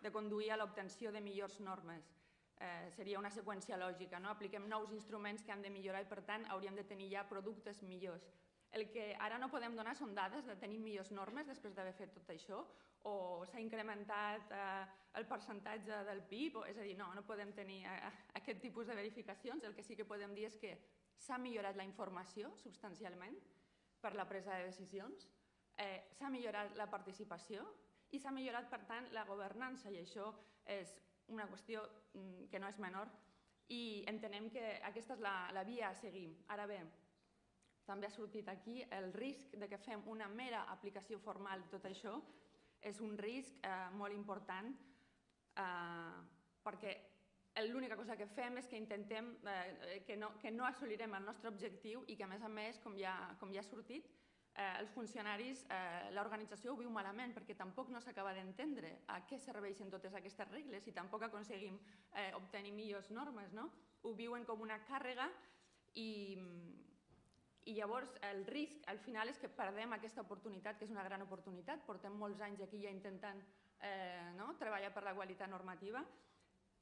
de conduir a l'obtenció de millors normes. Eh, seria una seqüència lògica, no? apliquem nous instruments que han de millorar i per tant hauríem de tenir ja productes millors. El que ara no podem donar són dades de tenir millors normes després d'haver fet tot això o s'ha incrementat eh, el percentatge del PIB, o, és a dir, no, no podem tenir eh, aquest tipus de verificacions. El que sí que podem dir és que s'ha millorat la informació substancialment per la presa de decisions, eh, s'ha millorat la participació i s'ha millorat, per tant, la governança i això és una qüestió mm, que no és menor i entenem que aquesta és la, la via a seguir. Ara bé, també ha sortit aquí el risc de que fem una mera aplicació formal de tot això és un risc eh, molt important eh, perquè l'única cosa que fem és que intentem eh, que, no, que no assolirem el nostre objectiu i que a més a més, com ja, com ja ha sortit, eh, els funcionaris, eh, l'organització ho viu malament perquè tampoc no s'acaba d'entendre a què serveixen totes aquestes regles i tampoc aconseguim eh, obtenir millors normes. No? Ho viuen com una càrrega i, i llavors el risc al final és que perdem aquesta oportunitat, que és una gran oportunitat. Portem molts anys aquí ja intentant eh, no? treballar per la qualitat normativa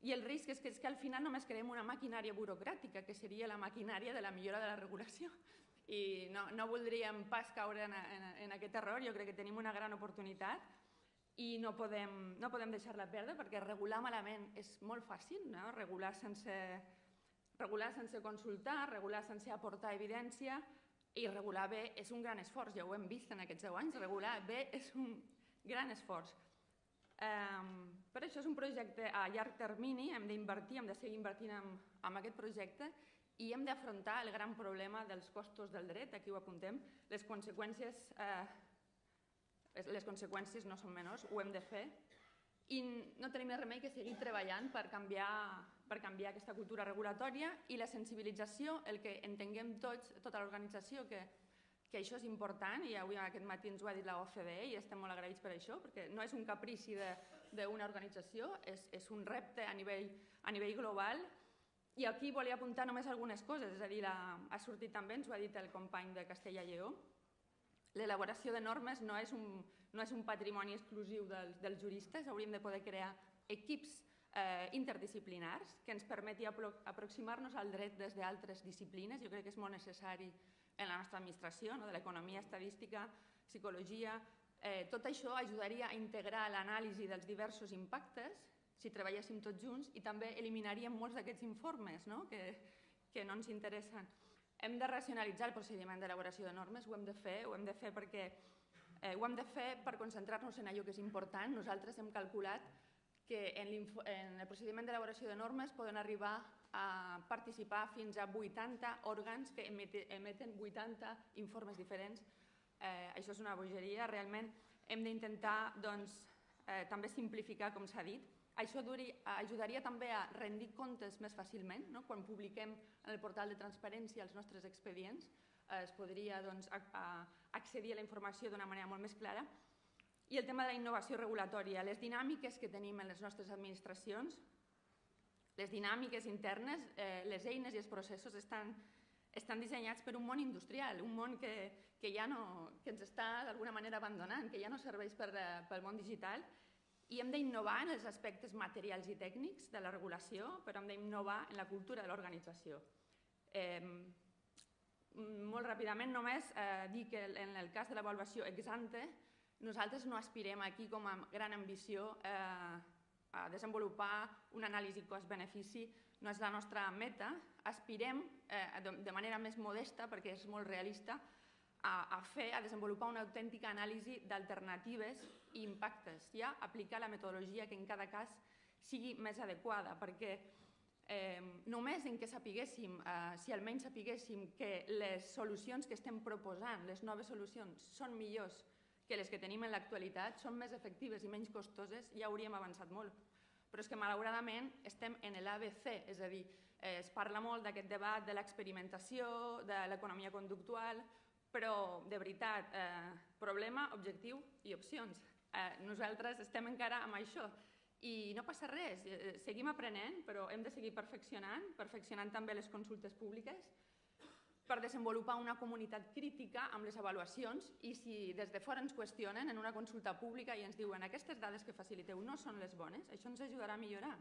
i el risc és que, és que al final només creem una maquinària burocràtica, que seria la maquinària de la millora de la regulació i no, no voldríem pas caure en, en, en aquest error, jo crec que tenim una gran oportunitat i no podem, no podem deixar-la perdre perquè regular malament és molt fàcil, no? regular, sense, regular sense consultar, regular sense aportar evidència i regular bé és un gran esforç, ja ho hem vist en aquests 10 anys, regular bé és un gran esforç. Um, per això és un projecte a llarg termini, hem d'invertir, hem de seguir invertint en, en aquest projecte i hem d'afrontar el gran problema dels costos del dret, aquí ho apuntem, les conseqüències, eh, les conseqüències no són menors, ho hem de fer, i no tenim més remei que seguir treballant per canviar, per canviar aquesta cultura regulatòria i la sensibilització, el que entenguem tots, tota l'organització, que, que això és important i avui aquest matí ens ho ha dit la OCDE i estem molt agraïts per això, perquè no és un caprici d'una organització, és, és un repte a nivell, a nivell global i aquí volia apuntar només algunes coses, és a dir, la, ha sortit també, ens ho ha dit el company de Castella Lleó, l'elaboració de normes no és un, no és un patrimoni exclusiu dels, dels juristes, hauríem de poder crear equips eh, interdisciplinars que ens permeti apro aproximar-nos al dret des d'altres disciplines. Jo crec que és molt necessari en la nostra administració, no? de l'economia, estadística, psicologia. Eh, tot això ajudaria a integrar l'anàlisi dels diversos impactes si treballéssim tots junts i també eliminaríem molts d'aquests informes no? que, que no ens interessen. Hem de racionalitzar el procediment d'elaboració de normes, ho hem de fer, ho hem de fer perquè eh, ho hem de fer per concentrar-nos en allò que és important. Nosaltres hem calculat que en, en el procediment d'elaboració de normes poden arribar a participar fins a 80 òrgans que emeten 80 informes diferents. Eh, això és una bogeria. Realment hem d'intentar doncs, eh, també simplificar, com s'ha dit, això ajudaria també a rendir comptes més fàcilment. No? Quan publiquem en el portal de transparència els nostres expedients, eh, es podria doncs, accedir a la informació d'una manera molt més clara. I el tema de la innovació regulatòria, les dinàmiques que tenim en les nostres administracions, les dinàmiques internes, eh, les eines i els processos estan, estan dissenyats per un món industrial, un món que, que ja no, que ens està d'alguna manera abandonant, que ja no serveix per, eh, pel món digital i hem d'innovar en els aspectes materials i tècnics de la regulació, però hem d'innovar en la cultura de l'organització. Molt ràpidament només eh, dir que en el cas de l'avaluació ex ante, nosaltres no aspirem aquí com a gran ambició eh, a desenvolupar una anàlisi cost-benefici, no és la nostra meta, aspirem eh, de manera més modesta, perquè és molt realista, a, a fer, a desenvolupar una autèntica anàlisi d'alternatives i impactes, ja aplicar la metodologia que en cada cas sigui més adequada, perquè eh, només en què sapiguéssim, eh, si almenys sapiguéssim que les solucions que estem proposant, les noves solucions, són millors que les que tenim en l'actualitat, són més efectives i menys costoses, ja hauríem avançat molt. Però és que malauradament estem en l'ABC, és a dir, eh, es parla molt d'aquest debat de l'experimentació, de l'economia conductual, però de veritat, eh, problema, objectiu i opcions. Eh, nosaltres estem encara amb això i no passa res, eh, seguim aprenent, però hem de seguir perfeccionant, perfeccionant també les consultes públiques per desenvolupar una comunitat crítica amb les avaluacions i si des de fora ens qüestionen en una consulta pública i ens diuen aquestes dades que faciliteu no són les bones, això ens ajudarà a millorar.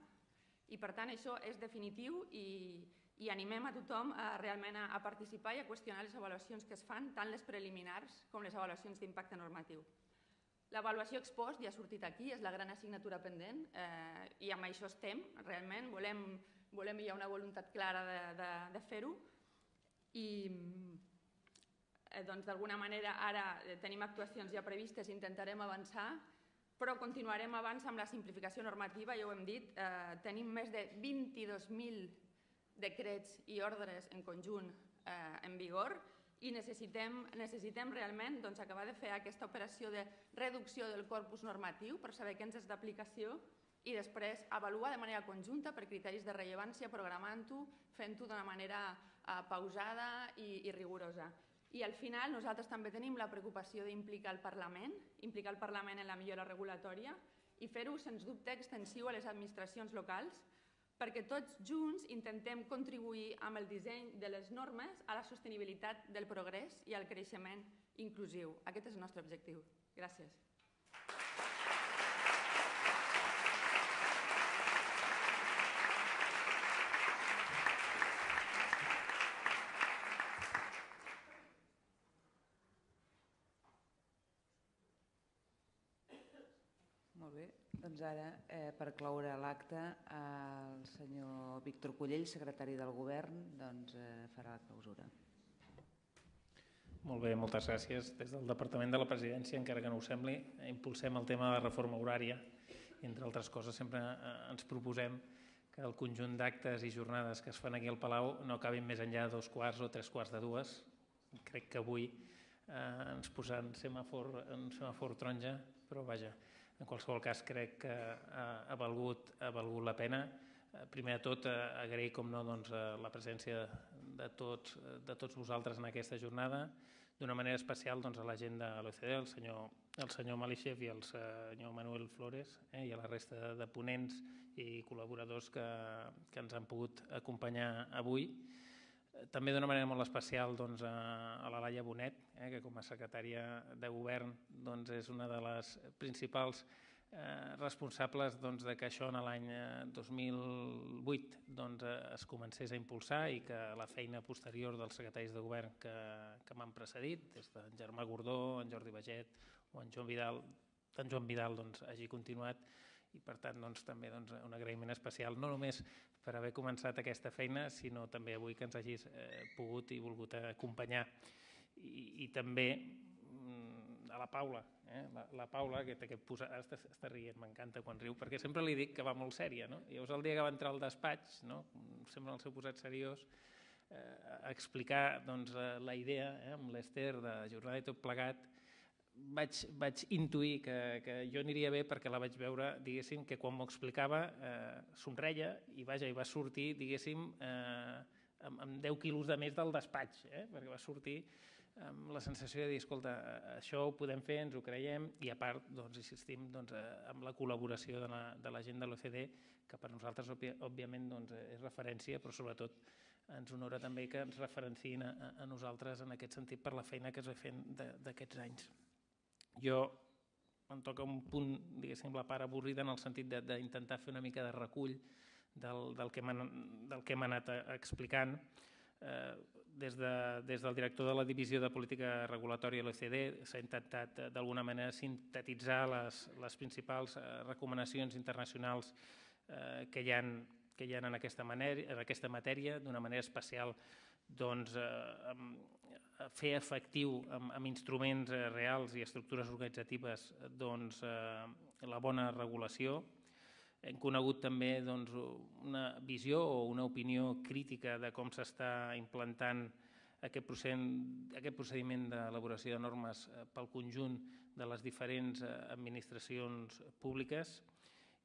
I per tant això és definitiu i, i animem a tothom a, realment a, a participar i a qüestionar les avaluacions que es fan, tant les preliminars com les avaluacions d'impacte normatiu. L'avaluació ex post ja ha sortit aquí, és la gran assignatura pendent eh, i amb això estem, realment, volem, volem hi ha una voluntat clara de, de, de fer-ho. I eh, doncs d'alguna manera ara tenim actuacions ja previstes, intentarem avançar, però continuarem abans amb la simplificació normativa, ja ho hem dit, eh, tenim més de 22.000 decrets i ordres en conjunt eh, en vigor i necessitem, necessitem realment doncs, acabar de fer aquesta operació de reducció del corpus normatiu per saber què ens és d'aplicació i després avaluar de manera conjunta per criteris de rellevància, programant-ho, fent-ho d'una manera eh, pausada i, i rigorosa. I al final nosaltres també tenim la preocupació d'implicar el Parlament, implicar el Parlament en la millora regulatòria i fer-ho, sens dubte, extensiu a les administracions locals, perquè tots junts intentem contribuir amb el disseny de les normes a la sostenibilitat del progrés i al creixement inclusiu. Aquest és el nostre objectiu. Gràcies. Doncs ara, eh, per cloure l'acte, el senyor Víctor Collell, secretari del Govern, doncs, eh, farà la clausura. Molt bé, moltes gràcies. Des del Departament de la Presidència, encara que no ho sembli, impulsem el tema de la reforma horària entre altres coses, sempre eh, ens proposem que el conjunt d'actes i jornades que es fan aquí al Palau no acabin més enllà de dos quarts o tres quarts de dues. Crec que avui eh, ens posaran semàfor, en semàfor taronja, però vaja, en qualsevol cas, crec que ha, valgut, ha valgut la pena. Eh, primer de tot, eh, agrair, com no, doncs, eh, la presència de tots, de tots vosaltres en aquesta jornada, d'una manera especial doncs, a la gent de l'OCDE, el senyor, el senyor Malixef i el senyor Manuel Flores eh, i a la resta de ponents i col·laboradors que, que ens han pogut acompanyar avui. També d'una manera molt especial doncs, a, a la Laia Bonet, eh, que com a secretària de govern doncs, és una de les principals eh, responsables doncs, de que això en l'any 2008 eh, doncs, eh, es comencés a impulsar i que la feina posterior dels secretaris de govern que, que m'han precedit, des d'en Germà Gordó, en Jordi Baget o en Joan Vidal, en Joan Vidal doncs, hagi continuat. I per tant doncs, també doncs, un agraïment especial no només per haver començat aquesta feina, sinó també avui que ens hagis eh, pogut i volgut acompanyar. I, i també mm, a la Paula, eh? la, la Paula, que, que posa, està, està rient, m'encanta quan riu, perquè sempre li dic que va molt sèria. No? Llavors el dia que va entrar al despatx, no? sembla el seu posat seriós, eh, explicar doncs, eh, la idea eh, amb l'Ester de jornada i tot plegat, vaig, vaig intuir que, que jo aniria bé perquè la vaig veure, diguéssim, que quan m'ho explicava eh, somreia i vaja, i va sortir, diguéssim, eh, amb, amb 10 quilos de més del despatx, eh, perquè va sortir amb la sensació de dir, escolta, això ho podem fer, ens ho creiem, i a part, doncs, insistim doncs, eh, amb la col·laboració de la, de la gent de l'OCDE, que per nosaltres, òbviament, doncs, és referència, però sobretot ens honora també que ens referenciïn a, a nosaltres en aquest sentit per la feina que es va fent d'aquests anys. Jo em toca un punt, diguéssim, la part avorrida en el sentit d'intentar fer una mica de recull del, del que hem anat explicant. Eh, des, de, des del director de la Divisió de Política Regulatòria de l'OCDE s'ha intentat eh, d'alguna manera sintetitzar les, les principals eh, recomanacions internacionals eh, que, hi ha, que hi ha en aquesta, manera, en aquesta matèria, d'una manera especial doncs, eh, amb, fer efectiu amb, amb instruments eh, reals i estructures organitzatives doncs, eh, la bona regulació. Hem conegut també doncs, una visió o una opinió crítica de com s'està implantant aquest, procediment, aquest procediment d'elaboració de normes eh, pel conjunt de les diferents eh, administracions públiques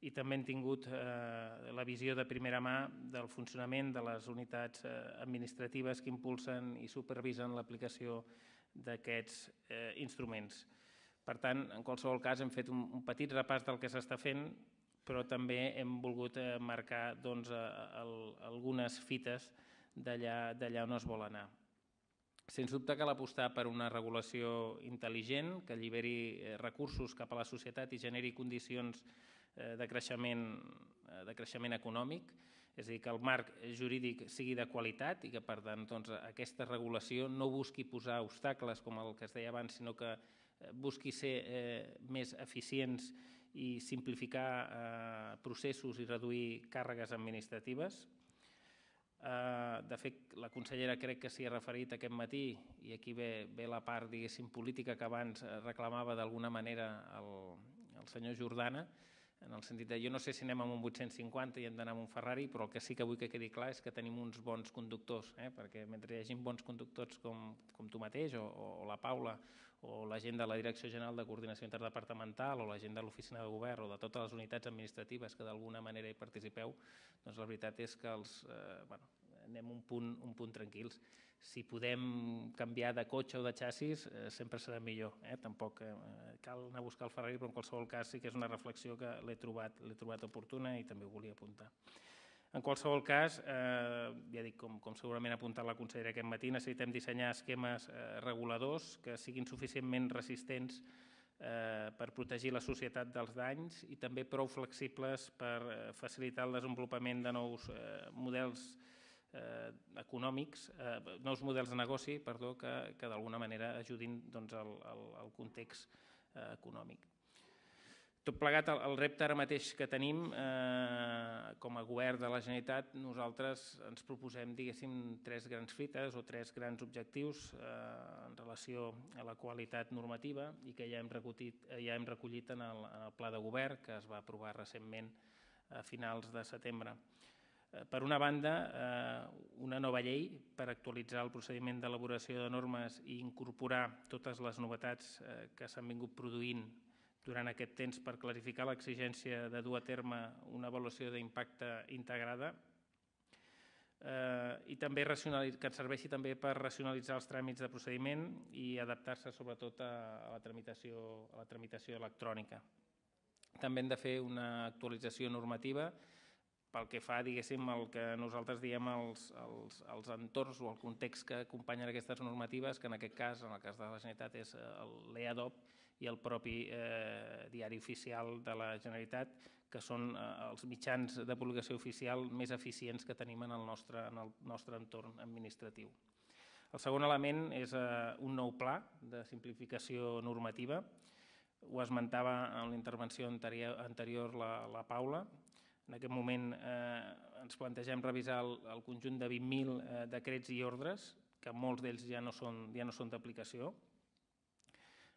i també hem tingut eh, la visió de primera mà del funcionament de les unitats eh, administratives que impulsen i supervisen l'aplicació d'aquests eh, instruments. Per tant, en qualsevol cas, hem fet un, petit repàs del que s'està fent, però també hem volgut eh, marcar doncs, el, algunes fites d'allà on es vol anar. Sens dubte cal apostar per una regulació intel·ligent que alliberi eh, recursos cap a la societat i generi condicions eh, de, creixement, eh, de creixement econòmic És a dir, que el marc jurídic sigui de qualitat i que, per tant, doncs, aquesta regulació no busqui posar obstacles, com el que es deia abans, sinó que eh, busqui ser eh, més eficients i simplificar eh, processos i reduir càrregues administratives. Eh, de fet, la consellera crec que s'hi ha referit aquest matí i aquí ve, ve la part, diguéssim, política que abans reclamava d'alguna manera el, el senyor Jordana, en el sentit de jo no sé si anem amb un 850 i hem d'anar amb un Ferrari, però el que sí que vull que quedi clar és que tenim uns bons conductors, eh? perquè mentre hi hagi bons conductors com, com tu mateix o, o, la Paula o la gent de la Direcció General de Coordinació Interdepartamental o la gent de l'Oficina de Govern o de totes les unitats administratives que d'alguna manera hi participeu, doncs la veritat és que els, eh, bueno, anem un punt, un punt tranquils si podem canviar de cotxe o de xassis, eh, sempre serà millor. Eh? Tampoc eh, cal anar a buscar el Ferrari, però en qualsevol cas sí que és una reflexió que l'he trobat, trobat oportuna i també ho volia apuntar. En qualsevol cas, eh, ja dic, com, com segurament ha apuntat la consellera aquest matí, necessitem dissenyar esquemes eh, reguladors que siguin suficientment resistents eh, per protegir la societat dels danys i també prou flexibles per facilitar el desenvolupament de nous eh, models eh, econòmics, eh, nous models de negoci perdó, que, que d'alguna manera ajudin doncs, al, al, al context eh, econòmic. Tot plegat, el, el repte ara mateix que tenim eh, com a govern de la Generalitat, nosaltres ens proposem, diguéssim, tres grans fites o tres grans objectius eh, en relació a la qualitat normativa i que ja hem recollit, ja hem recollit en, el, en el pla de govern que es va aprovar recentment a finals de setembre. Eh, per una banda, eh, una nova llei per actualitzar el procediment d'elaboració de normes i incorporar totes les novetats eh, que s'han vingut produint durant aquest temps per clarificar l'exigència de dur a terme una avaluació d'impacte integrada eh, i també que et serveixi també per racionalitzar els tràmits de procediment i adaptar-se sobretot a, la tramitació, a la tramitació electrònica. També hem de fer una actualització normativa pel que fa, diguéssim, el que nosaltres diem els, els, els entorns o el context que acompanyen aquestes normatives, que en aquest cas, en el cas de la Generalitat, és l'EADOP i el propi eh, diari oficial de la Generalitat, que són eh, els mitjans de publicació oficial més eficients que tenim en el nostre, en el nostre entorn administratiu. El segon element és eh, un nou pla de simplificació normativa. Ho esmentava en la intervenció anterior, anterior la, la Paula, en aquest moment eh, ens plantegem revisar el, el conjunt de 20.000 eh, decrets i ordres, que molts d'ells ja no són, ja no són d'aplicació.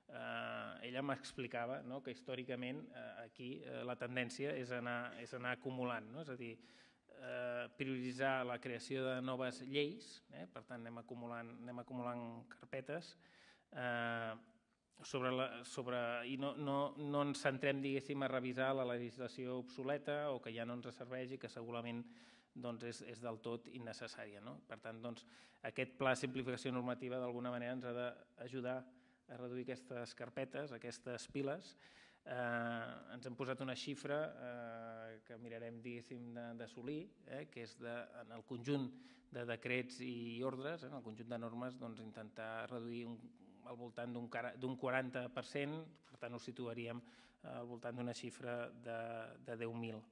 Eh, ella m'explicava no, que històricament eh, aquí eh, la tendència és anar, és anar acumulant, no? és a dir, eh, prioritzar la creació de noves lleis, eh? per tant anem acumulant, anem acumulant carpetes, eh, sobre la, sobre, i no, no, no ens centrem diguéssim a revisar la legislació obsoleta o que ja no ens serveix i que segurament doncs, és, és del tot innecessària. No? Per tant, doncs, aquest pla de simplificació normativa d'alguna manera ens ha d'ajudar a reduir aquestes carpetes, aquestes piles. Eh, ens hem posat una xifra eh, que mirarem d'assolir, eh, que és de, en el conjunt de decrets i ordres, en el conjunt de normes, doncs, intentar reduir un, al voltant d'un 40%, per tant ho situaríem al voltant d'una xifra de, de 10.000.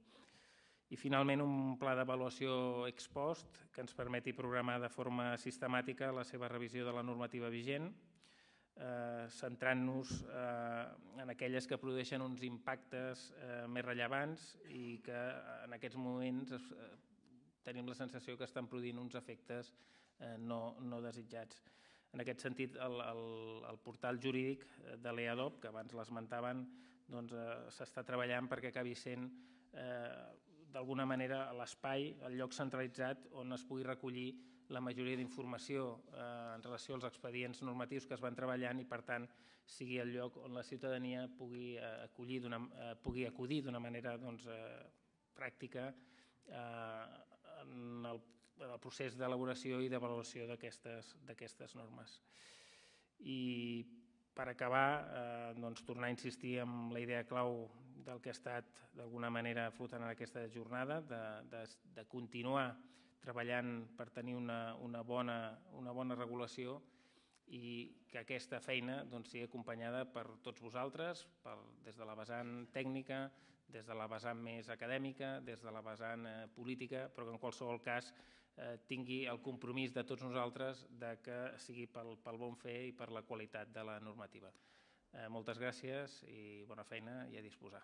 I finalment un pla d'avaluació ex post que ens permeti programar de forma sistemàtica la seva revisió de la normativa vigent, eh, centrant-nos eh, en aquelles que produeixen uns impactes eh, més rellevants i que en aquests moments eh, tenim la sensació que estan produint uns efectes eh, no, no desitjats. En aquest sentit, el, el, el portal jurídic de l'EADOP, que abans l'esmentaven, doncs, eh, s'està treballant perquè acabi sent eh, d'alguna manera l'espai, el lloc centralitzat on es pugui recollir la majoria d'informació eh, en relació als expedients normatius que es van treballant i, per tant, sigui el lloc on la ciutadania pugui, eh, acollir eh, pugui acudir d'una manera doncs, eh, pràctica eh, en el el procés d'elaboració i d'avaluació d'aquestes normes. I per acabar, eh, doncs, tornar a insistir en la idea clau del que ha estat d'alguna manera flotant en aquesta jornada, de, de, de continuar treballant per tenir una, una, bona, una bona regulació i que aquesta feina doncs, sigui acompanyada per tots vosaltres, per, des de la vessant tècnica, des de la vessant més acadèmica, des de la vessant eh, política, però que en qualsevol cas eh, tingui el compromís de tots nosaltres de que sigui pel, pel bon fer i per la qualitat de la normativa. Eh, moltes gràcies i bona feina i a disposar.